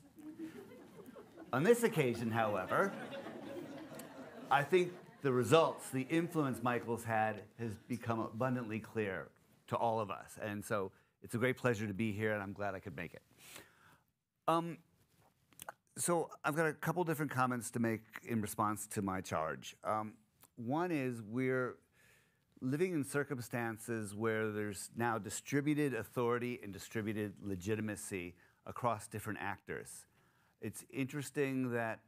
On this occasion, however, I think the results, the influence Michael's had, has become abundantly clear to all of us. And so it's a great pleasure to be here, and I'm glad I could make it. Um, so I've got a couple different comments to make in response to my charge. Um, one is we're living in circumstances where there's now distributed authority and distributed legitimacy across different actors. It's interesting that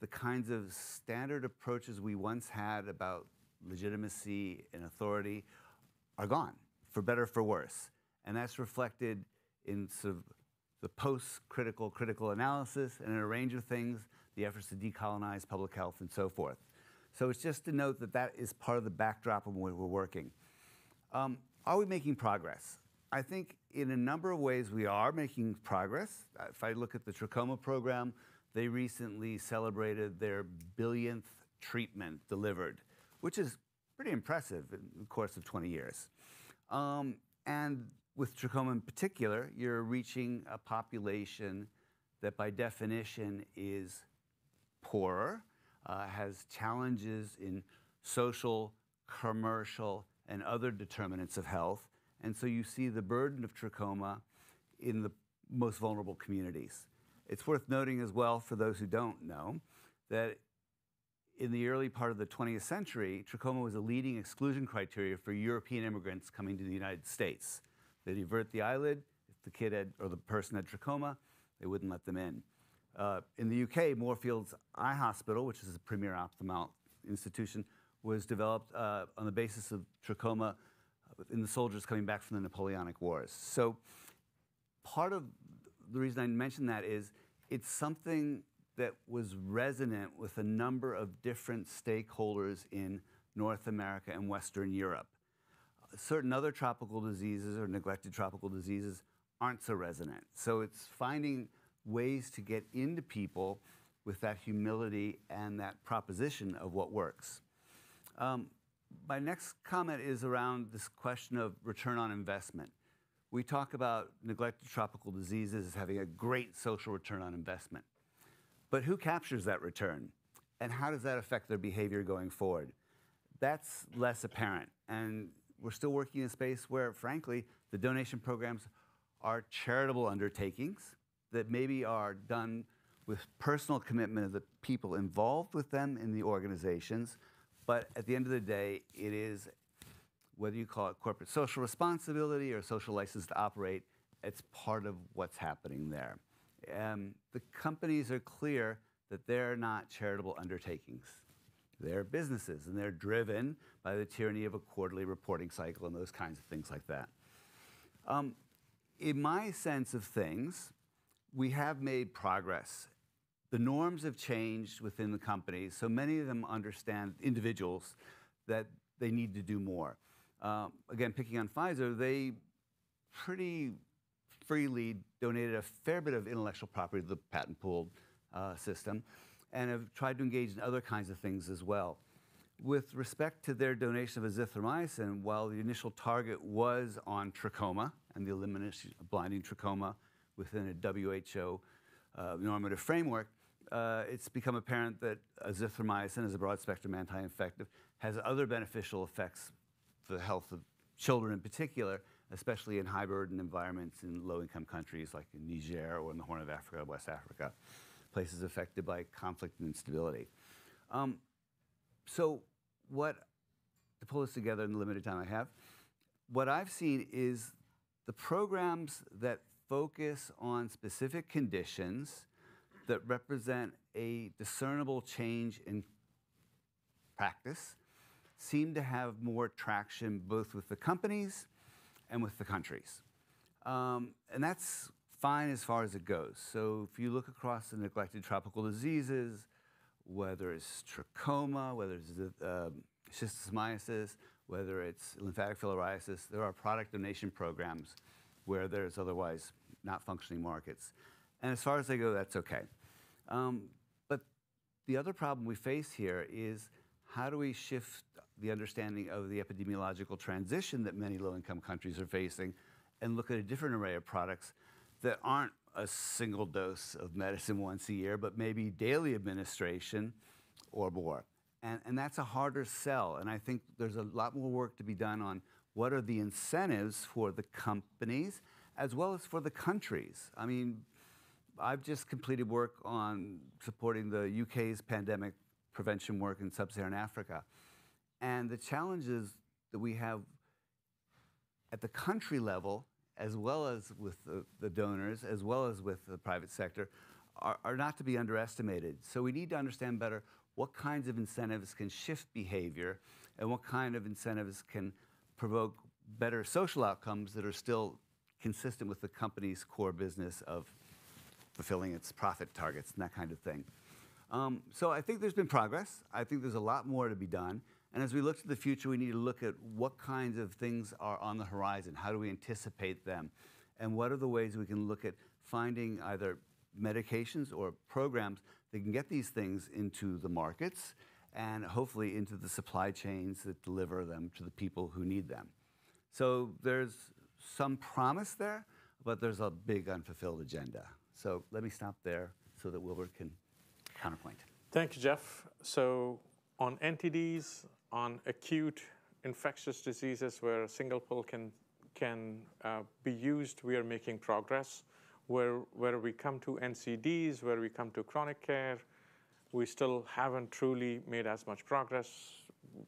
the kinds of standard approaches we once had about legitimacy and authority are gone, for better for worse. And that's reflected in sort of the post-critical critical analysis and in a range of things, the efforts to decolonize public health and so forth. So it's just to note that that is part of the backdrop of where we're working. Um, are we making progress? I think in a number of ways we are making progress. If I look at the trachoma program, they recently celebrated their billionth treatment delivered, which is pretty impressive in the course of 20 years. Um, and with trachoma in particular, you're reaching a population that by definition is poorer, uh, has challenges in social, commercial, and other determinants of health. And so you see the burden of trachoma in the most vulnerable communities. It's worth noting as well, for those who don't know, that in the early part of the 20th century, trachoma was a leading exclusion criteria for European immigrants coming to the United States. They'd avert the eyelid. If the kid had, or the person had trachoma, they wouldn't let them in. Uh, in the UK, Moorfields Eye Hospital, which is a premier ophthalmic institution, was developed uh, on the basis of trachoma in the soldiers coming back from the Napoleonic Wars. So part of the reason I mention that is it's something that was resonant with a number of different stakeholders in North America and Western Europe. Certain other tropical diseases or neglected tropical diseases aren't so resonant. So it's finding ways to get into people with that humility and that proposition of what works. Um, my next comment is around this question of return on investment. We talk about neglected tropical diseases as having a great social return on investment. But who captures that return? And how does that affect their behavior going forward? That's less apparent. And we're still working in a space where, frankly, the donation programs are charitable undertakings that maybe are done with personal commitment of the people involved with them in the organizations. But at the end of the day, it is, whether you call it corporate social responsibility or social license to operate, it's part of what's happening there. Um, the companies are clear that they're not charitable undertakings. They're businesses, and they're driven by the tyranny of a quarterly reporting cycle and those kinds of things like that. Um, in my sense of things, we have made progress. The norms have changed within the companies, so many of them understand, individuals, that they need to do more. Um, again, picking on Pfizer, they pretty freely donated a fair bit of intellectual property to the patent pool uh, system and have tried to engage in other kinds of things as well. With respect to their donation of azithromycin, while the initial target was on trachoma and the elimination of blinding trachoma within a WHO uh, normative framework, uh, it's become apparent that azithromycin, as a broad spectrum anti infective, has other beneficial effects for the health of children in particular, especially in high burden environments in low income countries like in Niger or in the Horn of Africa, West Africa. places affected by conflict and instability. Um, so, what to pull this together in the limited time I have, what I've seen is the programs that focus on specific conditions that represent a discernible change in practice seem to have more traction both with the companies and with the countries. Um, and that's fine as far as it goes. So if you look across the neglected tropical diseases, whether it's trachoma, whether it's uh, schistosomiasis, whether it's lymphatic filariasis, there are product donation programs where there's otherwise not functioning markets. And as far as they go, that's okay. Um, but the other problem we face here is how do we shift the understanding of the epidemiological transition that many low-income countries are facing and look at a different array of products that aren't a single dose of medicine <laughs> once a year, but maybe daily administration or more. And, and that's a harder sell. And I think there's a lot more work to be done on what are the incentives for the companies as well as for the countries. I mean, I've just completed work on supporting the UK's pandemic prevention work in sub Saharan Africa. And the challenges that we have at the country level, as well as with the, the donors, as well as with the private sector, are, are not to be underestimated. So we need to understand better what kinds of incentives can shift behavior and what kind of incentives can provoke better social outcomes that are still consistent with the company's core business of fulfilling its profit targets and that kind of thing. Um, so I think there's been progress. I think there's a lot more to be done. And as we look to the future, we need to look at what kinds of things are on the horizon. How do we anticipate them? And what are the ways we can look at finding either medications or programs that can get these things into the markets and hopefully into the supply chains that deliver them to the people who need them. So there's some promise there, but there's a big unfulfilled agenda. So let me stop there so that Wilbert can counterpoint. Thank you, Jeff. So on NTDs, on acute infectious diseases where a single pill can, can uh, be used, we are making progress. Where, where we come to NCDs, where we come to chronic care, we still haven't truly made as much progress.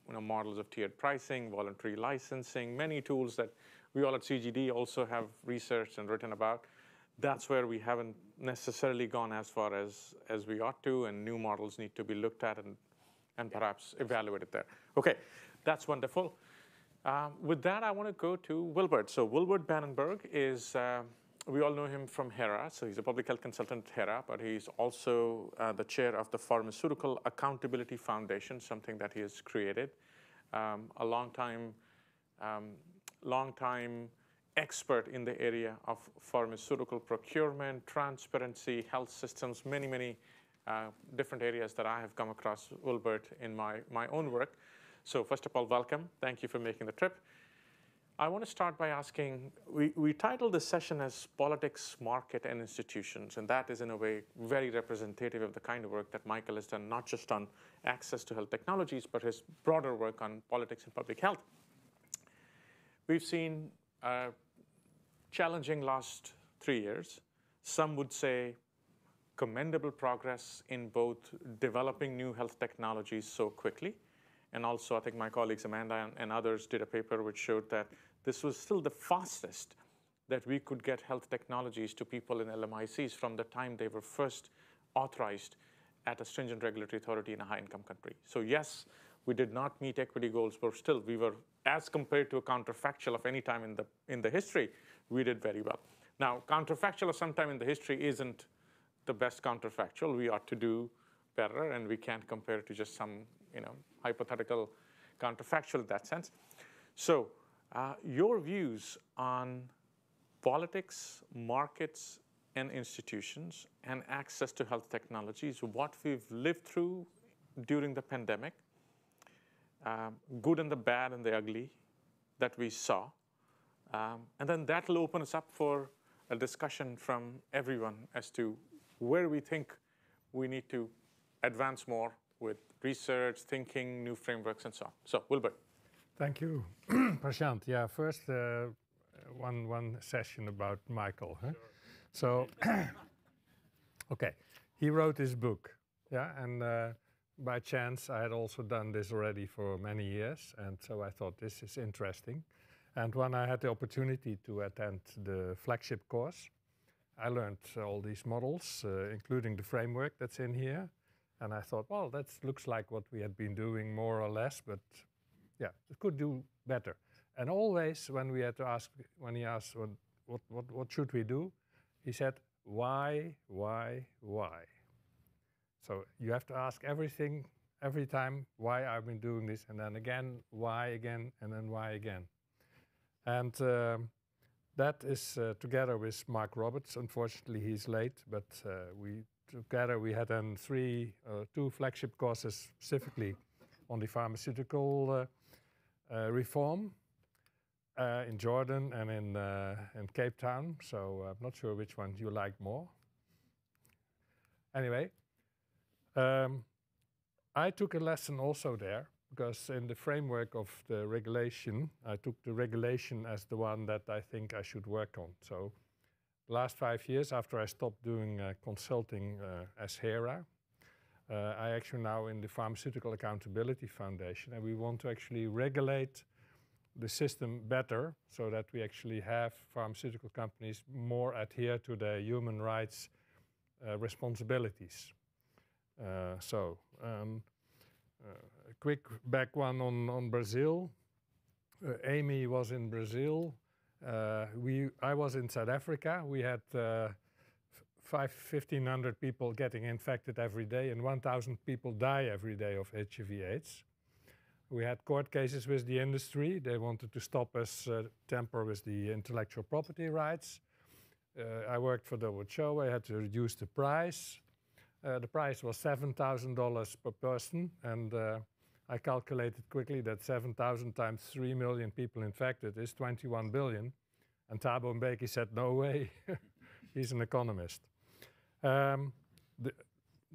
You know, models of tiered pricing, voluntary licensing, many tools that we all at CGD also have researched and written about. That's where we haven't necessarily gone as far as, as we ought to, and new models need to be looked at and, and perhaps evaluated there. Okay, that's wonderful. Uh, with that, I want to go to Wilbert. So Wilbert Bannenberg is, uh, we all know him from HERA, so he's a public health consultant at HERA, but he's also uh, the chair of the Pharmaceutical Accountability Foundation, something that he has created. Um, a long time um, long-time expert in the area of pharmaceutical procurement, transparency, health systems, many, many uh, different areas that I have come across, Wilbert, in my, my own work. So first of all, welcome. Thank you for making the trip. I want to start by asking, we, we titled this session as Politics, Market, and Institutions, and that is in a way very representative of the kind of work that Michael has done, not just on access to health technologies, but his broader work on politics and public health. We've seen a challenging last three years. Some would say commendable progress in both developing new health technologies so quickly, and also I think my colleagues Amanda and, others did a paper which showed that this was still the fastest that we could get health technologies to people in LMICs from the time they were first authorized at a stringent regulatory authority in a high-income country. So yes, we did not meet equity goals, but still we were, as compared to a counterfactual of any time in the, in the history, we did very well. Now, counterfactual of some time in the history isn't the best counterfactual. We ought to do better, and we can't compare it to just some, you know, hypothetical counterfactual in that sense. So, uh, your views on politics, markets, and institutions, and access to health technologies, what we've lived through during the pandemic, um, good and the bad and the ugly that we saw. Um, and then that'll open us up for a discussion from everyone as to where we think we need to advance more with research, thinking, new frameworks, and so on. So, Wilbert. Thank you, <clears throat> Prashant. Yeah, first uh, one one session about Michael. Huh? Sure. So, <clears throat> okay, he wrote this book. Yeah, and uh, by chance, I had also done this already for many years, and so I thought this is interesting. And when I had the opportunity to attend the flagship course, I learned all these models, uh, including the framework that's in here. And I thought, well, that looks like what we had been doing more or less, but yeah, it could do better. And always when we had to ask, when he asked, what, what, what, what should we do? He said, why, why, why? So you have to ask everything, every time, why I've been doing this, and then again, why again, and then why again. And um, that is uh, together with Marc Roberts. Unfortunately, he's late, but uh, we together we had then three, uh, two flagship courses specifically on the pharmaceutical uh, uh, reform in Jordan and in in Cape Town. So I'm not sure which one you like more. Anyway, um, I took a lesson also there because in the framework of the regulation, I took the regulation as the one that I think I should work on. So last five years after I stopped doing uh, consulting uh, as HERA, uh, I actually now in the Pharmaceutical Accountability Foundation, and we want to actually regulate the system better so that we actually have pharmaceutical companies more adhere to their human rights uh, responsibilities. So, um, a quick back one on, on Brazil. Uh, Amy was in Brazil. We, I was in South Africa. We had five, 1,500 people getting infected every day and 1,000 people die every day of HIV AIDS. We had court cases with the industry. They wanted to stop us uh, tamper with the intellectual property rights. Uh, I worked for the WHO. I had to reduce the price. Uh, the price was $7,000 per person, and uh, I calculated quickly that 7,000 times 3 million people infected is 21 billion. And Thabo Mbeki said, no way. <laughs> He's an economist. Um, the,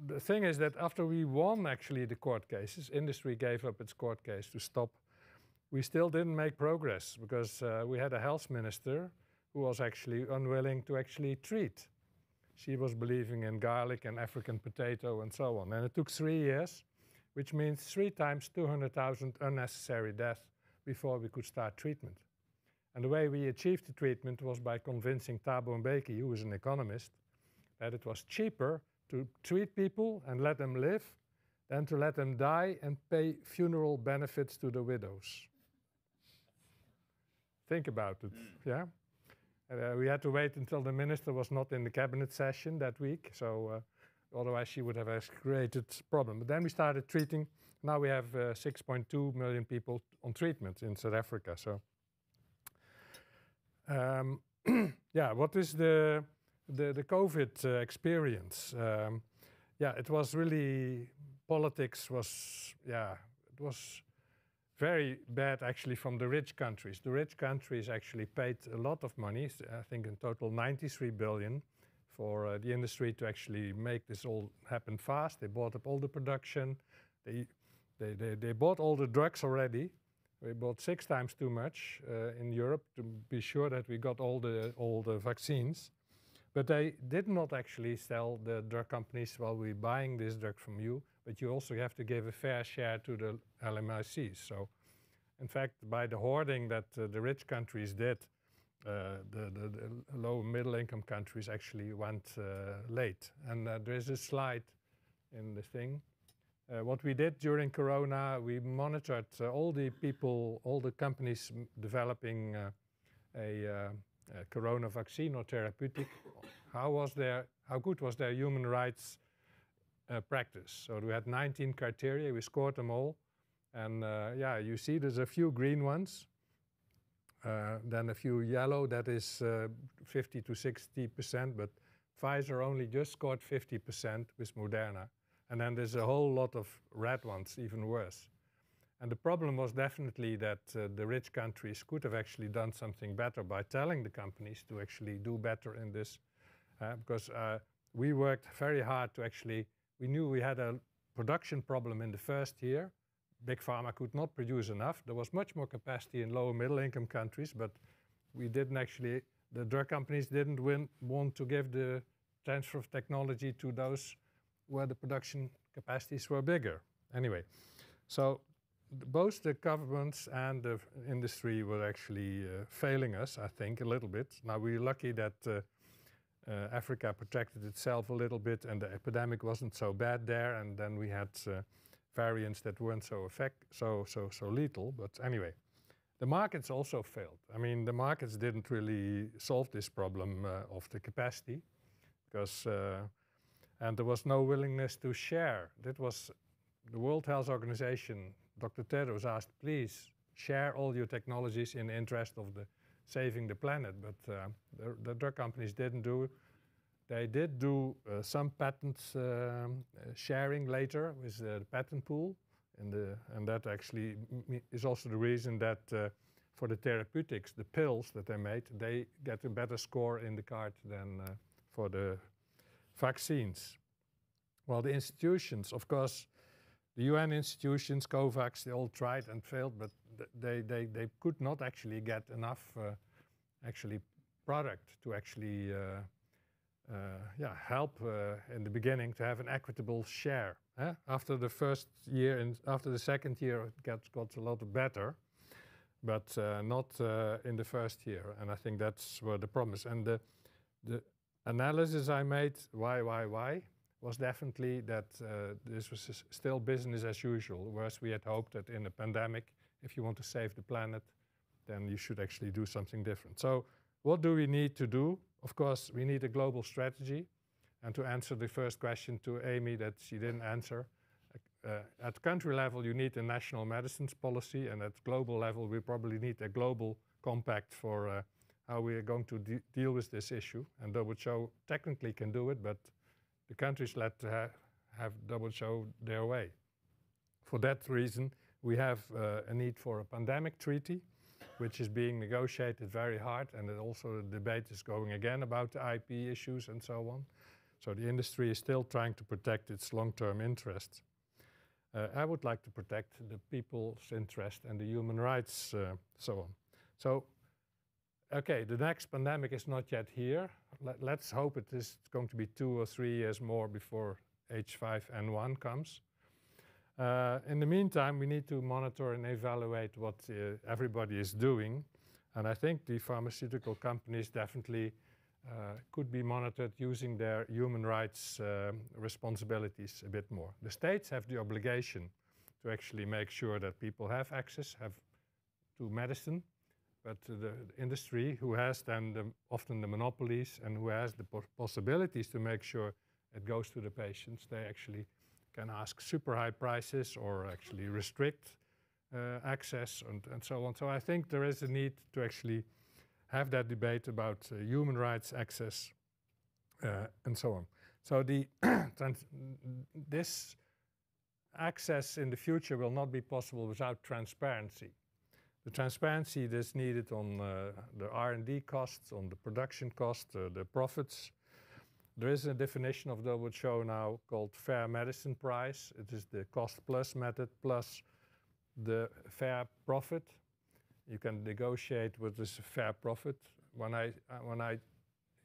the thing is that after we won actually the court cases, industry gave up its court case to stop. We still didn't make progress because uh, we had a health minister who was actually unwilling to actually treat she was believing in garlic and African potato and so on. And it took three years, which means three times 200,000 unnecessary deaths before we could start treatment. And the way we achieved the treatment was by convincing Thabo Mbeki, who is an economist, that it was cheaper to treat people and let them live than to let them die and pay funeral benefits to the widows. Think about it, mm. yeah? Uh, we had to wait until the minister was not in the cabinet session that week, so uh, otherwise she would have a created problem. But then we started treating. Now we have uh, 6.2 million people on treatment in South Africa. So, um, <clears throat> yeah, what is the the, the COVID uh, experience? Um, yeah, it was really politics was yeah it was very bad actually from the rich countries. The rich countries actually paid a lot of money, I think in total 93 billion for uh, the industry to actually make this all happen fast. They bought up all the production. They, they, they, they bought all the drugs already. We bought six times too much uh, in Europe to be sure that we got all the, all the vaccines. But they did not actually sell the drug companies, while we're buying this drug from you, but you also have to give a fair share to the LMICs. So, in fact, by the hoarding that uh, the rich countries did, uh, the, the, the, low middle income countries actually went uh, late. And uh, there is a slide in the thing. Uh, what we did during Corona, we monitored uh, all the people, all the companies developing a, a, Corona vaccine or therapeutic. how was their, how good was their human rights practice. So we had 19 criteria, we scored them all. And yeah, you see there's a few green ones, then a few yellow, that is 50 to 60%, but Pfizer only just scored 50% with Moderna. And then there's a whole lot of red ones, even worse. And the problem was definitely that uh, the rich countries could have actually done something better by telling the companies to actually do better in this. Uh, because uh, we worked very hard to actually we knew we had a production problem in the first year. Big Pharma could not produce enough. There was much more capacity in low and middle income countries, but we didn't actually, the drug companies didn't win, want to give the transfer of technology to those where the production capacities were bigger. Anyway, so both the governments and the industry were actually uh, failing us, I think, a little bit. Now we're lucky that uh, uh, Africa protected itself a little bit and the epidemic wasn't so bad there, and then we had variants that weren't so effect so so so lethal. But anyway, the markets also failed. I mean, the markets didn't really solve this problem uh, of the capacity because, uh, and there was no willingness to share. That was the World Health Organization. Dr. Tedros asked, please share all your technologies in the interest of the saving the planet. But uh, the, the, drug companies didn't do. They did do uh, some patent um, sharing later with the patent pool, and, the, and that actually is also the reason that uh, for the therapeutics, the pills that they made, they get a better score in the card than uh, for the vaccines. Well, the institutions, of course, the UN institutions, COVAX, they all tried and failed, but they, they, they could not actually get enough uh, actually product to actually uh, uh, yeah, help uh, in the beginning to have an equitable share. Eh? After the first year and after the second year, it got, got a lot better, but uh, not uh, in the first year. And I think that's where the promise. And the, the analysis I made, why, why, why, was definitely that uh, this was still business as usual, whereas we had hoped that in a pandemic, if you want to save the planet, then you should actually do something different. So what do we need to do? Of course, we need a global strategy. And to answer the first question to Amy that she didn't answer, uh, at country level, you need a national medicines policy, and at global level, we probably need a global compact for uh, how we are going to de deal with this issue. And WHO technically can do it, but the countries let ha have WHO their way. For that reason, we have uh, a need for a pandemic treaty, which is being negotiated very hard, and also the debate is going again about the IP issues and so on. So the industry is still trying to protect its long-term interests. Uh, I would like to protect the people's interest and the human rights, uh, so on. So, okay, the next pandemic is not yet here. Let, us hope it is going to be two or three years more before H5N1 comes. Uh, in the meantime, we need to monitor and evaluate what uh, everybody is doing. And I think the pharmaceutical companies definitely uh, could be monitored using their human rights um, responsibilities a bit more. The states have the obligation to actually make sure that people have access have to medicine, but the, the industry, who has then the, often the monopolies and who has the possibilities to make sure it goes to the patients, they actually can ask super high prices or actually restrict uh, access and, and so on. So I think there is a need to actually have that debate about uh, human rights access uh, and so on. So the <clears throat> this access in the future will not be possible without transparency. The transparency that's needed on uh, the R&D costs, on the production costs, uh, the profits, there is a definition of WHO now called fair medicine price. It is the cost plus method plus the fair profit. You can negotiate with this fair profit. When I, uh, when I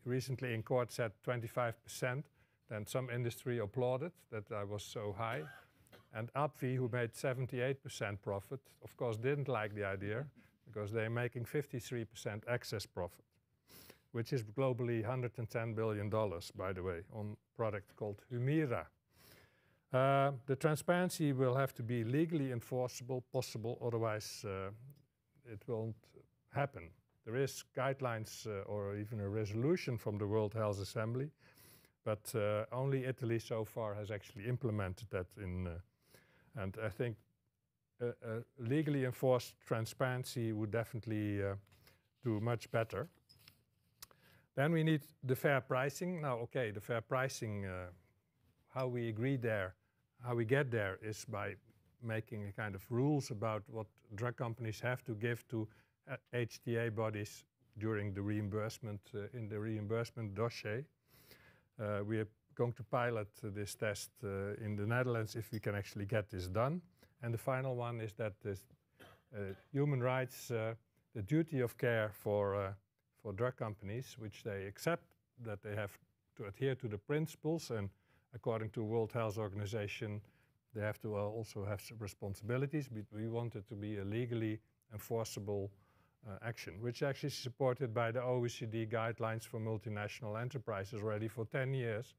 recently in court said 25%, then some industry applauded that I was so high. And AbbVie, who made 78% profit, of course didn't like the idea because they're making 53% excess profit which is globally $110 billion, by the way, on product called Humira. Uh, the transparency will have to be legally enforceable, possible, otherwise uh, it won't happen. There is guidelines uh, or even a resolution from the World Health Assembly, but uh, only Italy so far has actually implemented that in, uh, and I think legally enforced transparency would definitely uh, do much better. Then we need the fair pricing. Now, okay, the fair pricing, uh, how we agree there, how we get there is by making a kind of rules about what drug companies have to give to uh, HTA bodies during the reimbursement, uh, in the reimbursement dossier. Uh, we are going to pilot this test uh, in the Netherlands if we can actually get this done. And the final one is that this uh, human rights, the duty of care for for drug companies, which they accept that they have to adhere to the principles and according to World Health Organization, they have to uh, also have responsibilities. But we want it to be a legally enforceable uh, action, which actually is supported by the OECD guidelines for multinational enterprises already for 10 years.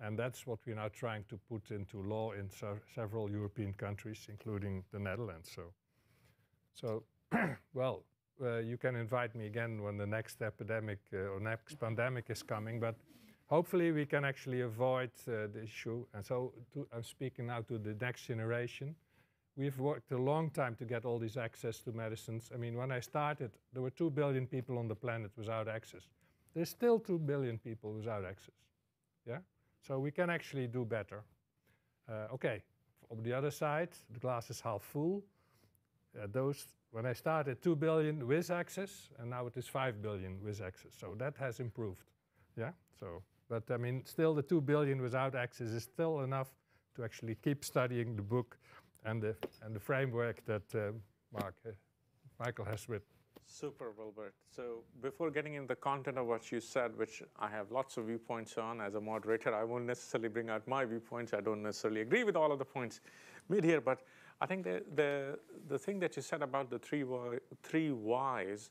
And that's what we're now trying to put into law in se several European countries, including the Netherlands. So, so <clears throat> well, uh, you can invite me again when the next epidemic uh, or next pandemic is coming, but hopefully we can actually avoid uh, the issue. And so to, I'm speaking now to the next generation. We've worked a long time to get all this access to medicines. I mean, when I started, there were 2 billion people on the planet without access. There's still 2 billion people without access. Yeah? So we can actually do better. Uh, okay, on the other side, the glass is half full. Uh, those, when I started, 2 billion with access, and now it is 5 billion with access. So that has improved. Yeah, so, but I mean, still the 2 billion without access is still enough to actually keep studying the book and the, and the framework that uh, Marc, uh, Michael has written. Super, Wilbert. So before getting into the content of what you said, which I have lots of viewpoints on as a moderator, I won't necessarily bring out my viewpoints. I don't necessarily agree with all of the points made here, but I think the, the, the thing that you said about the three, three whys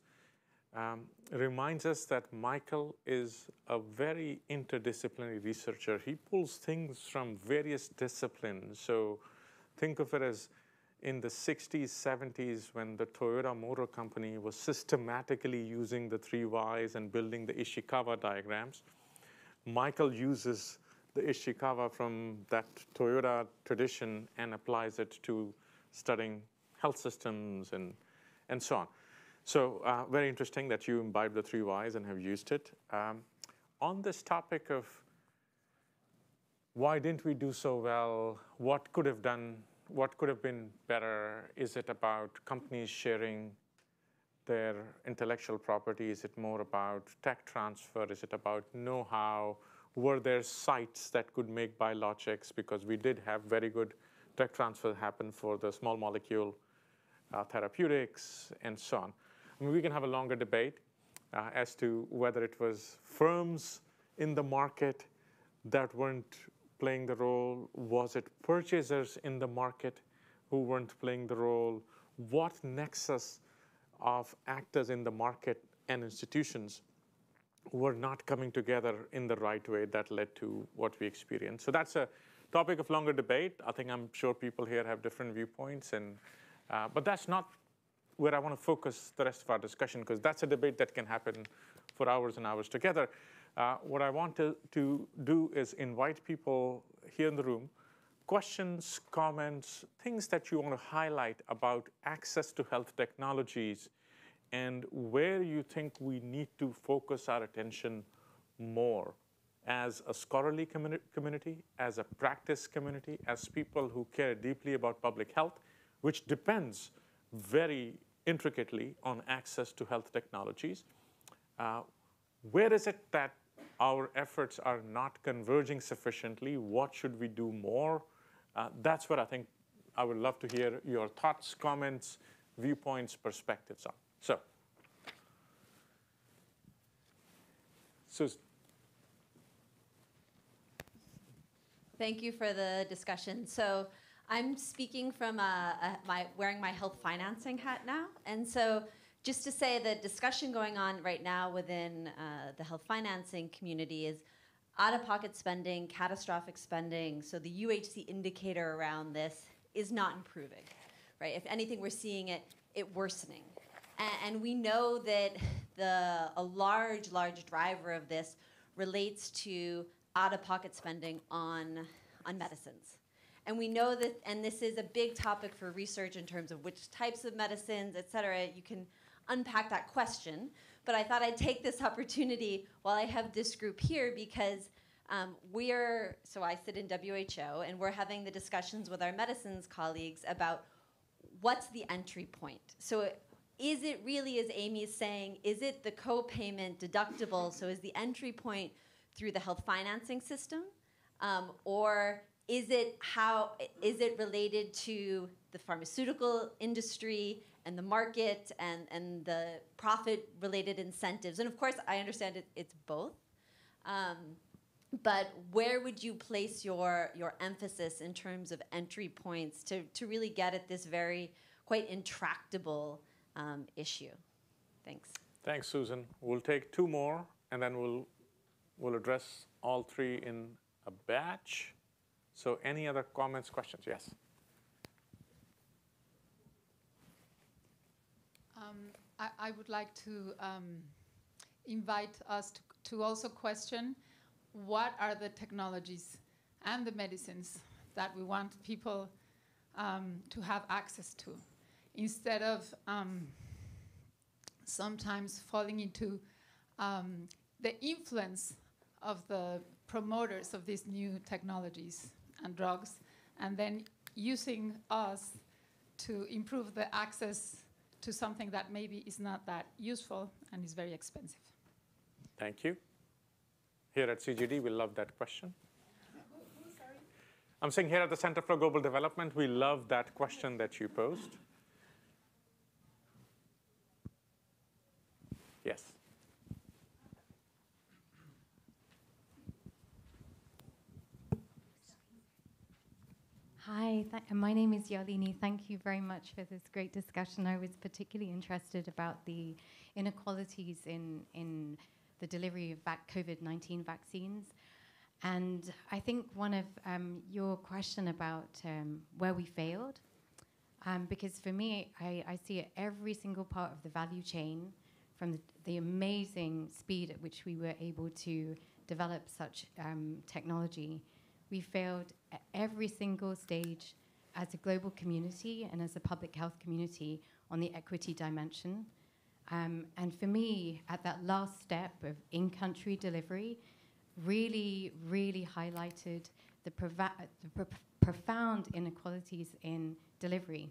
um, reminds us that Michael is a very interdisciplinary researcher. He pulls things from various disciplines. So think of it as in the 60s, 70s, when the Toyota Motor Company was systematically using the three whys and building the Ishikawa diagrams, Michael uses the Ishikawa from that Toyota tradition and applies it to studying health systems and, and so on. So uh, very interesting that you imbibe the three whys and have used it. Um, on this topic of why didn't we do so well, what could have done, what could have been better, is it about companies sharing their intellectual property? Is it more about tech transfer? Is it about know-how? Were there sites that could make biologics because we did have very good tech transfer happen for the small molecule uh, therapeutics and so on. I mean, we can have a longer debate uh, as to whether it was firms in the market that weren't playing the role, was it purchasers in the market who weren't playing the role, what nexus of actors in the market and institutions were not coming together in the right way that led to what we experienced. So that's a topic of longer debate. I think I'm sure people here have different viewpoints, and uh, but that's not where I want to focus the rest of our discussion because that's a debate that can happen for hours and hours together. Uh, what I want to, to do is invite people here in the room, questions, comments, things that you want to highlight about access to health technologies and where you think we need to focus our attention more as a scholarly communi community, as a practice community, as people who care deeply about public health, which depends very intricately on access to health technologies. Uh, where is it that our efforts are not converging sufficiently? What should we do more? Uh, that's what I think I would love to hear your thoughts, comments, viewpoints, perspectives on. So, so Thank you for the discussion. So I'm speaking from uh, my wearing my health financing hat now, and so just to say the discussion going on right now within uh, the health financing community is out-of-pocket spending, catastrophic spending. So the UHC indicator around this is not improving, right? If anything, we're seeing it it worsening. And we know that the, a large, large driver of this relates to out-of-pocket spending on, on medicines. And we know that, and this is a big topic for research in terms of which types of medicines, et cetera. You can unpack that question. But I thought I'd take this opportunity while I have this group here because um, we're, so I sit in WHO, and we're having the discussions with our medicines colleagues about what's the entry point. So is it really, as Amy is saying, is it the co-payment deductible? So is the entry point through the health financing system, um, or is it how is it related to the pharmaceutical industry and the market and and the profit related incentives? And of course, I understand it, it's both. Um, but where would you place your your emphasis in terms of entry points to to really get at this very quite intractable um, issue? Thanks. Thanks, Susan. We'll take two more, and then we'll we'll address all three in a batch. So, any other comments, questions? Yes. Um, I, I, would like to um, invite us to, to also question what are the technologies and the medicines that we want people um, to have access to instead of um, sometimes falling into um, the influence of the promoters of these new technologies and drugs and then using us to improve the access to something that maybe is not that useful and is very expensive. Thank you. Here at CGD, we love that question. I'm saying here at the Center for Global Development, we love that question that you posed. Yes. Hi, my name is Yalini. Thank you very much for this great discussion. I was particularly interested about the inequalities in, in the delivery of COVID-19 vaccines. And I think one of um, your question about um, where we failed, um, because for me, I, I, see it every single part of the value chain, from the, the amazing speed at which we were able to develop such um, technology we failed at every single stage as a global community and as a public health community on the equity dimension. Um, and for me, at that last step of in country delivery, really, really highlighted the, the pro profound inequalities in delivery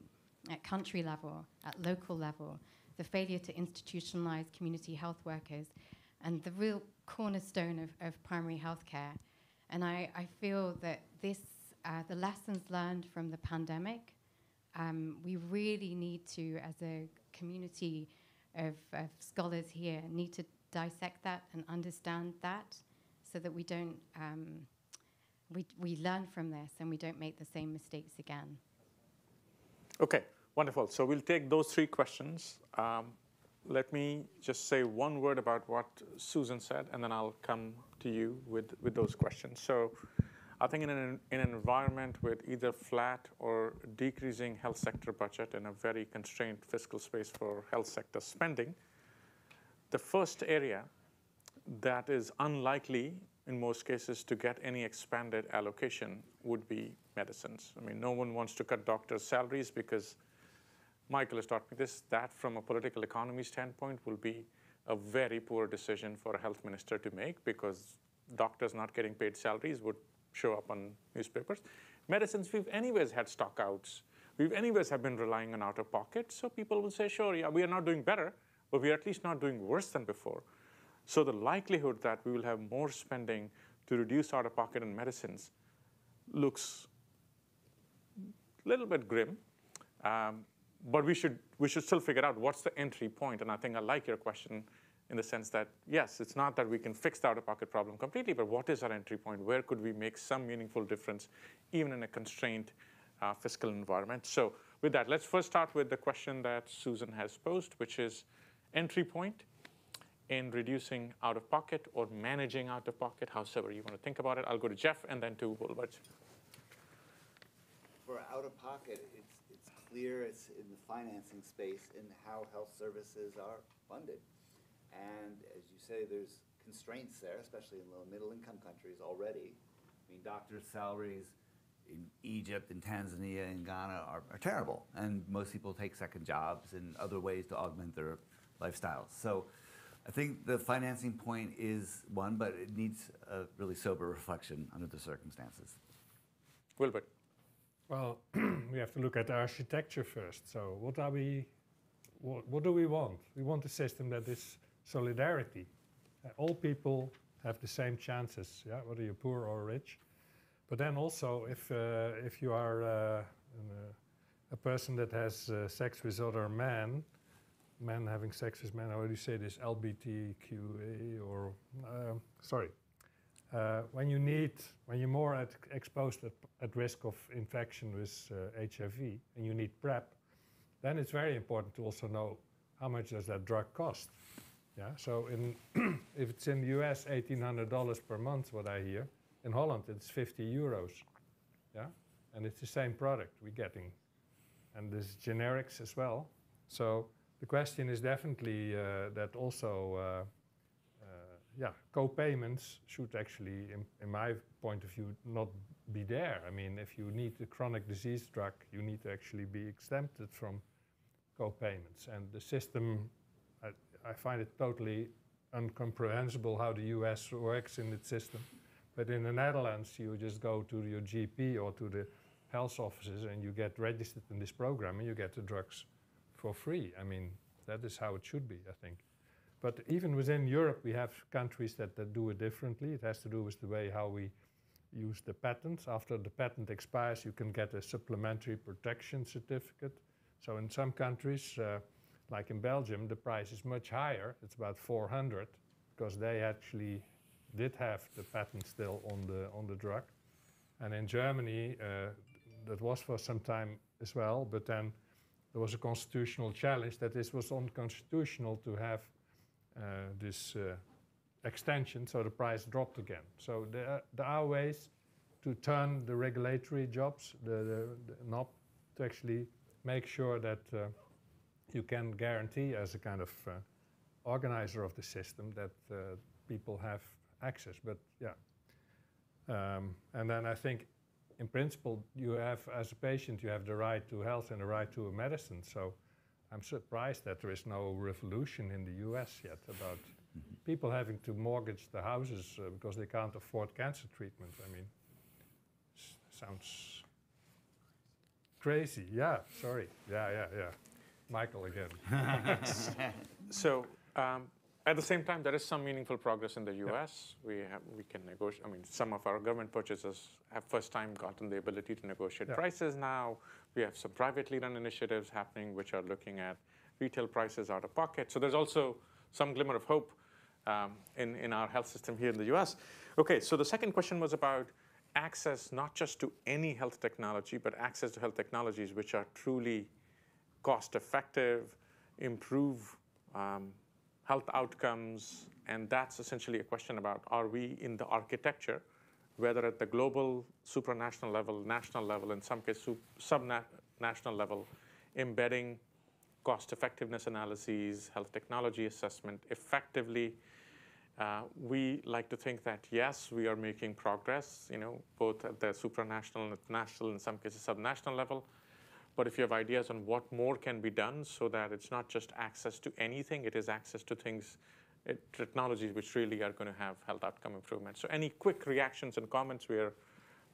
at country level, at local level, the failure to institutionalize community health workers, and the real cornerstone of, of primary health care and I, I feel that this, uh, the lessons learned from the pandemic, um, we really need to, as a community of, of scholars here, need to dissect that and understand that so that we don't, um, we, we learn from this and we don't make the same mistakes again. Okay, wonderful. So we'll take those three questions. Um, let me just say one word about what Susan said, and then I'll come to you with, with those questions. So I think in an, in an environment with either flat or decreasing health sector budget and a very constrained fiscal space for health sector spending, the first area that is unlikely in most cases to get any expanded allocation would be medicines. I mean, no one wants to cut doctors' salaries because Michael has taught me this, that from a political economy standpoint will be a very poor decision for a health minister to make because doctors not getting paid salaries would show up on newspapers. Medicines, we've anyways had stockouts. We've anyways have been relying on out of pocket. So people will say, sure, yeah, we are not doing better, but we are at least not doing worse than before. So the likelihood that we will have more spending to reduce out of pocket in medicines looks a little bit grim. Um, but we should, we should still figure out what's the entry point. And I think I like your question in the sense that, yes, it's not that we can fix the out-of-pocket problem completely, but what is our entry point? Where could we make some meaningful difference, even in a constrained uh, fiscal environment? So with that, let's first start with the question that Susan has posed, which is entry point in reducing out-of-pocket or managing out-of-pocket, however you want to think about it. I'll go to Jeff and then to Wilbert. For out-of-pocket, clear it's in the financing space in how health services are funded. And as you say, there's constraints there, especially in low and middle income countries already. I mean, doctors' salaries in Egypt and Tanzania and Ghana are, are terrible. And most people take second jobs and other ways to augment their lifestyles. So I think the financing point is one, but it needs a really sober reflection under the circumstances. Wilbert. Well, <clears throat> we have to look at the architecture first. So what are we, what, what do we want? We want a system that is solidarity. Uh, all people have the same chances, yeah, whether you're poor or rich. But then also, if, uh, if you are uh, an, uh, a person that has uh, sex with other men, men having sex with men, how do you say this, LBTQA or, um, sorry, uh, when you need, when you're more at, exposed at, at, risk of infection with uh, HIV and you need PrEP, then it's very important to also know how much does that drug cost. Yeah, so in <clears throat> if it's in the US, $1,800 per month, what I hear. In Holland, it's 50 euros. Yeah, and it's the same product we're getting. And there's generics as well. So the question is definitely uh, that also, uh, yeah, co-payments should actually, in, in, my point of view, not be there. I mean, if you need a chronic disease drug, you need to actually be exempted from co-payments. And the system, I, I find it totally incomprehensible how the US works in its system. But in the Netherlands, you just go to your GP or to the health offices and you get registered in this program and you get the drugs for free. I mean, that is how it should be, I think. But even within Europe, we have countries that, that do it differently. It has to do with the way how we use the patents. After the patent expires, you can get a supplementary protection certificate. So in some countries, uh, like in Belgium, the price is much higher. It's about 400 because they actually did have the patent still on the on the drug. And in Germany, uh, that was for some time as well, but then there was a constitutional challenge that this was unconstitutional to have this uh, extension, so the price dropped again. So there, there, are ways to turn the regulatory jobs, the, the, the knob, to actually make sure that uh, you can guarantee as a kind of uh, organizer of the system that uh, people have access. But yeah. Um, and then I think in principle, you have, as a patient, you have the right to health and the right to a medicine. So I'm surprised that there is no revolution in the US yet about people having to mortgage their houses uh, because they can't afford cancer treatment. I mean, sounds crazy. Yeah, sorry. Yeah, yeah, yeah. Michael again. <laughs> so, um, at the same time, there is some meaningful progress in the U.S. We have, we can negotiate. I mean, some of our government purchasers have first time gotten the ability to negotiate prices now. We have some privately run initiatives happening which are looking at retail prices out of pocket. So there's also some glimmer of hope um, in, in our health system here in the US. Okay, so the second question was about access not just to any health technology, but access to health technologies which are truly cost effective, improve um, health outcomes, and that's essentially a question about are we in the architecture, whether at the global, supranational level, national level, in some cases sub-national level, embedding cost effectiveness analyses, health technology assessment effectively. Uh, we like to think that yes, we are making progress, you know, both at the supranational, national, in some cases subnational level, but if you have ideas on what more can be done so that it's not just access to anything, it is access to things, technologies which really are going to have health outcome improvement. So any quick reactions and comments? We are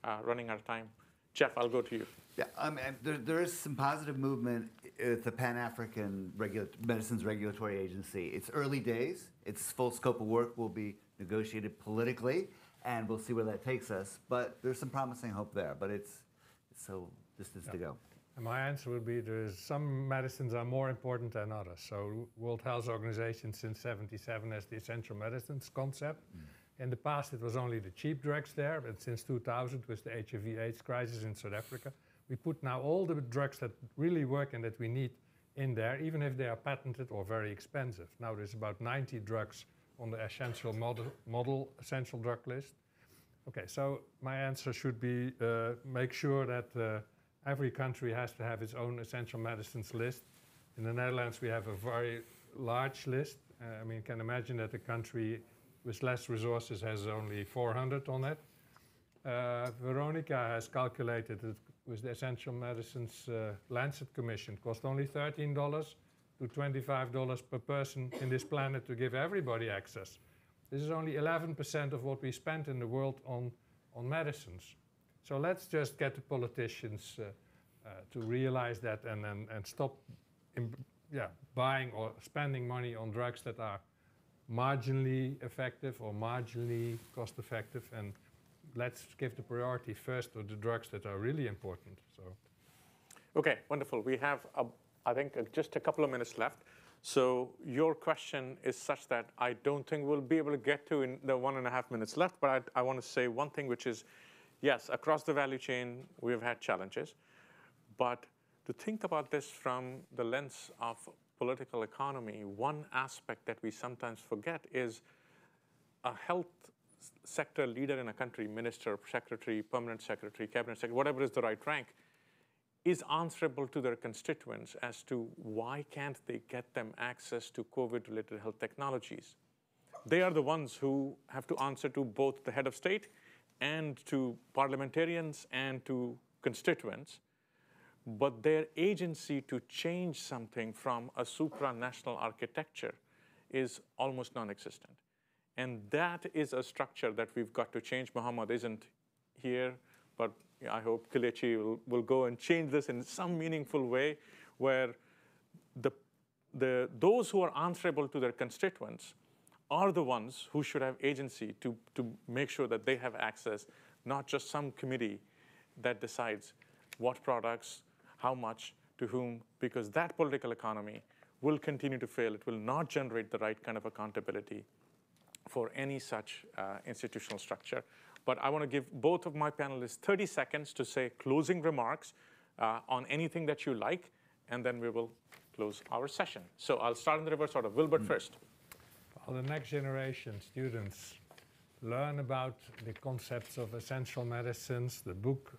uh, running out of time. Jeff, I'll go to you. Yeah, um, there, there is some positive movement at the Pan-African Regula Medicines Regulatory Agency. It's early days. Its full scope of work will be negotiated politically, and we'll see where that takes us. But there's some promising hope there, but it's, it's so distance yeah. to go. My answer would be there's some medicines are more important than others. So World Health Organization since 77 has the essential medicines concept. Mm. In the past, it was only the cheap drugs there, but since 2000 with the HIV AIDS crisis in South Africa, we put now all the drugs that really work and that we need in there, even if they are patented or very expensive. Now there's about 90 drugs on the essential model, model essential drug list. Okay, so my answer should be uh, make sure that uh, every country has to have its own essential medicines list. In the Netherlands, we have a very large list. Uh, I mean, you can imagine that a country with less resources has only 400 on it. Uh, Veronika has calculated that with the Essential Medicines uh, Lancet Commission, it cost only $13 to $25 per person in this planet to give everybody access. This is only 11% of what we spend in the world on, on medicines. So let's just get the politicians uh, uh, to realize that and, and, and stop yeah, buying or spending money on drugs that are marginally effective or marginally cost effective and let's give the priority first to the drugs that are really important. So, Okay, wonderful. We have, a, I think, uh, just a couple of minutes left. So your question is such that I don't think we'll be able to get to in the one and a half minutes left, but I, I want to say one thing, which is, yes, across the value chain, we've had challenges, but to think about this from the lens of political economy, one aspect that we sometimes forget is a health sector leader in a country, minister, secretary, permanent secretary, cabinet secretary, whatever is the right rank, is answerable to their constituents as to why can't they get them access to COVID-related health technologies. They are the ones who have to answer to both the head of state and to parliamentarians and to constituents. But their agency to change something from a supranational architecture is almost non-existent. And that is a structure that we've got to change. Muhammad isn't here, but I hope Kelechi will, will go and change this in some meaningful way where the, the, those who are answerable to their constituents are the ones who should have agency to, to make sure that they have access, not just some committee that decides what products, how much, to whom, because that political economy will continue to fail. It will not generate the right kind of accountability for any such uh, institutional structure. But I want to give both of my panelists 30 seconds to say closing remarks uh, on anything that you like, and then we will close our session. So I'll start in the reverse order. Wilbert first. The next generation students learn about the concepts of essential medicines, the book.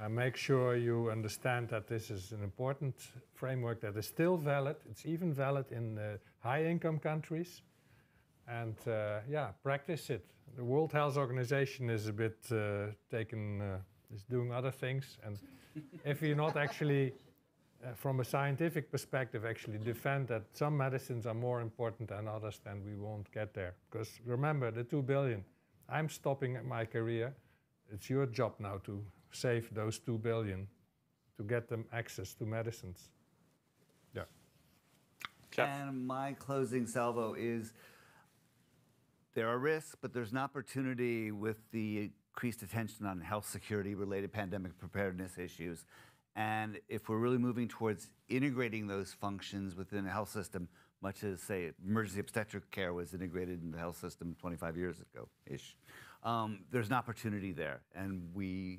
Uh, make sure you understand that this is an important framework that is still valid. It's even valid in uh, high-income countries. And uh, yeah, practice it. The World Health Organization is a bit uh, taken, is doing other things. And if you're not actually, uh, from a scientific perspective, actually defend that some medicines are more important than others, then we won't get there. Because remember, the two billion, I'm stopping at my career. It's your job now to save those two billion, to get them access to medicines. Yeah. And my closing salvo is there are risks, but there's an opportunity with the increased attention on health security related pandemic preparedness issues. And if we're really moving towards integrating those functions within the health system, much as, say, emergency obstetric care was integrated in the health system 25 years ago ish, um, there's an opportunity there. And we,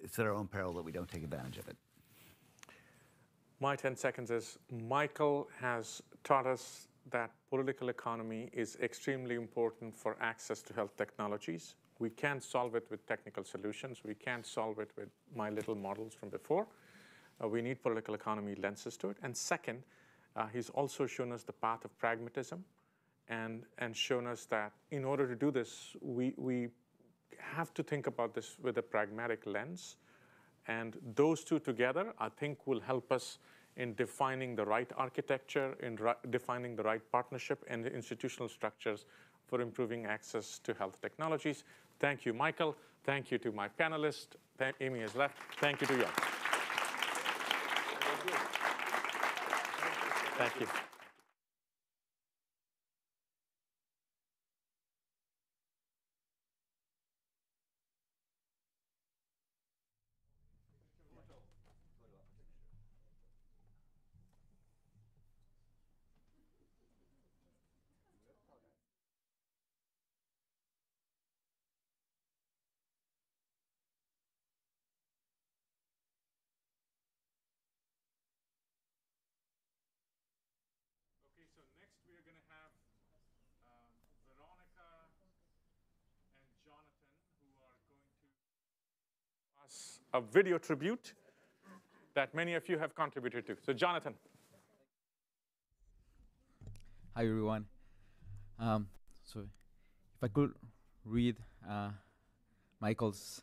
it's at our own peril that we don't take advantage of it. My 10 seconds is Michael has taught us that political economy is extremely important for access to health technologies. We can't solve it with technical solutions. We can't solve it with my little models from before. Uh, we need political economy lenses to it. And second, uh, he's also shown us the path of pragmatism and, and shown us that in order to do this, we, we have to think about this with a pragmatic lens. And those two together, I think, will help us in defining the right architecture, in defining the right partnership and institutional structures for improving access to health technologies. Thank you, Michael. Thank you to my panelists. Amy has left. Thank you to you. Thank you. Okay, so next we are going to have um, Veronika and Jonathan who are going to us a video tribute that many of you have contributed to. So Jonathan. Hi everyone. Um, so if I could read uh, Michael's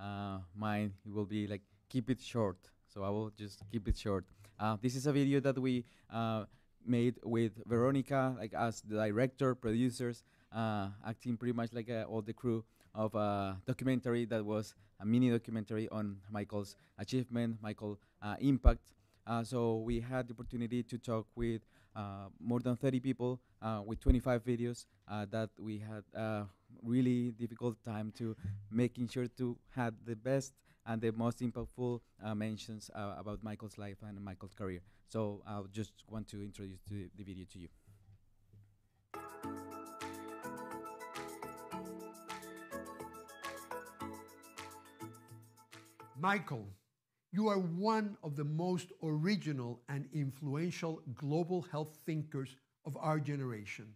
uh, mind, it will be like keep it short. So I will just keep it short. Uh, this is a video that we uh, made with Veronika, like as the director, producers, uh, acting pretty much like uh, all the crew of a documentary that was a mini documentary on Michael's achievement, Michael's uh, impact. Uh, so we had the opportunity to talk with uh, more than 30 people with 25 videos that we had a really difficult time to making sure to have the best and the most impactful uh, mentions uh, about Michael's life and Michael's career. So I'll just want to introduce the, the video to you. Michael, you are one of the most original and influential global health thinkers of our generation.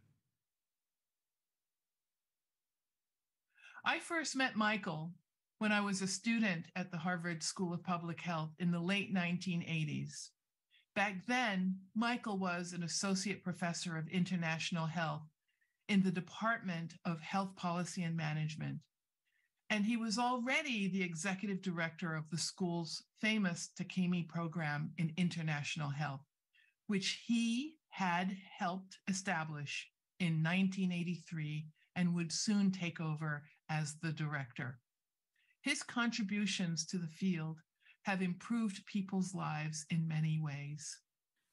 I first met Michael when I was a student at the Harvard School of Public Health in the late 1980s. Back then, Michael was an associate professor of international health in the Department of Health Policy and Management. And he was already the executive director of the school's famous Takemi program in international health, which he had helped establish in 1983 and would soon take over as the director. His contributions to the field have improved people's lives in many ways.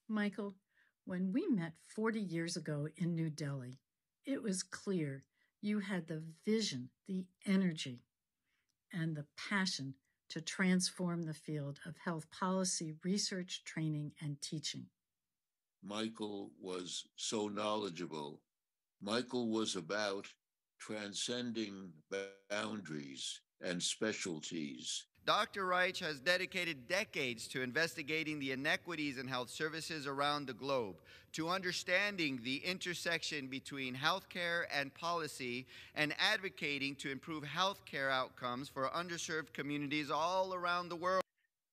Michael, when we met 40 years ago in New Delhi, it was clear you had the vision, the energy, and the passion to transform the field of health policy, research, training, and teaching. Michael was so knowledgeable. Michael was about transcending boundaries and specialties. Dr. Reich has dedicated decades to investigating the inequities in health services around the globe, to understanding the intersection between healthcare and policy, and advocating to improve healthcare outcomes for underserved communities all around the world.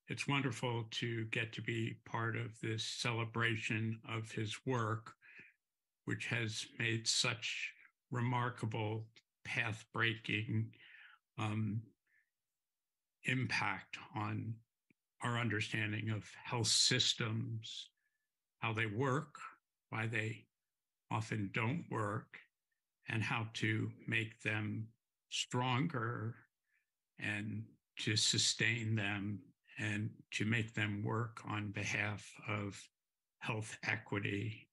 It's wonderful to get to be part of this celebration of his work, which has made such remarkable, path breaking um, impact on our understanding of health systems, how they work, why they often don't work, and how to make them stronger and to sustain them and to make them work on behalf of health equity.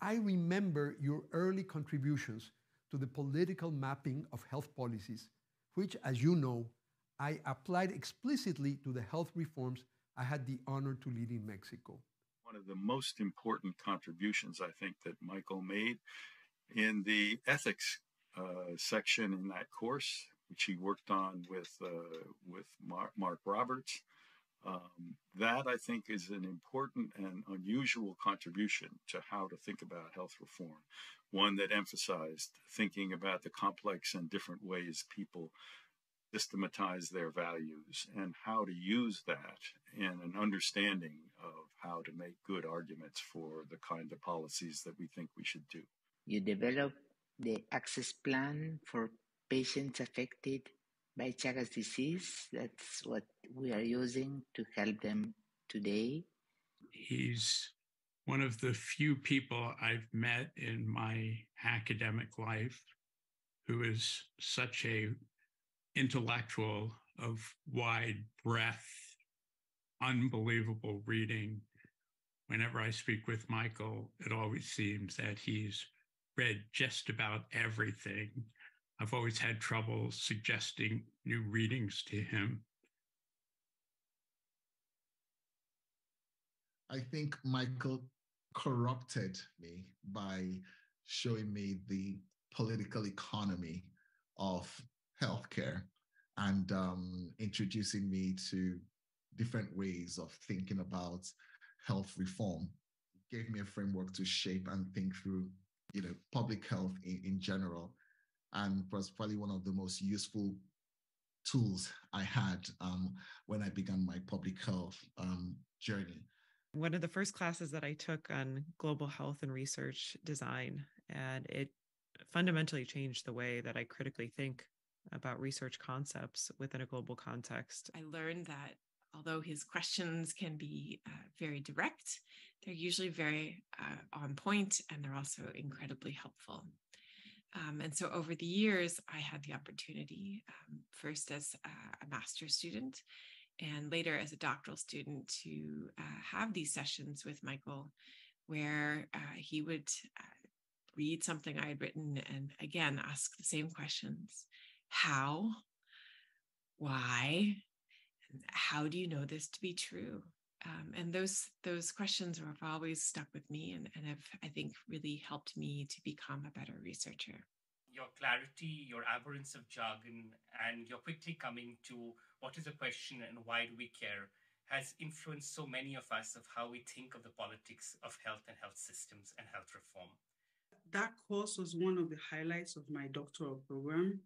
I remember your early contributions to the political mapping of health policies, which, as you know, I applied explicitly to the health reforms I had the honor to lead in Mexico. One of the most important contributions I think that Michael made in the ethics uh, section in that course, which he worked on with uh, with Marc, Marc Roberts. Um, that I think is an important and unusual contribution to how to think about health reform. One that emphasized thinking about the complex and different ways people systematize their values and how to use that in an understanding of how to make good arguments for the kind of policies that we think we should do. You develop the access plan for patients affected by Chagas disease. That's what we are using to help them today. He's one of the few people I've met in my academic life who is such a intellectual of wide breadth, unbelievable reading. Whenever I speak with Michael, it always seems that he's read just about everything. I've always had trouble suggesting new readings to him. I think Michael corrupted me by showing me the political economy of healthcare and um, introducing me to different ways of thinking about health reform. It gave me a framework to shape and think through, you know, public health in, in general, and was probably one of the most useful tools I had um, when I began my public health um, journey. One of the first classes that I took on global health and research design, and it fundamentally changed the way that I critically think about research concepts within a global context. I learned that although his questions can be uh, very direct, they're usually very uh, on point and they're also incredibly helpful. Um, and so over the years, I had the opportunity, um, first as a, a master's student and later as a doctoral student, to uh, have these sessions with Michael where uh, he would uh, read something I had written and again ask the same questions how, why, and how do you know this to be true? Um, and those those questions have always stuck with me and, and have I think really helped me to become a better researcher. Your clarity, your abhorrence of jargon, and your quickly coming to what is the question and why do we care has influenced so many of us of how we think of the politics of health and health systems and health reform. That course was one of the highlights of my doctoral program.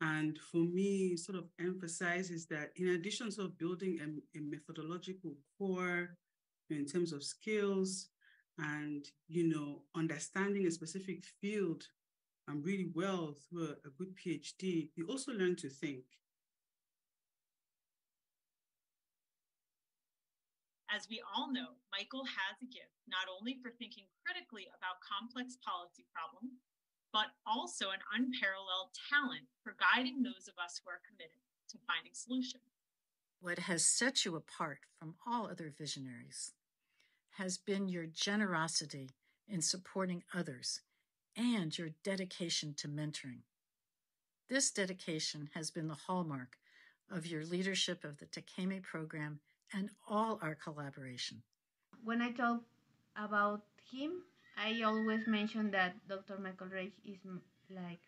And for me, sort of emphasizes that in addition to building a, a methodological core in terms of skills and you know understanding a specific field um, really well through a, a good PhD, you also learn to think. As we all know, Michael has a gift not only for thinking critically about complex policy problems, but also an unparalleled talent for guiding those of us who are committed to finding solutions. What has set you apart from all other visionaries has been your generosity in supporting others and your dedication to mentoring. This dedication has been the hallmark of your leadership of the Takemi program and all our collaboration. When I talk about him, I always mention that Dr. Michael Reich is like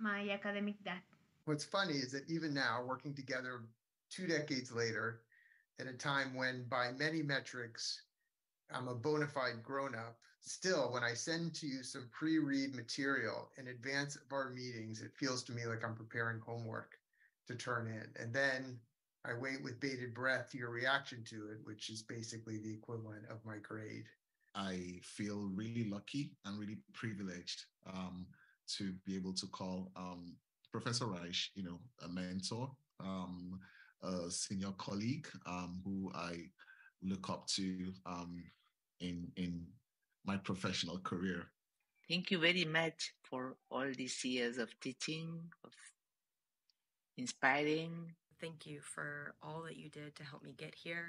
my academic dad. What's funny is that even now, working together two decades later, at a time when by many metrics, I'm a bona fide grown up, still, when I send to you some pre read material in advance of our meetings, it feels to me like I'm preparing homework to turn in. And then I wait with bated breath your reaction to it, which is basically the equivalent of my grade. I feel really lucky and really privileged um, to be able to call um, Professor Reich, you know, a mentor, um, a senior colleague um, who I look up to um, in in my professional career. Thank you very much for all these years of teaching, of inspiring, thank you for all that you did to help me get here,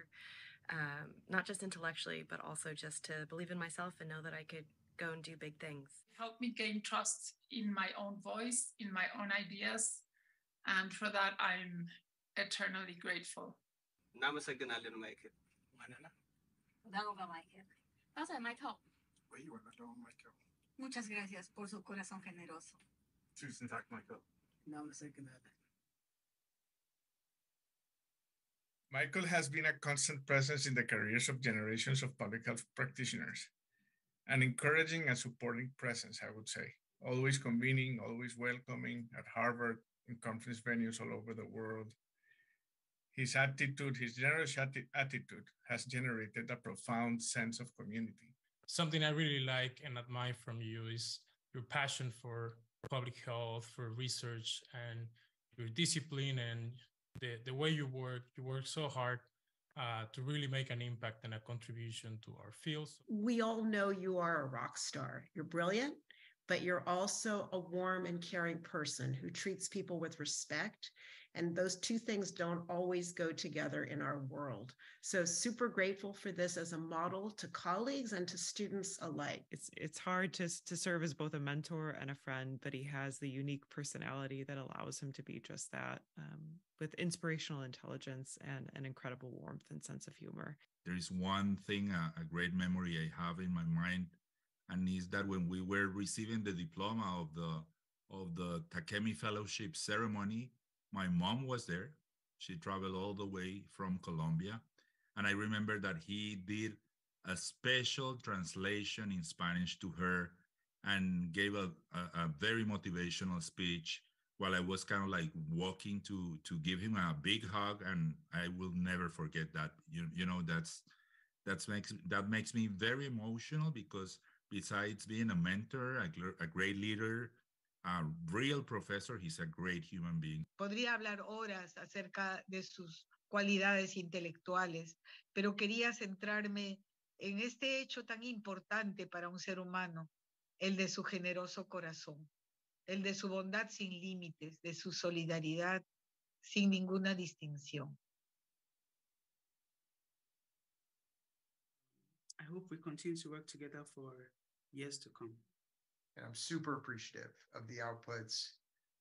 um, not just intellectually, but also just to believe in myself and know that I could go and do big things. Helped me gain trust in my own voice, in my own ideas. And for that, I'm eternally grateful. నామసగ్నాలను Michael మననా Udango Michael. Pasa, Michael. Oui, ouais, madame, Michael. Muchas gracias por su corazón generoso. Tusen tack, Michael. Namnsäcken är det. Michael has been a constant presence in the careers of generations of public health practitioners, an encouraging and supporting presence, I would say, always convening, always welcoming at Harvard, in conference venues all over the world. His attitude, his generous attitude, has generated a profound sense of community. Something I really like and admire from you is your passion for public health, for research, and your discipline and the, the way you work. You work so hard uh, to really make an impact and a contribution to our fields. We all know you are a rock star. You're brilliant, but you're also a warm and caring person who treats people with respect. And those two things don't always go together in our world. So, super grateful for this as a model to colleagues and to students alike. It's it's hard to to serve as both a mentor and a friend, but he has the unique personality that allows him to be just that, um, with inspirational intelligence and an incredible warmth and sense of humor. There is one thing, a, a great memory I have in my mind, and is that when we were receiving the diploma of the of the Takemi Fellowship ceremony, my mom was there. She traveled all the way from Colombia. And I remember that he did a special translation in Spanish to her and gave a, a, a very motivational speech while I was kind of like walking to to give him a big hug. And I will never forget that. You, you know, that's that's makes that makes me very emotional because besides being a mentor, a, a great leader, a real professor. He's a great human being. Podría hablar horas acerca de sus cualidades intelectuales, pero quería centrarme en este hecho tan importante para un ser humano, el de su generoso corazón, el de su bondad sin límites, de su solidaridad sin ninguna distinción. I hope we continue to work together for years to come. And I'm super appreciative of the outputs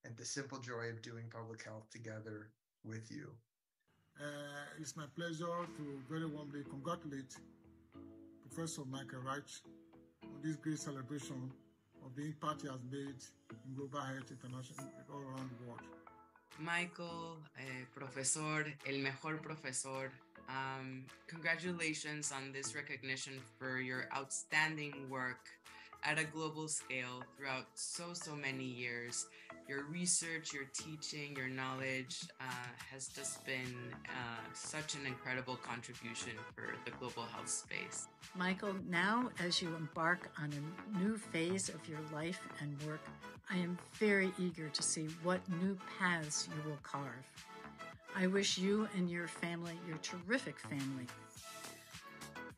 and the simple joy of doing public health together with you. Uh, it's my pleasure to very warmly congratulate Professor Michael Reich on this great celebration of the impact he has made in global health international all around the world. Michael, eh, profesor, el mejor profesor. Um, congratulations on this recognition for your outstanding work at a global scale throughout so, so many years. Your research, your teaching, your knowledge uh, has just been uh, such an incredible contribution for the global health space. Michael, now as you embark on a new phase of your life and work, I am very eager to see what new paths you will carve. I wish you and your family, your terrific family,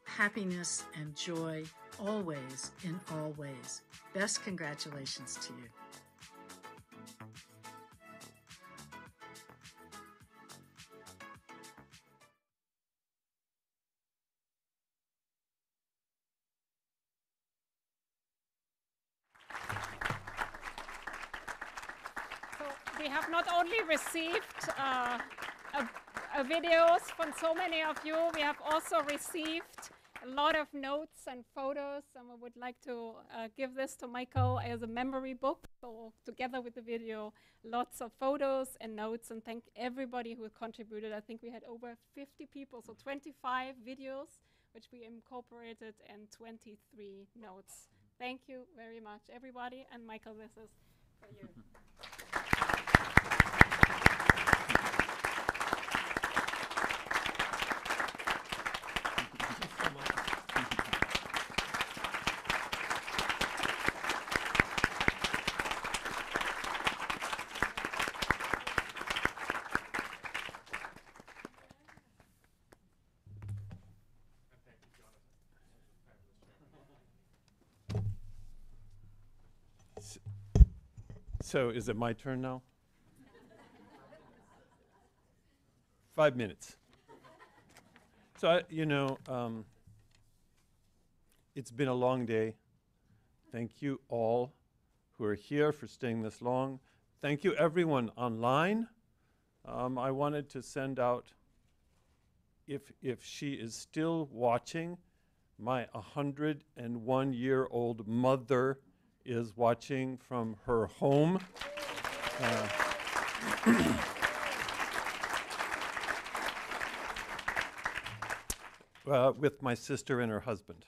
happiness and joy always in all ways. Best congratulations to you. We have not only received uh, a, a videos from so many of you, we have also received a lot of notes and photos, and we would like to uh, give this to Michael as a memory book. So together with the video, lots of photos and notes, and thank everybody who contributed. I think we had over 50 people, so 25 videos, which we incorporated, and 23 notes. Thank you very much, everybody, and Michael, this is for you. <laughs> So is it my turn now? Five minutes. So, I, you know, um, it's been a long day. Thank you all who are here for staying this long. Thank you, everyone online. Um, I wanted to send out, if, if she is still watching, my 101 year old mother is watching from her home. Uh, uh, with my sister and her husband.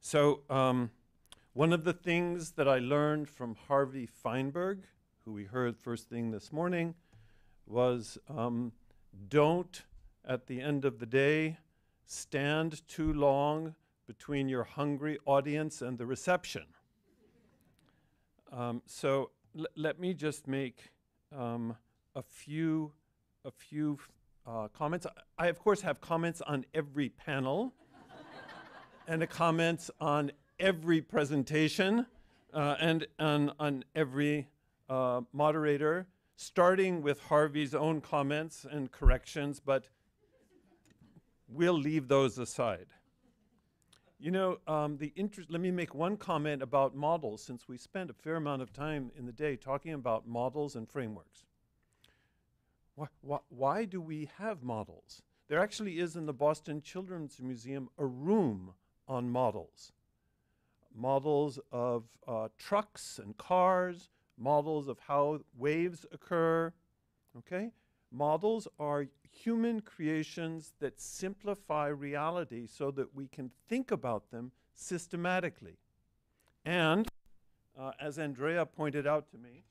So, um, one of the things that I learned from Harvey Fineberg, who we heard first thing this morning, was um, don't, at the end of the day, stand too long between your hungry audience and the reception. Um, so let me just make um, a few a few uh, comments. I of course have comments on every panel <laughs> and a comments on every presentation uh, and on, on every uh, moderator, starting with Harvey's own comments and corrections, but we'll leave those aside. You know, um, the interest, let me make one comment about models since we spent a fair amount of time in the day talking about models and frameworks. Why, why, why do we have models? There actually is in the Boston Children's Museum a room on models. Models of uh, trucks and cars, models of how waves occur, okay? Models are human creations that simplify reality so that we can think about them systematically. And, uh, as Andrea pointed out to me,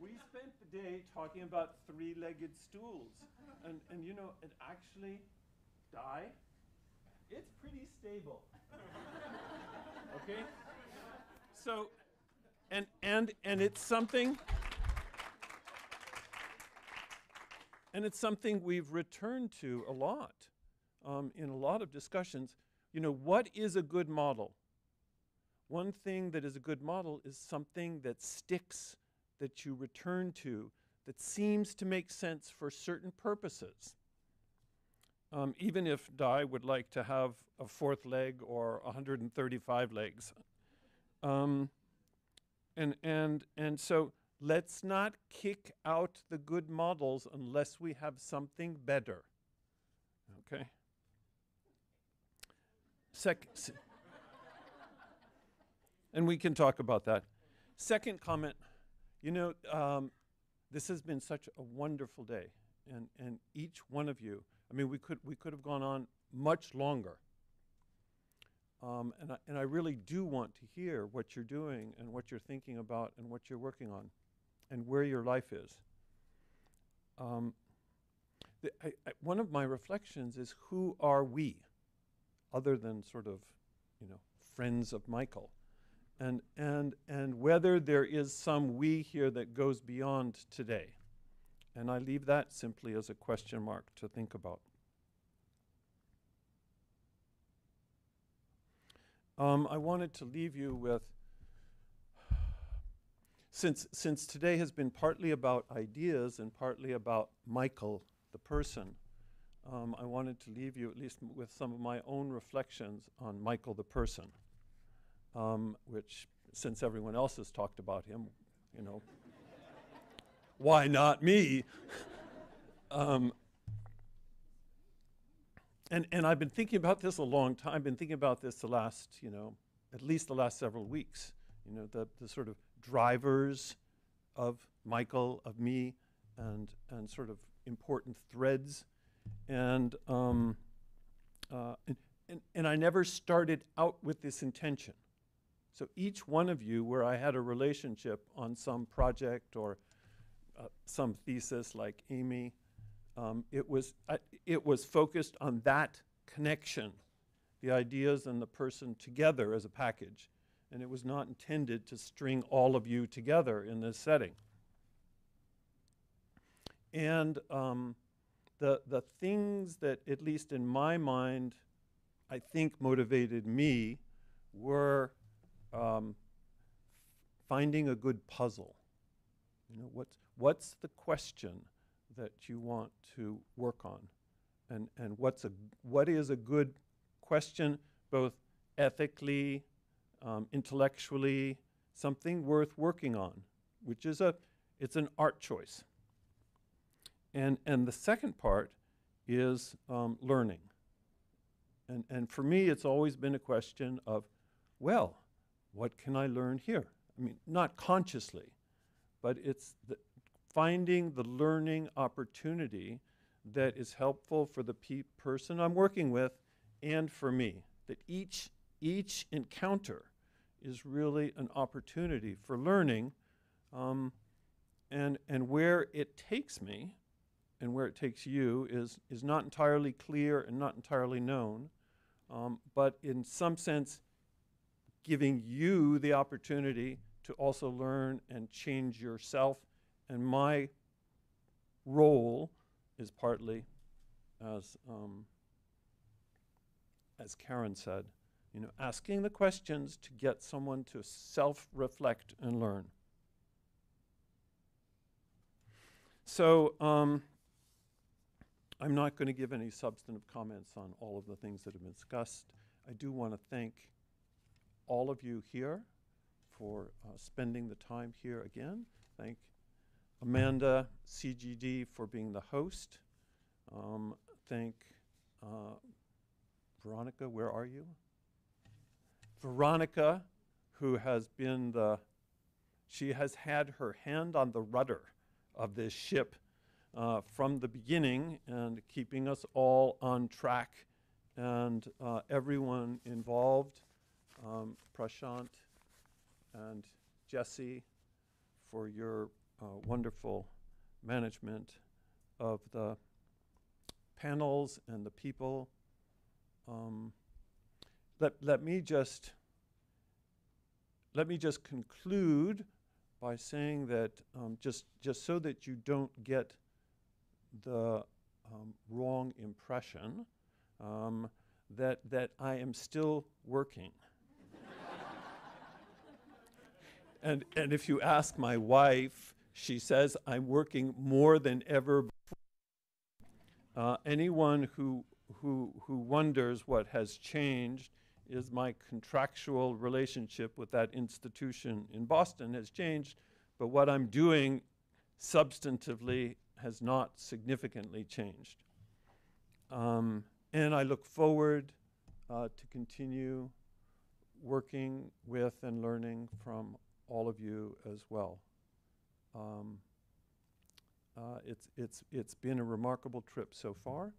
we spent the day talking about three-legged stools and, and you know it actually die? It's pretty stable. <laughs> Okay. So and and and it's something and it's something we've returned to a lot um, in a lot of discussions. You know what is a good model? One thing that is a good model is something that sticks, that you return to, that seems to make sense for certain purposes. Um, even if Dai would like to have a fourth leg or 135 legs. Um, and, and, and so let's not kick out the good models unless we have something better. Okay? Second, and we can talk about that. Second comment, you know, um, this has been such a wonderful day, and, and each one of you, I mean, we could, we could have gone on much longer. Um, and, I, and I really do want to hear what you're doing and what you're thinking about and what you're working on and where your life is. Um, the, I, I, one of my reflections is who are we, other than sort of, you know, friends of Michael? And, and, and whether there is some we here that goes beyond today. And I leave that simply as a question mark to think about. Um, I wanted to leave you with, since, since today has been partly about ideas and partly about Michael, the person, um, I wanted to leave you at least with some of my own reflections on Michael, the person um, which, since everyone else has talked about him, you know, why not me? <laughs> um, and, and I've been thinking about this a long time. I've been thinking about this the last, you know, at least the last several weeks. You know, the, the sort of drivers of Michael, of me, and, and sort of important threads. And, um, uh, and, and, and I never started out with this intention. So each one of you, where I had a relationship on some project or uh, some thesis like Amy, um, it, was, uh, it was focused on that connection, the ideas and the person together as a package. And it was not intended to string all of you together in this setting. And um, the, the things that, at least in my mind, I think motivated me were um, finding a good puzzle. You know, what's, what's the question that you want to work on? And, and what's a, what is a good question, both ethically, um, intellectually, something worth working on, which is a, it's an art choice. And, and the second part is um, learning. And, and for me, it's always been a question of, well, what can I learn here? I mean, not consciously, but it's the finding the learning opportunity that is helpful for the pe person I'm working with and for me. That each, each encounter is really an opportunity for learning. Um, and, and where it takes me and where it takes you is, is not entirely clear and not entirely known. Um, but in some sense, giving you the opportunity to also learn and change yourself. And my role is partly, as, um, as Karen said, you know, asking the questions to get someone to self-reflect and learn. So um, I'm not going to give any substantive comments on all of the things that have been discussed. I do want to thank all of you here for uh, spending the time here again. Thank Amanda CGD for being the host. Um, thank uh, Veronika, where are you? Veronika, who has been the, she has had her hand on the rudder of this ship uh, from the beginning and keeping us all on track and uh, everyone involved um, Prashant and Jesse for your uh, wonderful management of the panels and the people. Um, let, let me just let me just conclude by saying that um, just just so that you don't get the um, wrong impression um, that that I am still working. And, and if you ask my wife, she says I'm working more than ever before. Uh, anyone who, who, who wonders what has changed is my contractual relationship with that institution in Boston has changed, but what I'm doing substantively has not significantly changed. Um, and I look forward uh, to continue working with and learning from all of you as well. Um, uh, it's, it's, it's been a remarkable trip so far,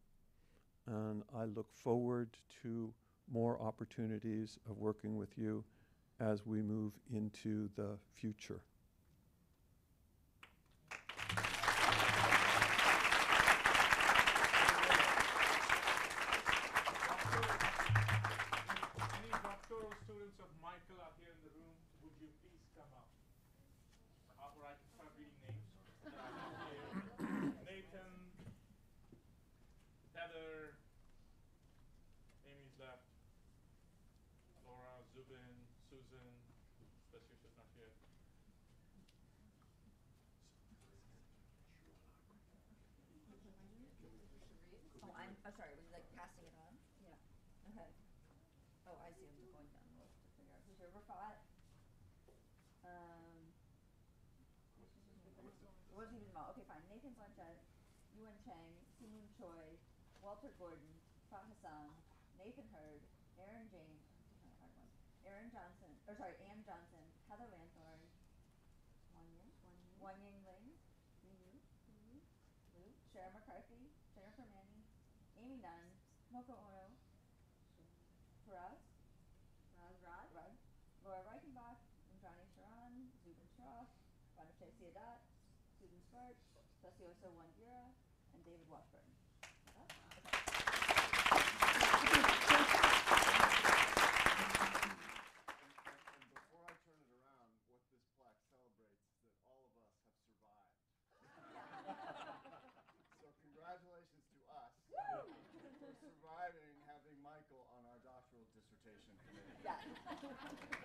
and I look forward to more opportunities of working with you as we move into the future. Any doctoral students of Michael are here in the room. Would you please come up? Uh, or I can start reading names. Nathan, Heather, Amy's left, Laura, Zubin, Susan, Speciosa's not here. Oh, I'm, I'm sorry, was you like passing it on? Okay. Oh, I see, I'm just going down the list to figure out who's here. Rafat. Um. It wasn't even Mal, okay, fine. Nathan Sanchez, Yuan Chang, Simon Choi, Walter Gordon, Fa Hassan, Nathan Hurd, Aaron James, oh, hard one, Aaron Johnson, or sorry, Ann Johnson, Heather Lanthorn, Wang Yang, Wang Yang Ling, Liu, Liu, Liu, Sharon McCarthy, Jennifer Manning, Amy Dunn, Moko Ono, SCO-SO10 and David Washburn. Before I turn it around, what this plaque celebrates is that all of us have survived. <laughs> so congratulations to us for surviving having Michael on our doctoral dissertation committee. Yeah. <laughs>